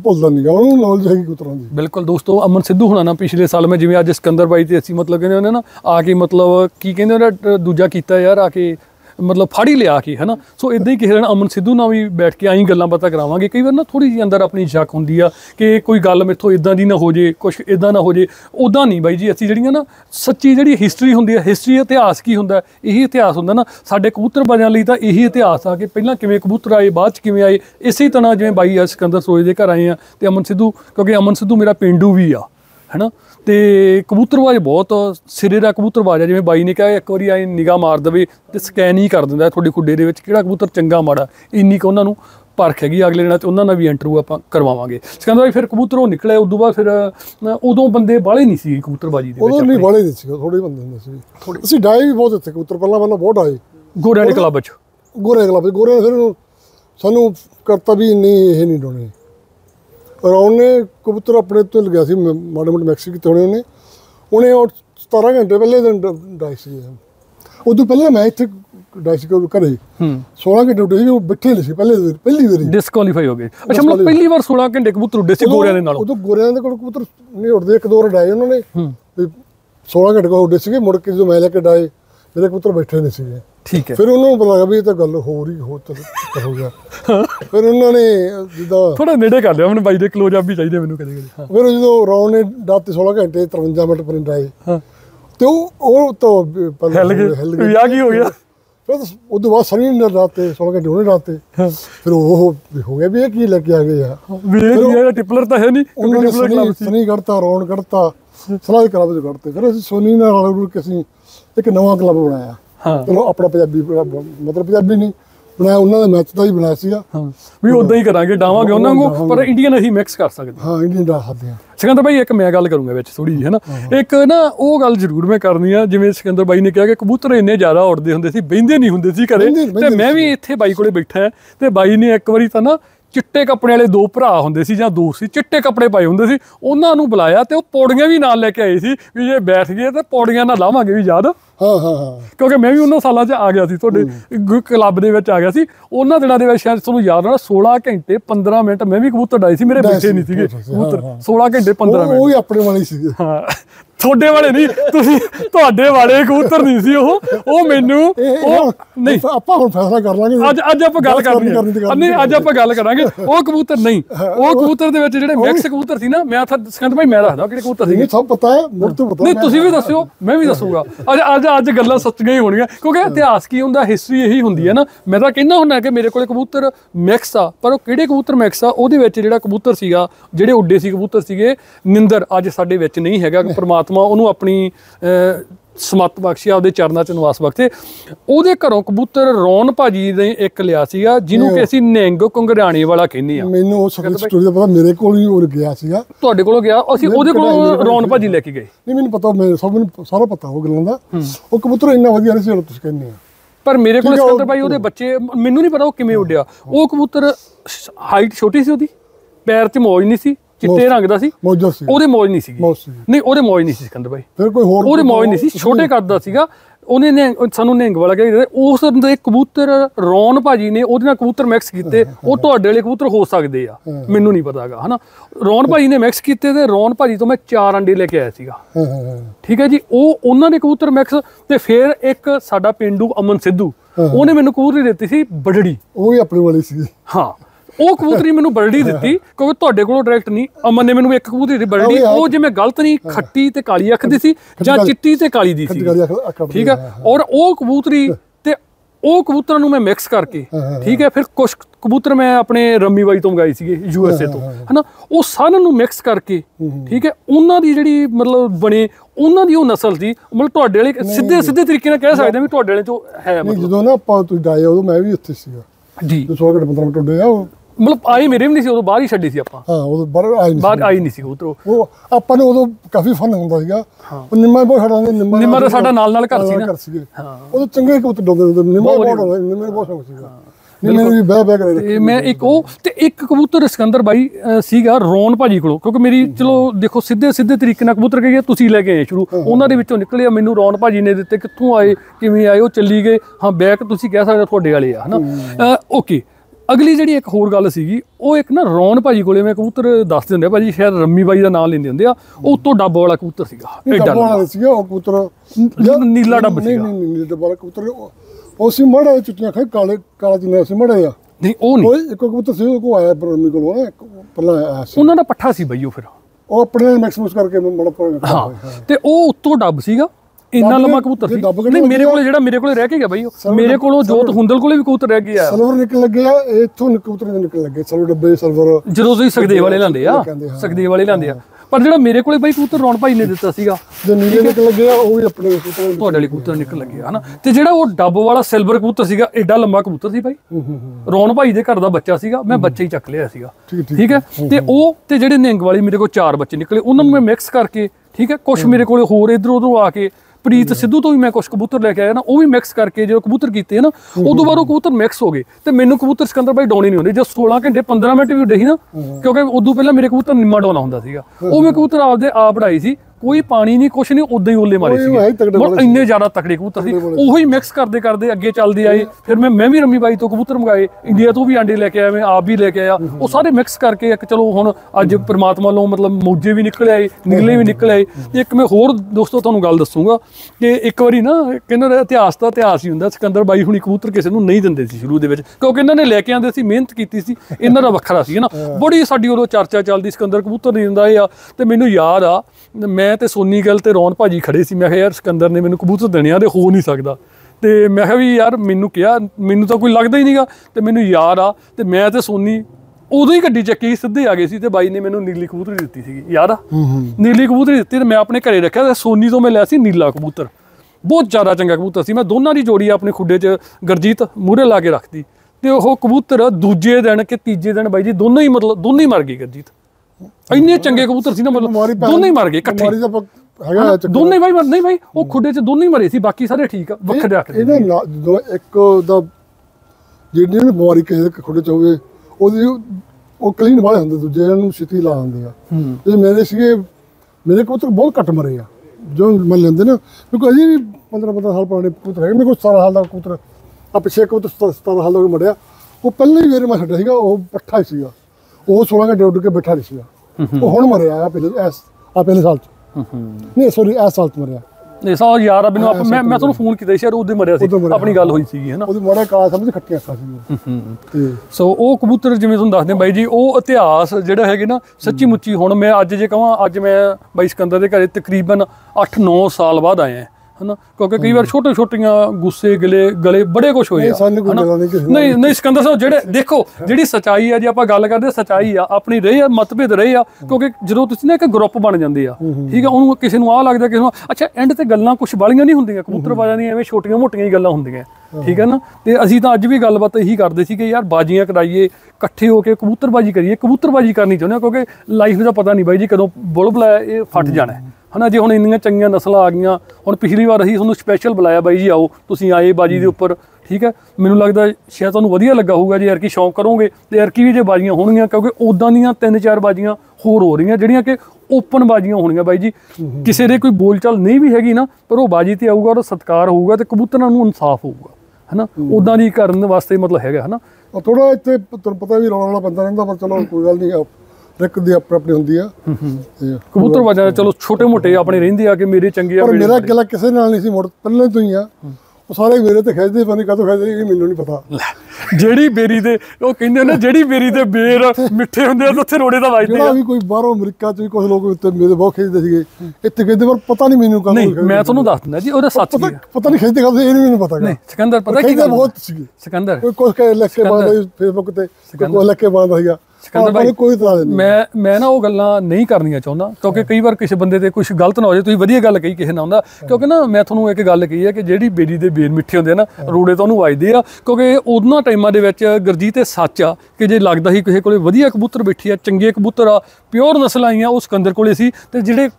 ਭੁੱਲਦਾ ਨਹੀਂਗਾ ਉਹਨੂੰ ਨੌਲੇਜ ਹੈਗੀ ਕਬੂਤਰਾਂ ਦੀ। ਬਿਲਕੁਲ ਦੋਸਤੋ ਅਮਨ ਸਿੱਧੂ ਹੁਣਾਂ ਨਾ ਪਿਛਲੇ ਸਾਲ ਮੈਂ ਜਿਵੇਂ ਅੱਜ ਸਿਕੰਦਰ ਬਾਈ ਤੇ ਅਸੀਂ ਮਤਲਬ ਕਹਿੰਦੇ ਉਹਨੇ ਨਾ ਆ ਕੇ ਮਤਲਬ ਕੀ ਕਹਿੰਦੇ ਉਹਨੇ ਦੂਜਾ ਕੀਤਾ ਯਾਰ ਆ ਕੇ ਮਤਲਬ ਫਾੜੀ ਲਿਆ ਕੇ, ਹਨਾ? ਸੋ ਇਦਾਂ ਹੀ ਕਿਸੇ ਦਿਨ ਅਮਨ ਸਿੱਧੂ ਨਾਲ ਵੀ ਬੈਠ ਕੇ ਆਈ ਗੱਲਾਂ ਬਾਤਾਂ ਕਰਾਵਾਂਗੇ। ਕਈ ਵਾਰ ਨਾ ਥੋੜੀ ਜਿਹੀ ਅੰਦਰ ਆਪਣੀ ਸ਼ੱਕ ਹੁੰਦੀ ਆ ਕਿ ਕੋਈ ਗੱਲ ਮੇਥੋਂ ਇਦਾਂ ਦੀ ਨਾ ਹੋ ਜੇ ਕੁਝ ਇਦਾਂ ਨਾ ਹੋ ਜੇ। ਉਦਾਂ ਨਹੀਂ ਬਾਈ ਜੀ, ਅਸੀਂ ਜਿਹੜੀਆਂ ਨਾ ਸੱਚੀ ਜਿਹੜੀ ਹਿਸਟਰੀ ਹੁੰਦੀ ਹੈ ਹਿਸਟਰੀ ਇਤਿਹਾਸ ਕੀ ਹੁੰਦਾ? ਇਹੀ ਇਤਿਹਾਸ ਹੁੰਦਾ ਨਾ। ਸਾਡੇ ਕਬੂਤਰਬਾਜ਼ਾਂ ਲਈ ਤਾਂ ਇਹੀ ਇਤਿਹਾਸ ਆ ਕਿ ਪਹਿਲਾਂ ਕਿਵੇਂ ਕਬੂਤਰ ਆਏ, ਬਾਅਦ ਚ ਕਿਵੇਂ ਆਏ। ਇਸੇ ਤਰ੍ਹਾਂ ਜਿਵੇਂ ਬਾਈ ਆ ਸਿਕੰਦਰ ਸਰੋਜ ਦੇ ਘਰ ਆਏ ਆ ਤੇ ਅਮਨ ਸਿੱਧੂ, ਕਿਉਂਕਿ ਅਮਨ ਸਿੱਧੂ ਮੇਰਾ ਪਿੰਡੂ ਵੀ ਆ। ਹੈਨਾ? ਤੇ ਕਬੂਤਰਬਾਜ਼ ਬਹੁਤ ਸਿਰੇ ਦਾ ਕਬੂਤਰਬਾਜ਼ ਆ ਜਿਵੇਂ ਬਾਈ ਨੇ ਕਿਹਾ ਇੱਕ ਵਾਰੀ ਆਏ ਨਿਗਾਹ ਮਾਰ ਦਵੇ ਤੇ ਸਕੈਨ ਹੀ ਕਰ ਦਿੰਦਾ ਤੁਹਾਡੇ ਖੁੱਡੇ ਦੇ ਵਿੱਚ ਕਿਹੜਾ ਕਬੂਤਰ ਚੰਗਾ ਮਾੜਾ। ਇੰਨੀ ਕੁ ਉਹਨਾਂ ਨੂੰ ਪਰਖ ਹੈਗੀ ਅਗਲੇ ਦਿਨਾਂ ਚ ਉਹਨਾਂ ਨਾਲ ਵੀ ਇੰਟਰਵਿਊ ਆਪਾਂ ਕਰਵਾਵਾਂਗੇ। ਸਿਕੰਦਰ ਬਾਈ ਫਿਰ ਕਬੂਤਰ ਉਹ ਨਿਕਲੇ ਉਦੋਂ ਬਾਅਦ ਫਿਰ ਉਦੋਂ ਬੰਦੇ ਬਾਹਲੇ ਨਹੀਂ ਸੀ ਕਬੂਤਰਬਾਜੀ ਦੇ ਉਦੋਂ ਵਿੱਚ ਨਹੀਂ ਆਪਣੇ। ਵਾਲੇ ਨਹੀਂ ਸੀ ਥੋੜੇ ਬੰਦੇ ਹੁੰਦੇ ਸੀ ਅਸੀਂ ਡਾਏ ਵੀ ਬਹੁਤ ਇੱਥੇ ਕਬੂਤਰ ਪਹਿਲਾਂ ਪਹਿਲਾਂ ਬਹੁਤ ਡਾਏ। ਗੋਰਿਆਂ ਦੇ ਕਲੱਬ ਚ। ਗੋਰੇ ਗਲਾਬ ਗੋਰੇ ਨੇ ਫਿਰ ਸਾਨੂੰ ਕਰਤਾ ਵੀ ਨਹੀਂ ਇਹ ਨਹੀਂ ਡੋਣੇ ਪਰ ਉਹਨੇ ਕਬੂਤਰ ਆਪਣੇ ਤੋਂ ਲਗਿਆ ਸੀ ਮਾੜੇ ਮੋਟੇ ਮੈਕਸੀ ਕਿਤੇ ਹੋਣੇ ਉਹਨੇ। ਉਹਨੇ ਉਹ 17 ਘੰਟੇ ਪਹਿਲੇ ਦਿਨ ਡਾਈ ਸੀ ਉਦੋਂ ਪਹਿਲਾਂ ਮੈਂ ਇੱਥੇ ਡਾਈ ਸੀ ਕੋਲ ਘਰੇ। ਹੂੰ। 16 ਘੰਟੇ ਉੱਡੇ ਸੀ ਉਹ ਬਿੱਠੇ ਨਹੀਂ ਸੀ ਪਹਿਲੇ ਦਿਨ- ਪਹਿਲੀ ਵਾਰੀ। ਡਿਸਕੁਆਲੀਫਾਈ ਹੋ ਗਏ। ਅੱਛਾ ਮਤਲਬ ਪਹਿਲੀ ਵਾਰ 16 ਘੰਟੇ ਕਬੂਤਰ ਉੱਡੇ ਸੀ ਗੋਰਿਆਂ ਦੇ ਨਾਲੋਂ। ਉਦੋਂ ਗੋਰਿਆਂ ਦੇ ਕੋਲ ਕਬੂਤਰ ਨਹੀਂ ਉੱਡਦੇ ਇੱਕ ਦੋ ਵਾਰ ਡਾਏ ਉਹਨਾਂ ਨੇ। ਹੂੰ। ਵੀ 16 ਘੰਟੇ ਕੋਲ ਉੱਡੇ ਸੀਗੇ ਮੁੜ ਕੇ ਜਦੋਂ ਮੈਂ ਲੈ ਕੇ ਡਾਏ ਮੇਰੇ ਕਬੂਤਰ ਬੈਠੇ ਨਹੀਂ ਸੀਗੇ। ਠੀਕ ਹੈ। ਫਿਰ ਉਹਨਾਂ ਨੂੰ ਪਤਾ ਲੱਗਾ ਵੀ ਇਹ ਤਾਂ ਗੱਲ ਹੋ ਰਹੀ ਹੋ ਚੱਲ ਹੋ ਗਿਆ। ਫਿਰ ਉਹਨਾਂ ਨੇ ਜਿੱਦਾਂ ਥੋੜਾ ਨੇੜੇ ਕਰ ਲਿਆ ਮੈਨੂੰ ਬਾਈ ਦੇ ਕਲੋਜ਼ ਅਪ ਵੀ ਚਾਹੀਦੇ ਮੈਨੂੰ ਕਦੇ ਕਦੇ ਹਾਂ। ਫਿਰ ਜਦੋਂ ਰੌਣ ਨੇ ਡਾਤੇ 16 ਘੰਟੇ 53 ਮਿੰਟ ਪ੍ਰਿੰਟ ਆਏ। ਹਾਂ। ਤੇ ਉਹ ਉਹ ਤਾਂ ਪਹਿਲਾਂ ਹਿੱਲ ਗਏ। ਵੀ ਆ ਕੀ ਹੋ ਗਿਆ? ਫਿਰ ਤੋਂ ਬਾਅਦ ਸਨੀ ਨੇ ਡਾਤੇ 16 ਘੰਟੇ ਉਹਨੇ ਡਾਤੇ। ਫਿਰ ਉਹ ਹੋ ਗਿਆ ਵੀ ਇਹ ਕੀ ਲੈ ਕੇ ਆ ਗਏ ਆ। ਵੀ ਇਹ ਹੈ ਟਿਪਲਰ ਤਾਂ ਹੈ ਨਹੀਂ ਉਹਨਾਂ ਨੇ ਟਿਪਲਰ ਕਲੱਬ ਸਨੀ ਕੱਢਤਾ ਰੌਣ ਕੱਢਤਾ ਸਲਾਹ ਕਲੱਬ ਚ ਫਿਰ ਅਸੀਂ ਸੋਨੀ ਨਾਲ ਰਲ ਕੇ ਅਸੀਂ ਇੱਕ ਨਵਾਂ ਕਲੱਬ ਬਣਾਇਆ। ਹਾਂ। ਚਲੋ ਆਪਣਾ ਪੰਜਾਬੀ ਮਤਲਬ ਪੰਜਾਬੀ ਨਹੀਂ ਬਣਾਇਆ ਉਹਨਾਂ ਦਾ ਮੈਚ ਦਾ ਹੀ ਬਣਾਇਆ ਸੀਗਾ। ਹਾਂ। ਵੀ ਉਦਾਂ ਹੀ ਕਰਾਂਗੇ ਡਾਵਾਂਗੇ ਉਹਨਾਂ ਨੂੰ ਪਰ ਇੰਡੀਅਨ ਅਸੀਂ ਮਿਕਸ ਕਰ ਸਕਦੇ ਹਾਂ। ਇੰਡੀਅਨ ਦਾ ਹੱਥ ਆ ਸਿਕੰਦਰ ਬਾਈ ਇੱਕ ਮੈਂ ਗੱਲ ਕਰੂੰਗਾ ਵਿੱਚ ਥੋੜੀ ਜਿਹੀ ਹੈ ਨਾ? ਇੱਕ ਨਾ ਉਹ ਗੱਲ ਜ਼ਰੂਰ ਮੈਂ ਕਰਨੀ ਆ ਜਿਵੇਂ ਸਿਕੰਦਰ ਬਾਈ ਨੇ ਕਿਹਾ ਕਿ ਕਬੂਤਰ ਇੰਨੇ ਜ਼ਿਆਦਾ ਉੜਦੇ ਹੁੰਦੇ ਸੀ ਬਹਿੰਦੇ ਨਹੀਂ ਹੁੰਦੇ ਸੀ ਘਰੇ। ਤੇ ਮੈਂ ਵੀ ਇੱਥੇ ਬਾਈ ਕੋਲੇ ਬੈਠਾ ਹਾਂ ਤੇ ਬਾਈ ਨੇ ਇੱਕ ਵਾਰੀ ਤਾਂ ਨਾ ਚਿੱਟੇ ਕੱਪੜੇ ਵਾਲੇ ਦੋ ਭਰਾ ਹੁੰਦੇ ਸੀ ਜਾਂ ਦੋ ਸੀ ਚਿੱਟੇ ਕੱਪੜੇ ਪਾਏ ਹੁੰਦੇ ਸੀ। ਉਹਨਾਂ ਨੂੰ ਬੁਲਾਇਆ ਤੇ ਉਹ ਪੌੜੀਆਂ ਵੀ ਨਾਲ ਲੈ ਕੇ ਆਏ ਸੀ ਵੀ ਜੇ ਬੈਠ ਗਏ ਤੇ ਪੌੜੀਆਂ ਨਾਲ ਲਾਵਾਂਗੇ ਵੀ ਯਾਦ। ਹਾਂ ਹਾਂ ਹਾਂ। ਕਿਉਂਕਿ ਮੈਂ ਵੀ ਉਹਨਾਂ ਸਾਲਾਂ 'ਚ ਆ ਗਿਆ ਸੀ ਤੁਹਾਡੇ ਕਲੱਬ ਦੇ ਵਿੱਚ ਆ ਗਿਆ ਸੀ। ਉਹਨਾਂ ਦਿਨਾਂ ਦੇ ਵਿੱਚ ਸ਼ਾਇਦ ਤੁਹਾਨੂੰ ਯਾਦ ਹੋਣਾ 16 ਘੰਟੇ 15 ਮਿੰਟ ਮੈਂ ਵੀ ਕਬੂਤਰ ਡਾਈ ਸੀ ਮੇਰੇ ਬੈਠੇ ਨਹੀਂ ਸੀਗੇ ਹਾਂ, ਕਬੂਤਰ। ਹਾਂ। 16 ਘੰਟੇ 15 ਉਹ ਮਿੰਟ। ਉਹ ਵੀ ਆਪਣੇ ਵਾਲੇ ਹੀ ਸੀਗੇ। ਹਾਂ। ਤੁਹਾਡੇ ਵਾਲੇ ਨਹੀਂ ਤੁਸੀਂ ਤੁਹਾਡੇ ਵਾਲੇ ਕਬੂਤਰ ਨਹੀਂ ਸੀ ਉਹ। ਉਹ ਮੈਨੂੰ ਉਹ ਨਹੀਂ। ਆਪਾਂ ਹੁਣ ਫੈਸਲਾ ਕਰ ਲਾਂਗੇ। ਅੱਜ ਅੱਜ ਆਪਾਂ ਗੱਲ ਕਰਨੀ- ਨਹੀਂ ਅੱਜ ਆਪਾਂ ਗੱਲ ਕਰਾਂਗੇ। ਉਹ ਕਬੂਤਰ ਨਹੀਂ। ਉਹ ਕਬੂਤਰ ਦੇ ਵਿੱਚ ਜਿਹੜੇ ਮਿਕਸ ਕਬੂਤਰ ਸੀ ਨਾ ਮੈਂ ਤਾਂ ਸਿਕੰਦਰ ਭਾਈ ਮੈਂ ਦੱਸਦਾ ਕਿਹੜੇ ਕਬੂਤਰ ਇਹ ਸਭ ਪਤਾ ਹੈ ਮੁੜ ਤੋਂ ਪਤਾ ਨਹੀਂ ਤੁਸੀਂ ਵੀ ਦੱਸਿਓ ਮੈਂ ਵੀ ਦੱਸੂਗਾ। ਅੱਜ ਅੱਜ ਅੱਜ ਗੱਲਾਂ ਸੱਚੀਆਂ ਹੀ ਹੋਣਗੀਆਂ ਕਿਉਂਕਿ ਇਤਿਹਾਸ ਕੀ ਹੁੰਦਾ ਹਿਸਟਰੀ ਇਹੀ ਹੁੰਦੀ ਹੈ ਨਾ। ਮੈਂ ਤਾਂ ਕਹਿੰਦਾ ਹੁੰਦਾ ਕਿ ਮੇਰੇ ਕੋਲੇ ਕਬੂਤਰ ਮਿਕਸ ਆ ਪਰ ਉਹ ਕਿਹੜੇ ਕਬੂਤਰ ਮਿਕਸ ਆ ਉਹਦੇ ਵਿੱਚ ਜਿਹੜਾ ਕਬੂਤਰ ਸੀਗਾ ਜਿਹੜੇ ਉੱਡੇ ਸੀ ਕਬੂਤਰ ਸੀਗੇ ਨਿੰਦਰ ਅੱਜ ਸਾਡੇ ਵਿੱਚ ਨਹੀਂ ਹੈਗਾ ਕਿ <laughs> ਪ੍ਰਮਾਤਮਾ ਉਹਨੂੰ ਆਪਣੀ ਸਮੱਤ ਬਖਸ਼ੀ ਆਪਦੇ ਚਰਨਾਂ ਚ ਨਿਵਾਸ ਬਖਸ਼ੇ। ਉਹਦੇ ਘਰੋਂ ਕਬੂਤਰ ਰੌਣ ਭਾਜੀ ਨੇ ਇੱਕ ਲਿਆ ਸੀਗਾ ਜਿਹਨੂੰ ਕਿ ਅਸੀਂ ਨਿੰਗ ਕੁੰਗਰਾਣੇ ਵਾਲਾ ਕਹਿੰਦੇ ਆ ਮੈਨੂੰ ਉਹ ਸਟੋਰੀ ਦਾ ਪਤਾ ਮੇਰੇ ਕੋਲ ਹੀ ਉਹ ਗਿਆ ਸੀਗਾ। ਤੁਹਾਡੇ ਕੋਲੋਂ ਗਿਆ? ਅਸੀਂ ਉਹਦੇ ਕੋਲੋਂ ਰੌਣ ਭਾਜੀ ਲੈ ਕੇ ਗਏ। ਨਹੀਂ ਮੈਨੂੰ ਪਤਾ ਮੈਂ ਸਭ ਮੈਨੂੰ ਸਾਰਾ ਪਤਾ ਉਹ ਗੱਲਾਂ ਦਾ। ਉਹ ਕਬੂਤਰ ਇੰਨਾ ਵਧੀਆ ਨਹੀਂ ਸੀ ਤੁਸੀਂ ਕਹਿੰਦੇ ਆ ਪਰ ਮੇਰੇ ਕੋਲ ਸਿਕੰਦਰ ਭਾਈ ਉਹਦੇ ਬੱਚੇ ਮੈਨੂੰ ਨਹੀਂ ਪਤਾ ਉਹ ਕਿਵੇਂ ਉੱਡਿਆ। ਉਹ ਕਬੂਤਰ ਹਾਈਟ ਛੋਟੀ ਸੀ ਉਹਦੀ। ਪੈਰ 'ਚ ਮੌਜ ਨਹੀਂ ਸੀ। ਚਿੱਟੇ ਰੰਗ ਦਾ ਸੀ? ਮੌਜਾ ਸੀ। ਉਹਦੇ ਮੌਜ ਨਹੀਂ ਸੀਗੀ। ਨਹੀਂ ਉਹਦੇ ਮੌਜ ਨਹੀਂ ਸੀ ਸਿਕੰਦਰ ਭਾਈ ਫਿਰ ਕੋਈ ਹੋਰ ਉਹਦੇ ਮੌਜ ਨਹੀਂ ਸੀ। ਛੋਟੇ ਕੱਦ ਦਾ ਸੀਗਾ। ਉਹਨੇ ਨੇ ਸਾਨੂੰ ਨਿਹੰਗ ਵਾਲਾ ਕਹਿੰਦੇ ਉਸ ਦੇ ਕਬੂਤਰ ਰੌਣ ਭਾਜੀ ਨੇ ਉਹਦੇ ਨਾਲ ਕਬੂਤਰ ਮਿਕਸ ਕੀਤੇ। ਉਹ ਤੁਹਾਡੇ ਵਾਲੇ ਕਬੂਤਰ ਹੋ ਸਕਦੇ ਆ। ਮੈਨੂੰ ਨਹੀਂ ਪਤਾਗਾ ਹਨਾ? ਰੌਣ ਭਾਜੀ ਨੇ ਮਿਕਸ ਕੀਤੇ ਤੇ ਰੌਣ ਭਾਜੀ ਤੋਂ ਮੈਂ ਚਾਰ ਅੰਡੇ ਲੈ ਕੇ ਆਇਆ ਸੀਗਾ। ਠੀਕ ਹੈ ਜੀ? ਉਹ ਉਹਨਾਂ ਦੇ ਕਬੂਤਰ ਮਿਕਸ ਤੇ ਫਿਰ ਇੱਕ ਸਾਡਾ ਪਿੰਡੂ ਅਮਨ ਸਿੱਧੂ ਉਹਨੇ ਮੈਨੂੰ ਕਬੂਤਰੀ ਦਿੱਤੀ ਸੀ ਬੜੜੀ ਉਹ ਵੀ ਆਪਣੇ ਵਾਲੇ ਸੀ ਹਾਂ। ਉਹ ਕਬੂਤਰੀ ਮੈਨੂੰ ਬਰਡੀ ਦਿੱਤੀ ਕਿਉਂਕਿ ਤੁਹਾਡੇ ਕੋਲੋਂ ਡਾਇਰੈਕਟ ਨਹੀਂ ਅਮਨ ਨੇ ਮੈਨੂੰ ਇੱਕ ਕਬੂਤਰੀ ਦਿੱਤੀ ਬਰਡੀ ਉਹ ਜਿਵੇਂ ਗਲਤ ਨਹੀਂ ਖੱਟੀ ਤੇ ਕਾਲੀ ਅੱਖ ਦੀ ਸੀ ਜਾਂ ਚਿੱਟੀ ਤੇ ਕਾਲੀ ਦੀ ਸੀ। ਠੀਕ ਹੈ ਔਰ ਉਹ ਕਬੂਤਰੀ ਤੇ ਉਹ ਕਬੂਤਰਾਂ ਨੂੰ ਮੈਂ ਮਿਕਸ ਕਰਕੇ ਠੀਕ ਹੈ ਫਿਰ ਕੁਝ ਕਬੂਤਰ ਮੈਂ ਆਪਣੇ ਰੰਮੀ ਬਾਈ ਤੋਂ ਮੰਗਾਈ ਸੀਗੇ ਯੂ ਐਸ ਏ ਤੋਂ ਹਨਾ? ਉਹ ਸਾਰਿਆਂ ਨੂੰ ਮਿਕਸ ਕਰਕੇ ਠੀਕ ਹੈ ਉਹਨਾਂ ਦੀ ਜਿਹੜੀ ਮਤਲਬ ਬਣੇ ਉਹਨਾਂ ਦੀ ਉਹ ਨਸਲ ਸੀ। ਮਤਲਬ ਤੁਹਾਡੇ ਵਾਲੇ ਸਿੱਧੇ ਸਿੱਧੇ ਤਰੀਕੇ ਨਾਲ ਕਹਿ ਸਕਦੇ ਹਾਂ ਵੀ ਤੁਹਾਡੇ ਵਾਲੇ ਚੋਂ ਹੈ ਮਤਲਬ। ਜਦੋਂ ਨਾ ਆਪਾਂ ਤੁਸੀਂ ਡਾਏ ਉਦੋਂ ਮੈਂ ਵੀ ਉੱਥੇ ਸੀਗਾ। ਜੀ। ਜੋ 16 ਘੰਟੇ 15 ਮਿੰਟ ਉੱਡੇ ਆ ਉਹ। ਮਤਲਬ ਆਏ ਮੇਰੇ ਵੀ ਨਹੀਂ ਸੀ ਉਦੋਂ ਬਾਹਰ ਹੀ ਛੱਡੀ ਸੀ ਆਪਾਂ। ਹਾਂ ਉਹ ਬਾਹਰ ਆਈ ਨਹੀਂ ਬਾਹਰ ਆਈ ਨਹੀਂ ਸੀ ਕਬੂਤਰ ਉਹ। ਆਪਾਂ ਨੂੰ ਉਦੋਂ ਕਾਫੀ ਫਨ ਹੁੰਦਾ ਸੀਗਾ। ਉਹ ਨਿੰਮਾ ਬਹੁਤ ਖੜਾ ਨਿੰਮਾ ਨਿੰਮਾ ਤਾਂ ਸਾਡਾ ਨਾਲ ਨਾਲ ਘਰ ਸੀ ਨਾ। ਸੀਗੇ। ਉਦੋਂ ਚੰਗੇ ਕਬੂਤਰ ਡੋਂਦੇ ਹੁੰਦੇ ਨਿੰਮਾ ਬਹੁਤ ਹੁੰਦਾ ਨਿੰਮੇ ਬਹੁਤ ਸ਼ੌਕ ਸੀਗਾ। ਨਿੰਮੇ ਵੀ ਬਹਿ ਬਹਿ ਕੇ ਤੇ ਮੈਂ ਇੱਕ ਉਹ ਤੇ ਇੱਕ ਕਬੂਤਰ ਸਿਕੰਦਰ ਬਾਈ ਸੀਗਾ ਰੋਨ ਭਾਜੀ ਕੋਲੋਂ। ਕਿਉਂਕਿ ਮੇਰੀ ਚਲੋ ਦੇਖੋ ਸਿੱਧੇ ਸਿੱਧੇ ਤਰੀਕੇ ਨਾਲ ਕਬੂਤਰ ਗਏ ਤੁਸੀਂ ਲੈ ਕੇ ਆਏ ਸ਼ੁਰੂ। ਉਹਨਾਂ ਦੇ ਵਿੱਚੋਂ ਨਿਕਲੇ ਆ ਮੈਨੂੰ ਰੋਨ ਭਾਜੀ ਨੇ ਦਿੱਤੇ ਕਿੱਥੋਂ ਆਏ ਕਿਵੇਂ ਆਏ ਉਹ ਚੱਲੀ ਗਏ। ਹਾਂ ਬੈਕ ਤੁਸੀਂ ਕਹਿ ਸਕਦੇ ਹੋ ਤੁਹਾਡੇ ਵਾਲੇ ਆ ਹਨਾ? ਓਕੇ। ਅਗਲੀ ਜਿਹੜੀ ਇੱਕ ਹੋਰ ਗੱਲ ਸੀਗੀ ਉਹ ਇੱਕ ਨਾ ਰੋਨ ਭਾਜੀ ਕੋਲੇ ਮੈਂ ਕਬੂਤਰ ਦੱਸ ਦਿੰਦੇ ਭਾਜੀ ਸ਼ਾਇਦ ਰੰਮੀ ਬਾਈ ਦਾ ਨਾਮ ਲੈਂਦੇ ਹੁੰਦੇ ਆ ਉਹ ਉੱਤੋਂ ਡੱਬ ਵਾਲਾ ਕਬੂਤਰ ਸੀਗਾ ਡੱਬਾ ਵਾਲਾ ਸੀਗਾ ਉਹ ਕਬੂਤਰ। ਨੀਲਾ ਡੱਬ ਸੀਗਾ। ਨਹੀਂ ਨਹੀਂ ਨੀਲਾ ਡੱਬਾ ਵਾਲਾ ਕਬੂਤਰ ਉਹ- ਸੀ ਮੜਾ ਚੁੱਟੀਆਂ ਖਾ ਕਾਲੇ ਕਾਲਾ ਜਿੰਨਾ ਸੀ ਮੜਾ ਆ ਨਹੀਂ ਉਹ ਨਹੀਂ। ਕੋਈ ਇੱਕ ਕਬੂਤਰ ਸੀ ਉਹ ਕੋ ਆਇਆ ਬਰਮੀ ਕੋਲੋਂ ਨਾ ਇੱਕ ਪਹਿਲਾਂ ਆਇਆ ਸੀ। ਉਹਨਾਂ ਦਾ ਪੱਠਾ ਸੀ ਬਈ ਉਹ ਫਿਰ। ਉਹ ਆਪਣੇ ਮੈਕਸਿਮਸ ਕਰਕੇ ਮੜਾ ਹਾਂ। ਤੇ ਉਹ ਉੱਤੋਂ ਡੱਬ ਸੀਗਾ ਇੰਨਾ ਲੰਮਾ ਕਬੂਤਰ ਸੀ। ਨਹੀਂ ਮੇਰੇ ਕੋਲੇ ਜਿਹੜਾ ਮੇਰੇ ਕੋਲੇ ਰਹਿ ਕੇ ਗਿਆ ਬਈ ਉਹ ਮੇਰੇ ਕੋਲੋਂ ਜੋਤ ਹੁੰਦਲ ਕੋਲੇ ਵੀ ਕਬੂਤਰ ਰਹਿ ਗਿਆ ਸਲਵਰ ਨਿਕਲ ਲੱਗੇ ਆ ਇੱਥੋਂ ਕਬੂਤਰ ਨਿਕਲ ਲੱਗੇ। ਸਲਵਰ ਡੱਬੇ ਸਲਵਰ ਜਦੋਂ ਤੁਸੀਂ ਸਗਦੇ ਵਾਲੇ ਲਾਂਦੇ ਆ। ਸਗਦੇ ਵਾਲੇ ਲਾਂਦੇ ਆ। ਪਰ ਜਿਹੜਾ ਮੇਰੇ ਕੋਲੇ ਬਈ ਕਬੂਤਰ ਰੌਣ ਭਾਈ ਨੇ ਦਿੱਤਾ ਸੀਗਾ ਜੇ ਨੀਲੇ ਨਿਕਲ ਲੱਗੇ ਆ ਉਹ ਵੀ ਆਪਣੇ ਕਬੂਤਰ ਤੁਹਾਡੇ ਵਾਲੇ ਕਬੂਤਰ ਨਿਕਲ ਲੱਗੇ ਹਨਾ? ਤੇ ਜਿਹੜਾ ਉਹ ਡੱਬ ਵਾਲਾ ਸਿਲਵਰ ਕਬੂਤਰ ਸੀਗਾ ਐਡਾ ਲੰਮਾ ਕਬੂਤਰ ਸੀ ਭਾਈ ਰੌਣ ਭਾਈ ਦੇ ਘਰ ਦਾ ਬੱਚਾ ਸੀਗਾ ਮੈਂ ਬੱਚਾ ਹੀ ਚੱਕ ਲਿਆ ਸੀਗਾ। ਠੀਕ ਹੈ? ਤੇ ਉਹ ਤੇ ਜਿਹੜੇ ਨਿੰਗ ਵਾਲੀ ਮੇਰੇ ਕੋਲ ਚਾਰ ਬੱਚੇ ਨਿਕਲੇ ਉਹਨਾਂ ਨੂੰ ਮੈਂ ਮਿਕਸ ਕਰਕੇ ਠੀਕ ਹੈ? ਕੁਝ ਮੇਰੇ ਕੋਲੇ ਹੋਰ ਇਧਰ ਉਧਰੋਂ ਆ ਕੇ ਪ੍ਰੀਤ ਸਿੱਧੂ ਤੋਂ ਵੀ ਮੈਂ ਕੁਝ ਕਬੂਤਰ ਲੈ ਕੇ ਆਇਆ ਨਾ ਉਹ ਵੀ ਮਿਕਸ ਕਰਕੇ ਜਦੋਂ ਕਬੂਤਰ ਕੀਤੇ ਨਾ ਉਦੋਂ ਬਾਅਦ ਉਹ ਕਬੂਤਰ ਮਿਕਸ ਹੋ ਗਏ। ਤੇ ਮੈਨੂੰ ਕਬੂਤਰ ਸਿਕੰਦਰ ਭਾਈ ਡਾਉਣੇ ਨਹੀਂ ਹੁੰਦੇ ਜੇ 16 ਘੰਟੇ 15 ਮਿੰਟ ਵੀ ਉੱਡੇ ਸੀ ਨਾ ਕਿਉਂਕਿ ਉਦੋਂ ਪਹਿਲਾਂ ਮੇਰੇ ਕਬੂਤਰ ਨਿੰਮਾ ਡਾਉਣਾ ਹੁੰਦਾ ਸੀਗਾ। ਉਹ ਮੈਂ ਕਬੂਤਰ ਆਪਦੇ ਆਪ ਢਾਈ ਸੀ। ਕੋਈ ਪਾਣੀ ਨਹੀਂ ਕੁਛ ਨਹੀਂ ਉਦਾਂ ਹੀ ਓਲੇ ਮਾਰੇ ਮਤਲਬ ਵਾਲੇ ਇੰਨੇ ਜ਼ਿਆਦਾ ਤਕੜੇ ਕਬੂਤਰ ਸੀ। ਉਹੀ ਮਿਕਸ ਕਰਦੇ ਕਰਦੇ ਅੱਗੇ ਚੱਲਦੇ ਆਏ। ਫਿਰ ਮੈਂ ਮੈਂ ਵੀ ਰੰਮੀ ਬਾਈ ਤੋਂ ਕਬੂਤਰ ਮੰਗਾਏ। ਇੰਡੀਆ ਤੋਂ ਵੀ ਆਂਡੇ ਲੈ ਕੇ ਆਇਆ ਮੈਂ ਆਪ ਵੀ ਲੈ ਕੇ ਆਇਆ। ਉਹ ਸਾਰੇ ਮਿਕਸ ਕਰਕੇ ਇੱਕ ਚਲੋ ਹੁਣ ਅੱਜ ਪ੍ਰਮਾਤਮਾ ਵੱਲੋਂ ਮਤਲਬ ਮੌਜੇ ਵੀ ਨਿਕਲ ਆਏ ਨਿਕਲੇ ਵੀ ਨਿਕਲ ਆਏ। ਇੱਕ ਮੈਂ ਹੋਰ ਦੋਸਤੋ ਤੁਹਾਨੂੰ ਗੱਲ ਦੱਸੂਗਾ ਕਿ ਇੱਕ ਵਾਰੀ ਨਾ ਕਹਿੰਦੇ ਇਤਿਹਾਸ ਦਾ ਇਤਿਹਾਸ ਹੀ ਹੁੰਦਾ। ਸਿਕੰਦਰ ਬਾਈ ਹੁਣੀ ਕਬੂਤਰ ਕਿਸੇ ਨੂੰ ਨਹੀਂ ਦਿੰਦੇ ਸੀ ਸ਼ੁਰੂ ਦੇ ਵਿੱਚ। ਕਿਉਂਕਿ ਇਹਨਾਂ ਨੇ ਲੈ ਕੇ ਆਂਦੇ ਸੀ ਮਿਹਨਤ ਕੀਤੀ ਸੀ। ਇਹਨਾਂ ਦਾ ਵੱਖਰਾ ਸੀ ਨਾ? ਬੜੀ ਸਾਡੀ ਉਦੋਂ ਚਰਚਾ ਚੱਲਦੀ ਸਿਕੰਦਰ ਕਬੂਤਰ ਨਹੀਂ ਦਿੰਦਾ ਇਹ ਆ। ਤੇ ਮੈਨੂੰ ਯਾਦ ਆ ਮੈਂ ਤੇ ਸੋਨੀ ਗੱਲ ਤੇ ਰੌਣ ਭਾਜੀ ਖੜੇ ਸੀ। ਮੈਂ ਕਿਹਾ ਯਾਰ ਸਿਕੰਦਰ ਨੇ ਮੈਨੂੰ ਕਬੂਤਰ ਦੇਣੇ ਆ ਤੇ ਹੋ ਨਹੀਂ ਸਕਦਾ। ਤੇ ਮੈਂ ਕਿਹਾ ਵੀ ਯਾਰ ਮੈਨੂੰ ਕਿਹਾ ਮੈਨੂੰ ਤਾਂ ਕੋਈ ਲੱਗਦਾ ਹੀ ਨਹੀਂਗਾ ਤੇ ਮੈਨੂੰ ਯਾਦ ਆ। ਤੇ ਮੈਂ ਤੇ ਸੋਨੀ ਉਦੋਂ ਹੀ ਗੱਡੀ ਚੱਕੀ ਸਿੱਧੇ ਆ ਗਏ ਸੀ ਤੇ ਬਾਈ ਨੇ ਮੈਨੂੰ ਨੀਲੀ ਕਬੂਤਰੀ ਦਿੱਤੀ ਸੀਗੀ। ਯਾਦ ਆ? ਨੀਲੀ ਕਬੂਤਰੀ ਦਿੱਤੀ ਤੇ ਮੈਂ ਆਪਣੇ ਘਰੇ ਰੱਖਿਆ ਤੇ ਸੋਨੀ ਤੋਂ ਮੈਂ ਲਿਆ ਸੀ ਨੀਲਾ ਕਬੂਤਰ। ਬਹੁਤ ਜ਼ਿਆਦਾ ਚੰਗਾ ਕਬੂਤਰ ਸੀ। ਮੈਂ ਦੋਨਾਂ ਦੀ ਜੋੜੀ ਆਪਣੇ ਖੁੱਡੇ 'ਚ ਗਰਜੀਤ ਮੂਹਰੇ ਲਾ ਕੇ ਰੱਖਦੀ ਤੇ ਉਹ ਕਬੂਤਰ ਦੂਜੇ ਦਿਨ ਕਿ ਤੀਜੇ ਦਿਨ ਬਾਈ ਜੀ ਦੋਨੋਂ ਹੀ ਮਤਲਬ ਦੋਨੋਂ ਹੀ ਮਰ ਗਏ ਗਰਜੀਤ। ਇੰਨੇ ਚੰਗੇ ਕਬੂਤਰ ਸੀ ਨਾ ਮਤਲਬ ਦੋਨੋਂ ਹੀ ਮਰ ਗਏ ਇਕੱਠੇ। ਬਿਮਾਰੀ ਦਾ ਹੈਗਾ। ਦੋਨੇ ਬਾਈ ਮਰ- ਨਹੀਂ ਬਾਈ ਉਹ ਖੁੱਡੇ 'ਚ ਦੋਨੇ ਹੀ ਮਰੇ ਸੀ ਬਾਕੀ ਸਾਰੇ ਠੀਕ ਆ ਵੱਖਰੇ ਰੱਖ ਇਹਦਾ ਇੱਕ ਦਾ ਜਿਹੜੀ ਨਾ ਬਿਮਾਰੀ ਕਿਸੇ ਦੇ ਖੁੱਡੇ ਚ ਹੋਵੇ ਉਹਦੀ ਉਹ ਕਲੀਨ ਵਾਲੇ ਹੁੰਦੇ ਦੂਜੇ ਨੂੰ ਛੇਤੀ ਲਾ ਦਿੰਦੇ ਆ। ਇਹ ਮੇਰੇ ਸੀਗੇ ਮੇਰੇ ਕਬੂਤਰ ਬਹੁਤ ਘੱਟ ਮਰੇ ਆ। ਜੋ ਮੈਂ ਲੈਂਦੇ ਨਾ ਕਿਉਂਕਿ ਅਜੇ ਵੀ 15 15 ਸਾਲ ਪੁਰਾਣੇ ਕਬੂਤਰ ਹੈਗੇ ਮੇਰੇ ਕੋਲ 17 ਸਾਲ ਦਾ ਕਬੂਤਰ ਆ। ਪਿੱਛੇ ਕਬੂਤਰ 17 ਸਾਲ ਦਾ ਹੋ ਮਰਿਆ। ਉਹ ਪਹਿਲਾਂ ਹੀ ਮੇਰੇ ਮੈਂ ਛੱਡਿਆ ਸੀਗਾ ਉਹ ਪੱਠਾ ਹੀ ਸੀਗਾ। ਉਹ 16 ਘੰਟੇ ਉੱਡ ਕੇ ਬੈਠਾ ਸੀਗਾ। ਉਹ ਹੁਣ ਮਰਿਆ ਆ ਪਹਿਲੇ ਐਸ ਆ ਪਹਿਲੇ ਸਾਲ ਚ। ਨਹੀਂ ਸੌਰੀ ਐਸ ਸਾਲ ਚ ਮਰਿਆ। ਨਹੀਂ ਸਾ ਯਾਰ ਆ ਮੈਨੂੰ ਆਪ- ਮੈਂ ਮੈਂ ਤੁਹਾਨੂੰ ਫੋਨ ਕੀਤਾ ਸੀ ਯਾਰ ਉਹਦੇ ਮਰਿਆ ਸੀ। ਆਪਣੀ ਗੱਲ ਹੋਈ ਸੀਗੀ ਹੈ ਨਾ ਉਹਦੀ ਮੜਾ ਕਾਲਾ ਸਮਝ ਖੱਟੀਆਂ ਅੱਖਾਂ ਸੀ ਸੋ ਉਹ ਕਬੂਤਰ ਜਿਵੇਂ ਤੁਹਾਨੂੰ ਦੱਸਦੇ ਬਾਈ ਜੀ ਉਹ ਇਤਿਹਾਸ ਜਿਹੜਾ ਹੈਗੇ ਨਾ ਸੱਚੀ ਮੁੱਚੀ ਹੁਣ ਮੈਂ ਅੱਜ ਜੇ ਕਹਾਂ ਅੱਜ ਮੈਂ ਬਾਈ ਸਿਕੰਦਰ ਦੇ ਘਰੇ ਤਕਰੀਬਨ 8-9 ਸਾਲ ਬਾਅਦ ਆਇਆ। ਹਨਾ ਕਿਉਂਕਿ ਕਈ ਵਾਰ ਛੋਟੇ ਛੋਟੀਆਂ ਗੁੱਸੇ ਗਲੇ ਗਲੇ ਬੜੇ ਕੁਝ ਹੋਏ ਨਹੀਂ, ਆ ਨਹੀਂ। ਨਹੀਂ ਸਿਕੰਦਰ ਸਾਹਿਬ ਜਿਹੜੇ ਦੇਖੋ ਜਿਹੜੀ ਸਚਾਈ ਆ ਜੇ ਆਪਾਂ ਗੱਲ ਕਰਦੇ ਸਚਾਈ ਆ ਆਪਣੀ ਰਹੇ ਆ ਮਤਭੇਦ ਰਹੇ ਆ ਕਿਉਂਕਿ ਜਦੋਂ ਤੁਸੀਂ ਨਾ ਇੱਕ ਗਰੁੱਪ ਬਣ ਜਾਂਦੇ ਆ ਠੀਕ ਆ ਉਹਨੂੰ ਕਿਸੇ ਨੂੰ ਆ ਲੱਗਦਾ ਕਿਸੇ ਨੂੰ ਅੱਛਾ ਐਂਡ ਤੇ ਗੱਲਾਂ ਕੁਝ ਬਾਲੀਆਂ ਨਹੀਂ ਹੁੰਦੀਆਂ ਕਬੂਤਰਬਾਜ਼ਾਂ ਦੀਆਂ ਐਵੇਂ ਛੋਟੀਆਂ ਮੋਟੀਆਂ ਹੀ ਗੱਲਾਂ ਹੁੰਦੀਆਂ। ਠੀਕ ਹੈ ਨਾ? ਤੇ ਅਸੀਂ ਤਾਂ ਅੱਜ ਵੀ ਗੱਲਬਾਤ ਇਹੀ ਕਰਦੇ ਸੀ ਕਿ ਯਾਰ ਬਾਜੀਆਂ ਕਰਾਈਏ ਇਕੱਠੇ ਹੋ ਕੇ ਕਬੂਤਰਬਾਜੀ ਕਰੀਏ। ਕਬੂਤਰਬਾਜੀ ਕਰਨੀ ਚਾਹੁੰਦੇ ਆ ਕਿਉਂਕਿ ਲਾਈਫ ਦਾ ਪਤਾ ਨਹੀਂ ਬਾਈ ਜੀ ਕਦੋਂ ਬੁਲਬੁਲ ਇਹ ਫਟ ਜਾਣਾ। ਹੈ ਹਨਾ ਜੇ ਹੁਣ ਇੰਨੀਆਂ ਚੰਗੀਆਂ ਨਸਲਾਂ ਆ ਗਈਆਂ ਹੁਣ ਪਿਛਲੀ ਵਾਰ ਅਸੀਂ ਤੁਹਾਨੂੰ ਸਪੈਸ਼ਲ ਬੁਲਾਇਆ ਬਾਈ ਜੀ ਆਓ ਤੁਸੀਂ ਆਏ ਬਾਜੀ ਦੇ ਉੱਪਰ ਠੀਕ ਹੈ? ਮੈਨੂੰ ਲੱਗਦਾ ਸ਼ਾਇਦ ਤੁਹਾਨੂੰ ਵਧੀਆ ਲੱਗਾ ਹੋਊਗਾ ਜੇ ਯਾਰ ਕੀ ਸ਼ੌਂਕ ਕਰੋਗੇ ਤੇ ਯਾਰ ਕੀ ਵੀ ਜੇ ਬਾਜੀਆਂ ਹੋਣਗੀਆਂ ਕਿਉਂਕਿ ਉਦਾਂ ਦੀਆਂ ਤਿੰਨ ਚਾਰ ਬਾਜੀਆਂ ਹੋਰ ਹੋ ਰਹੀਆਂ ਜਿਹੜੀਆਂ ਕਿ ਓਪਨ ਬਾਜੀਆਂ ਹੋਣਗੀਆਂ ਬਾਈ ਜੀ। ਕਿਸੇ ਦੇ ਕੋਈ ਬੋਲਚਾਲ ਨਹੀਂ ਵੀ ਹੈਗੀ ਨਾ ਪਰ ਉਹ ਬਾਜੀ ਤੇ ਆਊਗਾ ਉਹਦਾ ਸਤਿਕਾਰ ਹੋਊਗਾ ਤੇ ਕਬੂਤਰਾਂ ਨੂੰ ਇਨਸਾਫ ਹੋਊਗਾ। ਹਨਾ? ਉਦਾਂ ਦੀ ਕਰਨ ਵਾਸਤੇ ਮਤਲਬ ਹੈਗਾ ਹਨਾ? ਥੋੜਾ ਇੱਥੇ ਤੁਹਾਨੂੰ ਪਤਾ ਵੀ ਰੌਲਾ ਵਾਲਾ ਬੰਦਾ ਰਹਿੰਦਾ ਪਰ ਚਲੋ ਕੋਈ ਗੱਲ ਨਹੀਂ ਰਿਕ ਦੀ ਆਪਣੀ ਆਪਣੀ ਹੁੰਦੀ ਆ। ਤੇ ਕਬੂਤਰਬਾਜ਼ਾਂ ਚਲੋ ਛੋਟੇ ਮੋਟੇ ਆਪਣੇ ਰਹਿੰਦੇ ਆ ਕਿ ਮੇਰੇ ਚੰਗੇ ਆ ਪਰ ਮੇਰੇ ਗਿਲਾ ਕਿਸੇ ਨਾਲ ਨਹੀਂ ਸੀ ਮੁੜ ਪਹਿਲਾਂ ਤੋਂ ਹੀ ਆ। ਉਹ ਸਾਰੇ ਮੇਰੇ ਤੇ ਖਿੱਚਦੇ ਪਤਾ ਨਹੀਂ ਕਦੋਂ ਖਿੱਚਦੇ ਇਹ ਮੈਨੂੰ ਨਹੀਂ ਪਤਾ। ਜਿਹੜੀ ਬੇਰੀ ਦੇ ਉਹ ਕਹਿੰਦੇ ਨੇ ਜਿਹੜੀ ਬੇਰੀ ਦੇ ਬੇਰ ਮਿੱਠੇ ਹੁੰਦੇ ਆ ਤਾਂ ਉੱਥੇ ਰੋੜੇ ਦਾ ਵੱਜਦੇ ਆ। ਵੀ ਕੋਈ ਬਾਹਰੋਂ ਅਮਰੀਕਾ ਚ ਵੀ ਕੁਝ ਲੋਕ ਉੱਤੇ ਮੇਰੇ ਬਹੁਤ ਖਿੱਚਦੇ ਸੀਗੇ ਇੱਥੇ ਖਿੱਚਦੇ ਪਰ ਪਤਾ ਨਹੀਂ ਮੈਨੂੰ ਕਦੋਂ ਨਹੀਂ ਮੈਂ ਤੁਹਾਨੂੰ ਦੱਸ ਦਿੰਦਾ ਜੀ ਉਹਦਾ ਸੱਚ ਕੀ ਪਤਾ ਨਹੀਂ ਖਿੱਚਦੇ ਕਦੋਂ ਇਹ ਨਹੀਂ ਮੈਨੂੰ ਪਤਾ ਨਹੀਂ ਸਿਕੰਦਰ ਪਤਾ ਕੀ ਬਹੁਤ ਸੀਗੇ। ਸਿਕੰਦਰ। ਕੋਈ ਕੁਝ ਕੇ ਸਿਕੰਦਰ। ਪਾਉਂਦਾ ਫੇਸਬੁੱਕ ਤੇ ਕੋਈ ਕੁਛ ਲਿਖ ਕੇ ਪਾਉਂਦਾ ਸੀਗਾ। ਸਿਕੰਦਰ ਭਾਈ ਨੂੰ ਕੋਈ ਇਤਰਾਜ਼ ਨਹੀਂ ਮੈਂ ਮੈਂ ਨਾ ਉਹ ਗੱਲਾਂ ਨਹੀਂ ਕਰਨੀਆਂ ਚਾਹੁੰਦਾ ਕਿਉਂਕਿ ਕਈ ਵਾਰ ਕਿਸੇ ਬੰਦੇ ਤੇ ਕੁਝ ਗਲਤ ਨਾ ਹੋ ਜਾਏ ਤੁਸੀਂ ਵਧੀਆ ਗੱਲ ਕਹੀ ਕਿਸੇ ਨਾਲ ਹੁੰਦਾ। ਕਿਉਂਕਿ ਨਾ ਮੈਂ ਤੁਹਾਨੂੰ ਇੱਕ ਗੱਲ ਕਹੀ ਹੈ ਕਿ ਜਿਹੜੀ ਬੇਰੀ ਦੇ ਬੇਰ ਮਿੱਠੇ ਹੁੰਦੇ ਆ ਨਾ ਰੋੜੇ ਤੋਂ ਉਹਨੂੰ ਵੱਜਦੇ ਆ ਕਿਉਂਕਿ ਉਹਨਾਂ ਟਾਈਮਾਂ ਦੇ ਵਿੱਚ ਗੁਰਜੀਤ ਇਹ ਸੱਚ ਆ ਕਿ ਜੇ ਲੱਗਦਾ ਸੀ ਕਿਸੇ ਕੋਲੇ ਵਧੀਆ ਕਬੂਤਰ ਬੈਠੀ ਆ ਚੰਗੇ ਕਬੂਤਰ ਆ ਪਿਓਰ ਨਸਲ ਆਈਆਂ ਉਹ ਸਿਕੰਦਰ ਕੋਲੇ ਸੀ ਤੇ ਜਿਹੜੇ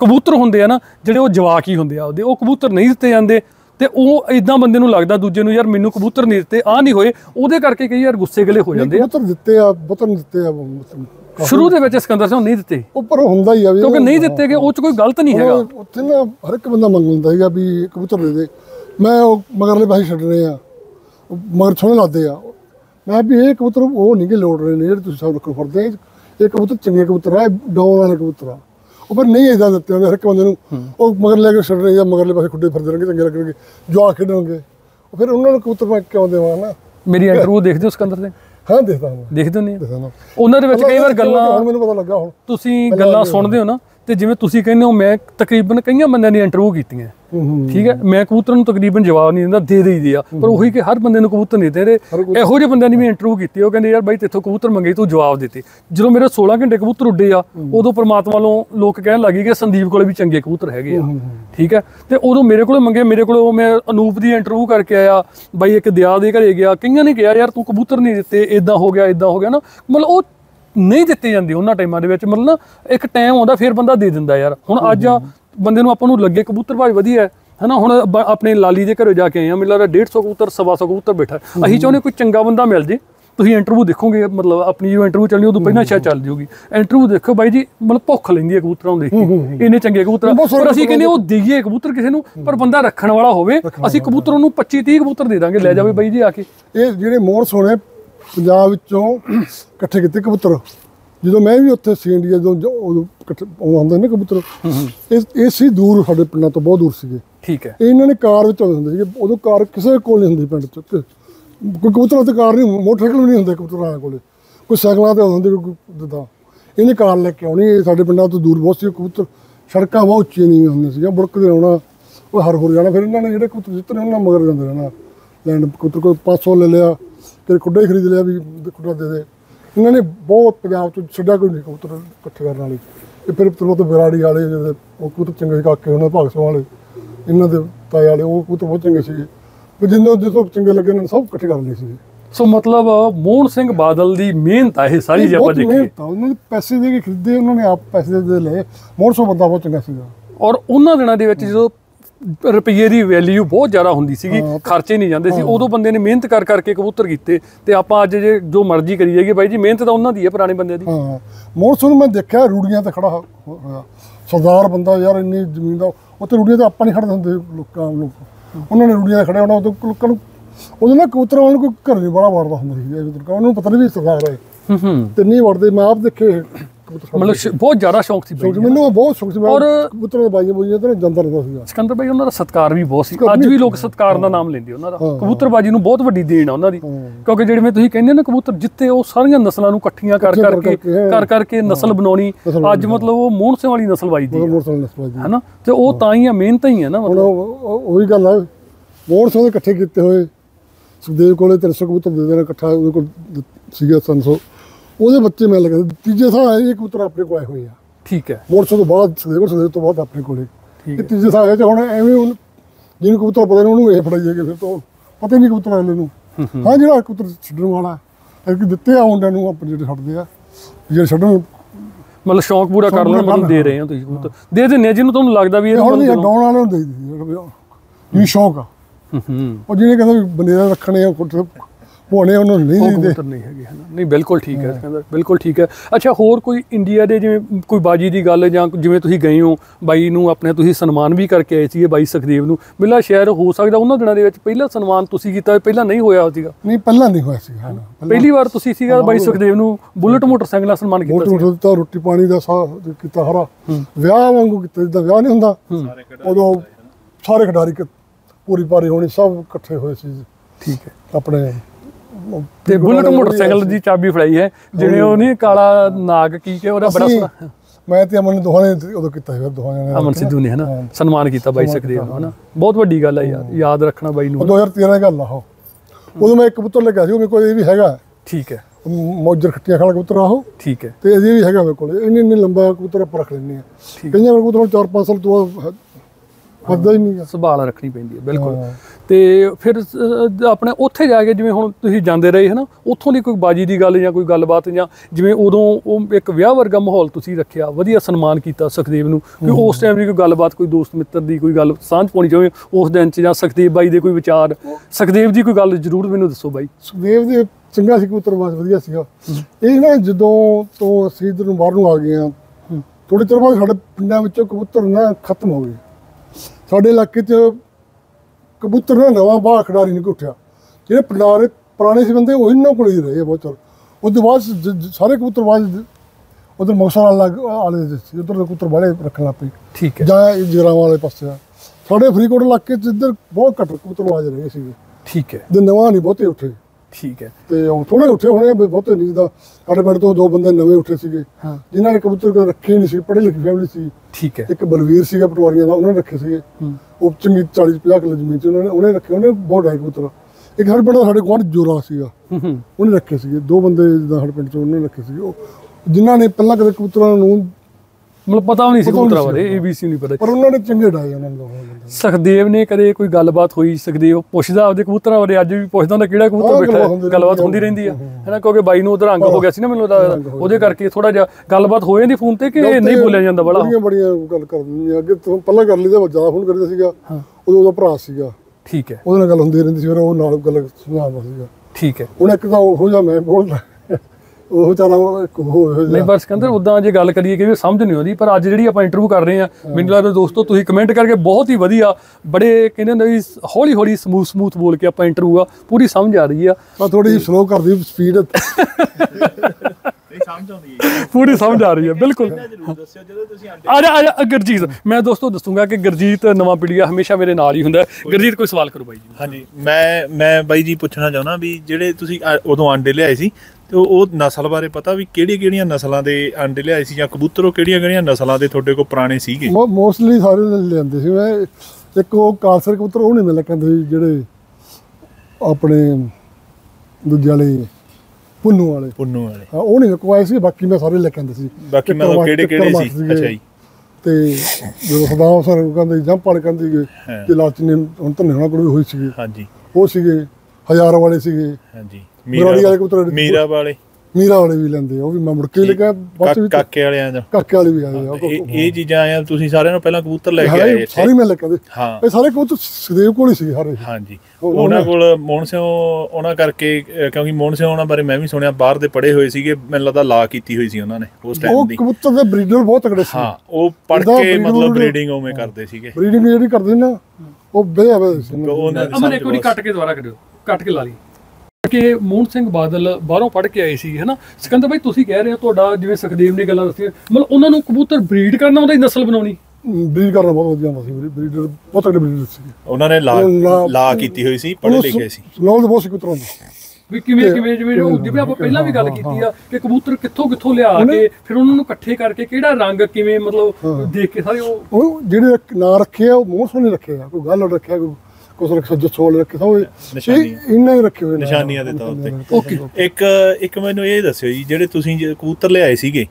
ਕਬੂਤਰ ਹੁੰਦੇ ਆ ਨਾ ਜਿਹੜੇ ਉਹ ਜਵਾਕ ਹੀ ਹੁੰਦੇ ਆ ਉਹਦੇ ਉਹ ਕਬੂਤਰ ਨਹੀਂ ਦਿੱਤੇ ਜਾਂਦੇ। ਤੇ ਉਹ ਇਦਾਂ ਬੰਦੇ ਨੂੰ ਲੱਗਦਾ ਦੂਜੇ ਨੂੰ ਯਾਰ ਮੈਨੂੰ ਕਬੂਤਰ ਨਹੀਂ ਦਿੱਤੇ ਆ ਨਹੀਂ ਹੋਏ। ਉਹਦੇ ਕਰਕੇ ਕਈ ਵਾਰ ਗੁੱਸੇ ਗਲੇ ਹੋ ਜਾਂਦੇ ਆ। ਕਬੂਤਰ ਦਿੱਤੇ ਆ ਬਤਨ ਦਿੱਤੇ ਆ। ਸ਼ੁਰੂ ਦੇ ਵਿੱਚ ਸਿਕੰਦਰ ਸਿੰਘ ਨਹੀਂ ਦਿੱਤੇ। ਉਹ ਪਰ ਹੁੰਦਾ ਹੀ ਆ ਕਿਉਂਕਿ ਨਹੀਂ ਦਿੱਤੇ ਗਏ ਉਹ ਚ ਕੋਈ ਗਲਤ ਨਹੀਂ ਹੈਗਾ। ਉੱਥੇ ਨਾ ਹਰ ਇੱਕ ਬੰਦਾ ਮੰਗ ਲੈਂਦਾ ਸੀਗਾ ਵੀ ਕਬੂਤਰ ਦੇ ਦੇ। ਮੈਂ ਉਹ ਮਗਰਲੇ ਪਾਸੇ ਛੱਡਣੇ ਆ ਮਗਰ ਸੋਹਣੇ ਲੱਗਦੇ ਆ। ਮੈਂ ਵੀ ਇਹ ਕਬੂਤਰ ਉਹ ਨਹੀਂ ਕਿ ਲੋੜ ਰਹੇ ਨੇ ਜਿਹੜੇ ਤੁਸੀਂ ਸਭ ਰੱਖੋ ਫਿਰਦੇ। ਇਹ ਕਬੂਤਰ ਚੰਗੇ ਕਬੂਤਰ ਆ ਡੌਰ ਵਾਲੇ ਕਬੂਤਰ ਆ। ਉਹ ਪਰ ਨਹੀਂ ਇਦਾਂ ਦਿੱਤੇ ਹੁੰਦੇ ਹਰ ਇੱਕ ਬੰਦੇ ਨੂੰ ਉਹ ਮਗਰ ਲੈ ਕੇ ਛੱਡਣੇ ਜਾਂ ਮਗਰਲੇ ਪਾਸੇ ਖੁੱਡੇ ਫਿਰਦੇ ਰਹਿਣਗੇ ਚੰਗੇ ਲੱਗਣਗੇ ਜਵਾ ਖੇਡਣਗੇ। ਉਹ ਫਿਰ ਉਹਨਾਂ ਨੂੰ ਕਬੂਤਰ ਮੈਂ ਕਿਉਂ ਦੇਵਾਂ ਨਾ? ਮੇਰੀ ਇੰਟਰਵਿਊ ਦੇਖਦੇ ਹੋ ਸਿਕੰਦਰ ਸਿੰਘ ਹਾਂ ਦੇਖਦਾ ਹਾਂ ਦੇਖਦੇ ਹੁੰਦੇ ਆ ਉਹਨਾਂ ਦੇ ਵਿੱਚ ਕਈ ਵਾਰ ਗੱਲਾਂ ਹੁਣ ਮੈਨੂੰ ਪਤਾ ਲੱਗਾ ਹੁਣ। ਤੁਸੀਂ ਗੱਲਾਂ ਸੁਣਦੇ ਹੋ ਨਾ ਤੇ ਜਿਵੇਂ ਤੁਸੀਂ ਕਹਿੰਦੇ ਹੋ ਮੈਂ ਤਕਰੀਬਨ ਕਈਆਂ ਬੰਦਿਆਂ ਦੀ ਇੰਟਰਵਿਊ ਕੀਤੀਆਂ। ਠੀਕ ਹੈ? ਮੈਂ ਕਬੂਤਰ ਨੂੰ ਤਕਰੀਬਨ ਜਵਾਬ ਨਹੀਂ ਦਿੰਦਾ ਦੇ ਦੇਈਦੇ ਆ। ਪਰ ਉਹੀ ਕਿ ਹਰ ਬੰਦੇ ਨੂੰ ਕਬੂਤਰ ਨਹੀਂ ਦੇ ਰਹੇ। ਇਹੋ ਜਿਹੇ ਬੰਦਿਆਂ ਦੀ ਵੀ ਇੰਟਰਵਿਊ ਕੀਤੀ ਉਹ ਕਹਿੰਦੇ ਯਾਰ ਬਾਈ ਤੇਥੋਂ ਕਬੂਤਰ ਮੰਗੇ ਤੂੰ ਜਵਾਬ ਦਿੱਤੇ। ਜਦੋਂ ਮੇਰੇ 16 ਘੰਟੇ ਕਬੂਤਰ ਉੱਡੇ ਆ ਉਦੋਂ ਪ੍ਰਮਾਤਮਾ ਵੱਲੋਂ ਲੋਕ ਕਹਿਣ ਲੱਗੇ ਕਿ ਸੰਦੀਪ ਕੋਲੇ ਵੀ ਚੰਗੇ ਕਬੂਤਰ ਹੈਗੇ ਆ। ਠੀਕ ਹੈ? ਤੇ ਉਦੋਂ ਮੇਰੇ ਕੋਲੇ ਮੰਗੇ ਮੇਰੇ ਕੋਲੇ ਮੈਂ ਅਨੂਪ ਦੀ ਇੰਟਰਵਿਊ ਕਰਕੇ ਆਇਆ। ਬਾਈ ਇੱਕ ਦਿਆ ਦੇ ਘਰੇ ਗਿਆ। ਕਈਆਂ ਨੇ ਕਿਹਾ ਯਾਰ ਤੂੰ ਕਬੂਤਰ ਨਹੀਂ ਦਿੱਤੇ ਇਦਾਂ ਹੋ ਗਿਆ ਇਦਾਂ ਹੋ ਗਿਆ। ਨਾ ਮਤਲਬ ਉਹ ਨਹੀਂ ਦਿੱਤੇ ਜਾਂਦੇ ਉਹਨਾਂ ਟਾਈਮਾਂ ਦੇ ਵਿੱਚ। ਮਤਲਬ ਨਾ ਇੱਕ ਟਾਈਮ ਆਉਂਦਾ ਫਿਰ ਬੰਦਾ ਦੇ ਦਿੰਦਾ ਯਾਰ। ਹੁਣ ਅੱਜ ਆ ਬੰਦੇ ਨੂੰ ਆਪਾਂ ਨੂੰ ਲੱਗੇ ਕਬੂਤਰਬਾਜ਼ ਵਧੀਆ ਹੈ ਹਨਾ? ਹੁਣ ਆਪਣੇ ਲਾਲੀ ਦੇ ਘਰੇ ਜਾ ਕੇ ਆਏ ਆ ਮੈਨੂੰ ਲੱਗਦਾ 150 ਕਬੂਤਰ ਸਵਾ ਸੌ ਕਬੂਤਰ ਬੈਠਾ। ਅਸੀਂ ਚਾਹੁੰਦੇ ਕੋਈ ਚੰਗਾ ਬੰਦਾ ਮਿਲ ਜੇ। ਤੁਸੀਂ ਇੰਟਰਵਿਊ ਦੇਖੋਗੇ ਮਤਲਬ ਆਪਣੀ ਜੋ ਇੰਟਰਵਿਊ ਚੱਲਣੀ ਉਦੋਂ ਪਹਿਲਾਂ ਸ਼ਾਇਦ ਚੱਲ ਜਾਊਗੀ। ਇੰਟਰਵਿਊ ਦੇਖੋ ਬਾਈ ਜੀ ਮਤਲਬ ਭੁੱਖ ਲੈਂਦੀ ਹੈ ਕਬੂਤਰਾਂ ਨੂੰ ਦੇਖ ਕੇ। ਇੰਨੇ ਚੰਗੇ ਕਬੂਤਰ। ਪਰ ਅਸੀਂ ਕਹਿੰਦੇ ਉਹ ਦੇਈਏ ਕਬੂਤਰ ਕਿਸੇ ਨੂੰ ਪਰ ਬੰਦਾ ਰੱਖਣ ਵਾਲਾ ਹੋਵੇ। ਅਸੀਂ ਕਬੂਤਰ ਨੂੰ 25 30 ਕਬੂਤਰ ਦੇ ਦਾਂਗੇ। ਲੈ ਜਾਵੇ ਬਾਈ ਜੀ ਆ ਕੇ। ਇਹ ਜਿਹੜੇ ਮੋਰ ਸੋਨੇ ਪੰਜਾਬ ਵਿੱਚੋਂ ਇਕੱਠੇ ਕੀਤੇ ਕਬੂਤਰ। ਜਦੋਂ ਮੈਂ ਵੀ ਉੱਥੇ ਸੀ ਇੰਡੀਆ ਜਦੋਂ ਉਦੋਂ ਆਉਂਦਾ ਨਾ ਕਬੂਤਰ ਇਹ ਇਹ ਸੀ ਦੂਰ ਸਾਡੇ ਪਿੰਡਾਂ ਤੋਂ ਬਹੁਤ ਦੂਰ ਸੀਗੇ। ਠੀਕ ਹੈ। ਇਹ ਇਹਨਾਂ ਨੇ ਕਾਰ ਵਿੱਚ ਆਉਂਦੇ ਹੁੰਦੇ ਸੀਗੇ। ਉਦੋਂ ਕਾਰ ਕਿਸੇ ਕੋਲ ਨਹੀਂ ਹੁੰਦੀ ਪਿੰਡ ਚ। ਕੋਈ ਕਬੂਤਰਾਂ ਤੇ ਕਾਰ ਨਹੀਂ ਮੋਟਰਸਾਈਕਲ ਵੀ ਨਹੀਂ ਹੁੰਦੇ ਕਬੂਤਰਾਂ ਕੋਲੇ। ਕੋਈ ਸਾਈਕਲਾਂ ਤੇ ਆਉਂਦੇ ਹੁੰਦੇ ਕੋਈ ਜਿੱਦਾਂ। ਇਹਨੇ ਕਾਰ ਲੈ ਕੇ ਆਉਣੀ ਇਹ ਸਾਡੇ ਪਿੰਡਾਂ ਤੋਂ ਦੂਰ ਬਹੁਤ ਸੀ। ਕਬੂਤਰ ਸੜਕਾਂ ਬਹੁਤ ਉੱਚੀਆਂ ਨਹੀਂ ਹੁੰਦੀਆਂ ਸੀਗੀਆਂ ਬੁੜਕਦੇ ਆਉਣਾ ਉਹ ਹਰ ਹੋਰ ਜਾਣਾ। ਫਿਰ ਇਹਨਾਂ ਨੇ ਜਿਹੜੇ ਕਬੂਤਰ ਜਿੱਤਨੇ ਉਹਨਾਂ ਮਗਰ ਜਾਂਦੇ ਰਹਿਣਾ। ਲੈਂਡ ਕਬੂਤਰ ਕੋਈ 500 ਲੈ ਲਿਆ ਕਿ ਖੁੱਡਾ ਹੀ ਖਰੀਦ ਲਿਆ ਵੀ ਖੁੱਡਾ ਦੇ ਦੇ। ਇਹਨਾਂ ਨੇ ਬਹੁਤ ਪੰਜਾਬ ਚ ਛੱਡਿਆ ਕੋਈ ਨਹੀਂ ਕਬੂਤਰ ਇਕੱਠੇ ਕਰਨ ਵਾਲੀ। ਇਹ ਫਿਰ ਤੁਰੋ ਤੋਂ ਬਰਾੜੀ ਵਾਲੇ ਜਿਹੜੇ ਉਹ ਕਬੂਤਰ ਚੰਗੇ ਸੀ ਕਾਕੇ ਉਹਨਾਂ ਭਾਗ ਸਿੰਘ ਵਾਲੇ। ਇਹਨਾਂ ਦੇ ਤਾਏ ਵਾਲੇ ਉਹ ਕਬੂਤਰ ਬਹੁਤ ਚੰਗੇ ਸੀਗੇ ਵੀ ਜਿੰਦੋਂ ਜਿੱਥੋਂ ਚੰਗੇ ਲੱਗੇ ਇਹਨਾਂ ਨੇ ਸਭ ਇਕੱਠੇ ਕਰ ਲਏ ਸੀਗੇ ਸੋ ਮਤਲਬ ਮੋਹਨ ਸਿੰਘ ਬਾਦਲ ਦੀ ਮਿਹਨਤ ਆ ਇਹ ਸਾਰੀ ਜੇ ਆਪਾਂ ਦੇਖੀਏ। ਉਹਨਾਂ ਨੇ ਪੈਸੇ ਦੇ ਕੇ ਖਰੀਦੇ ਉਹਨਾਂ ਨੇ ਆਪ ਪੈਸੇ ਦੇ ਲਏ। ਮੋਹਨ ਸੋ ਬੰਦਾ ਬਹੁਤ ਚੰਗਾ ਸੀਗਾ। ਔਰ ਉਹਨਾਂ ਦਿਨਾਂ ਦੇ ਵਿੱਚ ਜਦੋਂ ਰੁਪਈਏ ਦੀ ਵੈਲਿਊ ਬਹੁਤ ਜ਼ਿਆਦਾ ਹੁੰਦੀ ਸੀਗੀ ਖਰਚੇ ਨਹੀਂ ਜਾਂਦੇ ਸੀ। ਉਦੋਂ ਬੰਦੇ ਨੇ ਮਿਹਨਤ ਕਰ ਕਰਕੇ ਕਬੂਤਰ ਕੀਤੇ ਤੇ ਆਪਾਂ ਅੱਜ ਜੇ ਜੋ ਮਰਜ਼ੀ ਕਰੀ ਜਾਈਏ ਬਾਈ ਜੀ ਮਿਹਨਤ ਤਾਂ ਉਹਨਾਂ ਦੀ ਹੈ ਪੁਰਾਣੇ ਬੰਦਿਆਂ ਦੀ। ਹਾਂ। ਮੋਹਨ ਸੋ ਨੂੰ ਮੈਂ ਦੇਖਿਆ ਰੂੜੀਆਂ ਤੇ ਖੜਾ ਹੋਇਆ। ਸਰਦਾਰ ਬੰਦਾ ਯਾਰ ਇੰਨੀ ਜ਼ਮੀਨ ਦਾ ਉੱਥੇ ਰੂੜੀਆਂ ਤੇ ਆਪਾਂ ਨਹੀਂ ਖੜਦੇ ਹੁੰਦੇ ਲੋਕਾਂ ਲੋਕ ਉਹਨਾਂ ਨੇ ਰੂੜੀਆਂ ਤੇ ਖੜੇ ਹੋਣਾ ਉਦੋਂ ਲੋਕਾਂ ਨੂੰ ਉਹਦੇ ਨਾਲ ਕਬੂਤਰਾਂ ਵਾਲੇ ਨੂੰ ਕੋਈ ਘਰ ਨਹੀਂ ਬੜਾ ਵੜਦਾ ਹੁੰਦਾ ਸੀ ਇਹ ਉਹਨੂੰ ਉਹਨੂੰ ਪਤਾ ਨਹੀਂ ਵੀ ਸਰਦਾਰ ਹੈ। ਹੂੰ ਹੂੰ। ਤੇ ਨਹੀਂ ਵੜਦੇ ਮੈਂ ਆਪ ਦੇਖੇ ਕਬੂਤਰ ਮਤਲਬ ਬਹੁਤ ਜ਼ਿਆਦਾ ਸ਼ੌਂਕ ਸੀ ਬਾਈ ਮੈਨੂੰ ਬਹੁਤ ਸ਼ੌਕ ਸੀ ਔਰ- ਕਬੂਤਰਾਂ ਦੇ ਬਾਈਆਂ ਬੋਈਆਂ ਤੇ ਜਾਂਦਾ ਰਹਿੰਦਾ ਸੀਗਾ। ਸਿਕੰਦਰ ਭਾਈ ਉਹਨਾਂ ਦਾ ਸਤਕਾਰ ਵੀ ਬਹੁਤ ਸੀ। ਅੱਜ ਵੀ ਲੋਕ ਸਤਕਾਰ ਦਾ ਨਾਮ ਲੈਂਦੇ ਉਹਨਾਂ ਦਾ। ਕਬੂਤਰਬਾਜੀ ਨੂੰ ਬਹੁਤ ਵੱਡੀ ਦੇਣ ਆ ਉਹਨਾਂ ਦੀ। ਕਿਉਂਕਿ ਜਿਹੜੇ ਮੈਂ ਤੁਸੀਂ ਕਹਿੰਦੇ ਨਾ ਕਬੂਤਰ ਜਿੱਤੇ ਉਹ ਸਾਰੀਆਂ ਨਸਲਾਂ ਨੂੰ ਇਕੱਠੀਆਂ ਕਰ ਕਰਕੇ ਹਾਂ। ਕਰ ਕਰਕੇ ਨਸਲ ਬਣਾਉਣੀ ਅੱਜ ਮਤਲਬ ਉਹ ਮੋਹਨ ਸਿੰਘ ਵਾਲੀ ਨਸਲ ਵਾਈ ਦੀ ਉਹ ਆ, ਮੋਟਰਸਾਈਕਲ ਨਸਵਾ ਜੀ ਹਨਾ? ਤੇ ਉਹ ਤਾਂ ਹੀ ਆ ਮਿਹਨਤਾਂ ਹੀ ਆ ਨਾ ਮਤਲਬ। ਉਹ- ਗੱਲ ਆ। ਮੋਹਨ ਸਿੰਘ ਦੇ ਇਕੱਠੇ ਕੀਤੇ ਹੋਏ। ਸੁਖਦੇਵ ਕੋਲੇ 300 ਕਬੂਤਰ ਦੇ ਦੇਣਾ ਇਕੱਠਾ ਉਹਦੇ ਕੋਲ ਸੀਗਾ 300 ਉਹਦੇ ਬੱਚੇ ਮੈਂ ਲਗਾ ਤੀਜੇ ਆਏ ਇਹ ਕਬੂਤਰ ਆਪਣੇ ਕੋਲ ਆਏ ਹੋਏ ਆ। ਠੀਕ ਹੈ। ਸਿੰਘ ਤੋਂ ਬਾਅਦ ਕੋਲ ਸੁਖਦੇਵ ਤੋਂ ਬਾਅਦ ਆਪਣੇ ਕੋਲੇ। ਠੀਕ ਇਹ ਤੀਜੇ ਥਾਂ ਆਏ ਤੇ ਹੁਣ ਐਵੇਂ ਹੁਣ ਜਿਹਨੂੰ ਕਬੂਤਰ ਪਤਾ ਨਹੀਂ ਉਹਨੂੰ ਇਹ ਫੜਾਈਏਗੇ ਫਿਰ ਤੋਂ। ਪਤਾ ਹੀ ਨਹੀਂ ਕਬੂਤਰ ਵਾਲੇ ਨੂੰ। ਹਾਂ ਜਿਹੜਾ ਕਬੂਤਰ ਛੱਡਣ ਵਾਲਾ ਹੈ ਕਿ ਦਿੱਤੇ ਆ ਮੁੰਡਿਆਂ ਨੂੰ ਆਪਣੇ ਜਿਹੜੇ ਛੱਡਦੇ ਆ। ਜਿਹੜੇ ਛੱਡਣ ਮਤਲਬ ਸ਼ੌਂਕ ਪੂਰਾ ਕਰ ਲੈਣ ਮਤਲਬ ਦੇ ਰਹੇ ਆ ਤੁਸੀਂ ਕਬੂਤਰ। ਦੇ ਦਿੰਦੇ ਆ ਜਿਹਨੂੰ ਤੁਹਾਨੂੰ ਲੱਗਦਾ ਵੀ ਇਹ ਹੁਣ ਵੀ ਡਾਉਣ ਵਾਲਿਆਂ ਨੂੰ ਦੇ ਇਹ ਸ਼ੌਕ ਆ। ਹੂੰ ਹੂੰ। ਉਹ ਜਿਹਨੇ ਕਹਿੰਦਾ ਬਨੇਰਾ ਰੱਖਣੇ ਆ ਕੁੱਟ ਹੋਣੇ ਉਹਨਾਂ ਨੂੰ ਨਹੀਂ ਦਿੰਦੇ। ਕਬੂਤਰ ਨਹੀਂ ਹੈਗੇ ਹਨਾ। ਨਹੀਂ ਬਿਲਕੁਲ ਠੀਕ ਹੈ ਸਿਕੰਦਰ ਬਿਲਕੁਲ ਠੀਕ ਹੈ। ਅੱਛਾ ਹੋਰ ਕੋਈ ਇੰਡੀਆ ਦੇ ਜਿਵੇਂ ਕੋਈ ਬਾਜੀ ਦੀ ਗੱਲ ਜਾਂ ਜਿਵੇਂ ਤੁਸੀਂ ਗਏ ਹੋ ਬਾਈ ਨੂੰ ਆਪਣੇ ਤੁਸੀਂ ਸਨਮਾਨ ਵੀ ਕਰਕੇ ਆਏ ਸੀਗੇ ਬਾਈ ਸੁਖਦੇਵ ਨੂੰ। ਮਿਲਾ ਸ਼ਾਇਦ ਹੋ ਸਕਦਾ ਉਹਨਾਂ ਦਿਨਾਂ ਦੇ ਵਿੱਚ ਪਹਿਲਾ ਸਨਮਾਨ ਤੁਸੀਂ ਕੀਤਾ ਪਹਿਲਾਂ ਨਹੀਂ ਹੋਇਆ ਸੀਗਾ। ਨਹੀਂ ਪਹਿਲਾਂ ਨਹੀਂ ਹੋਇਆ ਸੀ ਹਾਂ ਪਹਿਲੀ ਵਾਰ ਤੁਸੀਂ ਸੀਗਾ ਬਾਈ ਸੁਖਦੇਵ ਨੂੰ ਬੁਲਟ ਮੋਟਰਸਾਈਕਲ ਨਾਲ ਸਨਮਾਨ ਕੀਤਾ ਸੀ ਮੋਟਰ ਦਿੱਤਾ ਰੋਟੀ ਪਾਣੀ ਦਾ ਸਾਹ ਕੀਤਾ ਹਰਾ। ਵਿਆਹ ਵਾਂਗੂ ਕੀਤਾ ਜਿੱਦਾਂ ਵਿਆਹ ਨਹੀਂ ਹੁੰਦਾ ਉਦੋਂ ਸਾਰੇ ਖਿਡਾਰੀ ਪੂਰੀ ਪਾਰੀ ਹੋਣੀ ਸਭ ਇਕੱਠੇ ਹੋਏ ਸੀ। ਠੀਕ ਹੈ। ਆਪਣੇ ਤੇ ਬੁਲਟ ਮੋਟਰਸਾਈਕਲ ਦੀ ਚਾਬੀ ਫੜਾਈ ਹੈ ਜਿਹੜੇ ਉਹ ਨਹੀਂ ਕਾਲਾ ਨਾਗ ਕੀ ਕਿ ਉਹਦਾ ਬੜਾ ਮੈਂ ਤੇ ਅਮਨ ਦੋਹਾਂ ਨੇ ਉਦੋਂ ਕੀਤਾ ਸੀ ਦੋਹਾਂ ਜਣੇ ਅਮਨ ਸਿੱਧੂ ਨੇ ਹਨਾ? ਸਨਮਾਨ ਕੀਤਾ ਬਾਈ ਸੁਖਦੇਵ ਨੂੰ ਹਨਾ? ਬਹੁਤ ਵੱਡੀ ਗੱਲ ਹੈ ਯਾਰ ਯਾਦ ਰੱਖਣਾ ਬਾਈ ਨੂੰ। 2013 ਦੀ ਗੱਲ ਆ ਉਹ ਉਦੋਂ ਮੈਂ ਇੱਕ ਕਬੂਤਰ ਲੱਗਿਆ ਸੀ ਉਹ ਮੇਰੇ ਕੋਲ ਇਹ ਵੀ ਹੈਗਾ। ਠੀਕ ਹੈ। ਮੌਜਰ ਖੱਟੀਆਂ ਖਾਲਾ ਕਬੂਤਰ ਆਹੋ ਠੀਕ ਹੈ। ਤੇ ਅਜੇ ਵੀ ਹੈਗਾ ਮੇਰੇ ਕੋਲ। ਇੰਨੇ ਇੰਨੇ ਲੰਬਾ ਕਬੂਤਰ ਆਪਾਂ ਰੱਖ ਲੈਂਦੇ ਆ। ਕਈਆਂ ਕਬੂਤਰ 4-5 ਸਾਲ ਤੋਂ ਵੱਧਦਾ ਹੀ ਨਹੀਂ ਗਾ ਸੰਭਾਲ ਰੱਖਣੀ ਪੈਂਦੀ ਹੈ ਬਿਲਕੁਲ। ਹਾਂ। ਤੇ ਫਿਰ ਅਹ, ਆਪਣੇ ਉੱਥੇ ਜਾ ਕੇ ਜਿਵੇਂ ਹੁਣ ਤੁਸੀਂ ਜਾਂਦੇ ਰਹੇ ਹਨਾ ਉੱਥੋਂ ਦੀ ਕੋਈ ਬਾਜੀ ਦੀ ਗੱਲ ਜਾਂ ਕੋਈ ਗੱਲਬਾਤ ਜਾਂ ਜਿਵੇਂ ਉਦੋਂ ਉਹ ਇੱਕ ਵਿਆਹ ਵਰਗਾ ਮਾਹੌਲ ਤੁਸੀਂ ਰੱਖਿਆ ਵਧੀਆ ਸਨਮਾਨ ਕੀਤਾ ਸੁਖਦੇਵ ਨੂੰ ਕਿ ਉਸ ਟਾਈਮ ਦੀ ਕੋਈ ਗੱਲਬਾਤ ਕੋਈ ਦੋਸਤ ਮਿੱਤਰ ਦੀ ਕੋਈ ਗੱਲ ਸਾਂਝ ਪਾਉਣੀ ਚਾਹੋਗੇ ਉਸ ਦਿਨ ਚ ਜਾਂ ਸੁਖਦੇਵ ਬਾਈ ਦੇ ਕੋਈ ਵਿਚਾਰ ਸੁਖਦੇਵ ਦੀ ਕੋਈ ਗੱਲ ਜ਼ਰੂਰ ਮੈਨੂੰ ਦੱਸੋ ਬਾਈ। ਸੁਖਦੇਵ ਦੇ ਚੰਗਾ ਸੀ ਕਬੂਤਰ ਬਹੁਤ ਵਧੀਆ ਸੀਗਾ। ਇਹ ਨਾ ਜਦੋਂ ਤੋਂ ਅਸੀਂ ਇੱਧਰ ਨੂੰ ਬਾਹਰ ਨੂੰ ਆ ਗਏ ਆ ਥੋੜੇ ਚਿਰ ਬਾਅਦ ਸਾਡੇ ਪਿੰਡਾਂ ਵਿੱਚੋਂ ਕਬੂਤਰ ਨਾ ਖਤਮ ਹੋ ਗਏ। ਸਾਡੇ ਇਲਾਕੇ 'ਚ ਕਬੂਤਰ ਨਾ ਨਵਾਂ ਬਾਹ ਖਿਡਾਰੀ ਨਹੀਂ ਉੱਠਿਆ। ਜਿਹੜੇ ਪਿੰਡਾਂ ਪੁਰਾਣੇ ਸੀ ਬੰਦੇ ਉਹ ਇਹਨਾਂ ਕੋਲ ਹੀ ਰਹੇ ਬਹੁਤ ਚਿਰ ਉਸ ਤੋਂ ਬਾਅਦ ਸਾਰੇ ਕਬੂਤਰ ਬਾਅਦ ਉਧਰ ਮੌਸਮ ਲੱਗ ਆਲੇ ਦੇ ਸੀ। ਉਧਰ ਕਬੂਤਰ ਬੜੇ ਰੱਖਣ ਲੱਗ ਪਏ। ਠੀਕ ਹੈ। ਜਾਂ ਜਗਰਾਵਾਂ ਵਾਲੇ ਪਾਸੇ ਸਾਡੇ ਫਰੀਦਕੋਟ ਇਲਾਕੇ 'ਚ ਇੱਧਰ ਬਹੁਤ ਘੱਟ ਕਬੂਤਰ ਬਾਜ ਰਹੇ ਸੀਗੇ। ਠੀਕ ਹੈ। ਦੇ ਨਵਾਂ ਨਹੀਂ ਬਹੁਤੇ ਉੱਠੇ। ਠੀਕ ਹੈ। ਤੇ ਉਹ ਥੋੜੇ ਉੱਠੇ ਹੋਣੇ ਆ, ਬਹੁਤੇ ਨਹੀਂ ਦਾ ਸਾਡੇ ਪਿੰਡ ਤੋਂ ਦੋ ਬੰਦੇ ਨਵੇਂ ਉੱਠੇ ਸੀਗੇ ਹਾਂ। ਜਿਨ੍ਹਾਂ ਨੇ ਕਬੂਤਰ ਕਦੇ ਰੱਖੇ ਨਹੀਂ ਸੀ ਪੜ੍ਹੇ ਲਿਖੇ ਫੈਮਿਲੀ ਸੀ। ਠੀਕ ਹੈ। ਇੱਕ ਬਲਵੀਰ ਸੀਗਾ ਪਟਵਾਰੀਆਂ ਦਾ ਉਹਨੇ ਰੱਖੇ ਸੀਗੇ। ਉਹ ਚੰਗੀ 40 50 ਕਿਲੋ ਜ਼ਮੀਨ ਚ ਉਹਨਾਂ ਨੇ ਉਹਨੇ ਰੱਖੇ ਉਹਨੇ ਬਹੁਤ ਡਾਈ ਕਬੂਤਰ। ਇੱਕ ਸਾਡੇ ਪਿੰਡ ਸਾਡੇ ਗੁਆਂਢ ਜੋਰਾ ਸੀਗਾ। ਹੂੰ ਹੂੰ। ਉਹਨੇ ਰੱਖੇ ਸੀਗੇ ਦੋ ਬੰਦੇ ਜਿੱਦਾਂ ਸਾਡੇ ਪਿੰਡ ਚ ਉਹਨੇ ਰੱਖੇ ਸੀਗੇ। ਉਹ ਜਿਨ੍ਹਾਂ ਨੇ ਪਹਿਲਾਂ ਕਦੇ ਕਬੂਤਰਾਂ ਨੂੰ ਮਤਲਬ ਪਤਾ ਨਹੀਂ ਸੀ ਕਬੂਤਰਾਂ। ਬਾਰੇ ਏਬੀਸੀ ਨਹੀਂ ਪਤਾ। ਪਰ ਉਹਨਾਂ ਨੇ ਚੰਗੇ ਡਾਏ ਉਹਨਾਂ ਨੂੰ। ਸੁਖਦੇਵ ਨੇ ਕਦੇ ਕੋਈ ਗੱਲਬਾਤ ਹੋਈ ਸੁਖਦੇਵ ਪੁੱਛਦਾ ਆਪਦੇ ਕਬੂਤਰਾਂ ਬਾਰੇ ਅੱਜ ਵੀ ਪੁੱਛਦਾ ਹੁੰਦਾ ਕਿਹੜਾ ਕਬੂਤਰ ਬੈਠਾ ਗੱਲਬਾਤ ਹੁੰਦੀ ਰਹਿੰਦੀ ਹੁੰਦੀ ਆ। ਹੈਨਾ ਕਿਉਂਕਿ ਬਾਈ ਨੂੰ ਉਧਰ ਅੰਗ ਹੋ ਗਿਆ ਸੀ ਨਾ ਮੈਨੂੰ ਲੱਗਦਾ ਉਹਦੇ ਕਰਕੇ ਥੋੜਾ ਜਿਹਾ ਗੱਲਬਾਤ ਹੋ ਜਾਂਦੀ ਫੋਨ ਤੇ ਕਿ ਨਹੀਂ ਬੋਲਿਆ ਜਾਂਦਾ ਬੜਾ। ਬੜੀਆਂ ਬੜੀਆਂ ਗੱਲ ਕਰ ਦਿੰਦੀਆਂ ਅੱਗੇ ਤੋਂ ਪਹਿਲਾਂ ਕਰ ਲਈਦਾ ਜ਼ਿਆਦਾ ਫੋਨ ਕਰੀਦਾ ਸੀਗਾ। ਉਦੋਂ ਉਹਦਾ ਭਰਾ ਸੀਗਾ। ਠੀਕ ਹੈ। ਉਹਦੇ ਨਾਲ ਗੱਲ ਹੁੰਦੀ ਰਹਿੰਦੀ ਸੀ ਫਿਰ ਉਹ ਨਾਲ ਗੱਲ ਸਮਝਾਉਂਦਾ ਸੀਗਾ। ਠੀਕ ਹੈ। ਹੁਣ ਇੱਕ ਤਾਂ ਉਹੋ ਜਿਹਾ ਮੈਂ ਬੋਲਦਾ। ਉਹ ਹੋ ਨਹੀਂ ਪਰ ਸਿਕੰਦਰ ਉਦਾਂ ਜੇ ਗੱਲ ਕਰੀਏ ਕਿ ਸਮਝ ਨਹੀਂ ਆਉਂਦੀ ਪਰ ਅੱਜ ਜਿਹੜੀ ਆਪਾਂ ਇੰਟਰਵਿਊ ਕਰ ਰਹੇ ਆ ਮੈਨੂੰ ਲੱਗਦਾ ਦੋਸਤੋ ਤੁਸੀਂ ਕਮੈਂਟ ਕਰਕੇ ਬਹੁਤ ਹੀ ਵਧੀਆ ਬੜੇ ਕਹਿੰਦੇ ਹੁੰਦੇ ਵੀ ਹੌਲੀ ਹੌਲੀ ਸਮੂਥ ਸਮੂਥ ਬੋਲ ਕੇ ਆਪਾਂ ਇੰਟਰਵਿਊ ਆ ਪੂਰੀ ਸਮਝ ਆ ਰਹੀ ਆ। ਤਾਂ ਥੋੜੀ ਜਿਹੀ ਸਲੋ ਕਰਦੀ ਸਪੀਡ <laughs> ਨਹੀਂ ਸਮਝ ਆਉਂਦੀ ਹੈ ਪੂਰੀ ਸਮਝ ਆ ਰਹੀ ਹੈ ਬਿਲਕੁਲ। ਜਰੂਰ ਦੱਸਿਓ ਜਦੋਂ ਤੁਸੀਂ ਆ ਜਾ ਆ ਜਾ ਗੁਰਜੀਤ ਮੈਂ ਦੋਸਤੋ ਦੱਸੂਗਾ ਕਿ ਗੁਰਜੀਤ ਨਵਾਂ ਪੀੜੀਆ ਹਮੇਸ਼ਾ ਮੇਰੇ ਨਾਲ ਹੀ ਹੁੰਦਾ ਹੈ। ਗੁਰਜੀਤ ਕੋਈ ਸਵਾਲ ਕਰੋ ਬਾਈ ਜੀ। ਹਾਂਜੀ ਮੈਂ ਮੈਂ ਬਾਈ ਜੀ ਪੁੱਛਣਾ ਚਾਹੁੰਦਾ ਵੀ ਜਿਹੜੇ ਤੁਸੀਂ ਉਦੋਂ ਆਂਡੇ ਲਿਆਏ ਸੀ ਤੇ ਉਹ- ਨਸਲ ਬਾਰੇ ਪਤਾ ਵੀ ਕਿਹੜੀਆਂ ਕਿਹੜੀਆਂ ਨਸਲਾਂ ਦੇ ਆਂਡੇ ਲਿਆਏ ਸੀ ਜਾਂ ਕਬੂਤਰੋਂ ਕਿਹੜੀਆਂ ਕਿਹੜੀਆਂ ਨਸਲਾਂ ਦੇ ਤੁਹਾਡੇ ਕੋਲ ਪੁਰਾਣੇ ਸੀਗੇ? ਮੋਸਟਲੀ ਸਾਰੇ ਲੈਂਦੇ ਸੀ ਮੈਂ। ਇੱਕ ਉਹ ਕਾਲਸਰ ਕਬੂਤਰ ਉਹ ਨਹੀਂ ਮਿਲ ਕਹਿੰਦੇ ਸੀ ਜਿਹੜੇ ਆਪਣੇ ਦੂਜੇ ਵਾਲੇ ਪੁੰਨੂ ਵਾਲੇ। ਪੁੰਨੂ ਵਾਲੇ। ਹਾਂ, ਉਹ ਨਹੀਂ ਕੋਆਏ ਸੀ ਬਾਕੀ ਮੈਂ ਸਾਰੇ ਲੈ ਕੇ ਆਂਦੇ ਸੀ। ਬਾਕੀ ਟਿੱਕਰ ਕਿਹੜੇ ਕਿਹੜੇ ਮਾਰ ਸੀ। ਅੱਛਾ ਜੀ। ਤੇ ਜਦੋਂ ਸਦਾਮ ਸਰ ਕਹਿੰਦੇ ਜੰਪ ਵਾਲੇ ਕਹਿੰਦੇ। ਤੇ ਲਾਲਚ ਨੇ ਹੁਣ ਤਾਂ ਨਿਹਣਾ ਕੋਲ ਵੀ ਹੋਈ ਸੀਗੇ। ਹਾਂਜੀ। ਉਹ ਸੀਗੇ ਹਜ਼ਾਰ ਵਾਲੇ ਸੀਗੇ। ਹਾਂਜੀ। ਮੁਰਾਰੀ ਵਾਲੇ ਮੀਰਾ ਵਾਲੇ। ਮੀਰਾ ਵਾਲੇ ਵੀ ਲੈਂਦੇ ਆ, ਉਹ ਵੀ ਮੈਂ ਮੁੜ ਕੇ ਲਿਖਿਆ ਬਾਅਦ ਚ ਵੀ ਕਾਕੇ ਵਾਲਿਆਂ ਦਾ। ਕਾਕੇ ਵਾਲੇ ਵੀ ਆਏ ਆ ਇਹ ਇਹ ਚੀਜ਼ਾਂ ਆਇਆ ਤੁਸੀਂ ਸਾਰਿਆਂ ਨੂੰ ਪਹਿਲਾਂ ਕਬੂਤਰ ਲੈ ਕੇ ਆਏ ਇੱਥੇ। ਸਾਰੇ ਮੈਂ ਲੈ ਕੇ ਹਾਂ। ਇਹ ਸਾਰੇ ਕਬੂਤਰ ਸਦੇਵ ਕੋਲ ਹੀ ਸੀ ਸਾਰੇ। ਹਾਂਜੀ। ਉਹ- ਉਹਨਾਂ ਕੋਲ ਮੋਹਨ ਸਿੰਘ ਉਹਨਾਂ ਕਰਕੇ ਕਿਉਂਕਿ ਮੋਹਨ ਸਿੰਘ ਉਹਨਾਂ ਬਾਰੇ ਮੈਂ ਵੀ ਸੁਣਿਆ ਬਾਹਰ ਦੇ ਪੜੇ ਹੋਏ ਸੀਗੇ ਮੈਨੂੰ ਲੱਗਦਾ ਲਾ ਕੀਤੀ ਹੋਈ ਸੀ ਉਹਨਾਂ ਨੇ ਉਸ ਟਾਈਮ ਉਹ ਦੀ। ਕਬੂਤਰ ਦੇ ਬਰੀਡਰ ਬਹੁਤ ਤਗੜੇ ਸੀ। ਹਾਂ ਉਹ ਪੜ ਕੇ ਮਤਲਬ ਬਰੀਡਿੰਗ ਉਵੇਂ ਕਰਦੇ ਸੀਗੇ। ਬਰੀਡਿੰਗ ਜਿਹੜੀ ਕਰਦੇ ਨਾ ਉਹ ਬੇ ਸੀ ਉਹਨਾਂ ਦੀ। ਇੱਕ ਵਾਰੀ ਕੱਟ ਕੇ ਦੁਬਾਰਾ ਕਰਿਓ। ਕੱਟ ਕੇ ਲਾ ਲਈ। ਕਿ ਮੋਹਨ ਸਿੰਘ ਬਾਦਲ ਬਾਹਰੋਂ ਪੜ੍ਹ ਕੇ ਆਏ ਸੀ ਹੈਨਾ? ਸਿਕੰਦਰ ਭਾਈ ਤੁਸੀਂ ਕਹਿ ਰਹੇ ਹੋ ਤੁਹਾਡਾ ਜਿਵੇਂ ਸੁਖਦੇਵ ਨੇ ਗੱਲਾਂ ਦੱਸੀਆਂ ਮਤਲਬ ਉਹਨਾਂ ਨੂੰ ਕਬੂਤਰ ਬਰੀਡ ਕਰਨਾ ਉਹਦੀ ਨਸਲ ਬਣਾਉਣੀ। ਬਰੀਡ ਕਰਨਾ ਬਹੁਤ ਵਧੀਆ ਹੁੰਦਾ ਸੀ ਬਰੀਡਰ ਬਹੁਤ ਤਗੜੇ ਬਰੀਡਰ ਸੀ। ਉਹਨਾਂ ਨੇ ਲਾ ਲਾ- ਕੀਤੀ ਹੋਈ ਸੀ ਪੜੇ ਲਿਖੇ ਸੀ ਨੌਲੇਜ ਬਹੁਤ ਸੀ ਕਬੂਤਰਾਂ ਦੀ ਵੀ ਕਿਵੇਂ ਕਿਵੇਂ ਜਿਵੇਂ ਉਹ- ਜਿਵੇਂ ਆਪਾਂ ਪਹਿਲਾਂ ਵੀ ਗੱਲ ਕੀਤੀ ਆ ਕਿ ਕਬੂਤਰ ਕਿੱਥੋਂ ਕਿੱਥੋਂ ਲਿਆ ਕੇ ਫਿਰ ਉਹਨਾਂ ਨੂੰ ਇਕੱਠੇ ਕਰਕੇ ਕਿਹੜਾ ਰੰਗ ਕਿਵੇਂ ਮਤਲਬ ਦੇਖ ਕੇ ਸਾਰੇ ਉਹ ਜਿਹੜੇ ਨਾਂ ਰੱਖੇ ਆ ਉਹ ਮੋਸਟ ਨੇ ਰੱਖੇ ਆ ਕੋਈ ਗੱਲ ਰੱਖਿਆ ਕੋਈ। ਕੁਛ ਰੱਖਿਆ ਜਸੋਲ ਰੱਖੇ ਸਭ ਨਿਸ਼ਾਨੀਆਂ। ਇਹ ਇੰਨਾ ਹੀ ਰੱਖੇ ਹੋਏ ਨਿਸ਼ਾਨੀਆਂ ਦੇ ਤੌਰ ਤੇ। ਓਕੇ। ਇੱਕ ਇੱਕ ਮੈਨੂੰ ਇਹ ਦੱਸਿਓ ਜੀ ਜਿਹੜੇ ਤੁਸੀਂ ਕਬੂਤਰ ਲਿਆਏ ਸੀਗੇ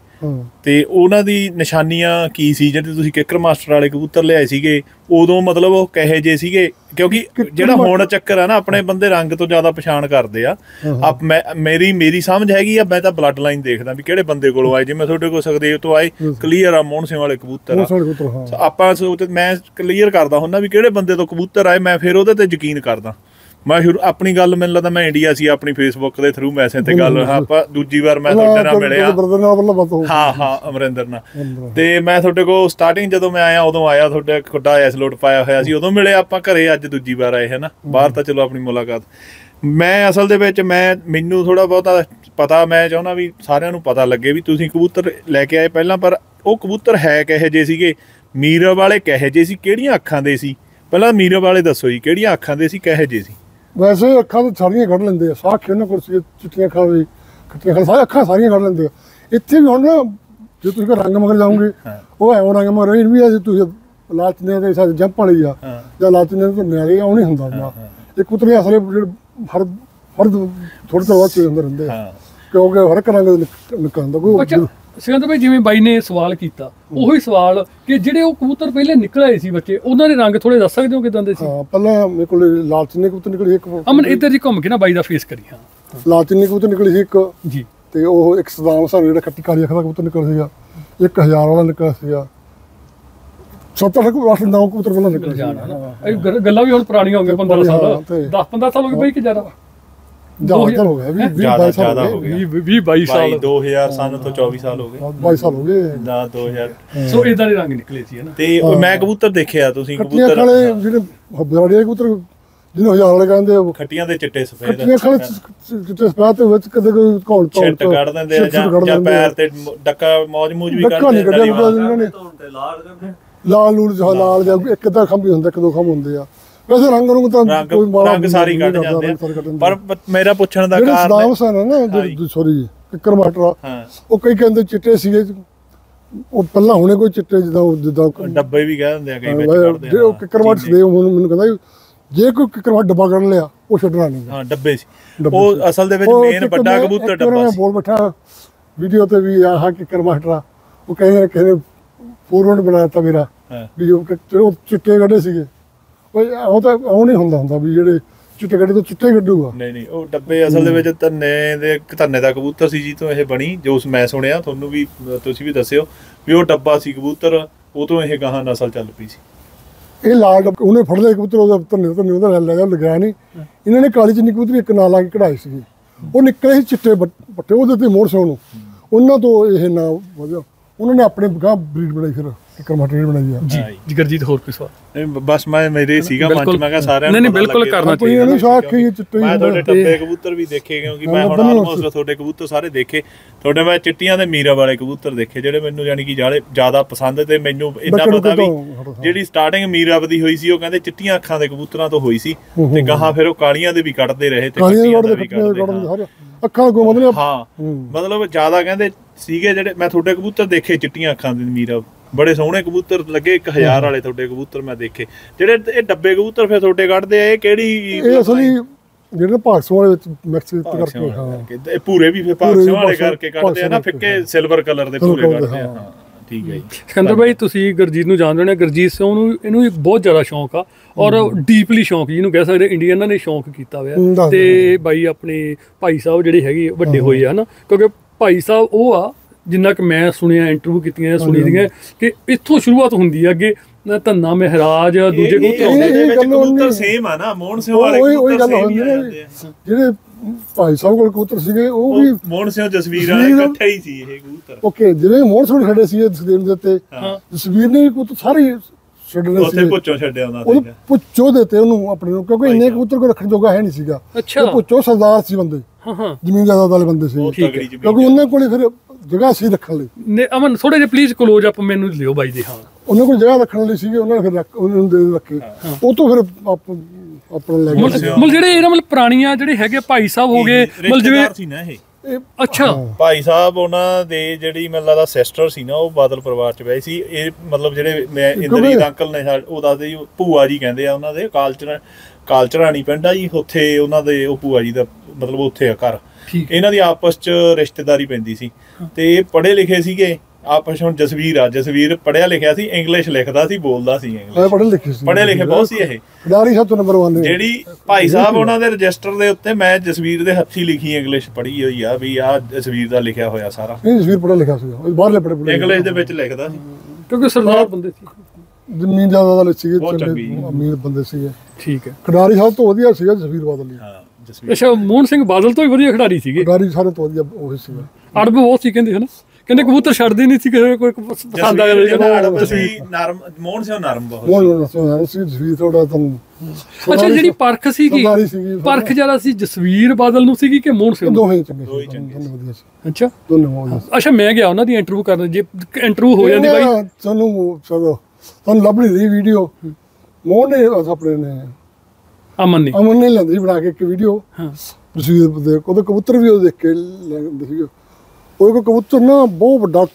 ਤੇ ਉਹਨਾਂ ਦੀ ਨਿਸ਼ਾਨੀਆਂ ਕੀ ਸੀ? ਜਿਹੜੇ ਤੁਸੀਂ ਕਿੱਕਰ ਮਾਸਟਰ ਵਾਲੇ ਕਬੂਤਰ ਲਿਆਏ ਸੀਗੇ ਉਦੋਂ ਮਤਲਬ ਉਹ ਕਹੇ ਜੇ ਸੀਗੇ ਕਿਉਂਕਿ ਜਿਹੜਾ ਹੁਣ ਚੱਕਰ ਆ ਨਾ ਆਪਣੇ ਬੰਦੇ ਰੰਗ ਤੋਂ ਜ਼ਿਆਦਾ ਪਛਾਣ ਕਰਦੇ ਆ। ਆਪ ਮੇਰੀ ਮੇਰੀ ਸਮਝ ਹੈਗੀ ਆ ਮੈਂ ਤਾਂ ਬਲੱਡ ਲਾਈਨ ਦੇਖਦਾ ਵੀ ਕਿਹੜੇ ਬੰਦੇ ਕੋਲੋਂ ਆਏ। ਜਿਵੇਂ ਤੁਹਾਡੇ ਕੋਲ ਸੁਖਦੇਵ ਤੋਂ ਆਏ ਕਲੀਅਰ ਆ ਮੋਹਨ ਸਿੰਘ ਵਾਲੇ ਕਬੂਤਰ ਆ ਆਪਾਂ ਸੋਚ ਮੈਂ ਕਲੀਅਰ ਕਰਦਾ ਹੁੰਦਾ ਵੀ ਕਿਹੜੇ ਬੰਦੇ ਤੋਂ ਕਬੂਤਰ ਆਏ ਮੈਂ ਫਿਰ ਉਹਦੇ ਤੇ ਯਕੀਨ ਕਰਦਾ। ਮੈਂ ਸ਼ੁਰੂ ਆਪਣੀ ਗੱਲ ਮੈਨੂੰ ਲੱਗਦਾ ਮੈਂ ਇੰਡੀਆ ਸੀ ਆਪਣੀ ਫੇਸਬੁੱਕ ਦੇ ਥਰੂ ਮੈਸੇਜ ਤੇ ਗੱਲ ਆਪਾਂ ਦੂਜੀ ਵਾਰ ਮੈਂ ਤੁਹਾਡੇ ਨਾਲ ਮਿਲਿਆ। ਹੋ ਹਾਂ ਅਮਰਿੰਦਰ ਨਾਲ। ਤੇ ਮੈਂ ਤੁਹਾਡੇ ਕੋਲ ਸਟਾਰਟਿੰਗ ਜਦੋਂ ਮੈਂ ਆਇਆ ਉਦੋਂ ਆਇਆ ਤੁਹਾਡੇ ਖੁੱਡਾ ਐਸ ਲੋਟ ਪਾਇਆ ਹੋਇਆ ਸੀ। ਉਦੋਂ ਮਿਲੇ ਆਪਾਂ ਘਰੇ ਅੱਜ ਦੂਜੀ ਵਾਰ ਆਏ ਹੈ। ਨਾ ਬਾਹਰ ਤਾਂ ਚਲੋ ਆਪਣੀ ਮੁਲਾਕਾਤ। ਮੈਂ ਅਸਲ ਦੇ ਵਿੱਚ ਮੈਂ ਮੈਨੂੰ ਥੋੜਾ ਬਹੁਤਾ ਪਤਾ ਮੈਂ ਚਾਹੁੰਦਾ ਵੀ ਸਾਰਿਆਂ ਨੂੰ ਪਤਾ ਲੱਗੇ ਵੀ ਤੁਸੀਂ ਕਬੂਤਰ ਲੈ ਕੇ ਆਏ ਪਹਿਲਾਂ ਪਰ ਉਹ ਕਬੂਤਰ ਹੈ ਕਿਹੋ ਜਿਹੇ ਸੀਗੇ? ਮੀਰਾ ਵਾਲੇ ਕਿਹੋ ਜਿਹੇ ਸੀ? ਕਿਹੜੀਆਂ ਅੱਖਾਂ ਦੇ ਸੀ? ਪਹਿਲਾਂ ਮੀਰਾ ਵਾਲੇ ਦੱਸੋ ਜੀ ਕਿਹੜੀਆਂ ਅੱਖਾਂ ਦੇ ਸੀ ਕਿਹੋ ਜਿਹੇ ਸੀ? ਵੈਸੇ ਅੱਖਾਂ ਤਾਂ ਸਾਰੀਆਂ ਕੱਢ ਲੈਂਦੇ ਆ ਸਾਖ ਉਹਨਾਂ ਕੋਲ ਸੀ ਚਿੱਟੀਆਂ ਅੱਖਾਂ ਵੀ ਖੱਟੀਆਂ ਅੱਖਾਂ ਸਾਰੀਆਂ ਅੱਖਾਂ ਸਾਰੀਆਂ ਕੱਢ ਲੈਂਦੇ ਆ। ਇੱਥੇ ਵੀ ਹੁਣ ਜੇ ਤੁਸੀਂ ਰੰਗ ਮਗਰ ਜਾਓਗੇ ਉਹ ਉਹ ਰੰਗ ਮਗਰ ਇਹ ਵੀ ਆ ਜੇ ਤੁਸੀਂ ਲਾਲਚ ਨੇ ਦੇ ਸਾਥ ਜੰਪ ਵਾਲੀ ਆ। ਜਾਂ ਲਾਲਚ ਨੇ ਤਾਂ ਨਿਆਰੇ ਆ ਉਹ ਨਹੀਂ ਹੁੰਦਾ ਨਾ ਇਹ ਕੁਤਰੇ ਅਸਲੇ ਹਰ ਹਰ ਥੋੜੇ ਥੋੜੇ ਬਾਅਦ ਚੇਂਜ ਹੁੰਦੇ ਰਹਿੰਦੇ ਆ। ਕਿਉਂਕਿ ਹਰ ਇੱਕ ਰੰਗ ਨਿਕ- ਨਿਕਲਦਾ ਕੋਈ ਸਿਕੰਦਰ ਭਾਈ ਜਿਵੇਂ ਬਾਈ ਨੇ ਸਵਾਲ ਕੀਤਾ ਉਹੀ ਸਵਾਲ ਕਿ ਜਿਹੜੇ ਉਹ ਕਬੂਤਰ ਪਹਿਲੇ ਨਿਕਲ ਆਏ ਸੀ ਬੱਚੇ ਉਹਨਾਂ ਦੇ ਰੰਗ ਥੋੜੇ ਦੱਸ ਸਕਦੇ ਹੋ ਕਿਦਾਂ ਦੇ ਸੀ? ਹਾਂ ਪਹਿਲਾਂ ਮੇਰੇ ਕੋਲ ਲਾਲ ਚਿੰਨੇ ਕਬੂਤਰ ਨਿਕਲੀ ਇੱਕ। ਅਮਨ ਇੱਧਰ ਜੀ ਘੁੰਮ ਕੇ ਨਾ ਬਾਈ ਦਾ ਫੇਸ ਕਰੀ ਹਾਂ। ਲਾਲ ਚਿੰਨੇ ਕਬੂਤਰ ਨਿਕਲੀ ਸੀ ਇੱਕ। ਜੀ। ਤੇ ਉਹ ਇੱਕ ਸਦਾਮ ਸਾਨੂੰ ਜਿਹੜਾ ਖੱਟੀ ਕਾਲੀ ਅੱਖ ਦਾ ਕਬੂਤਰ ਨਿਕਲ ਸੀਗਾ ਇੱਕ ਹਜ਼ਾਰ ਵਾਲਾ ਨਿਕਲ ਸੀਗਾ। ਸੱਤ ਅੱਠ ਕੁ- ਅੱਠ ਨੌ ਕਬੂਤਰ ਪਹਿਲਾਂ ਨਿਕਲ ਜਾਣਾ ਸੀ ਨਾ ਇਹ ਗੱਲ- ਵੀ ਹੁਣ ਪੁਰਾਣੀਆਂ ਹੋ ਗਈਆਂ 15 ਸਾਲ ਹਾਂ, ਤੇ- 10 15 ਸਾਲ ਹੋ ਗਏ ਬਾਈ ਕਿ ਜ਼ਿਆਦਾ? ਜ਼ਿਆਦਾ ਹੋ ਗਿਆ ਵੀ 20 ਜ਼ਿਆਦਾ- 22 ਸਾਲ ਜ਼ਿਆਦਾ ਹੋ ਗਏ ਗਿਆ। 20 20 22 ਸਾਲ। 22 2000 ਸਨ ਤੋਂ 24 ਸਾਲ ਹੋ ਗਏ। 22 ਸਾਲ ਹੋ ਗਏ। ਦਾ 2000 ਸੋ ਇਦਾਂ ਦੇ ਰੰਗ ਨਿਕਲੇ ਸੀ ਹਨਾ ਤੇ ਮੈਂ ਕਬੂਤਰ ਦੇਖਿਆ ਤੁਸੀਂ ਕਬੂਤਰ ਜਿਹੜੇ ਬਰਾੜੀਆਂ ਕਬੂਤਰ ਜਿਹਨੂੰ ਹਜ਼ਾਰ ਵਾਲੇ ਕਹਿੰਦੇ ਆ ਖੱਟੀਆਂ ਦੇ ਚਿੱਟੇ ਸਫੇਦ ਖੱਟੀਆਂ ਖਾਲੇ ਚਿੱਟੇ ਸਪਾਹ ਤੇ ਵਿੱਚ ਕਦੇ ਕੋਈ ਘੌਲ ਘੌਲ ਛਿੱਟ ਕੱਢ ਦਿੰਦੇ ਆ ਜਾਂ ਜਾਂ ਪੈਰ ਤੇ ਡੱਕਾ ਮੌਜ ਮੂਜ ਵੀ ਡੱਕਾ ਨਹੀਂ ਕੱਢਿਆ ਉਹਨਾਂ। ਨੇ ਲਾਲ ਲੂਲ ਜਿਹਾ ਲਾਲ ਜਾਂ ਇੱਕ ਅੱਧਾ ਖੰਭ ਹੀ ਹੁੰਦਾ ਇੱਕ ਦੋ ਖੰਭ ਹੁੰਦੇ ਆ। ਵੈਸੇ ਰੰਗ ਨੂੰ ਤਾਂ ਰੰਗ ਕੋਈ ਮਾੜਾ ਰੰਗ ਸਾਰੀ ਕੱਢ ਜਾਂਦੇ ਰੰਗ ਕੱਢ ਪਰ ਮੇਰਾ ਪੁੱਛਣ ਦਾ ਜਿਹੜੇ ਕਾਰਨ ਸਦਾਮ ਸਨ ਨਾ ਜਿਹੜੇ ਸੌਰੀ ਕਿੱਕਰ ਮਾਸਟਰ ਹਾਂ। ਉਹ ਕਈ ਕਹਿੰਦੇ ਚਿੱਟੇ ਸੀਗੇ। ਉਹ ਪਹਿਲਾਂ ਹੁਣੇ ਕੋਈ ਚਿੱਟੇ ਜਿੱਦਾਂ ਉਹ- ਜਿੱਦਾਂ ਡੱਬੇ ਵੀ ਕਹਿ ਦਿੰਦੇ ਆ ਕਈ ਵਿੱਚ ਜੇ ਕੱਢਦੇ ਉਹ ਆ ਕਿੱਕਰ ਮਾਸਟਰ ਦੇ ਮੈਨੂੰ ਮੈਨੂੰ ਕਹਿੰਦਾ ਜੇ ਕੋਈ ਕਿੱਕਰ ਮਾਸਟਰ ਡੱਬਾ ਕੱਢ ਲਿਆ ਉਹ ਛੱਡਣਾ ਨਹੀਂ। ਹਾਂ ਡੱਬੇ ਸੀ। ਉਹ ਅਸਲ ਦੇ ਵਿੱਚ ਉਹ ਮੇਨ ਵੱਡਾ ਕਬੂਤਰ ਡੱਬਾ ਸੀ। ਬੋਲ ਬੈਠਾ ਵੀਡੀਓ ਤੇ ਵੀ ਆਹ ਕਿੱਕਰ ਮਾਸਟਰ ਆ ਉਹ ਕਹਿੰਦੇ ਕਹਿੰਦੇ ਫੋਰਵਰਡ ਬਣਾਇਆ ਤਾ ਮੇਰਾ ਵੀ ਜੋ ਚਲੋ ਚਿੱਟੇ ਗੱਡੇ ਸੀਗੇ। ਉਹ ਉਹ ਤਾਂ ਉਹ ਨਹੀਂ ਹੁੰਦਾ ਹੁੰਦਾ ਵੀ ਜਿਹੜੇ ਚਿੱਟੇ ਗੱਡੇ ਤੋਂ ਚਿੱਟੇ ਗੱਡੂਗਾ ਨਹੀਂ ਨਹੀਂ ਉਹ ਡੱਬੇ ਅਸਲ ਦੇ ਵਿੱਚ ਧੰਨੇ ਦੇ ਧੰਨੇ ਦਾ ਕਬੂਤਰ ਸੀ ਜੀ ਤੋਂ ਇਹ ਬਣੀ ਜੋ ਮੈਂ ਸੁਣਿਆ ਤੁਹਾਨੂੰ ਵੀ ਤੁਸੀਂ ਵੀ ਦੱਸਿਓ ਵੀ ਉਹ ਡੱਬਾ ਸੀ ਕਬੂਤਰ ਉਹ ਤੋਂ ਇਹ ਗਾਹਾਂ ਨਸਲ ਚੱਲ ਪਈ ਸੀ। ਇਹ ਲਾਲ ਉਹਨੇ ਫੜ ਲਿਆ ਕਬੂਤਰ ਉਹਦਾ ਧੰਨੇ ਧੰਨੇ ਉਹਦਾ ਲੈ ਲਿਆ ਲਗਾਇਆ ਨਹੀਂ। ਇਹਨਾਂ ਨੇ ਕਾਲੀ ਚਿੰਨੀ ਕਬੂਤਰ ਇੱਕ ਨਾਲ ਲਾ ਕੇ ਕਢਾਈ ਸੀਗੀ। ਉਹ ਨਿਕਲੇ ਸੀ ਚਿੱਟੇ ਪੱਟੇ ਉਹਦੇ ਤੇ ਮੋੜ ਸੋਨੂੰ ਉਹਨਾਂ ਤੋਂ ਇਹ ਨਾ ਵਧਿਆ। ਉਹਨਾਂ ਨੇ ਆਪਣੇ ਗਾਂ ਬਰੀਡ ਬਣਾਈ ਫਿਰ। ਕਿੱਕਰ ਮਾਟਰੀ ਬਣਾਈ ਆ। ਜੀ। ਜਿਗਰਜੀਤ ਹੋਰ ਕੋਈ ਸਵਾਲ? ਨਹੀਂ, ਬਸ ਮੈਂ ਮੇਰੇ ਸੀਗਾ ਮਨ ਚ। ਮੈਂ ਕਿਹਾ ਸਾਰਿਆਂ ਨਹੀਂ, ਨਹੀਂ, ਪਤਾ ਬਿਲਕੁਲ। ਕਰਨਾ ਕੋਈ ਚਾਹੀਦਾ। ਇਹਨੂੰ ਸ਼ੌਕ ਹੀ ਚਿੱਟੇ ਹੀ ਮੈਂ ਤੁਹਾਡੇ। ਡੱਬੇ ਕਬੂਤਰ ਵੀ ਦੇਖੇ ਕਿਉਂਕਿ ਮੈਂ ਹੁਣ ਆਲਮੋਸਟ ਤੁਹਾਡੇ ਕਬੂਤਰ ਸਾਰੇ ਦੇਖੇ। ਤੁਹਾਡੇ ਮੈਂ ਚਿੱਟੀਆਂ ਦੇ ਮੀਰਾ ਵਾਲੇ ਕਬੂਤਰ ਦੇਖੇ ਜਿਹੜੇ ਮੈਨੂੰ ਯਾਨੀ ਕਿ ਜਾਲੇ ਜ਼ਿਆਦਾ ਪਸੰਦ ਤੇ ਮੈਨੂੰ ਇੰਨਾ ਪਤਾ ਵੀ ਜਿਹੜੀ ਸਟਾਰਟਿੰਗ ਮੀਰਾਵਦੀ ਹੋਈ ਸੀ ਉਹ ਕਹਿੰਦੇ ਚਿੱਟੀਆਂ ਅੱਖਾਂ ਦੇ ਕਬੂਤਰਾਂ ਤੋਂ ਹੋਈ ਸੀ ਤੇ ਗਾਹਾਂ ਫਿਰ ਉਹ ਕਾਲੀਆਂ ਦੇ ਵੀ ਕੱਢਦੇ ਰਹੇ ਤੇ ਦੇ ਦੇ ਵੀ ਦੇ ਕੱਢਦੇ ਦੇ ਅੱਖਾਂ ਦਾ ਕੋਈ ਮਤਲਬ ਨਹੀਂ ਹਾਂ ਹੂੰ। ਮਤਲਬ ਜ਼ਿਆਦਾ ਕਹਿੰਦੇ ਸੀਗੇ ਜਿਹੜੇ ਮੈਂ ਤੁਹਾਡੇ ਕਬੂਤਰ ਦੇਖੇ ਚਿੱਟੀਆਂ ਅੱਖਾਂ ਦੇ ਮੀਰਾ ਬੜੇ ਸੋਹਣੇ ਕਬੂਤਰ ਲੱਗੇ 1000 ਵਾਲੇ ਤੁਹਾਡੇ ਕਬੂਤਰ ਮੈਂ ਦੇਖੇ। ਜਿਹੜੇ ਇਹ ਡੱਬੇ ਕਬੂਤਰ ਫਿਰ ਤੁਹਾਡੇ ਕੱਢਦੇ ਆ ਇਹ ਕਿਹੜੀ ਇਹ ਅਸਲੀ ਜਿਹੜੇ ਭਾਗਸੋਂ ਵਾਲੇ ਵਿੱਚ ਮਿਕਸ ਕਰਕੇ ਹਾਂ। ਇਹ ਪੂਰੇ ਵੀ ਫਿਰ ਭਾਗਸਿਆਂ ਵਾਲੇ ਕਰਕੇ ਕੱਢਦੇ ਆ ਨਾ ਫਿੱਕੇ ਸਿਲਵਰ ਕਲਰ ਦੇ ਪੂਰੇ ਕੱਢਦੇ ਆ। ਹਾਂ। ਠੀਕ ਹੈ ਜੀ। ਸਿਕੰਦਰ ਭਾਈ ਤੁਸੀਂ ਗੁਰਜੀਤ ਨੂੰ ਜਾਣਦੇ ਹੋ ਗੁਰਜੀਤ ਸਿੰਘ ਨੂੰ ਇਹਨੂੰ ਇੱਕ ਬਹੁਤ ਜ਼ਿਆਦਾ ਸ਼ੌਂਕ ਆ ਔਰ ਡੀਪਲੀ ਸ਼ੌਂਕ ਜਿਹਨੂੰ ਕਹਿ ਸਕਦੇ ਇੰਡੀਅਨਾਂ ਨੇ ਸ਼ੌਂਕ ਕੀਤਾ ਹੋਇਆ। ਤੇ ਬਾਈ ਆਪਣੇ ਭਾਈ ਸਾਹਿਬ ਜਿਹੜੇ ਹੈਗੇ ਵੱਡੇ ਹੋਏ ਆ ਹਨਾ? ਕਿਉਂਕਿ ਭਾਈ ਸਾਹਿਬ ਉਹ ਆ ਜਿੰਨਾ ਕਿ ਮੈਂ ਸੁਣਿਆ ਇੰਟਰਵਿਊ ਕੀਤੀਆਂ ਜਾਂ ਸੁਣੀ ਦੀਆਂ ਕਿ ਇੱਥੋਂ ਸ਼ੁਰੂਆਤ ਹੁੰਦੀ ਆ ਅੱਗੇ ਨਾ ਧੰਨਾ ਮਹਿਰਾਜ ਦੂਜੇ ਕਬੂਤਰ। ਇਹ ਵਿੱਚ ਕਬੂਤਰ ਸੇਮ ਆ ਨਾ ਮੋਹਨ ਸਿੰਘ ਵਾਲੇ ਕਬੂਤਰ ਹੁੰਦੀ ਹੀ ਆ। ਨੇ ਜਾਂਦੇ ਆ। ਜਿਹੜੇ ਭਾਈ ਸਾਹਿਬ ਕੋਲ ਕਬੂਤਰ ਸੀਗੇ ਉਹ ਵੀ ਮੋਹਨ ਸਿੰਘ ਜਸਵੀਰ ਵਾਲੇ ਜਸਵੀਰ- ਇਕੱਠੇ ਹੀ ਸੀ ਇਹ ਕਬੂਤਰ। ਓਕੇ ਜਿਹੜੇ ਮੋਹਨ ਸਿੰਘ ਖੜੇ ਸੀ ਦੇਣ ਦੇ ਉੱਤੇ ਹਾਂ। ਜਸਵੀਰ ਨੇ ਵੀ ਕਬੂਤਰ ਸਾਰੇ ਛੱਡਣੇ ਉੱਥੇ ਸੀ ਪੁੱਛੋ ਛੱਡਿਆ ਉਹਨਾਂ ਉਹ ਦੇ ਪੁੱਛੋ ਦਿੱਤੇ ਉਹਨੂੰ ਆਪਣੇ ਨੂੰ ਕਿਉਂਕਿ ਇੰਨੇ ਕਬੂਤਰ ਕੋਈ ਰੱਖਣ ਜੋਗਾ ਹੈ ਨਹੀਂ ਸੀਗਾ। ਅੱਛਾ। ਉਹ ਪੁੱਛੋ ਸਰਦਾਰ ਸੀ ਬੰਦੇ ਹਾਂ ਹਾਂ। ਜ਼ਮੀਨ ਜਾਇਦਾਦ ਵਾਲੇ ਬੰਦੇ ਸੀ ਹੈ। ਕਿਉਂਕਿ ਉਹਨਾਂ ਕੋਲੇ ਫਿਰ ਜਗ੍ਹਾ ਸੀ ਰੱਖਣ ਲਈ। ਨੇ ਅਮਨ ਥੋੜੇ ਜਿਹਾ ਪਲੀਜ਼ ਕਲੋਜ਼ ਅਪ ਮੈਨੂੰ ਲਿਓ ਬਾਈ ਦੇ ਹਾਂ। ਉਹਨਾਂ ਕੋਲ ਜਗ੍ਹਾ ਰੱਖਣ ਲਈ ਸੀਗੇ ਉਹਨਾਂ ਨੇ ਫਿਰ ਰੱਖ- ਉਹਨਾਂ ਨੂੰ ਦੇ ਰੱਖੇ। ਉਹ ਤੋਂ ਫਿਰ ਆਪ- ਆਪਣਾ ਲੈ ਗਏ। ਮਤਲਬ ਜਿਹੜੇ ਇਹਨਾਂ ਮਤਲਬ ਪੁਰਾਣੀਆਂ ਜਿਹੜੇ ਹੈਗੇ ਭਾਈ ਸਾਹਿਬ ਹੋ ਗਏ ਮਤਲਬ ਜਿਵੇਂ ਰਿਸ਼ਤੇਦਾਰ ਸੀ ਨਾ ਇਹ। ਅੱਛਾ। ਭਾਈ ਸਾਹਿਬ ਉਹਨਾਂ ਦੇ ਜਿਹੜੀ ਮੈਨੂੰ ਲੱਗਦਾ ਸਿਸਟਰ ਸੀ ਨਾ ਉਹ ਬਾਦਲ ਪਰਿਵਾਰ ਚ ਵਏ ਸੀ। ਇਹ ਮਤਲਬ ਜਿਹੜੇ ਮੈਂ ਇੰਦਰਜੀਤ ਅੰਕਲ ਨੇ ਸਾ- ਉਹ ਦੱਸਦੇ ਜੀ ਉਹ ਭੂਆ ਜੀ ਕਹਿੰਦੇ ਆ ਉਹਨਾਂ ਦੇ ਕਾਲਚਰ ਕਾਲਚਰਾਣੀ ਪਿੰਡ ਆ ਜੀ ਉੱਥੇ ਉਹਨਾਂ ਦੇ ਉਹ ਭੂਆ ਜੀ ਦਾ ਮਤਲਬ ਉੱਥੇ ਆ ਘਰ। ਇਹਨਾਂ ਦੀ ਆਪਸ ਚ ਰਿਸ਼ਤੇਦਾਰੀ ਪੈਂਦੀ ਸੀ। ਤੇ ਇਹ ਪੜ੍ਹੇ ਲਿਖੇ ਸੀਗੇ। ਆਪਸ ਹੁਣ ਜਸਵੀਰ ਆ। ਜਸਵੀਰ ਪੜਿਆ ਲਿਖਿਆ ਸੀ ਇੰਗਲਿਸ਼ ਲਿਖਦਾ ਸੀ ਬੋਲਦਾ ਸੀ ਇੰਗਲਿਸ਼ ਪੜ੍ਹੇ ਲਿਖੇ ਸੀ। ਪੜ੍ਹੇ ਲਿਖੇ ਬਹੁਤ ਸੀ ਇਹ। ਖਿਡਾਰੀ ਸਭ ਤੋਂ ਨੰਬਰ 1 ਨੇ ਜਿਹੜੀ ਭਾਈ ਸਾਹਿਬ ਉਹਨਾਂ ਦੇ ਰਜਿਸਟਰ ਦੇ ਉੱਤੇ ਮੈਂ ਜਸਵੀਰ ਦੇ ਹੱਥੀ ਲਿਖੀ ਇੰਗਲਿਸ਼ ਪੜ੍ਹੀ ਹੋਈ ਆ ਵੀ ਆ ਜਸਵੀਰ ਦਾ ਲਿਖਿਆ ਹੋਇਆ ਸਾਰਾ। ਨਹੀਂ ਜਸਵੀਰ ਪੜ੍ਹਾ ਲਿਖਿਆ ਸੀ ਬਾਹਰਲੇ ਪੜੇ ਪੜੇ ਇੰਗਲਿਸ਼ ਦੇ ਵਿੱਚ ਲਿਖਦਾ ਸੀ। ਕਿਉਂਕਿ ਸਰਦਾਰ ਬੰਦੇ ਸੀ। ਜ਼ਮੀਨ ਜਾਇਦਾਦ ਵਾਲੇ ਸੀਗੇ ਬਹੁਤ ਚੰਗੇ ਚੰਗੀ। ਅਮੀਰ ਬੰਦੇ ਸੀਗੇ। ਠੀਕ ਹੈ। ਖਿਡਾਰੀ ਸਭ ਤੋਂ ਵਧੀਆ ਸੀਗਾ ਜਸਵੀਰ ਬਾਦਲ ਜੀ। ਹਾਂ। ਜਸਵੀਰ ਅੱਛਾ ਮੋਹਨ ਸਿੰਘ ਬਾਦਲ ਤੋਂ ਹੀ ਵਧੀਆ ਖਿਡਾਰੀ ਸੀਗੇ। ਖਿਡਾਰੀ ਸਾਰੇ ਤੋਂ ਵਧੀਆ ਉਹੀ ਸੀਗਾ ਅੜਬ ਬਹੁਤ ਸੀ ਕਹਿੰਦੇ ਹਨਾ? ਕਹਿੰਦੇ ਕਬੂਤਰ ਛੱਡਦੇ ਨਹੀਂ ਸੀ ਕਿਸੇ ਕੋਈ ਪਸੰਦ ਆ ਗਿਆ ਜਿਹੜਾ ਅੜਬ ਸੀ ਨਰਮ ਮੋਹਨ ਸਿੰਘ ਨਰਮ ਬਹੁਤ ਸੀ। ਸੀ ਜਸਵੀਰ ਥੋੜਾ ਤੁਹਾਨੂੰ ਅੱਛਾ ਜਿਹੜੀ ਪਰਖ ਸੀਗੀ ਪਰਖ ਜ਼ਿਆਦਾ ਸੀ ਜਸਵੀਰ ਬਾਦਲ ਨੂੰ ਸੀਗੀ ਕਿ ਮੋਹਨ ਸਿੰਘ? ਦੋਹੇ ਚੰਗੇ ਦੋਹੇ ਸੀ। ਚੰਗੇ ਸੀ। ਅੱਛਾ। ਦੋਨੇ ਵਧੀਆ ਸੀ। ਅੱਛਾ ਮੈਂ ਗਿਆ ਉਹਨਾਂ ਦੀ ਇੰਟਰਵਿਊ ਕਰਨ ਜੇ ਇੰਟਰਵਿਊ ਹੋ ਜਾਂਦੀ ਬਾਈ। ਚਲੋ ਤੁਹਾਨੂੰ ਲੱਭ ਰਹੀ ਵੀਡੀਓ ਮੋਹਨ ਨੇ ਆਪਣੇ ਨੇ ਅਮਨ ਨੇ। ਅਮਨ ਨੇ ਲੈਂਦੀ ਬਣਾ ਕੇ ਇੱਕ ਵੀਡੀਓ ਹਾਂ। ਜਸਵੀਰ ਦੇ ਉਹਦੇ ਕਬੂਤਰ ਵੀ ਉਹ ਦੇਖ ਕੇ ਲੈਂਦੇ ਸੀਗੇ ਉਹ ਇੱਕ ਕਬੂਤਰ ਨਾ ਬਹੁਤ ਵੱਡਾ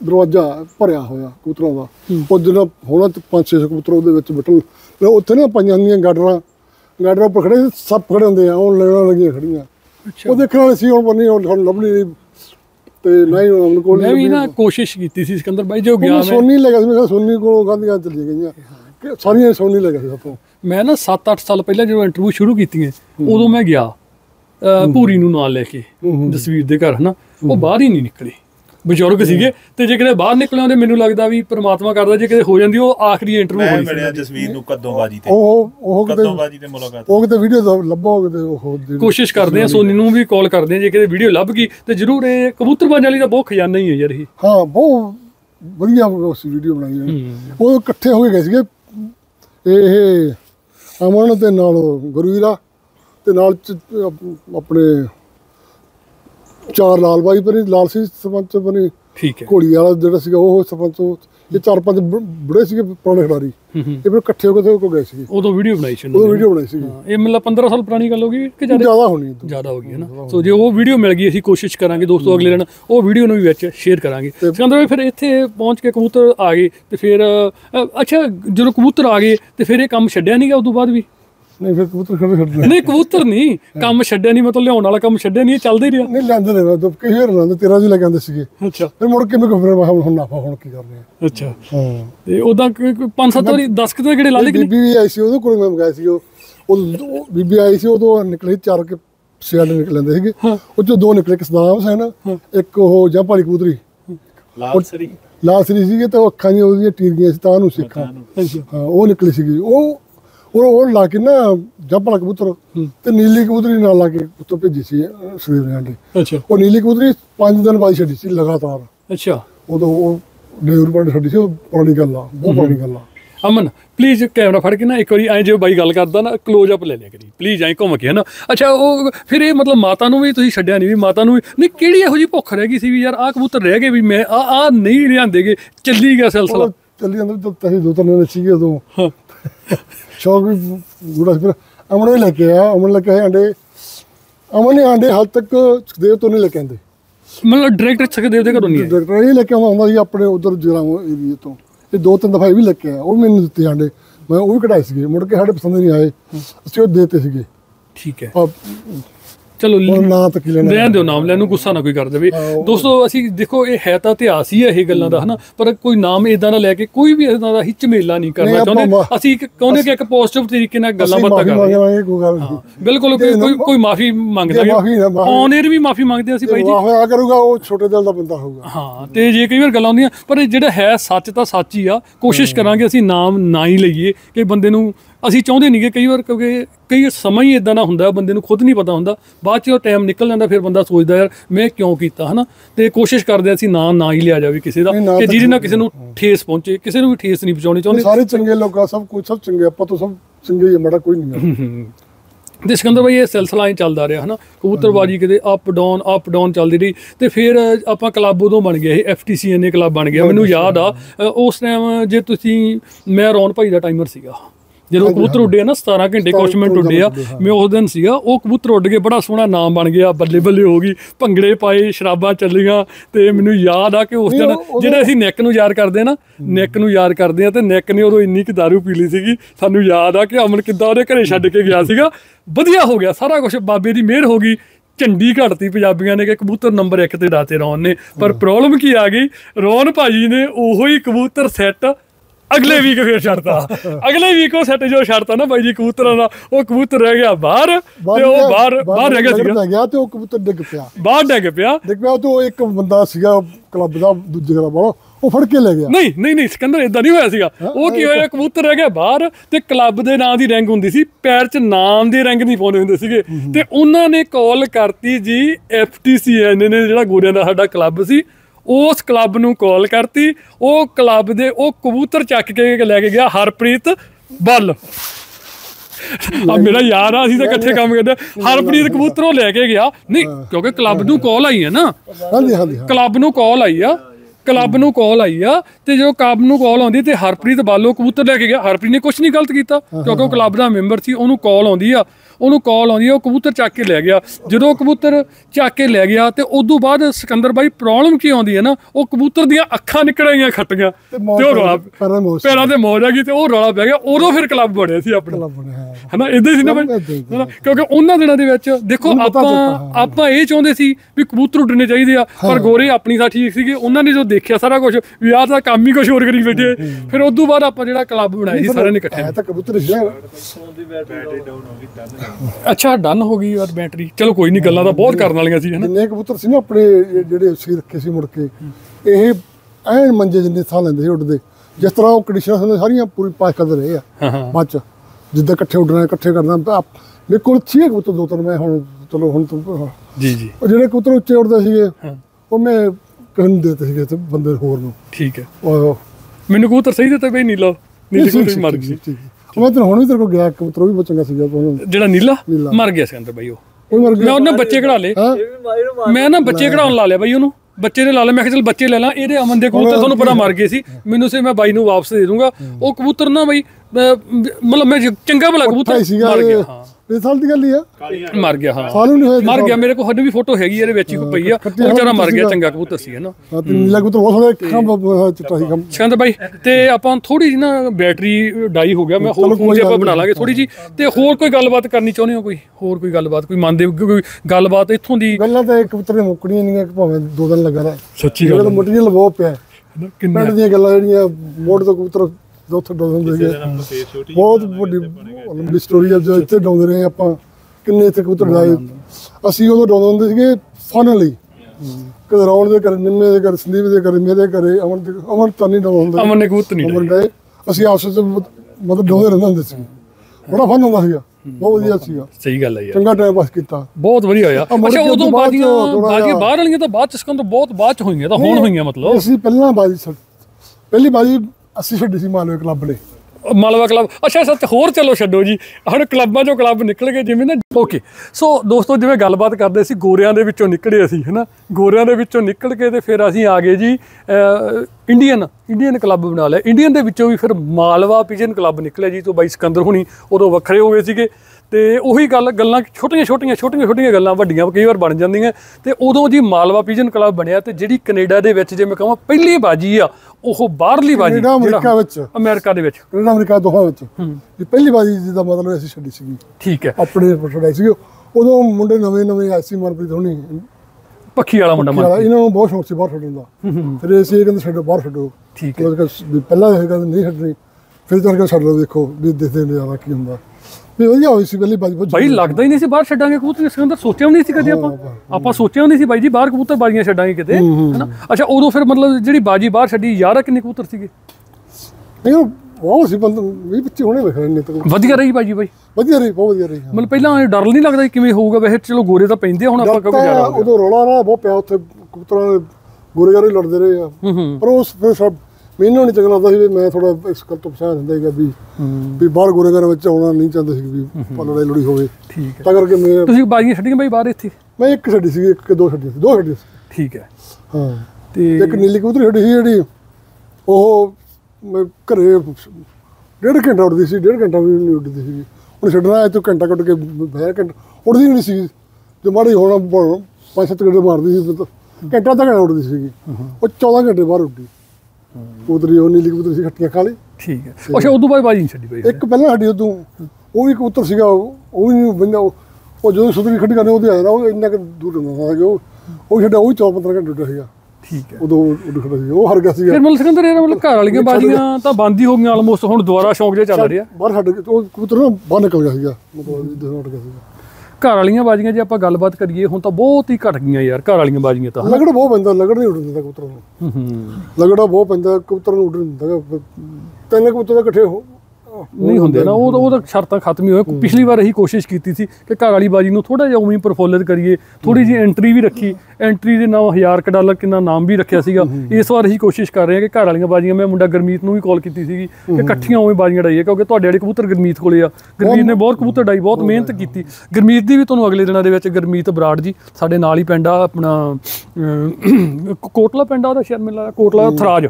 ਦਰਵਾਜ਼ਾ ਭਰਿਆ ਹੋਇਆ ਕਬੂਤਰਾਂ ਦਾ। ਉਹ ਜਿਹੜਾ ਹੋਣਾ ਤੇ ਪੰਜ ਛੇ ਸੌ ਕਬੂਤਰ ਉਹਦੇ ਵਿੱਚ ਬਟਲ ਤੇ ਉੱਥੇ ਨਾ ਪੰਜਾਂ ਦੀਆਂ ਗਾਡਰਾਂ। ਗਾਡਰਾਂ ਉੱਪਰ ਖੜੇ ਸੀ, ਸੱਪ ਖੜੇ ਹੁੰਦੇ ਆ ਉਹ ਲੈਣਾ ਲੱਗੀਆਂ ਖੜੀਆਂ। ਉਹ ਦੇਖਣ ਵਾਲੇ ਸੀ ਹੁਣ ਬੰਨੀ ਹੁਣ ਲੱਭਣੀ ਨਹੀਂ ਤੇ ਨਹੀਂ ਹੁਣ ਕੋਲ ਮੈਂ ਵੀ ਨਾ ਕੋਸ਼ਿਸ਼ ਕੀਤੀ ਸੀ ਸਿਕੰਦਰ ਬਾਈ ਜੋ ਗਿਆ ਮੈਂ। ਸੋਨੀ ਲੈ ਗਿਆ ਸੀ ਮੈਂ ਸੋਨੀ ਕੋਲੋਂ ਗਾਂਧੀਆਂ ਚਲੀ ਗਈਆਂ। ਕਿ ਸਾਰੀਆਂ ਸੋਨੀ ਲੈ ਗਿਆ ਸੀ ਸਾਤੋਂ ਮੈਂ ਨਾ 7-8 ਸਾਲ ਪਹਿਲਾਂ ਜਦੋਂ ਇੰਟਰਵਿਊ ਸ਼ੁਰੂ ਕੀਤੀਆਂ ਉਦੋਂ ਮੈਂ ਗਿਆ ਭੂਰੀ ਨੂੰ ਨਾਲ ਲੈ ਕੇ ਜਸਵੀਰ ਦੇ ਘਰ ਹਨਾ? ਉਹ ਬਾਹਰ ਹੀ ਨਹੀਂ ਨਿਕਲੇ। ਬਜ਼ੁਰਗ ਸੀਗੇ ਤੇ ਜੇ ਕਿਤੇ ਬਾਹਰ ਨਿਕਲੇ ਹੁੰਦੇ ਮੈਨੂੰ ਲੱਗਦਾ ਵੀ ਪ੍ਰਮਾਤਮਾ ਕਰਦਾ ਜੇ ਕਿਤੇ ਹੋ ਜਾਂਦੀ ਉਹ ਆਖਰੀ ਇੰਟਰਵਿਊ ਮੈਂ ਹੋਣੀ ਸੀ। ਮਿਲਿਆ ਜਸਵੀਰ ਨੂੰ ਕਦੋਂ ਬਾਜੀ ਤੇ। ਉਹ ਉਹ ਕਿਤੇ ਕਦੋਂ ਬਾਜੀ ਤੇ ਮੁਲਾਕਾਤ। ਉਹ ਕਿਤੇ ਵੀਡੀਓ ਲੱਭੋ ਕਿਤੇ ਉਹ ਕੋਸ਼ਿਸ਼ ਕਰਦੇ ਆ ਸੋਨੀ ਨੂੰ ਵੀ ਕਾਲ ਕਰਦੇ ਆ ਜੇ ਕਿਤੇ ਵੀਡੀਓ ਲੱਭ ਗਈ ਤੇ ਜਰੂਰ ਇਹ ਕਬੂਤਰਬਾਜ਼ ਵਾਲੀ ਦਾ ਬਹੁਤ ਖਜ਼ਾਨਾ ਹੀ ਹੈ ਯਾਰ ਇਹ। ਹਾਂ ਬਹੁਤ ਵਧੀਆ ਉਸ ਵੀਡੀਓ ਬਣਾਈ। ਉਹ ਇਕੱਠੇ ਹੋ ਕੇ ਗਏ ਸੀਗੇ। ਇਹ ਇਹ ਅਮਨ ਤੇ ਨਾਲ ਗੁਰਵੀਰਾ ਤੇ ਨਾਲ ਚ- ਆਪਣੇ ਚਾਰ ਲਾਲ ਬਾਈ ਪਰੀ ਲਾਲ ਸੀ ਸਰਪੰਚ ਬਣੀ ਠੀਕ ਹੈ। ਘੋੜੀ ਵਾਲਾ ਜਿਹੜਾ ਸੀਗਾ ਉਹ ਸਰਪੰਚ ਉਹ- ਇਹ ਚਾਰ ਪੰਜ ਬੁੜੇ ਸੀਗੇ ਪੁਰਾਣੇ ਖਿਡਾਰੀ। ਇਹ ਫਿਰ ਇਕੱਠੇ ਹੋ ਕੇ ਤੇ ਉਹ ਗਏ ਸੀਗੇ। ਉਦੋਂ ਵੀਡੀਓ ਬਣਾਈ ਸੀ ਨੇ। ਵੀਡੀਓ ਬਣਾਈ ਹਾਂ, ਇਹ ਮਤਲਬ 15 ਸਾਲ ਪੁਰਾਣੀ ਗੱਲ ਹੋ ਗਈ ਕਿ ਜ਼ਿਆਦਾ ਹੋਣੀ ਜ਼ਿਆਦਾ ਹੋ ਗਈ ਹੈ ਨਾ? ਸੋ ਜੇ ਉਹ ਵੀਡੀਓ ਮਿਲ ਗਈ ਅਸੀਂ ਕੋਸ਼ਿਸ਼ ਕਰਾਂਗੇ ਦੋਸਤੋ ਅਗਲੇ ਦਿਨ ਉਹ ਵੀਡੀਓ ਨੂੰ ਵੀ ਵਿੱਚ ਸ਼ੇਅਰ ਕਰਾਂਗੇ। ਸਿਕੰਦਰ ਭਾਈ ਫਿਰ ਇੱਥੇ ਪਹੁੰਚ ਕੇ ਕਬੂਤਰ ਆ ਗਏ ਤੇ ਫਿਰ ਅੱਛਾ ਜਦੋਂ ਕਬੂਤਰ ਆ ਗਏ ਤੇ ਫਿਰ ਇਹ ਕੰਮ ਛੱਡਿਆ ਨਹੀਂਗਾ ਉਦੋਂ ਬਾਅਦ ਵੀ? ਨਹੀਂ ਫਿਰ ਕਬੂਤਰ ਖੜੇ ਖੜੇ ਨਹੀਂ ਕਬੂਤਰ ਨਹੀਂ। ਕੰਮ ਛੱਡਿਆ ਨਹੀਂ ਮਤਲਬ ਲਿਆਉਣ ਵਾਲਾ ਕੰਮ ਛੱਡਿਆ ਨਹੀਂ ਚੱਲਦਾ ਹੀ ਰਿਹਾ। ਨਹੀਂ ਲੈਂਦੇ ਨੇ ਮੈਂ ਕਈ ਵਾਰ ਲੈਂਦੇ ਤੇਰਾ ਜੀ ਲੈ ਕੇ ਆਉਂਦੇ ਸੀਗੇ। ਅੱਛਾ। ਫਿਰ ਮੁੜ ਕੇ ਮੈਂ ਫਿਰ ਮੈਂ ਹੁਣ ਨਾਫਾ ਹੁਣ ਕੀ ਕਰਨੇ ਆ। ਅੱਛਾ। ਹਾਂ। ਤੇ ਉਦਾਂ ਪੰਜ ਸੱਤ ਵਾਰੀ 10 ਕਿਤੇ ਕਿਹੜੇ ਲਾ ਲਏ ਕਿ ਨਹੀਂ ਬੀਬੀ ਵੀ ਆਈ ਸੀ ਉਹਦੇ ਕੋਲ ਮੈਂ ਮੰਗਾਇਆ ਸੀ ਉਹ ਬੀਬੀ ਆਈ ਸੀ ਉਦੋਂ ਨਿਕਲੇ ਚਾਰ ਕੇ ਸਿਆਲ ਨਿਕਲ ਲੈਂਦੇ ਸੀਗੇ। ਉਹ ਚੋਂ ਦੋ ਨਿਕਲੇ ਇੱਕ ਸਦਾਮ ਸੈਨ ਇੱਕ ਉਹ ਜੰਪਾਲੀ ਕਬੂਤਰੀ। ਲਾਲ ਸਰੀ। ਲਾਲ ਸਰੀ ਸੀਗੇ ਤੇ ਉਹ ਅੱਖਾਂ ਦੀਆਂ ਉਹਦੀਆਂ ਟੀਰ ਗਈਆਂ ਸੀ ਤਾਂ ਉਹਨੂੰ ਸਿੱਖਾਂ। ਹਾਂ ਉਹ ਨਿਕਲੀ ਸੀਗੀ। ਉਹ ਉਹ ਉਹ ਲਾ ਕੇ ਨਾ ਜੰਪਾਲਾ ਕਬੂਤਰ ਤੇ ਨੀਲੀ ਕਬੂਤਰੀ ਨਾਲ ਲਾ ਕੇ ਉੱਤੋਂ ਭੇਜੀ ਸੀ ਸਵੇਰ ਆਂਡੇ। ਅੱਛਾ। ਉਹ ਨੀਲੀ ਕਬੂਤਰੀ ਪੰਜ ਦਿਨ ਬਾਅਦ ਛੱਡੀ ਸੀ ਲਗਾਤਾਰ। ਅੱਛਾ। ਉਦੋਂ ਉਹ ਡੇਵਰ ਪੰਡ ਛੱਡੀ ਸੀ ਉਹ ਪੁਰਾਣੀ ਗੱਲ ਆ ਬਹੁਤ ਪੁਰਾਣੀ ਗੱਲ ਆ। ਅਮਨ ਪਲੀਜ਼ ਕੈਮਰਾ ਫੜ ਕੇ ਨਾ ਇੱਕ ਵਾਰੀ ਐ ਜੇ ਬਾਈ ਗੱਲ ਕਰਦਾ ਨਾ ক্লোਜ਼ ਅਪ ਲੈ ਲਿਆ ਕਰੀ ਪਲੀਜ਼ ਐ ਘੁੰਮ ਕੇ ਹਨਾ? ਅੱਛਾ ਉਹ ਫਿਰ ਇਹ ਮਤਲਬ ਮਾਤਾ ਨੂੰ ਵੀ ਤੁਸੀਂ ਛੱਡਿਆ ਨਹੀਂ ਵੀ ਮਾਤਾ ਨੂੰ ਵੀ। ਨਹੀਂ ਕਿਹੜੀ ਇਹੋ ਜੀ ਭੁੱਖ ਰਹਿ ਗਈ ਸੀ ਵੀ ਯਾਰ ਆਹ ਕਬੂਤਰ ਰਹਿ ਗਏ ਵੀ ਮੈਂ ਆ ਆ ਨਹੀਂ ਲਿਆਂਦੇਗੇ ਚੱਲੀ ਗਿਆ ਸਿਲਸਿਲਾ। ਚੱਲੀ ਜਾਂਦਾ ਤਾਂ ਤਹੀਂ ਦੋ ਤਿੰਨ ਦਿਨ ਸੀਗੇ ਉਦੋਂ। ਸ਼ੌਕ ਵੀ ਗੁੜਾ ਸੀ ਫਿਰ ਅਮਨ ਵੀ ਲੈ ਕੇ ਆਇਆ ਅਮਨ ਲੈ ਕੇ ਆਏ ਅੰਡੇ ਅਮਨ ਨੇ ਆਂਡੇ ਹਾਲ ਤੱਕ ਸੁਖਦੇਵ ਤੋਂ ਨਹੀਂ ਲੈ ਕੇ ਆਂਦੇ। ਮਤਲਬ ਡਾਇਰੈਕਟ ਸੁਖਦੇਵ ਦੇ ਘਰੋਂ ਨਹੀਂ ਆਏ? ਡਾਕਟਰ ਇਹ ਲੈ ਕੇ ਆਉਂਦਾ ਸੀ ਆਪਣੇ ਉਧਰ ਜਰਾਮ ਏਰੀਏ ਤੋਂ। ਇਹ ਦੋ ਤਿੰਨ ਦਫਾ ਇਹ ਵੀ ਲੈ ਕੇ ਆਇਆ ਉਹ ਮੈਨੂੰ ਦਿੱਤੇ ਆਂਡੇ। ਮੈਂ ਉਹ ਵੀ ਕਢਾਏ ਸੀਗੇ ਮੁੜ ਕੇ ਸਾਡੇ ਪਸੰਦ ਨਹੀਂ ਆਏ। ਅਸੀਂ ਉਹ ਦੇਤੇ ਸੀਗੇ। ਠੀਕ ਹੈ। ਚਲੋ ਨਾਂ ਤੱਕ ਹੀ ਲੈਣਾ। ਰਹਿਣ ਦਿਓ ਨਾਮ ਲੈਣ ਨੂੰ ਗੁੱਸਾ ਨਾ ਕੋਈ ਕਰ ਦੇਵੇ। ਦੋਸਤੋ ਅਸੀਂ ਦੇਖੋ ਇਹ ਹੈ ਤਾਂ ਇਤਿਹਾਸ ਹੀ ਹੈ ਇਹ ਗੱਲਾਂ ਦਾ ਹਨਾ? ਪਰ ਕੋਈ ਨਾਮ ਇਦਾਂ ਦਾ ਲੈ ਕੇ ਕੋਈ ਵੀ ਇਦਾਂ ਦਾ ਹੀ ਝਮੇਲਾ ਨਹੀਂ ਕਰਨਾ ਚਾਹੁੰਦੇ। ਅਸੀਂ ਇੱਕ ਕਹਿੰਦੇ ਕਿ ਇੱਕ ਪੋਜ਼ਿਟਿਵ ਤਰੀਕੇ ਨਾਲ ਗੱਲਾਂ ਬਾਤਾਂ ਮਾਫੀ ਕਰ ਮੰਗ ਰਹੇ ਹਾਂ ਲਾਂਗੇ ਕੋਈ ਗੱਲ ਨਹੀਂ। ਬਿਲਕੁਲ ਕੋਈ ਕੋਈ ਮਾਫੀ ਮੰਗਦਾ ਨਾ- ਔਨ 에ਅਰ ਵੀ ਮਾਫੀ ਮੰਗਦੇ ਅਸੀਂ ਬਾਈ ਜੀ। ਹੋਇਆ ਕਰੂਗਾ ਉਹ ਛੋਟੇ ਦਿਲ ਦਾ ਬੰਦਾ ਹੋਊਗਾ। ਹਾਂ ਤੇ ਜੇ ਕਈ ਵਾਰ ਗੱਲਾਂ ਆਉਂਦੀਆਂ ਪਰ ਜਿਹੜਾ ਹੈ ਸੱਚ ਤਾਂ ਸੱਚ ਹੀ ਆ। ਕੋਸ਼ਿਸ਼ ਕਰਾਂਗੇ ਅਸੀਂ ਨਾਮ ਨਾ ਹੀ ਲਈਏ ਕਿ ਬੰਦੇ ਨੂੰ ਅਸੀਂ ਚਾਹੁੰਦੇ ਨਹੀਂਗੇ ਕਈ ਵਾਰ ਕਿਉਂਕਿ ਕਈ ਸਮਾਂ ਹੀ ਇਦਾਂ ਦਾ ਹੁੰਦਾ ਬੰਦੇ ਨੂੰ ਖੁਦ ਨਹੀਂ ਪਤਾ ਹੁੰਦਾ। ਬਾਅਦ ਚ ਉਹ ਟਾਈਮ ਨਿਕਲ ਜਾਂਦਾ ਫਿਰ ਬੰਦਾ ਸੋਚਦਾ ਯਾਰ ਮੈਂ ਕਿਉਂ ਕੀਤਾ? ਹਨਾ? ਤੇ ਕੋਸ਼ਿਸ਼ ਕਰਦੇ ਅਸੀਂ ਨਾਂ ਨਾ ਹੀ ਲਿਆ ਜਾਵੇ ਕਿਸੇ ਦਾ ਨਹੀਂ, ਕਿ ਜਿਹਦੇ ਨਾਲ ਕਿਸੇ ਨੂੰ ਠੇਸ ਪਹੁੰਚੇ ਕਿਸੇ ਨੂੰ ਵੀ ਠੇਸ ਨਹੀਂ ਪਹੁੰਚਾਉਣੀ ਚਾਹੁੰਦੇ। ਸਾਰੇ ਚੰਗੇ ਲੋਕ ਸਭ ਕੁਝ ਸਭ ਚੰਗੇ ਆਪਾਂ ਤੋਂ ਸਭ ਚੰਗੇ ਹੀ ਮਾੜਾ ਕੋਈ ਨਹੀਂ ਆ। ਤੇ ਸਿਕੰਦਰ ਭਾਈ ਇਹ ਸਿਲਸਿਲਾ ਹੀ ਚੱਲਦਾ ਰਿਹਾ ਹਨਾ? ਕਬੂਤਰਬਾਜੀ ਕਿਤੇ ਅਪ ਡਾਊਨ ਅਪ ਡਾਊਨ ਚੱਲਦੀ ਰਹੀ। ਤੇ ਫਿਰ ਆਪਾਂ ਕਲੱਬ ਉਦੋਂ ਬਣ ਗਿਆ ਇਹ ਐਫਟੀਸੀਐਨਏ ਕਲੱਬ ਬਣ ਗਿਆ। ਮੈਨੂੰ ਯਾਦ ਆ ਉਸ ਟਾਈਮ ਜੇ ਤੁਸੀਂ ਮੈਂ ਰੌਣ ਭਾਈ ਦਾ ਟਾਈਮਰ ਸੀਗਾ। ਜਦੋਂ ਕਬੂਤਰ ਉੱਡੇ ਨਾ 17 ਘੰਟੇ ਕੁਛ ਮਿੰਟ ਉੱਡੇ ਆ ਮੈਂ ਉਸ ਦਿਨ ਸੀਗਾ ਉਹ ਕਬੂਤਰ ਉੱਡ ਕੇ ਬੜਾ ਸੋਹਣਾ ਨਾਮ ਬਣ ਗਿਆ ਬੱਲੇ ਬੱਲੇ ਹੋ ਗਈ ਭੰਗੜੇ ਪਾਏ ਸ਼ਰਾਬਾਂ ਚੱਲੀਆਂ ਤੇ ਮੈਨੂੰ ਯਾਦ ਆ ਕਿ ਉਸ ਦਿਨ ਜਿਹੜੇ ਅਸੀਂ ਨੈਕ ਨੂੰ ਯਾਦ ਕਰਦੇ ਨਾ ਨੈਕ ਨੂੰ ਯਾਦ ਕਰਦੇ ਆ ਤੇ ਨੈਕ ਨੇ ਉਦੋਂ ਇੰਨੀ ਕਿ ਦਾਰੂ ਪੀ ਲਈ ਸੀਗੀ ਸਾਨੂੰ ਯਾਦ ਆ ਕਿ ਅਮਨ ਕਿੱਦਾਂ ਉਹਦੇ ਘਰੇ ਛੱਡ ਕੇ ਗਿਆ ਸੀਗਾ। ਵਧੀਆ ਹੋ ਗਿਆ ਸਾਰਾ ਕੁਝ ਬਾਬੇ ਦੀ ਮਿਹਰ ਹੋ ਗਈ ਝੰਡੀ ਘੜਤੀ ਪੰਜਾਬੀਆਂ ਨੇ ਕਿ ਕਬੂਤਰ ਨੰਬਰ 1 ਤੇ ਡਾਤੇ ਰੌਣ ਨੇ ਪਰ ਪ੍ਰੋਬਲਮ ਕੀ ਆ ਗਈ? ਰੌਣ ਭਾਜੀ ਨੇ ਉਹੋ ਹੀ ਕਬੂਤਰ ਸੈੱਟ ਅਗਲੇ ਵੀਕ ਫੇਰ ਛੱਡਤਾ। ਅਗਲੇ ਵੀਕ ਉਹ ਸੈੱਟ ਜੋ ਛੱਡਤਾ ਨਾ ਬਾਈ ਜੀ ਕਬੂਤਰਾਂ ਦਾ ਉਹ ਕਬੂਤਰ ਰਹਿ ਗਿਆ ਬਾਹਰ ਤੇ ਉਹ ਬਾਹਰ ਬਾਹਰ ਰਹਿ ਗਿਆ ਸੀਗਾ। ਗਿਆ ਤੇ ਉਹ ਕਬੂਤਰ ਡਿੱਗ ਪਿਆ। ਬਾਹਰ ਡਿੱਗ ਪਿਆ। ਡਿੱਗ ਪਿਆ ਤੇ ਉਹ ਇੱਕ ਬੰਦਾ ਸੀਗਾ ਕਲੱਬ ਦਾ ਦੂਜੇ ਕਲੱਬ ਵਾਲਾ ਉਹ ਫੜ ਕੇ ਲੈ ਗਿਆ। ਨਹੀਂ ਨਹੀਂ ਨਹੀਂ ਸਿਕੰਦਰ ਇਦਾਂ ਨਹੀਂ ਹੋਇਆ ਸੀਗਾ। ਉਹ ਕੀ ਹੋਇਆ ਕਬੂਤਰ ਰਹਿ ਗਿਆ ਬਾਹਰ ਤੇ ਕਲੱਬ ਦੇ ਨਾਂ ਦੀ ਰੈਂਕ ਹੁੰਦੀ ਸੀ ਪੈਰ 'ਚ ਨਾਮ ਦੇ ਰੈਂਕ ਨਹੀਂ ਪਾਉਂਦੇ ਹੁੰਦੇ ਸੀਗੇ। ਤੇ ਉਹਨਾਂ ਨੇ ਕਾਲ ਕਰਤੀ ਜੀ ਐਫਟੀਸੀਐਨ ਨੇ ਜਿਹੜਾ ਗੋਰਿਆਂ ਦਾ ਸਾਡਾ ਕਲੱਬ ਸੀ ਉਸ ਕਲੱਬ ਨੂੰ ਕਾਲ ਕਰਤੀ। ਉਹ ਕਲੱਬ ਦੇ ਉਹ ਕਬੂਤਰ ਚੱਕ ਕੇ ਲੈ ਕੇ ਗਿਆ ਹਰਪ੍ਰੀਤ ਬੱਲ ਆ ਮੇਰਾ ਯਾਰ ਆ ਅਸੀਂ ਤਾਂ ਇਕੱਠੇ ਕੰਮ ਕਰਦੇ। ਹਰਪ੍ਰੀਤ ਕਬੂਤਰ ਉਹ ਲੈ ਕੇ ਗਿਆ। ਨਹੀਂ ਕਿਉਂਕਿ ਕਲੱਬ ਨੂੰ ਕਾਲ ਆਈ ਹੈ ਨਾ। ਹਾਂਜੀ ਹਾਂਜੀ ਕਲੱਬ ਨੂੰ ਕਾਲ ਆਈ ਆ। ਕਲੱਬ ਨੂੰ ਕਾਲ ਆਈ ਆ ਤੇ ਜਦੋਂ ਕਲੱਬ ਨੂੰ ਕਾਲ ਆਉਂਦੀ ਤੇ ਹਰਪ੍ਰੀਤ ਬਾਲੋ ਕਬੂਤਰ ਲੈ ਕੇ ਗਿਆ। ਹਰਪ੍ਰੀਤ ਨੇ ਕੁਝ ਨਹੀਂ ਗਲਤ ਕੀਤਾ ਕਿਉਂਕਿ ਉਹ ਕਲੱਬ ਦਾ ਮੈਂਬਰ ਸੀ ਉਹਨੂੰ ਕਾਲ ਆਉਂਦੀ ਆ। ਉਹਨੂੰ ਕਾਲ ਆਉਂਦੀ ਆ ਉਹ ਕਬੂਤਰ ਚੱਕ ਕੇ ਲੈ ਗਿਆ। ਜਦੋਂ ਕਬੂਤਰ ਚੱਕ ਕੇ ਲੈ ਗਿਆ ਤੇ ਉਦੋਂ ਬਾਅਦ ਸਿਕੰਦਰ ਬਾਈ ਪ੍ਰੋਬਲਮ ਕੀ ਆਉਂਦੀ ਹੈ ਨਾ ਉਹ ਕਬੂਤਰ ਦੀਆਂ ਅੱਖਾਂ ਨਿਕਲ ਆਈਆਂ ਖੱਟੀਆਂ ਤੇ ਉਹ ਰੌਲਾ ਪੈਰਾਂ ਤੇ ਮੌਜ ਆ ਗਈ ਤੇ ਉਹ ਰੌਲਾ ਪੈ ਗਿਆ। ਉਦੋਂ ਫਿਰ ਕਲੱਬ ਬਣਿਆ ਸੀ ਆਪਣਾ। ਕਲੱਬ ਬਣਿਆ ਹੈ। ਹਨਾ ਇਦਾਂ ਹੀ ਸੀ ਨਾ ਹੀ? ਕਿਉਂਕਿ ਉਹਨਾਂ ਦਿਨਾਂ ਦੇ ਵਿੱਚ ਦੇਖੋ ਆਪਾਂ ਆਪਾਂ ਇਹ ਚਾਹੁੰਦੇ ਸੀ ਵੀ ਕਬੂਤਰ ਉੱਡਣੇ ਚਾਹੀਦੇ ਆ ਪਰ ਗੋਰੇ ਆਪਣੀ ਤਾਂ ਠੀਕ ਸੀਗੇ ਉਹਨਾਂ ਨੇ ਜੋ ਦੇਖਿਆ ਸਾਰਾ ਕੁਝ ਵੀ ਆਹ ਤਾਂ ਕੰਮ ਹੀ ਕੁਝ ਹੋਰ ਕਰੀ ਬੈਠੇ। ਫਿਰ ਉਸ ਤੋਂ ਬਾਅਦ ਆਪਾਂ ਜਿਹੜਾ ਕਲੱਬ ਬਣਾਇਆ ਸੀ ਸਾਰਿਆਂ ਨੇ ਇਕੱਠੇ। ਹੈ ਤਾਂ ਕਬੂਤਰ ਨਾ। ਅੱਛਾ ਡਨ ਹੋ ਗਈ ਯਾਰ ਬੈਟਰੀ। ਚਲੋ ਕੋਈ ਨਹੀਂ ਗੱਲਾਂ ਤਾਂ ਬਹੁਤ ਕਰਨ ਵਾਲੀਆਂ ਸੀ ਹਨਾ। ਜਿੰਨੇ ਕਬੂਤਰ ਸੀ ਨਾ ਆਪਣੇ ਜਿਹੜੇ ਸੀ ਰੱਖੇ ਸੀ ਮੁੜ ਕੇ ਇਹ ਐਨ ਮੰਜੇ ਜਿੰਨੇ ਸਾਹ ਲੈਂਦੇ ਸੀ ਉੱਡਦੇ। ਜਿਸ ਤਰ੍ਹਾਂ ਉਹ ਕੰਡੀਸ਼ਨਾਂ ਹੁੰਦੀਆਂ ਸਾਰੀਆਂ ਪੂਰੀ ਪਾਸ ਕਰਦੇ ਰਹੇ ਆ ਬਾਅਦ ਚ। ਜਿੱਦਾਂ ਇਕੱਠੇ ਉੱਡਣਾ ਇਕੱਠੇ ਕਰਨਾ ਮੇਰੇ ਕੋਲ ਸੀ ਕਬੂਤਰ ਦੋ ਤਿੰਨ ਮੈਂ ਹੁਣ ਚਲੋ ਹੁਣ ਤੋਂ ਜੀ ਜੀ। ਉਹ ਜਿਹੜੇ ਕਬੂਤਰ ਉੱਚੇ ਉੱਡਦੇ ਸੀਗੇ। ਉਹ ਮੈਂ ਕਿਸੇ ਨੂੰ ਦੇ ਦਿੱਤੇ ਸੀਗੇ ਤੇ ਬੰਦੇ ਹੋਰ ਨੂੰ। ਠੀਕ ਹੈ। ਉਹ ਮੈਨੂੰ ਕਬੂਤਰ ਸਹੀ ਦਿੱਤਾ ਬਈ ਨੀਲਾ। ਨੀਲੇ ਕਬੂਤਰ ਮਰ ਗਈ। ਮੈਂ ਤੈਨੂੰ ਹੁਣ ਵੀ ਤੇਰੇ ਕੋਲ ਗਿਆ ਕਬੂਤਰ ਉਹ ਵੀ ਬਚੰਗਾ ਸੀਗਾ ਉਹ ਜਿਹੜਾ ਨੀਲਾ? ਨੀਲਾ। ਮਰ ਗਿਆ ਸਿਕੰਦਰ ਬਾਈ ਉਹ। ਉਹ ਮਰ ਮੈਂ ਗਿਆ ਉਹਨਾਂ ਬੱਚੇ ਕਢਾ ਲਏ। ਹਾਂ? ਮੈਂ ਨਾ ਬੱਚੇ ਕਢਾਉਣ ਲਾ ਲਿਆ ਬਾਈ ਉਹਨੂੰ। ਬੱਚੇ ਨੇ ਲਾ ਲਿਆ। ਮੈਂ ਕਿਹਾ ਚਲ ਬੱਚੇ ਲੈ ਲਾਂ। ਇਹਦੇ ਅਮਨ ਦੇ ਕਬੂਤਰ ਤੁਹਾਨੂੰ ਪਤਾ ਮਰ ਗਏ ਸੀ। ਮੈਨੂੰ ਸੇ ਮੈਂ ਬਾਈ ਨੂੰ ਵਾਪਸ ਦੇ ਦੂੰਗਾ। ਉਹ ਕਬੂਤਰ ਨਾ ਬਾਈ ਅਹ, ਮਤਲਬ ਮੈਂ ਚੰਗਾ ਭਲਾ ਕਬੂਤਰ ਸੀਗਾ ਮਰ ਗਿਆ। ਇਹ। ਹਾਂ। ਇਹ ਸਾਲ ਦੀ ਗੱਲ ਹੀ ਆ। ਮਰ ਗਿਆ ਹਾਂ। ਸਾਲ ਨੂੰ ਨਹੀਂ ਹੋਇਆ ਮਰ ਗਿਆ ਮੇਰੇ ਕੋਲ ਹੱਡ ਵੀ ਫੋਟੋ ਹੈਗੀ ਇਹਦੇ ਵਿੱਚ ਹੀ ਕੋਈ ਪਈ ਆ। ਉਹ ਵਿਚਾਰਾ ਮਰ ਗਿਆ ਚੰਗਾ ਕਬੂਤਰ ਸੀ ਨਾ। ਹਾਂ ਤੇ ਨੀਲਾ ਕਬੂਤਰ ਬਹੁਤ ਸੋਹਣਾ ਚਿੱਟਾ ਸੀ ਕੰਮ ਸਿਕੰਦਰ ਬਾਈ ਤੇ ਆਪਾਂ ਥੋੜੀ ਜਿਹੀ ਨਾ ਬੈਟਰੀ ਡਾਈ ਹੋ ਗਿਆ ਮੈਂ ਹੋਰ ਕੋਈ ਆਪਾਂ ਗੱਲ ਬਣਾ ਲਾਂਗੇ ਥੋੜੀ ਜੀ ਤੇ ਹੋਰ ਕੋਈ ਗੱਲਬਾਤ ਕਰਨੀ ਚਾਹੁੰਦੇ ਹੋ ਕੋਈ? ਹੋਰ ਕੋਈ ਗੱਲਬਾਤ ਕੋਈ ਮੰਨਦੇ ਕਿ ਕੋਈ ਗੱਲਬਾਤ ਇੱਥੋਂ ਦੀ? ਗੱਲਾਂ ਤਾਂ ਕਬੂਤਰ ਦੀਆਂ ਮੁੱਕਣੀਆਂ ਨਹੀਂ ਕਿ ਭਾਵੇਂ ਦੋ ਦਿਨ ਲੱਗਾ ਰਹੇ। ਸੱਚੀ ਜਿਹੜਾ ਮਟੀਰੀਅਲ ਬਹੁਤ ਪਿਆ। ਹੈ। ਕਿੰਨਾ ਦੀਆਂ ਗੱਲਾਂ ਜਿਹੜੀਆਂ ਮੋੜ ਤੋਂ ਕਬੂਤਰ ਉੱਥੇ ਡਾਉਂਦੇ ਸੀਗੇ। ਬਹੁਤ ਵੱਡੀ ਲੰਬੀ ਸਟੋਰੀ ਆ ਜੋ ਇੱਥੇ ਡਾਉਂਦੇ ਰਹੇ ਆਪਾਂ ਕਿੰਨੇ ਇੱਥੇ ਕਬੂਤਰ ਡਾਏ ਅਸੀਂ ਉਦੋਂ ਡਾਉਂਦੇ ਹੁੰਦੇ ਸੀਗੇ ਫਨ ਲਈ ਕਦੇ ਰੌਣ ਦੇ ਘਰੇ ਨਿੰਮੇ ਦੇ ਘਰੇ ਸੰਦੀਪ ਦੇ ਘਰੇ ਮੇਰੇ ਘਰੇ ਅਮਨ ਦੇ ਅਮਨ ਤਾਂ ਨਹੀਂ ਡਾਉਂਦਾ ਹੁੰਦਾ। ਅਮਨ ਨੇ ਕਬੂਤਰ ਨਹੀਂ ਅਮਨ ਡਾਏ। ਅਸੀਂ ਆਪਸ ਵਿੱਚ ਮਤ- ਮਤਲਬ ਡਾਉਂਦੇ ਰਹਿੰਦੇ ਹੁੰਦੇ ਸੀ ਬੜਾ ਫਨ ਹੁੰਦਾ ਸੀਗਾ। ਬਹੁਤ ਵਧੀਆ ਸੀਗਾ। ਸਹੀ ਗੱਲ ਹੈ ਯਾਰ। ਚੰਗਾ ਟਾਈਮ ਪਾਸ ਕੀਤਾ। ਬਹੁਤ ਵਧੀਆ ਹੋਇਆ। ਅੱਛਾ ਉਦੋਂ ਬਾਜੀਆਂ ਬਾਜੀਆਂ ਬਾਹਰ ਵਾਲੀਆਂ ਤਾਂ ਬਾਅਦ ਚ ਸਿਕੰਦਰ ਬਹੁਤ ਬਾਅਦ ਚ ਹੋਈਆਂ ਤਾਂ ਹੁਣ ਹੋਈਆਂ ਮਤਲਬ। ਅਸੀਂ ਪਹਿਲਾਂ ਬਾਜੀ ਪਹਿਲੀ ਬਾਜੀ ਅਸੀਂ ਛੱਡੀ ਸੀ ਮਾਲਵੇ ਕਲੱਬ ਨੇ। ਮਾਲਵਾ ਕਲੱਬ। ਅੱਛਾ, ਸੱਚ, ਹੋਰ ਚਲੋ ਛੱਡੋ ਜੀ। ਹੁਣ ਕਲੱਬਾਂ ਚੋਂ ਕਲੱਬ ਨਿਕਲ ਗਏ, ਜਿਵੇਂ ਨਾ, ਓਕੇ। ਸੋ ਦੋਸਤੋ, ਜਿਵੇਂ ਗੱਲਬਾਤ ਕਰਦੇ ਸੀ, ਗੋਰਿਆਂ ਦੇ ਵਿੱਚੋਂ ਨਿਕਲੇ ਅਸੀਂ, ਹੈਨਾ? ਗੋਰਿਆਂ ਦੇ ਵਿੱਚੋਂ ਨਿਕਲ ਕੇ ਤੇ ਫਿਰ ਅਸੀਂ ਆ ਗਏ ਜੀ ਇੰਡੀਅਨ ਇੰਡੀਅਨ ਕਲੱਬ ਬਣਾ ਲਿਆ। ਇੰਡੀਅਨ ਦੇ ਵਿੱਚੋਂ ਵੀ ਫਿਰ ਮਾਲਵਾ ਪਿਜਨ ਕਲੱਬ ਨਿਕਲਿਆ ਜੀ, ਤੋਂ ਬਾਈ ਸਿਕੰਦਰ ਹੁਣੀ, ਉਦੋਂ ਵੱਖਰੇ ਹੋ ਗਏ ਸੀਗੇ। ਤੇ ਉਹੀ ਗੱਲ ਗੱਲਾਂ ਛੋਟੀਆਂ ਛੋਟੀਆਂ ਛੋਟੀਆਂ ਛੋਟੀਆਂ ਗੱਲਾਂ ਵੱਡੀਆਂ ਕਈ ਵਾਰ ਬਣ ਜਾਂਦੀਆਂ ਤੇ ਉਦੋਂ ਜੀ ਮਾਲਵਾ ਪਿਜਨ ਕਲੱਬ ਬਣਿਆ ਤੇ ਜਿਹੜੀ ਕੈਨੇਡਾ ਦੇ ਵਿੱਚ ਜੇ ਮੈਂ ਕਹਾਂ ਪਹਿਲੀ ਬਾਜੀ ਆ ਉਹ ਬਾਹਰਲੀ ਬਾਜੀ ਅਮਰੀਕਾ ਵਿੱਚ। ਅਮਰੀਕਾ ਦੇ ਵਿੱਚ। ਕੈਨੇਡਾ ਅਮਰੀਕਾ ਦੋਹਾਂ ਵਿੱਚ। ਇਹ ਪਹਿਲੀ ਬਾਜੀ ਜਿਹਦਾ ਮਤਲਬ ਅਸੀਂ ਛੱਡੀ ਸੀਗੀ। ਠੀਕ ਹੈ। ਆਪਣੇ ਛੱਡਾਈ ਸੀਗੀ। ਉਦੋਂ ਮੁੰਡੇ ਨਵੇਂ ਨਵੇਂ ਆਏ ਸੀ ਮਨਪ੍ਰੀਤ ਹੋਣੀ। ਪੱਖੀ ਵਾਲਾ ਮੁੰਡਾ ਮਨ ਇਹਨਾਂ ਨੂੰ ਬਹੁਤ ਸ਼ੌਕ ਸੀ ਬਾਹਰ ਛੱਡਣ ਦਾ। ਫਿਰ ਅਸੀਂ ਇਹ ਕਹਿੰਦੇ ਛੱਡੋ ਬਾਹਰ ਛੱਡੋ। ਠੀਕ ਹੈ। ਪਹਿਲਾਂ ਇਹ ਕਹਿੰਦੇ ਨਹੀਂ ਛੱਡਣੀ। ਫਿਰ ਤਾਂ ਕਹਿੰਦੇ ਛੱਡ ਲਓ ਦੇਖੋ ਵੀ ਦੇਖਦੇ ਨੇ ਜ਼ਿਆਦਾ ਕੀ ਹੁੰਦਾ। ਵੀ ਵਧੀਆ ਹੋਈ ਸੀ ਪਹਿਲੀ ਬਾਜੀ ਬਹੁਤ ਬਾਈ ਲੱਗਦਾ ਹੀ ਨਹੀਂ ਸੀ ਬਾਹਰ ਛੱਡਾਂਗੇ ਕਬੂਤਰ ਸਿਕੰਦਰ ਸੋਚਿਆ ਵੀ ਨਹੀਂ ਸੀ ਕਦੇ ਆਪਾਂ। ਆਪਾਂ ਸੋਚਿਆ ਵੀ ਨਹੀਂ ਸੀ ਬਾਈ ਜੀ ਬਾਹਰ ਕਬੂਤਰ ਬਾਜੀਆਂ ਛੱਡਾਂਗੇ ਕਿਤੇ ਹਨਾ? ਅੱਛਾ ਉਦੋਂ ਫਿਰ ਮਤਲਬ ਜਿਹੜੀ ਬਾਜੀ ਬਾਹਰ ਛੱਡੀ ਯਾਰਾ ਕਿੰਨੇ ਕਬੂਤਰ ਸੀਗੇ? ਨਹੀਂ ਉਹ ਬਹੁਤ ਸੀ ਬੰਦ 20 25 ਹੋਣੇ ਵੇਖ ਰਹੇ ਨੇ ਤੱਕ ਵਧੀਆ ਰਹੀ ਬਾਜੀ ਬਾਈ? ਵਧੀਆ ਰਹੀ ਬਹੁਤ ਵਧੀਆ ਰਹੀ। ਮਤਲਬ ਪਹਿਲਾਂ ਡਰ ਨਹੀਂ ਲੱਗਦਾ ਕਿਵੇਂ ਹੋਊਗਾ ਵੈਸੇ ਚਲੋ ਗੋਰੇ ਤਾਂ ਪੈਂਦੇ ਹੁਣ ਆਪਾਂ ਤਾਂ ਹੋ। ਗਿਆ ਉਦੋਂ ਰੌਲਾ ਨਾ ਬਹੁਤ ਪਿਆ ਉੱਥੇ ਕਬੂਤਰਾਂ ਦੇ ਗੋਰੇ ਗਾਰੇ ਲੜਦੇ ਰਹੇ ਆ। ਪਰ ਉਸ ਫਿਰ ਸਭ ਮੈਨੂੰ ਨਹੀਂ ਚੰਗਾ ਲੱਗਦਾ ਸੀ ਵੀ ਮੈਂ ਥੋੜਾ ਇਸ ਗੱਲ ਤੋਂ ਪਛਾਣ ਹੁੰਦਾ ਸੀਗਾ ਵੀ ਵੀ ਬਾਹਰ ਗੋਰੇ ਗਾਰੇ ਵਿੱਚ ਆਉਣਾ ਨਹੀਂ ਚਾਹੁੰਦੇ ਸੀ ਵੀ ਲੜਾਈ ਲੜੀ ਹੋਵੇ। ਠੀਕ ਹੈ। ਤਾਂ ਕਰਕੇ ਮੈਂ ਤੁਸੀਂ ਬਾਜੀਆਂ ਛੱਡੀਆਂ ਬਾਈ ਬਾਹਰ ਇੱਥੇ? ਮੈਂ ਇੱਕ ਛੱਡੀ ਸੀ ਇੱਕ ਦੋ ਛੱਡੀ ਸੀ ਦੋ ਛੱਡੀ ਸੀ। ਠੀਕ ਹੈ। ਹਾਂ। ਤੇ ਇੱਕ ਨੀਲੀ ਕਬੂਤਰ ਛੱਡੀ ਸੀ ਜਿਹੜੀ ਉਹ ਮੈਂ ਘਰੇ ਡੇਢ ਘੰਟਾ ਉੱਡਦੀ ਸੀ ਡੇਢ ਘੰਟਾ ਵੀ ਨਹੀਂ ਉੱਡਦੀ ਸੀ ਹੁਣ ਛੱਡਣਾ ਇਹ ਤੋਂ ਘੰਟਾ ਕੱਢ ਕੇ ਬਹਿ ਘੰਟਾ ਉੱਡਦੀ ਨਹੀਂ ਸੀ ਜੇ ਮਾੜੀ ਹੋਣਾ ਪੰਜ ਸੱਤ ਘੰਟੇ ਮਾਰਦੀ ਸੀ ਤਾਂ ਘੰਟਾ ਤਾਂ ਘੰਟਾ ਉੱਡਦੀ ਸੀਗੀ। ਉਹ 14 ਘੰਟੇ ਬਾਹਰ ਉੱਡੀ। ਕਬੂਤਰੀ ਉਹ ਨੀਲੀ ਕਬੂਤਰ ਸੀ ਖੱਟੀਆਂ ਖਾਲੀ ਠੀਕ ਹੈ। ਅੱਛਾ ਉਦੋਂ ਬਾਅਦ ਬਾਜੀ ਨਹੀਂ ਛੱਡੀ ਬਾਈ ਇੱਕ ਪਹਿਲਾਂ ਸਾਡੀ ਉਦੋਂ ਉਹ ਵੀ ਕਬੂਤਰ ਸੀਗਾ ਉਹ ਉਹ ਵੀ ਬੰਦਾ ਉਹ ਜਦੋਂ ਸੁਧਰੀ ਖੱਟੀ ਕਰਨੇ ਉਹਦੇ ਆ ਜਾਣਾ ਉਹ ਇੰਨਾ ਕੁ ਦੂਰ ਹੁੰਦਾ ਸੀ ਉਹ ਉਹ ਛੱਡਿਆ ਉਹ ਵੀ 14 15 ਘੰਟੇ ਉੱਡਿਆ ਸੀਗਾ। ਠੀਕ ਹੈ। ਉਦੋਂ ਉੱਡ ਖੜਾ ਸੀ ਉਹ ਹਰ ਗਿਆ ਸੀਗਾ। ਫਿਰ ਮਤਲਬ ਸਿਕੰਦਰ ਇਹ ਮਤਲਬ ਘਰ ਵਾਲੀਆਂ ਬਾਜੀਆਂ ਤਾਂ ਬੰਦ ਹੀ ਹੋ ਗਈਆਂ ਆਲਮੋਸਟ ਹੁਣ ਦੁਬਾਰਾ ਸ਼ੌਂਕ ਜਿਹਾ ਚੱਲ ਰਿਹਾ। ਬਾਹਰ ਛੱਡ ਕੇ ਉਹ ਕਬੂਤਰ ਨਾ ਬਾਹਰ ਨਿਕਲ ਗਿਆ ਸੀਗਾ ਮਤਲਬ ਜਿੱਦਾਂ ਉੱਡ ਗਿਆ ਸੀਗਾ। ਘਰ ਵਾਲੀਆਂ ਬਾਜੀਆਂ ਜੇ ਆਪਾਂ ਗੱਲਬਾਤ ਕਰੀਏ ਹੁਣ ਤਾਂ ਬਹੁਤ ਹੀ ਘਟ ਗਈਆਂ ਯਾਰ ਘਰ ਵਾਲੀਆਂ ਬਾਜੀਆਂ ਤਾਂ। ਲਗੜ ਬਹੁਤ ਪੈਂਦਾ ਲਗੜ ਨਹੀਂ ਉੱਡਣ ਦਿੰਦਾ ਕਬੂਤਰ ਨੂੰ। ਹੂੰ ਹੂੰ। ਲਗੜਾ ਬਹੁਤ ਪੈਂਦਾ ਕਬੂਤਰ ਨੂੰ ਉੱਡਣ ਨਹੀਂ ਦਿੰਦਾ। ਤਿੰਨ ਕਬੂਤਰ ਇਕੱਠੇ ਹੋ ਨਹੀਂ ਹੁੰਦੇ। ਨਾ ਉਹ ਤਾਂ ਉਹ ਤਾਂ ਸ਼ਰਤਾਂ ਖਤਮ ਹੀ ਹੋਏ ਪਿਛਲੀ ਵਾਰ ਅਸੀਂ ਕੋਸ਼ਿਸ਼ ਕੀਤੀ ਸੀ ਕਿ ਘਰ ਵਾਲੀ ਬਾਜੀ ਨੂੰ ਥੋੜਾ ਜਿਹਾ ਉਵੇਂ ਪ੍ਰਫੁੱਲਿਤ ਕਰੀਏ। ਥੋੜੀ ਜਿਹੀ ਐਂਟਰੀ ਵੀ ਰੱਖੀ। ਐਂਟਰੀ ਦੇ ਨਾਲ 1000 ਕ ਡਾਲਰ ਕਿੰਨਾ ਨਾਮ ਵੀ ਰੱਖਿਆ ਸੀਗਾ। ਇਸ ਵਾਰ ਅਸੀਂ ਕੋਸ਼ਿਸ਼ ਕਰ ਰਹੇ ਹਾਂ ਕਿ ਘਰ ਵਾਲੀਆਂ ਬਾਜੀਆਂ ਮੈਂ ਮੁੰਡਾ ਗਰਮੀਤ ਨੂੰ ਵੀ ਕਾਲ ਕੀਤੀ ਸੀਗੀ ਕਿ ਇਕੱਠੀਆਂ ਉਵੇਂ ਬਾਜੀਆਂ ਡਾਈਏ ਕਿਉਂਕਿ ਤੁਹਾਡੇ ਵਾਲੇ ਕਬੂਤਰ ਗਰਮੀਤ ਕੋਲੇ ਆ। ਗਰਮੀਤ ਨੇ ਬਹੁਤ ਕਬੂਤਰ ਡਾਈ ਬਹੁਤ ਮਿਹਨਤ ਕੀਤੀ। ਗਰਮੀਤ ਦੀ ਵੀ ਤੁਹਾਨੂੰ ਅਗਲੇ ਦਿਨਾਂ ਦੇ ਵਿੱਚ ਗਰਮੀਤ ਬਰਾੜ ਜੀ ਸਾਡੇ ਨਾਲ ਹੀ ਪਿੰਡ ਆ ਆਪਣਾ ਕੋਟਲਾ ਪਿੰਡ ਆ ਉਹਦਾ ਲੱਗਦਾ ਕੋਟਲਾ ਥਰਾਜ।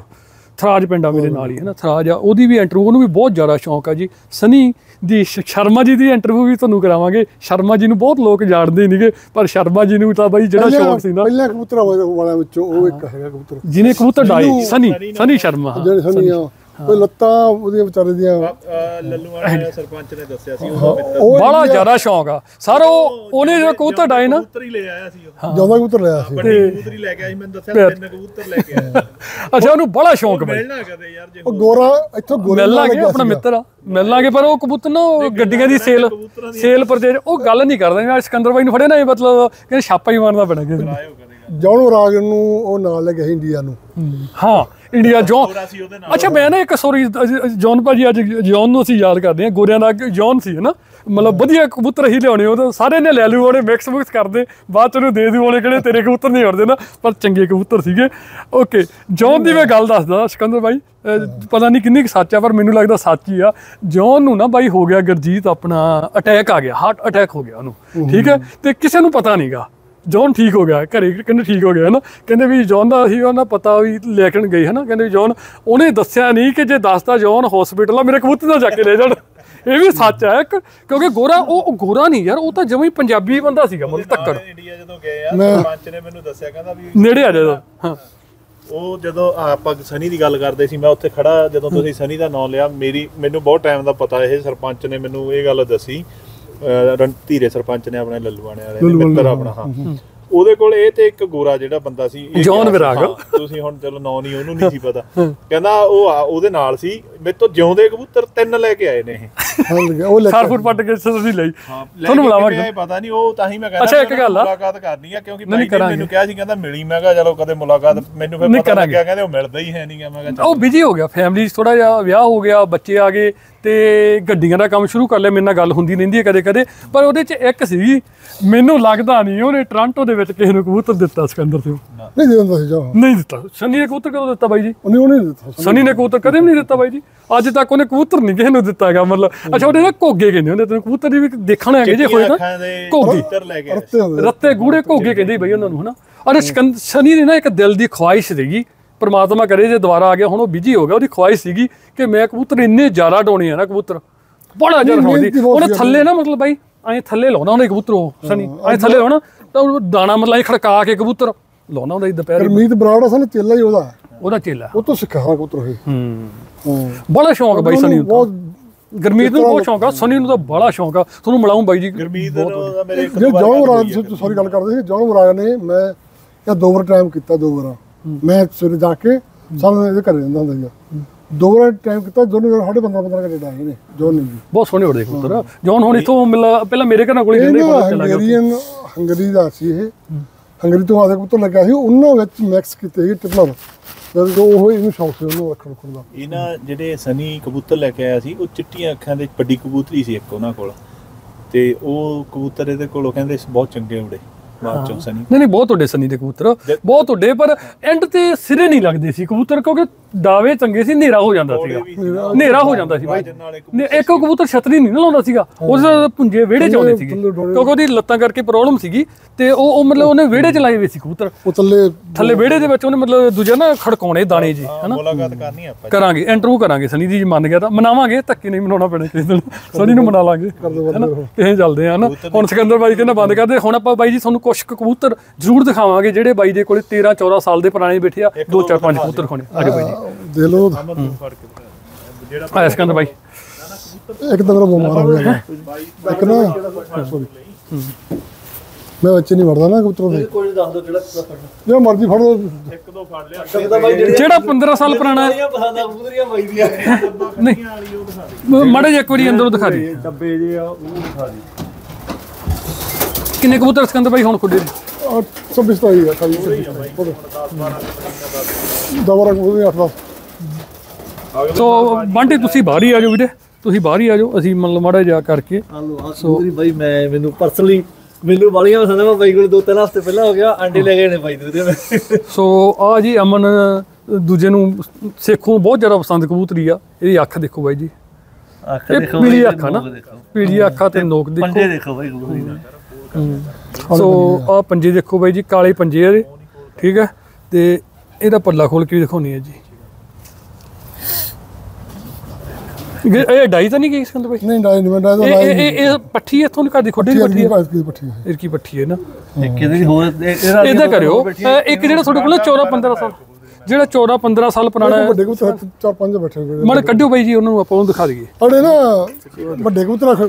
ਥਰਾਜ ਪਿੰਡ ਮੇਰੇ ਨਾਲ ਹੀ ਹੈ ਨਾ? ਥਰਾਜ ਆ ਉਹਦੀ ਵੀ ਇੰਟਰਵਿਊ ਉਹਨੂੰ ਵੀ ਬਹੁਤ ਜ਼ਿਆਦਾ ਸ਼ੌਂਕ ਆ ਜੀ। ਸਨੀ ਦੀ ਸ਼ਰਮਾ ਜੀ ਦੀ ਇੰਟਰਵਿਊ ਵੀ ਤੁਹਾਨੂੰ ਕਰਾਵਾਂਗੇ। ਸ਼ਰਮਾ ਜੀ ਨੂੰ ਬਹੁਤ ਲੋਕ ਜਾਣਦੇ ਨਹੀਂਗੇ ਪਰ ਸ਼ਰਮਾ ਜੀ ਨੂੰ ਤਾਂ ਬਾਈ ਜਿਹੜਾ ਸ਼ੌਂਕ ਸੀ ਨਾ। ਪਹਿਲਾਂ ਕਬੂਤਰਾਂ ਵਾਲਿਆਂ ਵਿੱਚੋਂ ਉਹ ਇੱਕ ਹੈਗਾ ਕਬੂਤਰ। ਜਿਹਨੇ ਕਬੂਤਰ ਡਾਈ ਸਨੀ ਸਨੀ ਸ਼ਰਮਾ ਹਾਂ। ਕੋਈ ਲੱਤਾਂ ਉਹਦੀਆਂ ਵਿਚਾਰੇ ਦੀਆਂ। ਲੱਲੂ ਵਾਲੇ ਸਰਪੰਚ ਨੇ ਦੱਸਿਆ ਸੀ ਉਹਦਾ ਮਿੱਤਰ ਉਹ ਬੜਾ ਜ਼ਿਆਦਾ ਸ਼ੌਂਕ ਆ। ਸਰ ਉਹ ਉਹਨੇ ਜਿਹੜਾ ਕਬੂਤਰ ਡਾਏ ਨਾ। ਕਬੂਤਰ ਹੀ ਲੈ ਆਇਆ ਸੀ ਉਹ। ਜ਼ਿਆਦਾ ਕਬੂਤਰ ਲਿਆ ਸੀ। ਵੱਡੀ ਕਬੂਤਰੀ ਲੈ ਕੇ ਆਇਆ ਸੀ ਮੈਨੂੰ ਦੱਸਿਆ ਤਿੰਨ ਕਬੂਤਰ ਲੈ ਕੇ ਆਇਆ <laughs> ਅੱਛਾ ਉਹਨੂੰ ਬੜਾ ਸ਼ੌਂਕ ਬਾਈ। ਮਿਲਣਾ ਕਦੇ ਯਾਰ ਜੇ ਉਹ ਗੋਰਾ ਇੱਥੋਂ ਗੋਰੇ ਮਿਲ ਨਾਲ ਲਾਂਗੇ ਲੱਗਿਆ ਆਪਣਾ। ਮਿੱਤਰ ਆ। ਮਿਲ ਲਾਂਗੇ ਪਰ ਉਹ ਕਬੂਤਰ ਨਾ ਉਹ ਗੱਡੀਆਂ ਦੀ ਸੇਲ ਸੇਲ ਪਰਚੇਜ ਉਹ ਗੱਲ ਨਹੀਂ ਕਰਦਾ ਮੈਂ ਸਿਕੰਦਰ ਬਾਈ ਨੂੰ ਫੜਿਆ ਨਾ ਇਹ ਮਤਲਬ ਕਿ ਛਾਪਾ ਹੀ ਮਾਰਨਾ ਪੈਣਾ ਕਿਸੇ ਨੂੰ। ਜੌਨ ਰਾਜ ਨੂੰ ਉਹ ਨਾਲ ਲੈ ਗਿਆ ਸੀ ਇੰਡੀਆ ਨੂੰ। ਹਾਂ। ਇੰਡੀਆ ਜੌਨ ਅੱਛਾ ਮੈਂ ਨਾ ਇੱਕ ਸੌਰੀ ਜੌਨ ਭਾਜੀ ਅੱਜ ਜੌਨ ਨੂੰ ਅਸੀਂ ਯਾਦ ਕਰਦੇ ਹਾਂ। ਗੋਰਿਆਂ ਦਾ ਜੌਨ ਸੀ ਹਨਾ? ਮਤਲਬ ਵਧੀਆ ਕਬੂਤਰ ਹੀ ਲਿਆਉਣੇ ਉਹ ਸਾਰੇ ਨੇ ਲੈ ਲੂ ਉਹਨੇ ਮਿਕਸ ਮੁਕਸ ਕਰਦੇ। ਬਾਅਦ ਚ ਉਹਨੂੰ ਦੇ ਦੂ ਉਹਨੇ ਕਿਹੜੇ ਤੇਰੇ ਕਬੂਤਰ ਨਹੀਂ ਉੜਦੇ ਨਾ ਪਰ ਚੰਗੇ ਕਬੂਤਰ ਸੀਗੇ। ਓਕੇ ਜੌਨ ਦੀ ਮੈਂ ਗੱਲ ਦੱਸਦਾ ਸਿਕੰਦਰ ਬਾਈ ਅਹ ਪਤਾ ਨਹੀਂ ਕਿੰਨੀ ਕੁ ਸੱਚ ਆ ਪਰ ਮੈਨੂੰ ਲੱਗਦਾ ਸੱਚ ਹੀ ਆ। ਜੌਨ ਨੂੰ ਨਾ ਬਾਈ ਹੋ ਗਿਆ ਗਰਜੀਤ ਆਪਣਾ ਅਟੈਕ ਆ ਗਿਆ ਹਾਰਟ ਅਟੈਕ ਹੋ ਗਿਆ ਉਹਨੂੰ ਠੀਕ ਹੈ? ਤੇ ਕਿਸੇ ਨੂੰ ਪਤਾ ਨਹੀਂਗਾ ਜੌਨ ਠੀਕ ਹੋ ਗਿਆ ਘਰੇ ਕਹਿੰਦੇ ਠੀਕ ਹੋ ਗਿਆ ਹਨਾ? ਕਹਿੰਦੇ ਵੀ ਜੌਨ ਦਾ ਹੀ ਉਹਨਾਂ ਪਤਾ ਵੀ ਲੈ ਕੇ ਗਏ ਹਨਾ? ਕਹਿੰਦੇ ਜੌਨ ਉਹਨੇ ਦੱਸਿਆ ਨਹੀਂ ਕਿ ਜੇ ਦੱਸਦਾ ਜੌਨ ਹਸਪੀਟਲ ਆ ਮੇਰੇ ਕਬੂਤਰ ਨਾਲ ਜਾ ਕੇ ਲੈ ਜਾਣ। ਇਹ ਵੀ ਸੱਚ ਹੈ ਇੱਕ ਕਿਉਂਕਿ ਗੋਰਾ ਉਹ ਉਹ ਗੋਰਾ ਨਹੀਂ ਯਾਰ ਉਹ ਤਾਂ ਜਮੇ ਪੰਜਾਬੀ ਬੰਦਾ ਸੀਗਾ ਮਤਲਬ ਤੱਕੜ। ਇੰਡੀਆ ਜਦੋਂ ਗਏ ਆ ਸਰਪੰਚ ਨੇ ਮੈਨੂੰ ਦੱਸਿਆ ਕਹਿੰਦਾ ਵੀ ਨੇੜੇ ਆ ਜਾ ਹਾਂ। ਉਹ ਜਦੋਂ ਆਪਾਂ ਸਨੀ ਦੀ ਗੱਲ ਕਰਦੇ ਸੀ ਮੈਂ ਉੱਥੇ ਖੜਾ ਜਦੋਂ ਤੁਸੀਂ ਸਨੀ ਦਾ ਨਾਮ ਲਿਆ ਮੇਰੀ ਮੈਨੂੰ ਬਹੁਤ ਟਾਈਮ ਦਾ ਪਤਾ ਇਹ ਸਰਪੰਚ ਨੇ ਮੈਨੂੰ ਇਹ ਗੱਲ ਦੱਸੀ ਅਹ ਰਣ- ਧੀਰੇ ਸਰਪੰਚ ਨੇ ਆਪਣੇ ਲੱਲੂਆਣੇ ਵਾਲੇ ਨੇ ਮਿੱਤਰ ਆਪਣਾ ਹਾਂ। ਉਹਦੇ ਕੋਲ ਇਹ ਤੇ ਇੱਕ ਗੋਰਾ ਜਿਹੜਾ ਬੰਦਾ ਸੀ ਇਹ ਜੌਨ ਵਿਰਾਗ। ਤੁਸੀਂ ਹੁਣ ਚਲੋ ਨਾਂ ਨਹੀਂ ਉਹਨੂੰ ਨਹੀਂ ਸੀ ਪਤਾ। ਕਹਿੰਦਾ ਉਹ ਉਹਦੇ ਨਾਲ ਸੀ ਮੇਰੇ ਤੋਂ ਜਿਉਂਦੇ ਕਬੂਤਰ ਤਿੰਨ ਲੈ ਕੇ ਆਏ ਨੇ ਇਹ। ਹਾਂ ਲੱਗਿਆ ਉਹ ਲੈ ਕੇ ਸਰਫੁਰ ਪੱਟ ਕੇ ਤੁਸੀਂ ਲਈ। ਤੁਹਾਨੂੰ ਮਿਲਾਵਾਂਗੇ। ਪਤਾ ਨਹੀਂ ਉਹ ਤਾਂ ਹੀ ਮੈਂ ਕਹਿੰਦਾ ਅੱਛਾ, ਇੱਕ ਗੱਲ ਆ। ਮੁਲਾਕਾਤ ਕਰਨੀ ਆ ਕਿਉਂਕਿ ਨਹੀਂ, ਬਾਈ ਨੇ। ਮੈਨੂੰ ਕਿਹਾ ਸੀ ਕਹਿੰਦਾ ਮਿਲੀ ਮੈਂ ਕਿਹਾ ਚਲੋ ਕਦੇ ਮੁਲਾਕਾਤ ਮੈਨੂੰ ਫਿਰ ਨਹੀਂ, ਪਤਾ। ਲੱਗਿਆ ਕਹਿੰਦੇ ਉਹ ਮਿਲਦਾ ਹੀ ਹੈ ਨਹੀਂਗਾ ਮੈਂ ਕਿਹਾ ਉਹ ਬਿਜ਼ੀ ਹੋ ਗਿਆ ਫੈਮਿਲੀ ਥੋੜਾ ਜਿਹਾ ਵਿਆਹ ਹੋ ਗਿਆ ਬੱਚੇ ਆ ਗਏ ਤੇ ਗੱਡੀਆਂ ਦਾ ਕੰਮ ਸ਼ੁਰੂ ਕਰ ਲਿਆ ਮੇਰੇ ਨਾਲ ਗੱਲ ਹੁੰਦੀ ਰਹਿੰਦੀ ਹੈ ਕਦੇ ਕਦੇ ਪਰ ਉਹਦੇ ਚ ਇੱਕ ਸੀ ਮੈਨੂੰ ਲੱਗਦਾ ਨਹੀਂ ਉਹਨੇ ਟ੍ਰਾਂਟੋ ਦੇ ਵਿੱਚ ਕਿਸੇ ਨੂੰ ਕਬੂਤਰ ਦਿੱਤਾ ਸਿਕੰਦਰ ਤੋਂ ਨਹੀਂ ਦੇ ਦਿੰਦਾ ਸੀ ਜਾ। ਨਹੀਂ ਦਿੱਤਾ। ਸਨੀ ਨੇ ਕਬੂਤਰ ਕਦੋਂ ਦਿੱਤਾ ਬਾਈ ਜੀ? ਉਹਨੇ ਉਹਨੇ ਦਿੱਤਾ। ਸਨੀ ਨੇ ਕਬੂਤਰ ਕਦੇ ਵੀ ਨਹੀਂ ਦਿੱਤਾ ਬਾਈ ਜੀ। ਅੱਜ ਤੱਕ ਉਹਨੇ ਕਬੂਤਰ ਨਹੀਂ ਕਿਸੇ ਨੂੰ ਦਿੱਤਾ ਹੈਗਾ ਮਤਲਬ ਅੱਛਾ ਉਹਦੇ ਨਾ ਘੋਗੇ ਕਹਿੰਦੇ ਹੁੰਦੇ ਤੈਨੂੰ ਕਬੂਤਰ ਦੀ ਵੀ ਦੇਖਣ ਹੈਗੇ ਜੇ ਹੋਏ ਨਾ ਘੋਗੀ। ਰੱਤੇ ਗੂੜੇ ਘੋਗੇ ਕਹਿੰਦੇ ਬਈ ਉਹਨਾਂ ਨੂੰ ਹਨਾ। ਅਰੇ ਸਿਕੰਦ ਸਨੀ ਦੀ ਨਾ ਇੱਕ ਦਿਲ ਦੀ ਖੁਆਇਸ਼ ਸੀਗੀ ਪ੍ਰਮਾਤਮਾ ਕਰੇ ਜੇ ਦੁਬਾਰਾ ਆ ਗਿਆ ਹੁਣ ਉਹ ਬਿਜ਼ੀ ਹੋ ਗਿਆ ਉਹਦੀ ਖੁਆਇਸ਼ ਸੀਗੀ ਕਿ ਮੈਂ ਕਬੂਤਰ ਇੰਨੇ ਜ਼ਿਆਦਾ ਡਾਉਣੇ ਆ ਨਾ ਕਬੂਤਰ। ਬੜਾ ਜ਼ਿਆਦਾ ਡਾਉਂਦੀ ਉਹਨੇ ਥੱਲੇ ਨਾ ਮਤਲਬ ਬਾਈ ਐਂ ਥੱਲੇ ਲਾਉਣਾ ਉਹਨੇ ਕਬੂਤਰ ਉਹ ਸਨੀ ਐਂ ਥੱਲੇ ਲਾਉਣਾ ਤਾਂ ਉਹ ਦਾਣਾ ਮਤਲਬ ਐਂ ਖੜਕਾ ਕੇ ਕਬੂਤਰ ਲਾਉਣਾ ਹੁੰਦਾ ਸੀ ਦੁਪਹਿਰ। ਗਰਮੀਤ ਬਰਾੜ ਅਸਲ ਚੇਲਾ ਹੀ ਉਹਦਾ। ਉਹਦਾ ਚੇਲਾ। ਉਹ ਤੋਂ ਹੋਇਆ ਕਬੂਤਰ ਇਹ। ਹੂੰ। ਹਾਂ। ਬੜਾ ਸ਼ੌਂਕ ਬਾਈ ਸਨੀ ਨੂੰ ਬਹੁਤ। ਗਰਮੀਤ ਨੂੰ ਬਹੁਤ ਸ਼ੌਂਕ ਆ ਸਨੀ ਨੂੰ ਤਾਂ ਬੜਾ ਸ਼ੌਂਕ ਆ। ਤੁਹਾਨੂੰ ਮਿਲਾਉਂ ਬਾਈ ਜੀ। ਗੁਰਮੀਤ ਦਾ ਮੇਰੇ ਇੱਕ ਜੇ ਵਾਰ ਜੌਨ ਰਾਜ। ਸੌਰੀ ਗੱਲ ਕਰਦੇ ਸੀ ਜੌਨ ਰਾਜ ਨੇ ਮੈਂ ਇਹ ਦੋ ਵਾਰ ਟਾਈਮ ਕੀਤਾ ਦੋ ਵਾਰ। ਮੈਂ ਸਵੇਰੇ ਜਾ ਕੇ ਸਾਨੂੰ ਇਹਦੇ ਘਰੇ ਰਹਿੰਦਾ ਹੁੰਦਾ ਸੀਗਾ। ਦੋ ਵਾਰ ਟਾਈਮ ਕੀਤਾ ਦੋਨੋਂ ਜਣੇ ਸਾਡੇ 15 15 ਘੰਟੇ ਡਾਏ ਨੇ ਜੌਨ ਨੇ ਜੀ। ਬਹੁਤ ਸੋਹਣੇ ਉੜਦੇ ਕਬੂਤਰ ਜੌਨ ਹੁਣ ਇਥੋਂ ਮਿਲ ਪਹਿਲਾਂ ਮੇਰੇ ਘਰਾਂ ਕੋਲ ਰਹਿੰਦੇ ਪਤਾ ਚੱਲਾ ਗਿਆ ਹੰਗੇਰੀਅਨ ਹੰਗਰੀ ਦਾ ਸੀ ਇਹ। ਹੰਗਰੀ ਤੋਂ ਆਦੇ ਕਬੂਤਰ ਲੱਗਾ ਸੀ ਉਹਨਾਂ ਵਿੱਚ ਮਿਕਸ ਕੀਤੇ ਸੀ ਟਿਪਲਰ ਜਦੋਂ ਉਹ ਇਹਨੂੰ ਸ਼ੌਕ ਸੀ ਉਹਨੂੰ ਰੱਖਣ ਰੱਖਣ ਦਾ। ਇਹ ਨਾ ਜਿਹੜੇ ਸਨੀ ਕਬੂਤਰ ਲੈ ਕੇ ਆਇਆ ਸੀ ਉਹ ਚਿੱਟੀਆਂ ਅੱਖਾਂ ਦੇ ਵੱਡੀ ਕਬੂਤਰੀ ਸੀ ਇੱਕ ਉਹਨਾਂ ਕੋਲ। ਤੇ ਉਹ ਕਬੂਤਰ ਇਹਦੇ ਕੋਲੋਂ ਕਹਿੰਦੇ ਬਹੁਤ ਚੰਗੇ ਉੜੇ। ਬਾਅਦ ਚੋਂ ਸਨੀ। ਨਹੀਂ ਨਹੀਂ ਬਹੁਤ ਵੱਡੇ ਸਨੀ ਦੇ ਕਬੂਤਰ। ਬਹੁਤ ਵੱਡੇ ਪਰ ਐਂਡ ਤੇ ਸਿਰੇ ਨਹੀਂ ਲੱਗਦੇ ਸੀ ਕਬੂਤਰ ਕਿਉਂਕਿ ਦਾਵੇ ਚੰਗੇ ਸੀ ਹਨੇਰਾ ਹੋ ਜਾਂਦਾ ਸੀਗਾ। ਹਨੇਰਾ ਹੋ ਜਾਂਦਾ ਸੀ। ਬਾਈ ਇੱਕ ਕਬੂਤਰ ਛਤਰੀ ਨਹੀਂ ਨਾ ਲਾਉਂਦਾ ਸੀਗਾ। ਉਸ ਪੁੰਜੇ ਵਿਹੜੇ ਚ ਆਉਂਦੇ ਸੀਗੇ। ਕਿਉਂਕਿ ਉਹਦੀ ਲੱਤਾਂ ਕਰਕੇ ਪ੍ਰੋਬਲਮ ਸੀਗੀ। ਤੇ ਉਹ ਉਹ ਮਤਲਬ ਉਹਨੇ ਵਿਹੜੇ ਚ ਲਾਏ ਹੋਏ ਸੀ ਕਬੂਤਰ। ਉਹ ਥੱਲੇ ਥੱਲੇ ਵਿਹੜੇ ਦੇ ਵਿੱਚ ਉਹਨੇ ਮਤਲਬ ਦੂਜਾ ਨਾ ਖੜਕਾਉਣੇ ਦਾਣੇ ਜੀ ਹਨਾ? ਮੁਲਾਕਾਤ ਕਰਨੀ ਆਪਾਂ ਕਰਾਂਗੇ ਇੰਟਰਵਿਊ ਕਰਾਂਗੇ। ਸਨੀ ਦੀ ਜੀ ਮੰਨ ਗਿਆ ਤਾਂ ਮਨਾਵਾਂਗੇ ਧੱਕੇ ਨਹੀਂ ਮਨਾਉਣਾ ਪੈਣਾ ਕਿਸੇ ਦਿਨ। ਸਨੀ ਨੂੰ ਮਨਾ ਲਾਂਗੇ ਹੈਨਾ? ਕਿਸੇ ਚੱਲਦੇ ਆ ਨਾ ਹੁਣ ਸਿਕੰਦਰ ਬਾਈ ਕਹਿੰਦਾ ਬੰਦ ਕਰਦੇ ਹੁਣ ਆਪਾਂ ਬਾਈ ਜੀ ਤੁਹਾਨੂੰ ਕੁਝ ਕਬੂਤਰ ਜ਼ਰੂਰ ਦਿਖਾਵਾਂਗੇ ਜਿਹੜੇ ਬਾਈ ਦੇ ਕੋਲੇ 13 14 ਸਾਲ ਦੇ ਪੁਰਾਣੇ ਬੈਠੇ ਆ ਦੋ ਚਾਰ ਪੰਜ ਕਬੂਤਰ ਖਾਣੇ ਆਜੋ ਬਾਈ ਜੀ। ਦੇ ਲੋ। ਜਿਹੜਾ ਆਇਆ ਸਿਕੰਦਰ ਬਾਈ। ਇੱਕ ਤਾਂ ਮੇਰਾ ਬਿਮਾਰ ਹੋ ਗਿਆ। ਇੱਕ ਨਾ। ਮੈਂ ਬੱਚੇ ਨਹੀਂ ਵੜਦਾ ਨਾ ਕਬੂਤਰਾਂ ਦੇ। ਕੋਈ ਦੱਸ ਦੋ ਜਿਹੜਾ ਪਸੰਦ ਜੇ ਮਰਜ਼ੀ ਫੜ ਇੱਕ ਦੋ ਫੜ ਲਿਆ। ਜਿਹੜਾ 15 ਸਾਲ ਪੁਰਾਣਾ ਆ ਕਬੂਤਰੀਆਂ ਬਾਈ ਦੀਆਂ। ਨਹੀਂ। ਮਾੜਾ ਜਿਹਾ ਇੱਕ ਵਾਰੀ ਅੰਦਰੋਂ ਦਿਖਾ ਦੇ। ਡੱਬੇ ਜੇ ਆ ਉਹ ਦਿਖਾ ਦੇ। ਕਿੰਨੇ ਕਬੂਤਰ ਸਿਕੰਦਰ ਬਾਈ ਹੁਣ ਖੁੱਡੇ ਨੇ? 26 27 28 ਦਵਾਰਾ ਕੋਈ 8 10 ਸੋ ਬੰਟੀ ਤੁਸੀਂ ਬਾਹਰ ਹੀ ਆ ਜਾਓ ਵੀਰੇ। ਤੁਸੀਂ ਬਾਹਰ ਹੀ ਆ ਜਾਓ। ਅਸੀਂ ਮਤਲਬ ਮਾੜਾ ਜਾ ਕਰਕੇ। ਸੋ ਬਾਈ ਮੈਂ ਮੈਨੂੰ ਪਰਸਨਲੀ ਮੈਨੂੰ ਵਾਲੀਆਂ ਪਸੰਦ ਆ ਬਾਈ ਕੋਲ ਦੋ ਤਿੰਨ ਹਫ਼ਤੇ ਪਹਿਲਾਂ ਹੋ ਗਿਆ ਆਂਡੇ ਲੈ ਗਏ ਨੇ ਬਾਈ ਦੂਦੇ ਸੋ ਆ ਜੀ ਅਮਨ ਦੂਜੇ ਨੂੰ ਸੇਖੋਂ ਬਹੁਤ ਜ਼ਿਆਦਾ ਪਸੰਦ ਕਬੂਤਰੀ ਆ। ਇਹਦੀ ਅੱਖ ਦੇਖੋ ਬਾਈ ਜੀ। ਅੱਖ ਦੇਖੋ ਪੀਲੀ ਅੱਖਾਂ ਨਾ। ਪੀਲੀ ਅੱਖਾਂ ਤੇ ਨੋਕ ਦੇਖੋ। ਪੰਜੇ ਦੇਖੋ ਬਾਈ ਕਬੂਤਰੀ ਦਾ। ਸੋ ਆ ਪੰਜੇ ਦੇਖੋ ਬਾਈ ਜੀ ਕਾਲੇ ਪੰਜੇ ਇਹਦੇ ਠੀਕ ਹੈ ਤੇ ਇਹਦਾ ਪੱਲਾ ਖੋਲ ਕੇ ਦਿਖਾਉਣੀ ਹੈ ਜੀ। ਇਹ ਡਾਈ ਤਾਂ ਨਹੀਂ ਗਈ ਸਕੰਦ ਬਾਈ? ਨਹੀਂ ਡਾਈ ਨਹੀਂ ਡਾਈ ਤਾਂ ਇਹ ਇਹ ਪੱਠੀ ਇੱਥੋਂ ਨਿਕਲ ਦੇਖੋ ਡੇਢ ਪੱਠੀ ਹੈ ਪੱਠੀ ਹੈ ਇਰਕੀ ਪੱਠੀ ਹੈ ਨਾ? ਇੱਕ ਇਹਦੀ ਹੋਰ ਇਹਦਾ ਕਰਿਓ। ਇੱਕ ਜਿਹੜਾ ਤੁਹਾਡੇ ਕੋਲ 14 15 ਸਾਲ ਜਿਹੜਾ 14 15 ਸਾਲ ਪੁਰਾਣਾ ਹੈ। ਵੱਡੇ ਕਬੂਤਰ ਚਾਰ ਪੰਜ ਬੈਠੇ ਹੋਏ ਮੜ ਕੱਢਿਓ ਬਾਈ ਜੀ ਉਹਨਾਂ ਨੂੰ ਆਪਾਂ ਉਹਨੂੰ ਦਿਖਾ ਦਈਏ। ਅੜੇ ਨਾ ਵੱਡੇ ਕਬੂਤਰ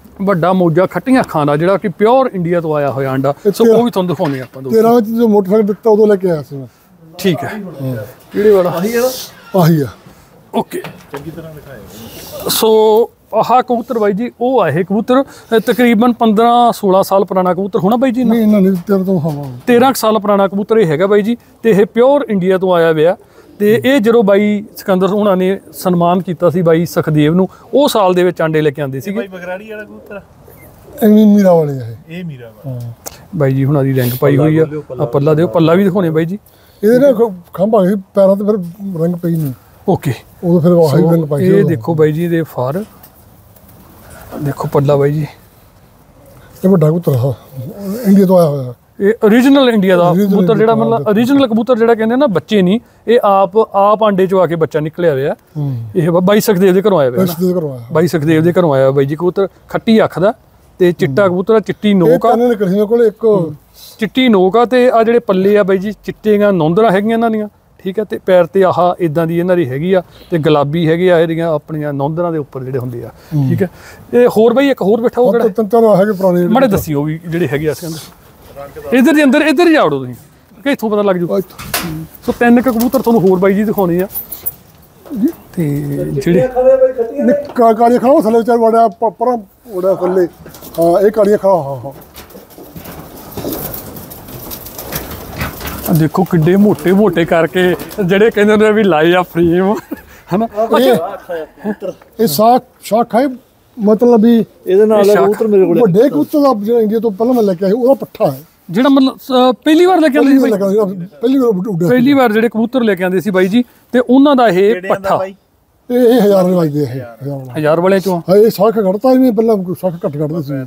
ਵੱਡਾ ਮੌਜਾ ਖੱਟੀਆਂ ਅੱਖਾਂ ਦਾ ਜਿਹੜਾ ਕਿ ਪਿਓਰ ਇੰਡੀਆ ਤੋਂ ਆਇਆ ਹੋਇਆ ਅੰਡਾ। ਸੋ ਉਹ ਵੀ ਤੁਹਾਨੂੰ ਦਿਖਾਉਣੀ ਆਪਾਂ ਦੋ। ਤੇਰਾ ਜੋ ਮੋਟਰਸਾਈਕਲ ਦਿੱਤਾ ਉਦੋਂ ਲੈ ਕੇ ਆਇਆ ਸੀ ਮੈਂ। ਠੀਕ ਹੈ। ਕਿਹੜੇ ਵਾਲਾ? ਆਹੀ ਆ ਆਹੀ ਆ। ਓਕੇ। ਚੰਗੀ ਤਰ੍ਹਾਂ ਦਿਖਾਇਆ ਸੋ ਆਹ ਕਬੂਤਰ ਬਾਈ ਜੀ ਉਹ ਆ ਇਹ ਕਬੂਤਰ। ਤਕਰੀਬਨ 15 16 ਸਾਲ ਪੁਰਾਣਾ ਕਬੂਤਰ ਹੋਣਾ ਬਾਈ ਜੀ ਨਹੀਂ ਇਹਨਾਂ ਨੇ ਤੋਂ ਹਵਾ। 13 ਸਾਲ ਪੁਰਾਣਾ ਕਬੂਤਰ ਇਹ ਹੈਗਾ ਬਾਈ ਜੀ ਤੇ ਇਹ ਪਿਓਰ ਇੰਡੀਆ ਤੋਂ ਆਇਆ ਹੋਇਆ। ਤੇ ਇਹ ਜਦੋਂ ਬਾਈ ਸਿਕੰਦਰ ਉਹਨਾਂ ਨੇ ਸਨਮਾਨ ਕੀਤਾ ਸੀ ਬਾਈ ਸਖਦੇਵ ਨੂੰ ਉਹ ਸਾਲ ਦੇ ਵਿੱਚ ਆਂਡੇ ਲੈ ਕੇ ਆਂਦੇ ਸੀਗੇ। ਬਾਈ ਬਗਰਾੜੀ ਵਾਲਾ ਕਬੂਤਰ ਇਹ ਮੀਰਾ ਵਾਲੇ ਆ ਇਹ। ਮੀਰਾ ਬਾਈ ਜੀ ਹੁਣਾਂ ਦੀ ਰੈਂਕ ਪਾਈ ਹੋਈ ਆ। ਆ ਪੱਲਾ ਦਿਓ ਪੱਲਾ ਵੀ ਦਿਖਾਉਣੇ ਬਾਈ ਜੀ। ਇਹਦੇ ਨਾਲ ਖੰਭਾ ਸੀ ਪੈਰਾਂ ਤੇ ਫਿਰ ਰੰਗ ਪਈ ਨਹੀਂ। ਓਕੇ। ਉਹ ਫਿਰ ਵਾਹੀ ਰੰਗ ਪਾਈ ਇਹ ਦੇਖੋ ਬਾਈ ਜੀ ਦੇ ਫਾਰ। ਦੇਖੋ ਪੱਲਾ ਬਾਈ ਜੀ। ਇਹ ਵੱਡਾ ਕੁੱਤਰਾ ਇੰਡੀਆ ਤੋਂ ਆਇਆ ਹੋਇਆ। ਇਹ origignal ਇੰਡੀਆ ਦਾ ਕਬੂਤਰ ਜਿਹੜਾ ਮਤਲਬ origignal ਕਬੂਤਰ ਜਿਹੜਾ ਕਹਿੰਦੇ ਨਾ ਬੱਚੇ ਨਹੀਂ ਇਹ ਆਪ ਆਪ ਆਂਡੇ ਚੋਂ ਆ ਕੇ ਬੱਚਾ ਨਿਕਲਿਆ ਹੋਇਆ। ਇਹ ਬਾਈ ਸਖਦੇਵ ਦੇ ਘਰੋਂ ਆਇਆ ਹੋਇਆ। ਬਾਈ ਸਖਦੇਵ ਦੇ ਘਰੋਂ ਆਇਆ। ਬਾਈ ਜੀ ਕਬੂਤਰ ਖੱਟੀ ਅੱਖ ਦਾ ਤੇ ਚਿੱਟਾ ਕਬੂਤਰ ਚਿੱਟੀ ਨੋਕ ਆ। ਚਿੱਟੀ ਨੋਕ ਆ ਤੇ ਆ ਜਿਹੜੇ ਪੱਲੇ ਆ ਬਾਈ ਜੀ ਚਿੱਟੀਆਂ ਨੌਂਦਰਾ ਹੈਗੀਆਂ ਇਹਨਾਂ ਦੀਆਂ ਠੀਕ ਹੈ ਤੇ ਪੈਰ ਤੇ ਆਹਾ ਇਦਾਂ ਦੀ ਇਹਨਾਂ ਦੀ ਹੈਗੀ ਆ ਤੇ ਗੁਲਾਬੀ ਹੈਗੇ ਆ ਇਹਦੀਆਂ ਆਪਣੀਆਂ ਨੌਂਦਰਾਂ ਦੇ ਉੱਪਰ ਜਿਹੜੇ ਹੁੰਦੇ ਆ ਠੀਕ ਹੈ ਇਹ ਹੋਰ ਬਾਈ ਇੱਕ ਹੋਰ ਬੈਠਾ ਉਹ ਕਿਹੜਾ? ਮੜੇ ਦੱਸਿਓ ਵੀ ਜਿਹੜੇ ਹੈਗੇ ਆ ਸੰਦ ਇਧਰ ਦੇ ਅੰਦਰ ਇਧਰ ਹੀ ਆੜੋ ਤੁਸੀਂ। ਕਿ ਇੱਥੋਂ ਪਤਾ ਲੱਗ ਜੂ। ਸੋ ਤਿੰਨ ਕੁ ਕਬੂਤਰ ਤੁਹਾਨੂੰ ਹੋਰ ਬਾਈ ਜੀ ਦਿਖਾਉਣੇ ਆ। ਤੇ ਜਿਹੜੇ ਕਾਲੀਆਂ ਖਾਣਾ ਥੱਲੇ ਵਿਚਾਰ ਵੜਾ ਪਰਾਂ ਵੜਾ ਥੱਲੇ। ਹਾਂ ਇਹ ਕਾਲੀਆਂ ਖਾ ਹਾਂ ਹਾਂ। ਦੇਖੋ ਕਿੱਡੇ ਮੋਟੇ ਮੋਟੇ ਕਰਕੇ ਜਿਹੜੇ ਕਹਿੰਦੇ ਨੇ ਵੀ ਲਾਈ ਆ ਫਰੇਮ ਹਨਾ? ਇਹ ਸਾਖ ਸ਼ਾਖ ਮਤਲਬ ਵੱਡੇ ਕਬੂਤਰ ਇੰਡੀਆ ਤੋਂ ਪਹਿਲਾਂ ਮੈਂ ਲੈ ਕੇ ਆਇਆ ਉਹਦਾ ਪੱਠਾ ਹੈ। ਜਿਹੜਾ ਮਤਲਬ ਪਹਿਲੀ ਵਾਰ ਲੈ ਕੇ ਆਉਂਦੇ ਸੀ ਪਹਿਲੀ ਵਾਰ ਉੱਡਿਆ ਪਹਿਲੀ ਵਾਰ ਜਿਹੜੇ ਕਬੂਤਰ ਲੈ ਕੇ ਆਉਂਦੇ ਸੀ ਬਾਈ ਜੀ ਤੇ ਉਹਨਾਂ ਦਾ ਇਹ ਪੱਠਾ। ਇਹ ਹਜ਼ਾਰ ਰੁਪਏ ਵੱਜਦੇ ਇਹ ਹਜ਼ਾਰ ਹਜ਼ਾਰ ਵਾਲਿਆਂ ਚੋਂ? ਹਾਂ ਇਹ ਸਾਖ ਘੜਤਾ ਇਹਨੇ ਪਹਿਲਾਂ ਸਾਖ ਘੱਟ ਘੜਦਾ ਸੀ।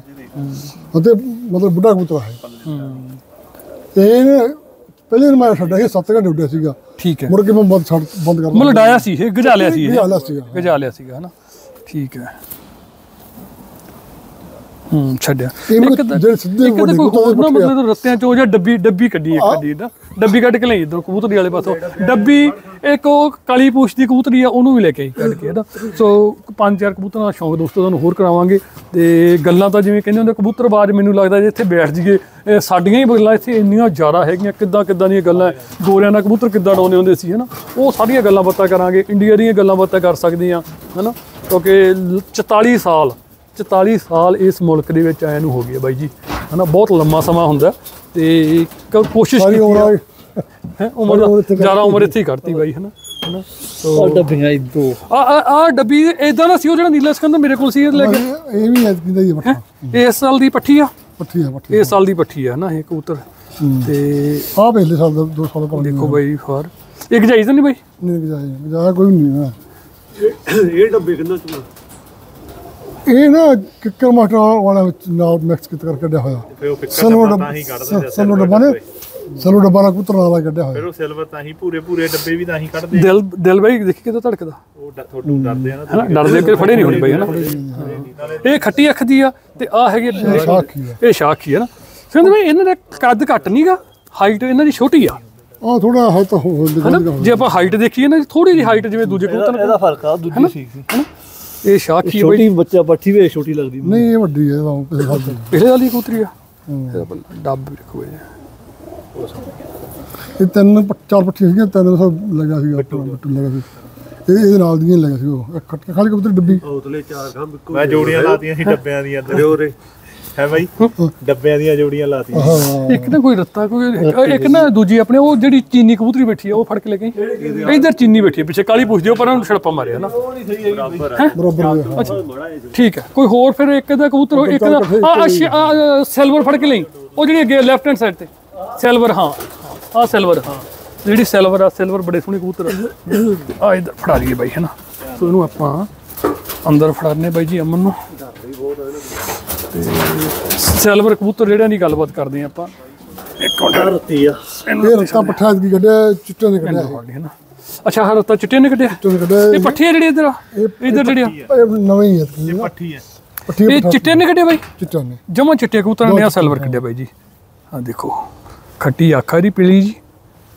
ਅਤੇ ਮਤਲਬ ਬੁੱਢਾ ਕਬੂਤਰ ਹੈ ਤੇ ਪਹਿਲੇ ਦਿਨ ਮੈਂ ਛੱਡਿਆ ਸੀ 7 ਘੰਟੇ ਉੱਡਿਆ ਸੀਗਾ। ਠੀਕ ਹੈ। ਮੁੜ ਮੈਂ ਬੰਦ ਬੰਦ ਕਰ ਮਤਲਬ ਸੀ ਇਹ ਗਜਾ ਲਿਆ ਸੀ ਇਹ। ਗਜਾ ਲਿਆ ਸੀਗਾ ਹਨਾ? ਠੀਕ ਹੈ। ਹੂੰ ਛੱਡਿਆ। ਇੱਕ ਹੋਰ ਨਾ ਮਤਲਬ ਰਸਤਿਆਂ ਚੋਂ ਜਾਂ ਡੱਬੀ ਡੱਬੀ ਕੱਢੀ ਕੱਢੀ ਡੱਬੀ ਕੱਢ ਕੇ ਲਈ ਇਧਰ ਕਬੂਤਰੀ ਵਾਲੇ ਪਾਸੋਂ। ਡੱਬੀ ਇੱਕ ਉਹ ਕਾਲੀ ਪੂਛ ਦੀ ਕਬੂਤਰੀ ਆ ਉਹਨੂੰ ਵੀ ਲੈ ਕੇ ਕੱਢ ਕੇ ਨਾ। ਸੋ ਪੰਜ ਚਾਰ ਕਬੂਤਰਾਂ ਦਾ ਸ਼ੌਂਕ ਦੋਸਤੋ ਤੁਹਾਨੂੰ ਹੋਰ ਕਰਾਵਾਂਗੇ। ਤੇ ਗੱਲਾਂ ਤਾਂ ਜਿਵੇਂ ਕਹਿੰਦੇ ਹੁੰਦੇ ਕਬੂਤਰਬਾਜ਼ ਮੈਨੂੰ ਲੱਗਦਾ ਜੇ ਇੱਥੇ ਬੈਠ ਜੀਏ ਸਾਡੀਆਂ ਹੀ ਗੱਲਾਂ ਇੱਥੇ ਇੰਨੀਆਂ ਜ਼ਿਆਦਾ ਹੈਗੀਆਂ ਕਿੱਦਾਂ ਕਿੱਦਾਂ ਦੀਆਂ ਗੱਲਾਂ ਗੋਰਿਆਂ ਦਾ ਕਬੂਤਰ ਕਿੱਦਾਂ ਡਾਉਨੇ ਹੁੰਦੇ ਸੀ ਹਨਾ ਉਹ ਸਾਡੀਆਂ ਗੱਲਾਂ ਬਾਤਾਂ ਕਰਾਂਗੇ ਇੰਡੀਆ ਦੀਆਂ ਗੱਲਾਂ ਬਾਤਾਂ ਕਰ ਸਕਦੇ ਆ ਹਨਾ ਕਿਉਂਕਿ 44 ਸਾਲ 44 ਸਾਲ ਇਸ ਮੁਲਕ ਦੇ ਵਿੱਚ ਆਇਆ ਨੂੰ ਹੋ ਗਿਆ ਬਾਈ ਜੀ। ਹਨਾ ਬਹੁਤ ਲੰਮਾ ਸਮਾਂ ਹੁੰਦਾ ਤੇ ਕੋਸ਼ਿਸ਼ ਕੀਤੀ ਆ। ਹੈ ਉਮਰ ਜ਼ਿਆਦਾ ਉਮਰ ਇੱਥੇ ਕਰਤੀ ਬਾਈ ਹਨਾ? ਹਨਾ ਸੋ ਡੱਬੀਆਂ ਇਦੋਂ ਆ ਆ ਡੱਬੀ ਇਦਾਂ ਦਾ ਸੀ ਉਹ ਜਿਹੜਾ ਨੀਲਾ ਸਕੰਦ ਮੇਰੇ ਕੋਲ ਸੀ ਇਹ ਲੈ ਕੇ। ਇਹ ਵੀ ਐਤਕੀ ਦਾ ਹੀ ਪੱਠਾ। ਇਸ ਸਾਲ ਦੀ ਪੱਠੀ ਆ? ਪੱਠੀ ਆ ਪੱਠੀ ਇਸ ਸਾਲ ਦੀ ਪੱਠੀ ਆ ਨਾ ਇਹ ਕਬੂਤਰ। ਤੇ ਆ ਪਿਛਲੇ ਸਾਲ ਦਾ 2 ਸਾਲ ਦਾ ਦੇਖੋ ਬਾਈ ਫਾਰ। ਇੱਕ ਜਾਈ ਨਹੀਂ ਬਾਈ? ਨਹੀਂ ਜਾਈ ਜਾਈ ਕੋਈ ਨਹੀਂ ਇਹ ਡੱਬੇ ਕਿੰਨਾ ਚੁਣਾ? ਇਹ ਨਾ ਕਿੱਕਰ ਮਾਸਟਰ ਵਾਲਾ ਵਿੱਚ ਨਾਲ ਮਿਕਸ ਕੀਤਾ ਕਰਕੇ ਕੱਢਿਆ ਹੋਇਆ। ਸਲੋ ਡੱਬਾ ਹੀ ਕੱਢਦੇ ਸਲੋ ਡੱਬਾ ਨੇ ਸਲੋ ਡੱਬਾ ਨਾਲ ਕੁੱਤਰ ਨਾਲ ਕੱਢਿਆ ਹੋਇਆ। ਫਿਰ ਉਹ ਸਿਲਵਰ ਤਾਂ ਹੀ ਪੂਰੇ ਪੂਰੇ ਡੱਬੇ ਵੀ ਤਾਂ ਹੀ ਕੱਢਦੇ ਦਿਲ ਦਿਲ ਬਾਈ ਦੇਖੀ ਕਿਦੋਂ ਧੜਕਦਾ? ਉਹ ਤੁਹਾਨੂੰ ਡਰਦੇ ਆ ਨਾ ਡਰਦੇ ਕਿ ਫੜੇ ਨਹੀਂ ਹੋਣੀ ਬਾਈ ਹਨਾ? ਇਹ ਖੱਟੀ ਅੱਖ ਦੀ ਆ ਤੇ ਆ ਹੈਗੀ ਇਹ ਸ਼ਾਖੀ ਹੈ ਨਾ। ਸਿੰਧ ਬਾਈ ਇਹਨਾਂ ਦਾ ਕੱਦ ਘੱਟ ਨਹੀਂਗਾ ਹਾਈਟ ਇਹਨਾਂ ਦੀ ਛੋਟੀ ਆ। ਆ ਥੋੜਾ ਹਾਈਟ ਹੋ ਜੇ ਆਪਾਂ ਹਾਈਟ ਦੇਖੀਏ ਨਾ ਥੋੜੀ ਜਿਹੀ ਹਾਈਟ ਜਿਵੇਂ ਦੂਜੇ ਕਬੂਤਰ ਇਹਦਾ ਫ਼ਰਕ ਆ ਦੂਜੀ ਸੀ ਹਨਾ? ਛੋਟੀ ਬੱਚਾ ਪੱਠੀ ਵੀ ਛੋਟੀ ਲੱਗਦੀ। ਨਹੀਂ ਇਹ ਵੱਡੀ ਹੈ ਤਾਂ ਕਿਸੇ ਹੱਦ ਦੀ। ਪਿਛਲੇ ਵਾਲੀ ਕਬੂਤਰੀ ਆ? ਇਹਦਾ ਪੱਲਾ ਡੱਬ ਵੀ ਰੱਖੋ ਇਹ। ਇਹ ਤਿੰਨ ਪ- ਚਾਰ ਪੱਠੀਆਂ ਸੀਗੀਆਂ ਤਿੰਨ ਸੌ ਲੱਗਾ ਸੀਗਾ ਬਿੱਟੂ ਲੱਗਾ ਸੀ। ਇਹ ਇਹਦੇ ਨਾਲ ਦੀਆਂ ਹੀ ਲੱਗਾ ਸੀ ਉਹ। ਖੱਟ ਖਾਲੀ ਕਬੂਤਰ ਡੱਬੀ। ਉਤਲੇ ਚਾਰ ਖੰਭ ਇੱਕੋ ਮੈਂ ਜੋੜੀਆਂ ਲਾਤੀਆਂ ਸੀ ਡੱਬਿਆਂ ਦੀਆਂ ਅੰਦਰ। ਹੈ ਬਾਈ? ਡੱਬਿਆਂ ਦੀਆਂ ਜੋੜੀਆਂ ਲਾਤੀਆਂ। ਇੱਕ ਨਾ ਕੋਈ ਰੱਤਾ ਕੋਈ ਇੱਕ- ਨਾ ਦੂਜੀ ਆਪਣੇ ਉਹ ਜਿਹੜੀ ਚੀਨੀ ਕਬੂਤਰੀ ਬੈਠੀ ਆ ਉਹ ਫੜ ਕੇ ਲੈ ਗਈ। ਇਧਰ ਚੀਨੀ ਬੈਠੀ ਹੈ ਪਿੱਛੇ ਕਾਲੀ ਪੁੱਛਦੀ ਉਹ ਪਰ ਉਹਨੂੰ ਛੜਪਾ ਮਾਰਿਆ ਨਾ। ਬਰਾਬਰ ਠੀਕ ਹੈ ਕੋਈ ਹੋਰ ਫਿਰ ਇੱਕ ਦਾ ਕਬੂਤਰ ਇੱਕ ਦਾ ਆ ਸਿਲਵਰ ਫੜ ਕੇ ਲਈ। ਉਹ ਜਿਹੜੀ ਅੱਗੇ ਲੈਫਟ ਹੈਂਡ ਸਾਈਡ ਤੇ। ਸਿਲਵਰ ਹਾਂ। ਆ ਸਿਲਵਰ ਹਾਂ। ਜਿਹੜੀ ਸਿਲਵਰ ਆ ਸਿਲਵਰ ਬੜੇ ਸੋਹਣੇ ਕਬੂਤਰ ਆ। ਆ ਇਧਰ ਫੜਾ ਲਈਏ ਬਾਈ ਹੈਨਾ ਸੋ ਇਹਨੂੰ ਆਪਾਂ ਅੰਦਰ ਫੜਾਣੇ ਬਾਈ ਜੀ ਅਮਨ ਨੂੰ। ਤੇ ਸਿਲਵਰ ਕਬੂਤਰ ਜਿਹੜਿਆਂ ਦੀ ਗੱਲਬਾਤ ਕਰਦੇ ਆ ਆਪਾਂ। ਇੱਕ ਮਿੰਟ। ਰੱਤੀ ਆ। ਇਹ ਰਸਤਾ ਪੱਠਾ ਦੀ ਕੱਢਿਆ ਚਿੱਟੇ ਨੇ ਕੱਢਿਆ ਅੱਛਾ ਹਰ ਤਾਂ ਚਿੱਟੇ ਨੇ ਕੱਢਿਆ? ਚਿੱਟੇ ਨੇ ਕੱਢਿਆ ਇਹ ਪੱਠੀ ਆ ਜਿਹੜੀ ਇਧਰ ਇਧਰ ਜਿਹੜੀ ਆ। ਇਹ ਨਵੇਂ ਹੀ ਹੈ ਤਕਰੀਬਨ। ਪੱਠੀ ਹੈ ਪੱਠੀ ਇਹ ਚਿੱਟੇ ਨੇ ਕੱਢਿਆ ਬਾਈ? ਚਿੱਟਾ ਨੇ। ਜਮਾ ਚਿੱਟੇ ਕਬੂਤਰਾਂ ਨੇ ਆ ਸਿਲਵਰ ਕੱਢਿਆ ਬਾਈ ਜੀ। ਆ ਦੇਖੋ ਖੱਟੀ ਅੱਖਾਂ ਦੀ ਪੀਲੀ ਜੀ।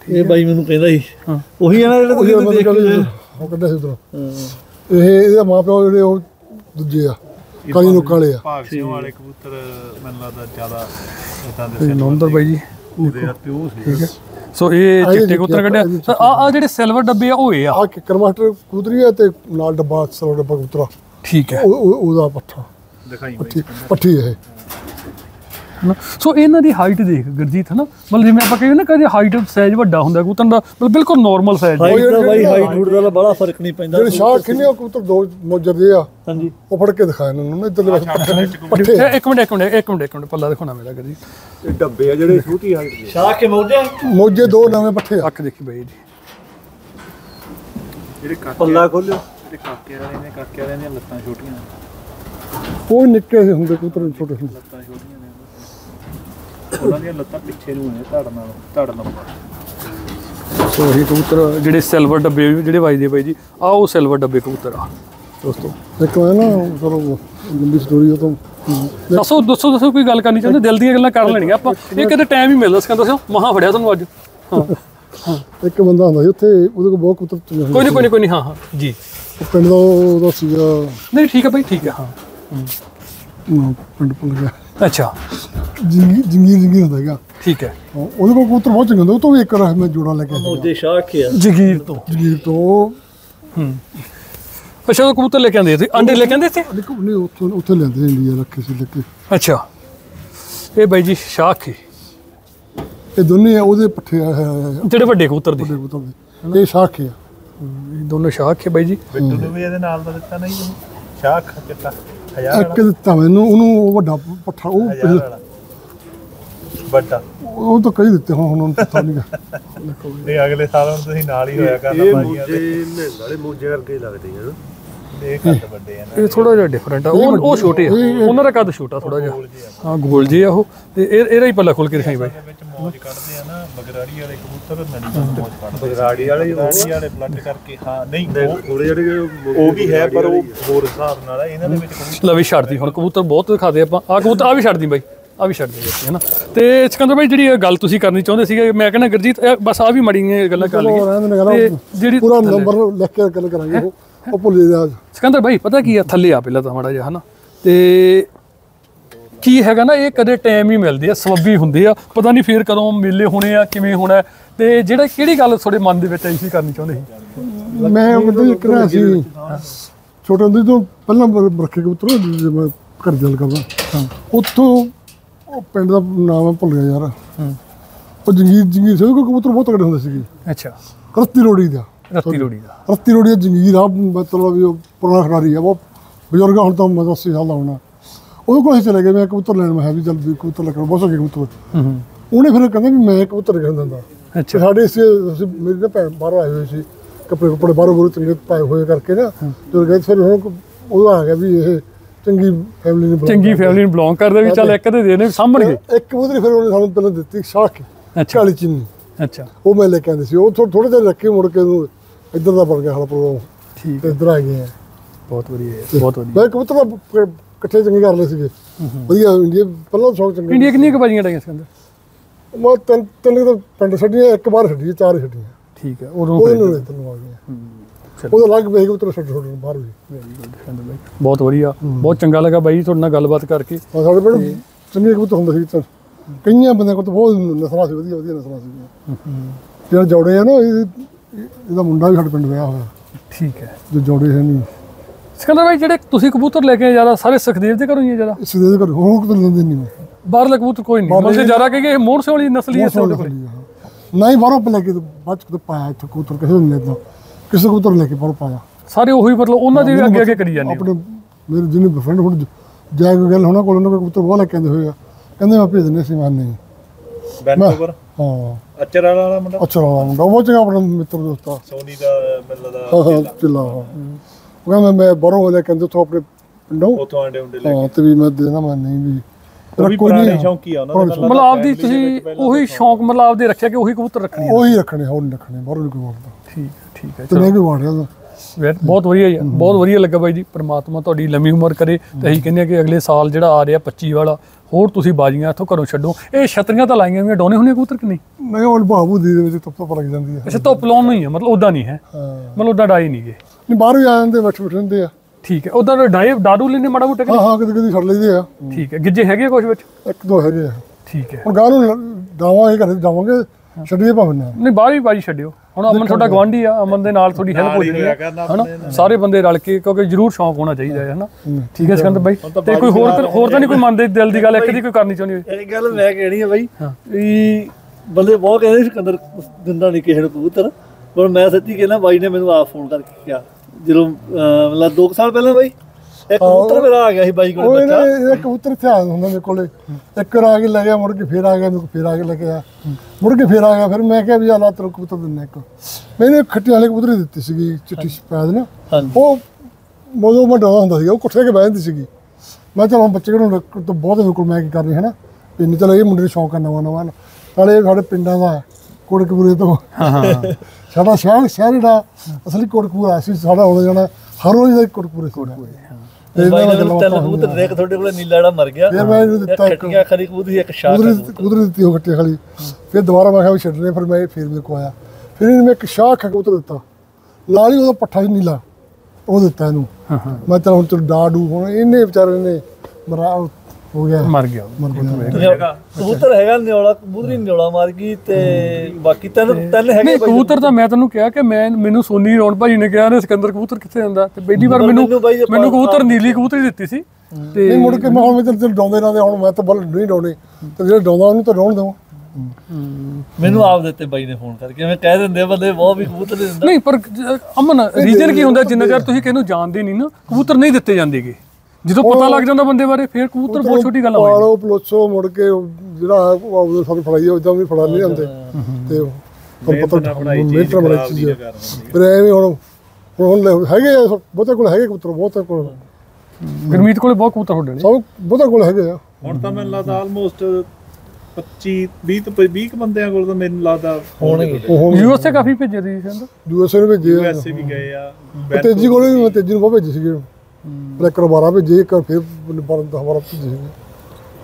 ਇਹ ਬਾਈ ਮੈਨੂੰ ਕਹਿੰਦਾ ਸੀ। ਹਾਂ। ਉਹੀ ਆ ਨਾ ਜਿਹੜਾ ਤੁਸੀਂ ਦੇਖ ਕੇ। ਉਹ ਕੱਢਿਆ ਸੀ ਉਧਰੋਂ। ਇਹ ਇਹਦੇ ਮਾਪਿਓ ਜਿਹੜੇ ਉਹ ਦੂਜੇ ਆ। ਕਾਲੀ ਨੁੱਕ ਵਾਲੇ ਆ। ਭਾਗ ਸਿੰਘ ਵਾਲੇ ਕਬੂਤਰ ਮੈਨੂੰ ਲੱਗਦਾ ਜ਼ਿਆਦਾ ਇਦਾਂ ਦੇ ਨੌਂਦਰ ਬਾਈ ਜੀ ਉਹਦੇ ਆ ਪਿਓ ਸੀ। ਠੀਕ ਹੈ। ਸੋ ਇਹ ਇਹਦੇ ਚਿੱਟੇ ਕਬੂਤਰ ਕੱਢਿਆ। ਆ ਆ ਜਿਹੜੇ ਸਿਲਵਰ ਡੱਬੇ ਆ ਉਹ ਇਹ ਆ? ਆ ਕਿੱਕਰ ਮਾਸਟਰ ਕੂਤਰੀ ਆ ਤੇ ਨਾਲ ਡੱਬਾ ਸਲੋ ਡੱਬਾ ਕਬੂਤਰਾ ਠੀਕ ਹੈ। ਉਹ ਉਹ- ਉਹਦਾ ਪੱਠਾ। ਦਿਖਾਈ ਬਾਈ। ਪੱਠੀ ਹੈ ਇਹ। ਹਨਾ? ਸੋ ਇਹਨਾਂ ਦੀ ਹਾਈਟ ਦੇਖ ਗੁਰਜੀਤ ਹਨਾ? ਮਤਲਬ ਜਿਵੇਂ ਆਪਾਂ ਕਹਿੰਦੇ ਨਾ ਕਦੇ ਹਾਈਟ ਸਾਈਜ਼ ਵੱਡਾ ਹੁੰਦਾ ਕਬੂਤਰ ਦਾ ਮਤਲਬ ਬਿਲਕੁਲ ਨਾਰਮਲ ਸਾਈਜ਼ ਹਾਈਟ ਦਾ ਬਾਈ ਹਾਈਟ ਹੂਟ ਦਾ ਬੜਾ ਫ਼ਰਕ ਨਹੀਂ ਪੈਂਦਾ। ਜਿਹੜੇ ਸ਼ਾਹ ਕਿੰਨੇ ਕਬੂਤਰ ਦੋ ਮੋਜਰ ਦੇ ਆ ਹਾਂਜੀ। ਉਹ ਫੜ ਕੇ ਦਿਖਾਇਆ ਇਹਨਾਂ ਨੂੰ ਨਾ ਇੱਧਰ ਪੱਠੇ। ਇੱਕ ਮਿੰਟ ਇੱਕ ਮਿੰਟ ਇੱਕ ਮਿੰਟ ਇੱਕ ਮਿੰਟ ਪੱਲਾ ਦਿਖਾਉਣਾ ਮੇਰਾ ਗੁਰਜੀਤ। ਡੱਬੇ ਆ ਜਿਹੜੇ ਛੋਟੀ ਹਾਈਟ ਦੇ। ਸ਼ਾਹ ਕੇ ਮੋਢੇ ਮੋਜੇ ਦੋ ਨਵੇਂ ਪੱਠੇ ਆ। ਅੱਖ ਦੇਖੀ ਬਾਈ ਜੀ। ਜਿਹੜੇ ਕਾਕੇ ਪੱਲਾ ਖੋਲਿਓ। ਜਿਹੜੇ ਕਾਕੇ ਵਾਲੇ ਨੇ ਕਾਕੇ ਵਾਲਿਆਂ ਦੀਆਂ ਲੱਤਾਂ ਛੋਟੀਆਂ। ਉਹ ਵੀ ਨਿੱਕੇ ਹੁੰਦੇ ਕਬੂਤਰ ਛੋਟੇ ਹੁੰਦੇ। ਲੱਤਾਂ ਛੋਟੀਆਂ। ਨੇ ਉਹਨਾਂ ਦੀਆਂ ਲੱਤਾਂ ਪਿੱਛੇ ਨੂੰ ਨੇ ਧੜ ਨਾਲ ਧੜ ਲੰਬਾ ਸੋ ਇਹ ਕਬੂਤਰ ਜਿਹੜੇ ਸਿਲਵਰ ਡੱਬੇ ਜਿਹੜੇ ਵੱਜਦੇ ਬਾਈ ਜੀ ਆ ਉਹ ਸਿਲਵਰ ਡੱਬੇ ਕਬੂਤਰ ਆ। ਦੋਸਤੋ ਇੱਕ ਹੈ ਨਾ ਚਲੋ ਲੰਬੀ ਸਟੋਰੀ ਉਹ ਤੋਂ। ਦੱਸੋ ਦੱਸੋ ਦੱਸੋ ਕੋਈ ਗੱਲ ਕਰਨੀ ਚਾਹੁੰਦੇ? ਦਿਲ ਦੀਆਂ ਗੱਲਾਂ ਕਰ ਲੈਣੀਆਂ ਆਪਾਂ। ਇਹ ਕਦੇ ਟਾਈਮ ਹੀ ਮਿਲਦਾ ਸਿਕੰਦਰ ਸਿੰਘ ਮਹਾ ਫੜਿਆ ਤੁਹਾਨੂੰ ਅੱਜ। ਹਾਂ। ਇੱਕ ਬੰਦਾ ਹੁੰਦਾ ਸੀ ਉੱਥੇ ਉਹਦੇ ਕੋਲ ਬਹੁਤ ਕਬੂਤਰ ਚੁਣੇ ਕੋਈ ਨਹੀਂ ਕੋਈ ਨਹੀਂ ਕੋਈ ਨਹੀਂ ਹਾਂ ਹਾਂ ਜੀ। ਪਿੰਡ ਦਾ ਉਹਦਾ ਸੀਗਾ। ਨਹੀਂ ਠੀਕ ਹੈ ਬਾਈ ਠੀਕ ਹੈ ਹਾਂ। ਪਿੰਡ ਗਿਆ। ਅੱਛਾ। ਜਿੰਗੀ ਜੰਗੀਰ ਜੰਗੀਰ ਹੁੰਦਾ ਹੈਗਾ। ਠੀਕ ਹੈ। ਹਾਂ, ਉਹਦੇ ਕੋਲ ਕਬੂਤਰ ਬਹੁਤ ਚੰਗੇ ਹੁੰਦੇ ਉਹ ਤੋਂ ਵੀ ਇੱਕ ਵਾਰ ਮੈਂ ਜੋੜਾ ਲੈ ਕੇ ਆਇਆ। ਮੋਢੇ ਸ਼ਾਹ ਕੇ ਆ? ਜਗੀਰ ਤੋਂ। ਜੰਗੀਰ ਤੋਂ। ਹੂੰ। ਅੱਛਾ ਉਹ ਕਬੂਤਰ ਲੈ ਕੇ ਆਂਦੇ ਸੀ ਅੰਡੇ ਲੈ ਕੇ ਆਂਦੇ ਸੀ ਦੇਖੋ ਨਹੀਂ ਉੱਥੋਂ ਉੱਥੇ ਲੈਂਦੇ ਇੰਡੀਆ ਰੱਖੇ ਸੀ ਲੈ ਕੇ। ਅੱਛਾ। ਇਹ ਬਾਈ ਜੀ ਸ਼ਾਖ ਹੈ ਇਹ ਦੋਨੇ ਆ ਉਹਦੇ ਪੱਠੇ ਜਿਹੜੇ ਵੱਡੇ ਕਬੂਤਰ ਦੇ। ਕਬੂਤਰ ਦੇ। ਇਹ ਸ਼ਾਖ ਆ ਇਹ ਦੋਨੋਂ ਸ਼ਾਖ ਹੈ ਬਾਈ ਜੀ। ਬਿੱਟੂ ਨੂੰ ਵੀ ਇਹਦੇ ਨਾਲ ਦਾ ਦਿੱਤਾ ਨਹੀਂ। ਸ਼ਾਖ ਹਜ਼ਾਰ ਇੱਕ ਦਿੱਤਾ ਮੈਨੂੰ ਉਹਨੂੰ ਉਹ ਵੱਡਾ ਪੱਠਾ ਉਹ ਵਾਲਾ। ਵੱਡਾ। ਉਹ ਤਾਂ ਕਈ ਦਿੱਤੇ ਹੁਣ ਹੁਣ ਉਹਨੂੰ ਪਤਾ ਨਹੀਂ ਇਹ ਅਗਲੇ ਸਾਲ ਹੁਣ ਤੁਸੀਂ ਨਾਲ ਹੀ ਹੋਇਆ ਕਰਨਾ ਬਾਜੀਆਂ ਦੇ। ਮਹਿੰਗ ਵਾਲੇ ਮੋਜੇ ਵਰਗੇ ਲੱਗਦੇ ਆ ਇਹ ਘੱਟ ਵੱਡੇ ਆ ਨਾ ਇਹ ਥੋੜਾ ਜਿਹਾ ਡਿਫਰੈਂਟ ਆ। ਉਹ ਉਹ ਛੋਟੇ ਆ। ਉਹਨਾਂ ਦਾ ਕੱਦ ਛੋਟਾ ਥੋੜਾ ਜਿਹਾ। ਹਾਂ ਗੋਲ ਜੇ ਆ ਉਹ। ਤੇ ਇਹ ਇਹਦਾ ਹੀ ਪੱਲਾ ਖੋਲ ਕੇ ਦਿਖਾਈ ਬਾਈ। ਵਿੱਚ ਮੌਜ ਕੱਢਦੇ ਆ ਨਾ ਬਗਰਾੜੀ ਵਾਲੇ ਕਬੂਤਰ ਨਦੀ ਤੋਂ ਮੌਜ ਕੱਢਦੇ ਬਗਰਾੜੀ ਵਾਲੇ ਬਗਰਾੜੀ ਵਾਲੇ ਬਲੱਡ ਕਰਕੇ ਹਾਂ ਨਹੀਂ ਉਹ- ਥੋੜੇ ਜਿਹੜੇ ਉਹ ਵੀ ਹੈ ਪਰ ਉਹ ਹੋਰ ਹਿਸਾਬ ਨਾਲ ਆ। ਇਹਨਾਂ ਦੇ ਵਿੱਚ ਕਬੂਤਰ ਲਵੀ ਛੱਡਦੀ ਹੁਣ ਕਬੂਤਰ ਬਹੁਤ ਦਿਖਾਦੇ ਆਪਾਂ। ਆ ਕਬੂਤਰ ਆ ਵੀ ਛੱਡਦੀ ਬਾਈ। ਆ ਵੀ ਛੱਡ ਦੇ ਹੈ ਨਾ ਤੇ ਸਿਕੰਦਰ ਬਾਈ ਜਿਹੜੀ ਗੱਲ ਤੁਸੀਂ ਕਰਨੀ ਚਾਹੁੰਦੇ ਸੀਗੇ ਮੈਂ ਕਹਿੰਦਾ ਗੁਰਜੀਤ ਬਸ ਆ ਵੀ ਮੜੀਆਂ ਗੱਲਾਂ ਕਰ ਲਈਏ। ਜਿਹੜੀ ਪੂਰਾ ਨੰਬਰ ਲਿਖ ਕੇ ਗੱਲ ਕਰਾਂਗੇ ਉਹ। ਉਹ ਭੁੱਲ ਜੇ ਅੱਜ। ਸਿਕੰਦਰ ਭਾਈ ਪਤਾ ਕੀ ਆ? ਥੱਲੇ ਆ ਪਹਿਲਾਂ ਤਾਂ ਮਾੜਾ ਜਿਹਾ ਹਨਾ? ਤੇ ਕੀ ਹੈਗਾ ਨਾ ਇਹ ਕਦੇ ਟਾਈਮ ਹੀ ਮਿਲਦੇ ਆ ਸਬੱਬੀ ਹੁੰਦੇ ਆ। ਪਤਾ ਨਹੀਂ ਫੇਰ ਕਦੋਂ ਮੇਲੇ ਹੋਣੇ ਆ ਕਿਵੇਂ ਹੋਣਾ। ਤੇ ਜਿਹੜਾ ਕਿਹੜੀ ਗੱਲ ਤੁਹਾਡੇ ਮਨ ਦੇ ਵਿੱਚ ਆਈ ਸੀ ਕਰਨੀ ਚਾਹੁੰਦੇ ਸੀ? ਮੈਂ ਮਤਲਬ ਇੱਕ ਨਾ ਸੀ ਛੋਟੇ ਹੁੰਦੇ ਤੋਂ ਪਹਿਲਾਂ ਬ- ਰੱਖੇ ਕਬੂਤਰ ਜੇ ਮੈਂ ਘਰ ਗੱਲ ਕਰਦਾ। ਉੱਥੋਂ ਉਹ ਪਿੰਡ ਦਾ ਨਾਮ ਭੁੱਲ ਗਿਆ ਯਾਰ। ਉਹ ਜੰਗੀਰ ਜੰਗੀਰ ਸੀ ਉਹਦੇ ਕੋਲ ਕਬੂਤਰ ਬਹੁਤ ਤਗੜੇ ਹੁੰਦੇ ਸੀਗੇ। ਅੱਛਾ। ਰਸਤੀ ਰੋੜੀ ਦਾ। ਰੱਤੀ ਰੋੜੀ ਦਾ। ਰਸਤੀ ਰੋੜੀ ਦਾ ਜੰਗੀਰ ਆ ਮਤਲਬ ਵੀ ਉਹ ਪੁਰਾਣਾ ਖਿਡਾਰੀ ਆ ਉਹ ਬਜ਼ੁਰਗ ਹੁਣ ਤਾਂ ਮਤਲਬ 80 ਸਾਲ ਦਾ ਹੋਣਾ। ਉਹਦੇ ਕੋਲ ਚਲੇ ਗਏ ਮੈਂ ਕਬੂਤਰ ਲੈਣ ਮੈਂ ਵੀ ਵੀ ਕਬੂਤਰ ਲੱਗਣਾ ਬਹੁਤ ਸਕੇ ਕਬੂਤਰ ਉਹਨੇ ਫਿਰ ਕਹਿੰਦਾ ਵੀ ਮੈਂ ਕਬੂਤਰ ਰੱਖਣ ਦਿੰਦਾ। ਅੱਛਾ। ਸਾਡੇ ਇਸ ਮੇਰੀ ਨਾ ਭੈਣ ਬਾਹਰੋਂ ਆਏ ਹੋਏ ਸੀ ਕੱਪੜੇ ਕੱਪੜੇ ਬਾਹਰੋਂ ਬੁਰੇ ਚੰਗੇ ਪਾਏ ਹੋਏ ਕਰਕੇ ਨਾ ਜਦੋਂ ਗਏ ਫਿਰ ਹੁਣ ਉਹ ਆ ਗਿਆ ਵੀ ਇਹ ਚੰਗੀ ਫੈਮਿਲੀ ਨੇ ਚੰਗੀ। ਫੈਮਿਲੀ ਨੂੰ ਬਿਲੋਂਗ ਕਰਦੇ। ਵੀ ਚੱਲ ਇੱਕ ਤੇ ਦੇ ਨੇ ਸਾਂਭਣਗੇ ਇੱਕ ਕਬੂਤਰੀ ਫਿਰ ਉਹਨੇ ਸਾਨੂੰ ਪਹਿਲਾਂ ਦਿੱਤੀ ਸ਼ਾਖ ਅੱਛਾ। ਕਾਲੀ ਚੀਨੀ। ਅੱਛਾ। ਉਹ ਮੈਂ ਲੈ ਕੇ ਆਂਦੇ ਸੀ ਉਹ ਥੋੜੇ ਜਿਹਾ ਰੱਖੇ ਮੁੜ ਕੇ ਉਹਨੂੰ ਇੱਧਰ ਦਾ ਬਣ ਗਿਆ ਹਾਲ ਪ੍ਰੋਗਰਾਮ ਠੀਕ ਤੇ ਇੱਧਰ ਆ ਗਏ ਆ। ਬਹੁਤ ਵਧੀਆ ਹੈ, ਬਹੁਤ ਵਧੀਆ। ਮੈਂ ਕਬੂਤਰ ਦਾ ਪ- ਇਕੱਠੇ ਚੰਗੇ ਕਰ ਲਏ ਸੀਗੇ। ਵਧੀਆ ਇੰਡੀਆ ਪਹਿਲਾਂ ਸ਼ੌਕ ਚੰਗੇ ਇੰਡੀਆ ਕਿੰਨੀਆਂ ਕੁ ਬਾਜੀਆਂ ਡਾਈਆਂ ਸਿਕੰਦਰ? ਮੈਂ ਤਿੰਨ ਤਿੰਨ ਕੁ ਤਾਂ ਪਿੰਡ ਛੱਡੀਆਂ ਇੱਕ ਵਾਰ ਛੱਡੀ ਚਾਰ ਹੀ ਛੱਡੀਆਂ। ਠੀਕ ਹੈ ਉਦੋਂ ਉਹਦੇ ਨੂੰ ਇੱਧਰ ਨੂੰ ਆ ਗਏ ਉਹਦਾ ਅਲੱਗ ਵੇਖ ਕਬੂਤਰ ਛੱਡ ਛੱਡ ਬਾਹਰ ਵੀ। ਬਹੁਤ ਵਧੀਆ ਬਹੁਤ ਚੰਗਾ ਲੱਗਾ ਬਾਈ ਤੁਹਾਡੇ ਨਾਲ ਗੱਲਬਾਤ ਕਰਕੇ। ਆ ਸਾਡੇ ਪਿੰਡ ਚੰਗੇ ਕਬੂਤਰ ਹੁੰਦੇ ਸੀ ਤਾਂ ਕਈਆਂ ਬੰਦਿਆਂ ਕੋਲ ਤਾਂ ਬਹੁਤ ਨਸਲਾਂ ਸੀ ਵਧੀਆ ਵਧੀਆ ਨਸਲਾਂ ਸੀ। ਜਿਹੜਾ ਜੋੜੇ ਆ ਨਾ ਇਹ- ਇਹਦਾ ਮੁੰਡਾ ਵੀ ਸਾਡੇ ਪਿੰਡ ਵਿਆਹ ਹੋਇਆ। ਠੀਕ ਹੈ। ਜੋ ਜੋੜੇ ਹੈ ਨਹੀਂ। ਸਿਕੰਦਰ ਬਾਈ ਜਿਹੜੇ ਤੁਸੀਂ ਕਬੂਤਰ ਲੈ ਕੇ ਜ਼ਿਆਦਾ ਸਾਰੇ ਸੁਖਦੇਵ ਦੇ ਘਰੋਂ ਹੀ ਹੈ ਜ਼ਿਆਦਾ? ਦੇ ਘਰ ਹੋਰ ਕਿਤੇ ਲੈਂਦੇ ਨਹੀਂ। ਬਾਹਰਲੇ ਕਬੂਤਰ ਕੋਈ ਨਹੀਂ। ਮਤਲਬ ਜ਼ਿਆਦਾ ਕਹੇਗੇ ਇਹ ਮੋਰਸੇ ਵਾਲੀ ਨਸਲੀ ਹੈ ਤੁਹਾਡੇ ਕੋਲ ਨਹੀਂ ਬਾਹਰੋਂ ਲੈ ਕੇ ਬਾਅਦ ਚ ਪਾਇਆ ਇੱਥੇ ਕਬੂਤਰ ਕਿਸੇ ਨੂੰ ਲੈਦਾ। ਕਿਸੇ ਕਬੂਤਰ ਲੈ ਕੇ ਬਾਹਰੋਂ ਪਾਇਆ। ਸਾਰੇ ਉਹੀ ਮਤਲਬ ਉਹਨਾਂ ਦੇ ਅੱਗੇ ਅੱਗੇ ਕਰੀ ਜਾਂਦੇ ਆਪਣੇ ਮੇਰੇ ਜਿਹਨੇ ਫਰੈਂਡ ਹੁਣ ਜਾਇ ਕੋਈ ਗੱਲ ਹੋਣਾ ਕੋਲ ਉਹਨਾਂ ਕੋਲ ਕਬੂਤਰ ਬਹੁਤ ਲੈ ਕੇ ਆਉਂਦੇ ਹੋਏ ਆ। ਕਹਿੰਦੇ ਮੈਂ ਭੇਜ ਦਿੰਦੇ ਸੀ ਮੈਂ ਨਹੀਂ। ਵੈਨਕੂਵਰ ਹਾਂ। ਅਚਰ ਵਾਲਾ ਮੁੰਡਾ? ਅੱਛਾ ਵਾਲਾ ਮੁੰਡਾ ਉਹ ਚੰਗਾ ਆਪਣਾ ਮਿੱਤਰ ਦੋਸਤ ਆ। ਸੋਨੀ ਦਾ ਮਿਲਦਾ ਦਾ ਹਾਂ ਹਾਂ ਚਿੱਲਾ। ਹਾਂ। ਉਹ ਕਹਿੰਦਾ ਮੈਂ ਬਾਹਰੋਂ ਲੈ ਕੇ ਆਉਂਦੇ ਉੱਥੋਂ ਆਪਣੇ ਪਿੰਡੋਂ। ਉਥੋਂ ਆਂਡੇ ਉਂਡੇ ਲੈ ਹਾਂ ਤੇ ਵੀ ਮੈਂ ਦੇਣਾ ਮੈਂ ਨਹੀਂ ਵੀ। ਵੀ ਪੁਰਾਣੇ ਸ਼ੌਂਕੀ ਆ ਉਹਨਾਂ ਦੇ ਮਤਲਬ ਆਪਦੀ ਤੁਸੀਂ ਉਹੀ ਸ਼ੌਂਕ ਮਤਲਬ ਆਪਦੇ ਰੱਖਿਆ ਕਿ ਉਹੀ ਕਬੂਤਰ ਰੱਖਣੀ ਹੈ ਉਹੀ ਰੱਖਣੇ ਹੋਰ ਨਹੀਂ ਰੱਖਣੇ ਬਾਹਰੋਂ ਨਹੀਂ ਕੋਈ ਵਾੜਦਾ ਠੀਕ ਹੈ, ਠੀਕ ਹੈ ਤੇ ਮੈਂ ਵੀ ਵਾੜ ਰਿਹਾ ਵੈਰ- ਬਹੁਤ ਵਧੀਆ ਜੀ ਬਹੁਤ ਵਧੀਆ ਲੱਗਾ ਬਾਈ ਜੀ ਪ੍ਰਮਾਤਮਾ ਤੁਹਾਡੀ ਲੰਮੀ ਉਮਰ ਕਰੇ। ਤੇ ਅਸੀਂ ਕਹਿੰਦੇ ਆ ਕਿ ਅਗਲੇ ਸਾਲ ਜਿਹੜਾ ਆ ਰਿਹਾ 25 ਵਾਲਾ ਹੋਰ ਤੁਸੀਂ ਬਾਜੀਆਂ ਇੱਥੋਂ ਘਰੋਂ ਛੱਡੋ। ਇਹ ਛਤਰੀਆਂ ਤਾਂ ਲਾਈਆਂ ਹੋਈਆਂ ਡੋਨੇ ਹੁੰਦੇ ਕਬੂਤਰ ਕਿ ਨਹੀਂ? ਨਹੀਂ ਉਹ ਬਾਬੂ ਦੀ ਦੇ ਵਿੱਚ ਧੁੱਪ ਧੁੱਪ ਲੱਗ ਜਾਂਦੀ ਹੈ। ਅੱਛਾ ਧੁੱਪ ਲਾਉਣ ਨੂੰ ਹੀ ਮਤਲਬ ਉਦਾਂ ਨਹੀਂ ਹੈ। ਮਤਲਬ ਉਦਾਂ ਡਾਈ ਨਹੀਂ ਗੇ। ਨਹੀਂ ਬਾਹਰੋਂ ਆ ਜਾਂਦੇ ਬੈਠੇ ਬੈਠੇ ਰਹਿੰਦੇ ਆ। ਠੀਕ ਹੈ ਉਦਾਂ ਡਾਈ ਡਾਡੂ ਲੈਣੇ ਮਾੜਾ ਮੋਟਾ ਕਿ ਹਾਂ ਹਾਂ ਕਦੇ ਕਦੇ ਛੱਡ ਲਈਦੇ ਆ। ਨਹੀਂ? ਠੀਕ ਹੈ ਗਿੱਜੇ ਹੈਗੇ ਕੁਝ ਵਿੱਚ? ਇੱਕ ਦੋ ਹੈਗੇ ਆ। ਠੀਕ ਹੈ। ਹੁਣ ਗਾਂ ਨੂੰ ਡਾਵਾਂਗੇ ਘਰੇ ਜਾਵਾਂਗੇ ਛੱਡੀਏ ਭਾਵੇਂ ਨਾ। ਨਹੀਂ ਬਾਹਰ ਵੀ ਬਾਜੀ ਛੱਡਿਓ। ਹੁਣ ਅਮਨ ਤੁਹਾਡਾ ਗਵਾਂਢੀ ਆ ਅਮਨ ਦੇ ਨਾਲ ਥੋੜੀ ਹੈਲਪ ਹੋ ਜਾਣੀ ਹੈ ਕਰਨਾ ਹਨਾ? ਸਾਰੇ ਬੰਦੇ ਰਲ ਕੇ ਕਿਉਂਕਿ ਜਰੂਰ ਸ਼ੌਂਕ ਹੋਣਾ ਚਾਹੀਦਾ ਹੈ ਹਨਾ? ਠੀਕ ਹੈ ਸਿਕੰਦਰ ਬਾਈ? ਤੇ ਕੋਈ ਹੋਰ ਹੋਰ ਤਾਂ ਨਹੀਂ ਕੋਈ ਮਨ ਦੇ ਦਿਲ ਦੀ ਗੱਲ ਇੱਕ ਦੀ ਕੋਈ ਕਰਨੀ ਚਾਹੁੰਦੀ ਹੋਵੇ ਇਹ ਗੱਲ ਮੈਂ ਕਹਿਣੀ ਹੈ ਬਾਈ ਵੀ ਬੰਦੇ ਬਹੁਤ ਕਹਿੰਦੇ ਸਿਕੰਦਰ ਦਿੰਦਾ ਨਹੀਂ ਕਿਸੇ ਨੂੰ ਕਬੂਤਰ। ਪਰ ਮੈਂ ਸੱਚੀ ਕਹਿੰਦਾ ਬਾਈ ਨੇ ਮੈਨੂੰ ਆਪ ਫੋਨ ਕਰਕੇ ਕਿਹਾ। ਜਦੋਂ ਮਤਲਬ 2 ਸਾਲ ਪਹਿਲਾਂ ਬਾਈ? ਇੱਕ ਕਬੂਤਰ ਮੇਰਾ ਆ ਗਿਆ ਸੀ ਬਾਈ ਕੋਲ ਉਹ ਬੱਚਾ। ਇਹਨੇ ਇਹ ਕਬੂਤਰ ਆ ਹੁੰਦਾ ਮੇਰੇ ਕੋਲੇ। ਇੱਕ ਵਾਰ ਆ ਕੇ ਲੈ ਗਿਆ ਮੁੜ ਕੇ ਫੇਰ ਆ ਗਿਆ ਮੇਰੇ ਕੋਲ ਫੇਰ ਆ ਕੇ ਲੈ ਕੇ ਆ ਮੁੜ ਕੇ ਫੇਰ ਆ ਗਿਆ ਫਿਰ ਮੈਂ ਕਿਹਾ ਵੀ ਆਲਾ ਤੇਰੇ ਕਬੂਤਰ ਦਿੰਨੇ ਇੱਕ। ਮੈंने ਖੱਟੀ ਵਾਲੇ ਕਬੂਤਰ ਹੀ ਦਿੱਤੀ ਸੀਗੀ ਚਿੱਟੀ ਸਪੈਦ ਨਾ। ਉਹ ਮੋਦੋ ਮੈਂ ਡਾਉਂਦਾ ਹੁੰਦਾ ਸੀਗਾ ਉਹ ਕੁੱਠੇ ਕੇ ਬਹਿ ਜਾਂਦੀ ਸੀਗੀ। ਮੈਂ ਚਲ ਬੱਚੇ ਨੂੰ ਰੱਖ- ਤੋਂ ਬਹੁਤ ਮੇਰੇ ਕੋਲ ਮੈਂ ਕੀ ਕਰਨੀ ਹੈ ਨਾ ਨਹੀਂ ਚਲੋ ਇਹ ਮੁੰਡੇ ਨੂੰ ਸ਼ੌਂਕ ਆ ਨਵਾਂ ਨਵਾਂ ਨਾਲੇ ਇਹ ਸਾਡੇ ਪਿੰਡਾਂ ਦਾ ਕੋੜਕਪੂਰੇ ਤੋਂ। ਸਾਡਾ ਸ਼ਹਿਰ ਸ਼ਹਿਰ ਜਿਹੜਾ ਅਸਲੀ ਕੋੜਕਪੂਰਾ ਸੀ ਸਾਡਾ ਹੁਣ ਜਾਣਾ ਹਰ ਰੋਜ਼ ਦਾ ਕੋੜਕਪੂਰੇ ਸੀ। ਬਾਈ ਨੇ ਤਿੰਨ ਕਬੂਤਰ ਦੇ ਇੱਕ ਤੁਹਾਡੇ ਕੋਲ ਨੀਲਾ ਜਿਹੜਾ ਮਰ ਗਿਆ। ਫਿਰ ਮੈਂ ਇਹਨੂੰ ਦਿੱਤਾ ਖੱਟੀਆਂ ਖਰੀ ਕਬੂਤਰ ਇੱਕ ਸ਼ਾਹ ਕੁਦਰਤ ਦਿੱਤੀ ਉਹ ਗੱਟੇ ਖਾਲੀ ਫਿਰ ਦੁਬਾਰਾ ਮੈਂ ਕਿਹਾ ਵੀ ਛੱਡਣੇ ਫਿਰ ਮੈਂ ਫਿਰ ਮੇਰੇ ਕੋ ਆਇਆ। ਫਿਰ ਇਹਨੇ ਮੈਂ ਇੱਕ ਸ਼ਾਹ ਕਬੂਤਰ ਦਿੱਤਾ। ਨਾਲ ਹੀ ਉਹਦਾ ਪੱਠਾ ਸੀ ਨੀਲਾ। ਉਹ ਦਿੱਤਾ ਇਹਨੂੰ। ਮੈਂ ਚਲ ਹੁਣ ਤੂੰ ਡਾਡੂ ਹੁਣ। ਇਹਨੇ ਵਿਚਾਰੇ ਨੇ ਮਰਾ ਹੋ ਗਿਆ। ਮਰ ਗਿਆ। ਮਰ ਗਿਆ। ਕਬੂਤਰ ਹੈਗਾ ਨਿਓਲਾ ਕਬੂਤਰੀ ਨਿਓਲਾ ਮਾਰ ਗਈ ਤੇ ਬਾਕੀ ਤਿੰਨ ਤਿੰਨ ਹੈਗੇ ਨਹੀਂ ਬਾਈ ਕਬੂਤਰ ਤਾਂ ਮੈਂ ਤੈਨੂੰ ਕਿਹਾ ਕਿ ਮੈਂ ਮੈਨੂੰ ਸੋਨੀ ਰੌਣ ਭਾਜੀ ਨੇ ਕਿਹਾ ਨੇ ਸਿਕੰਦਰ ਕਬੂਤਰ ਕਿੱਥੇ ਜਾਂਦਾ? ਤੇ ਪਹਿਲੀ ਵਾਰ ਮੈਨੂੰ ਮੈਨੂੰ ਕਬੂਤਰ ਨੀਲੀ ਕਬੂਤਰੀ ਦਿੱਤੀ ਸੀ। ਤੇ ਨਹੀਂ ਮੁੜ ਕੇ ਮੈਂ ਹੁਣ ਮੈਂ ਡਾਉਂਦੇ ਨਾ ਹੁਣ ਮੈਂ ਤਾਂ ਬਲ ਨਹੀਂ ਡਾਉਣੇ ਤੇ ਜਿਹੜਾ ਡਾਉਂਦਾ ਉਹਨੂੰ ਤਾਂ ਡਾਉਣ ਦੇਵਾਂ ਮੈਨੂੰ ਆਪ ਦਿੱਤੇ ਬਾਈ ਨੇ ਫੋਨ ਕਰਕੇ ਐਵੇਂ ਕਹਿ ਦਿੰਦੇ ਆ ਬੰਦੇ ਬਹੁਤ ਵੀ ਕਬੂਤਰ ਦੇ ਦਿੰਦਾ। ਨਹੀਂ ਪਰ ਅਮਨ ਰੀਜਨ ਕੀ ਹੁੰਦਾ ਜਿੰਨਾ ਚਿਰ ਤੁਸੀਂ ਕਿਹਨੂੰ ਜਾਣਦੇ ਨਹੀਂ ਨਾ ਕਬੂਤਰ ਨਹੀਂ ਦਿੱਤੇ ਜਾਂਦੇਗੇ। ਜਦੋਂ ਪਤਾ ਲੱਗ ਜਾਂਦਾ ਬੰਦੇ ਬਾਰੇ ਫਿਰ ਕਬੂਤਰ ਬਹੁਤ ਛੋਟੀ ਗੱਲ ਹੋ ਜਾਂਦੀ ਪਾਲੋ ਪਲੋਚੋ ਮੁੜ ਕੇ ਜਿਹੜਾ ਹੈ ਉਹ ਆਪਦੇ ਸਾਨੂੰ ਫੜਾਈ ਉਦਾਂ ਵੀ ਫੜਾ ਨਹੀਂ ਜਾਂਦੇ। ਤੇ ਉਹ ਤੁਹਾਨੂੰ ਪਤਾ ਮੀਟਰ ਬੜਾ ਚੀਜ਼ ਹੈ ਫਿਰ ਐਵੇਂ ਹੁਣ ਹੁਣ ਲੈ- ਹੈਗੇ ਆ ਸਭ- ਬਹੁਤੇ ਕੋਲ ਹੈਗੇ ਕਬੂਤਰ ਬਹੁਤੇ ਕੋਲ ਗੁਰਮੀਤ ਕੋਲੇ ਬਹੁਤ ਕਬੂਤਰ ਹੁੰਦੇ ਨੇ। ਸਭ ਬਹੁਤੇ ਕੋਲ ਹੈਗੇ ਆ। ਹੁਣ ਤਾਂ ਮੈਨੂੰ ਲੱਗਦਾ ਆਲਮੋਸਟ 25 20 ਤੋਂ 20 ਕੁ ਬੰਦਿਆਂ ਕੋਲ ਤਾਂ ਮੈਨੂੰ ਲੱਗਦਾ ਹੋਣਗੇ ਉਹ ਹੁਣ ਯੂਐਸ ਤੇ ਕਾਫੀ ਭੇਜੇ ਸੀ ਕਹਿੰਦਾ? ਯੂਐਸਏ ਨੂੰ ਭੇਜੇ ਆ। ਵੈਸੇ ਵੀ ਗਏ ਆ। ਤੇਜੀ ਕੋਲ ਵੀ ਮੈਂ ਤੇਜੀ ਨੂੰ ਬਹੁਤ ਭੇਜੇ ਸੀਗੇ। ਪਰ ਇੱਕ ਵਾਰ 12 ਭੇਜੇ ਇੱਕ ਵਾਰ ਫਿਰ 12 10 12 ਭੇਜੇ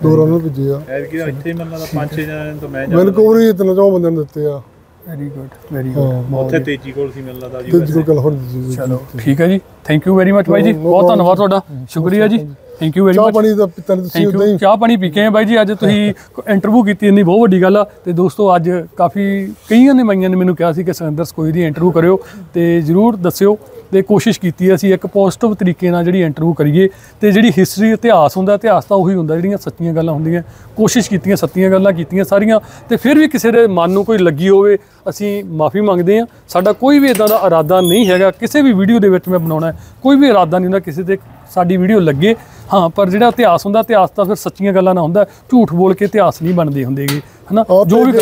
ਦੋ ਰਨ ਭੇਜੇ ਆ। ਐਤਕੀ ਤਾਂ ਇੱਥੇ ਮੈਨੂੰ ਲੱਗਦਾ ਪੰਜ ਛੇ ਜਣਿਆਂ ਨੂੰ ਤਾਂ ਮੈਂ ਮੈਨੂੰ ਕੋਲ ਹੀ ਤਿੰਨ ਚੌਂ ਬੰਦਿਆਂ ਨੂੰ ਦਿੱਤੇ ਆ। ਵੈਰੀ ਗੁੱਡ ਵੈਰੀ ਗੁੱਡ ਉੱਥੇ ਤੇਜੀ ਕੋਲ ਸੀ ਮੈਨੂੰ ਲੱਗਦਾ ਜੀ ਤੇਜੀ ਕੋਲ ਗੱਲ ਹੋਰ ਦਿੱਤੀ ਸੀ। ਚਲੋ ਠੀਕ ਹੈ। ਜੀ। ਥੈਂਕ ਯੂ ਵੈਰੀ ਮਚ ਬਾਈ ਜੀ। ਬਹੁਤ ਧੰਨਵਾਦ ਤੁਹਾਡਾ। ਸ਼ੁਕਰੀਆ ਜੀ। ਥੈਂਕ ਯੂ ਵੈਰੀ ਚਾਹ ਮਚ ਪਾਣੀ ਦਾ ਪਿੱਤਰ ਤੁਸੀਂ ਉਦਾਂ ਹੀ। ਚਾਹ ਪਾਣੀ ਪੀ ਕੇ ਆਏ ਬਾਈ ਜੀ। ਅੱਜ ਤੁਸੀਂ ਇੰਟਰਵਿਊ ਕੀਤੀ ਇੰਨੀ ਬਹੁਤ ਵੱਡੀ ਗੱਲ ਆ। ਤੇ ਦੋਸਤੋ ਅੱਜ ਕਾਫੀ ਕਈਆਂ ਨੇ ਮਾਈਆਂ ਨੇ ਮੈਨੂੰ ਕਿਹਾ ਸੀ ਕਿ ਸਿੰਦਰ ਕੋਈ ਦੀ ਇੰਟਰਵਿਊ ਕਰਿਓ ਤੇ ਜਰੂਰ ਦੱਸਿਓ। ਤੇ ਕੋਸ਼ਿਸ਼ ਕੀਤੀ ਅਸੀਂ ਇੱਕ ਪੋਜ਼ਿਟਿਵ ਤਰੀਕੇ ਨਾਲ ਜਿਹੜੀ ਇੰਟਰਵਿਊ ਕਰੀਏ ਤੇ ਜਿਹੜੀ ਹਿਸਟਰੀ ਇਤਿਹਾਸ ਹੁੰਦਾ ਇਤਿਹਾਸ ਤਾਂ ਉਹੀ ਹੁੰਦਾ ਜਿਹੜੀਆਂ ਸੱਚੀਆਂ ਗੱਲਾਂ ਹੁੰਦੀਆਂ ਕੋਸ਼ਿਸ਼ ਕੀਤੀਆਂ ਸੱਚੀਆਂ ਗੱਲਾਂ ਕੀਤੀਆਂ ਸਾਰੀਆਂ ਤੇ ਫਿਰ ਵੀ ਕਿਸੇ ਦੇ ਮਨ ਨੂੰ ਕੋਈ ਲੱਗੀ ਹੋਵੇ ਅਸੀਂ ਮਾਫੀ ਮੰਗਦੇ ਹਾਂ। ਸਾਡਾ ਕੋਈ ਵੀ ਇਦਾਂ ਦਾ ਇਰਾਦਾ ਨਹੀਂ ਹੈਗਾ ਕਿਸੇ ਵੀ ਵੀਡੀਓ ਦੇ ਵਿੱਚ ਮੈਂ ਬਣਾਉਣਾ ਕੋਈ ਵੀ ਇਰਾਦਾ ਨਹੀਂ ਹੁੰਦਾ ਕਿਸੇ ਤੇ ਸਾਡੀ ਵੀਡੀਓ ਲੱਗੇ। ਹਾਂ ਪਰ ਜਿਹੜਾ ਇਤਿਹਾਸ ਹੁੰਦਾ ਇਤਿਹਾਸ ਤਾਂ ਫਿਰ ਸੱਚੀਆਂ ਗੱਲਾਂ ਨਾਲ ਹੁੰਦਾ ਝੂਠ ਬੋਲ ਕੇ ਇਤਿਹਾਸ ਨਹੀਂ ਬਣਦੇ ਹੁੰਦੇਗੇ ਹਨਾ? ਜੋ ਵੀ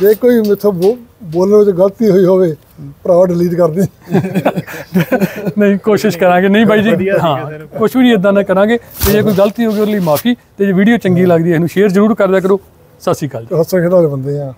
ਜੇ ਕੋਈ ਮੇਥੋਂ ਬੋ- ਬੋਲਣ ਵਿੱਚ ਗਲਤੀ ਹੋਈ ਹੋਵੇ ਭਰਾ ਡਿਲੀਟ ਕਰ ਦੇ। ਨਹੀਂ ਕੋਸ਼ਿਸ਼ ਕਰਾਂਗੇ। ਨਹੀਂ ਬਾਈ ਜੀ ਹਾਂ ਕੁਝ ਵੀ ਨਹੀਂ ਇਦਾਂ ਦਾ ਕਰਾਂਗੇ। ਤੇ ਜੇ ਕੋਈ ਗਲਤੀ ਹੋ ਗਈ ਉਹਦੇ ਲਈ ਮਾਫੀ। ਤੇ ਜੇ ਵੀਡੀਓ ਚੰਗੀ ਲੱਗਦੀ ਹੈ ਇਹਨੂੰ ਸ਼ੇਅਰ ਜ਼ਰੂਰ ਕਰਦਿਆ ਕਰੋ। ਸਤਿ ਸ਼੍ਰੀ ਅਕਾਲ ਜੀ। ਹੱਸਣ ਖੇਡਣ ਵਾਲੇ ਬੰਦੇ ਆ।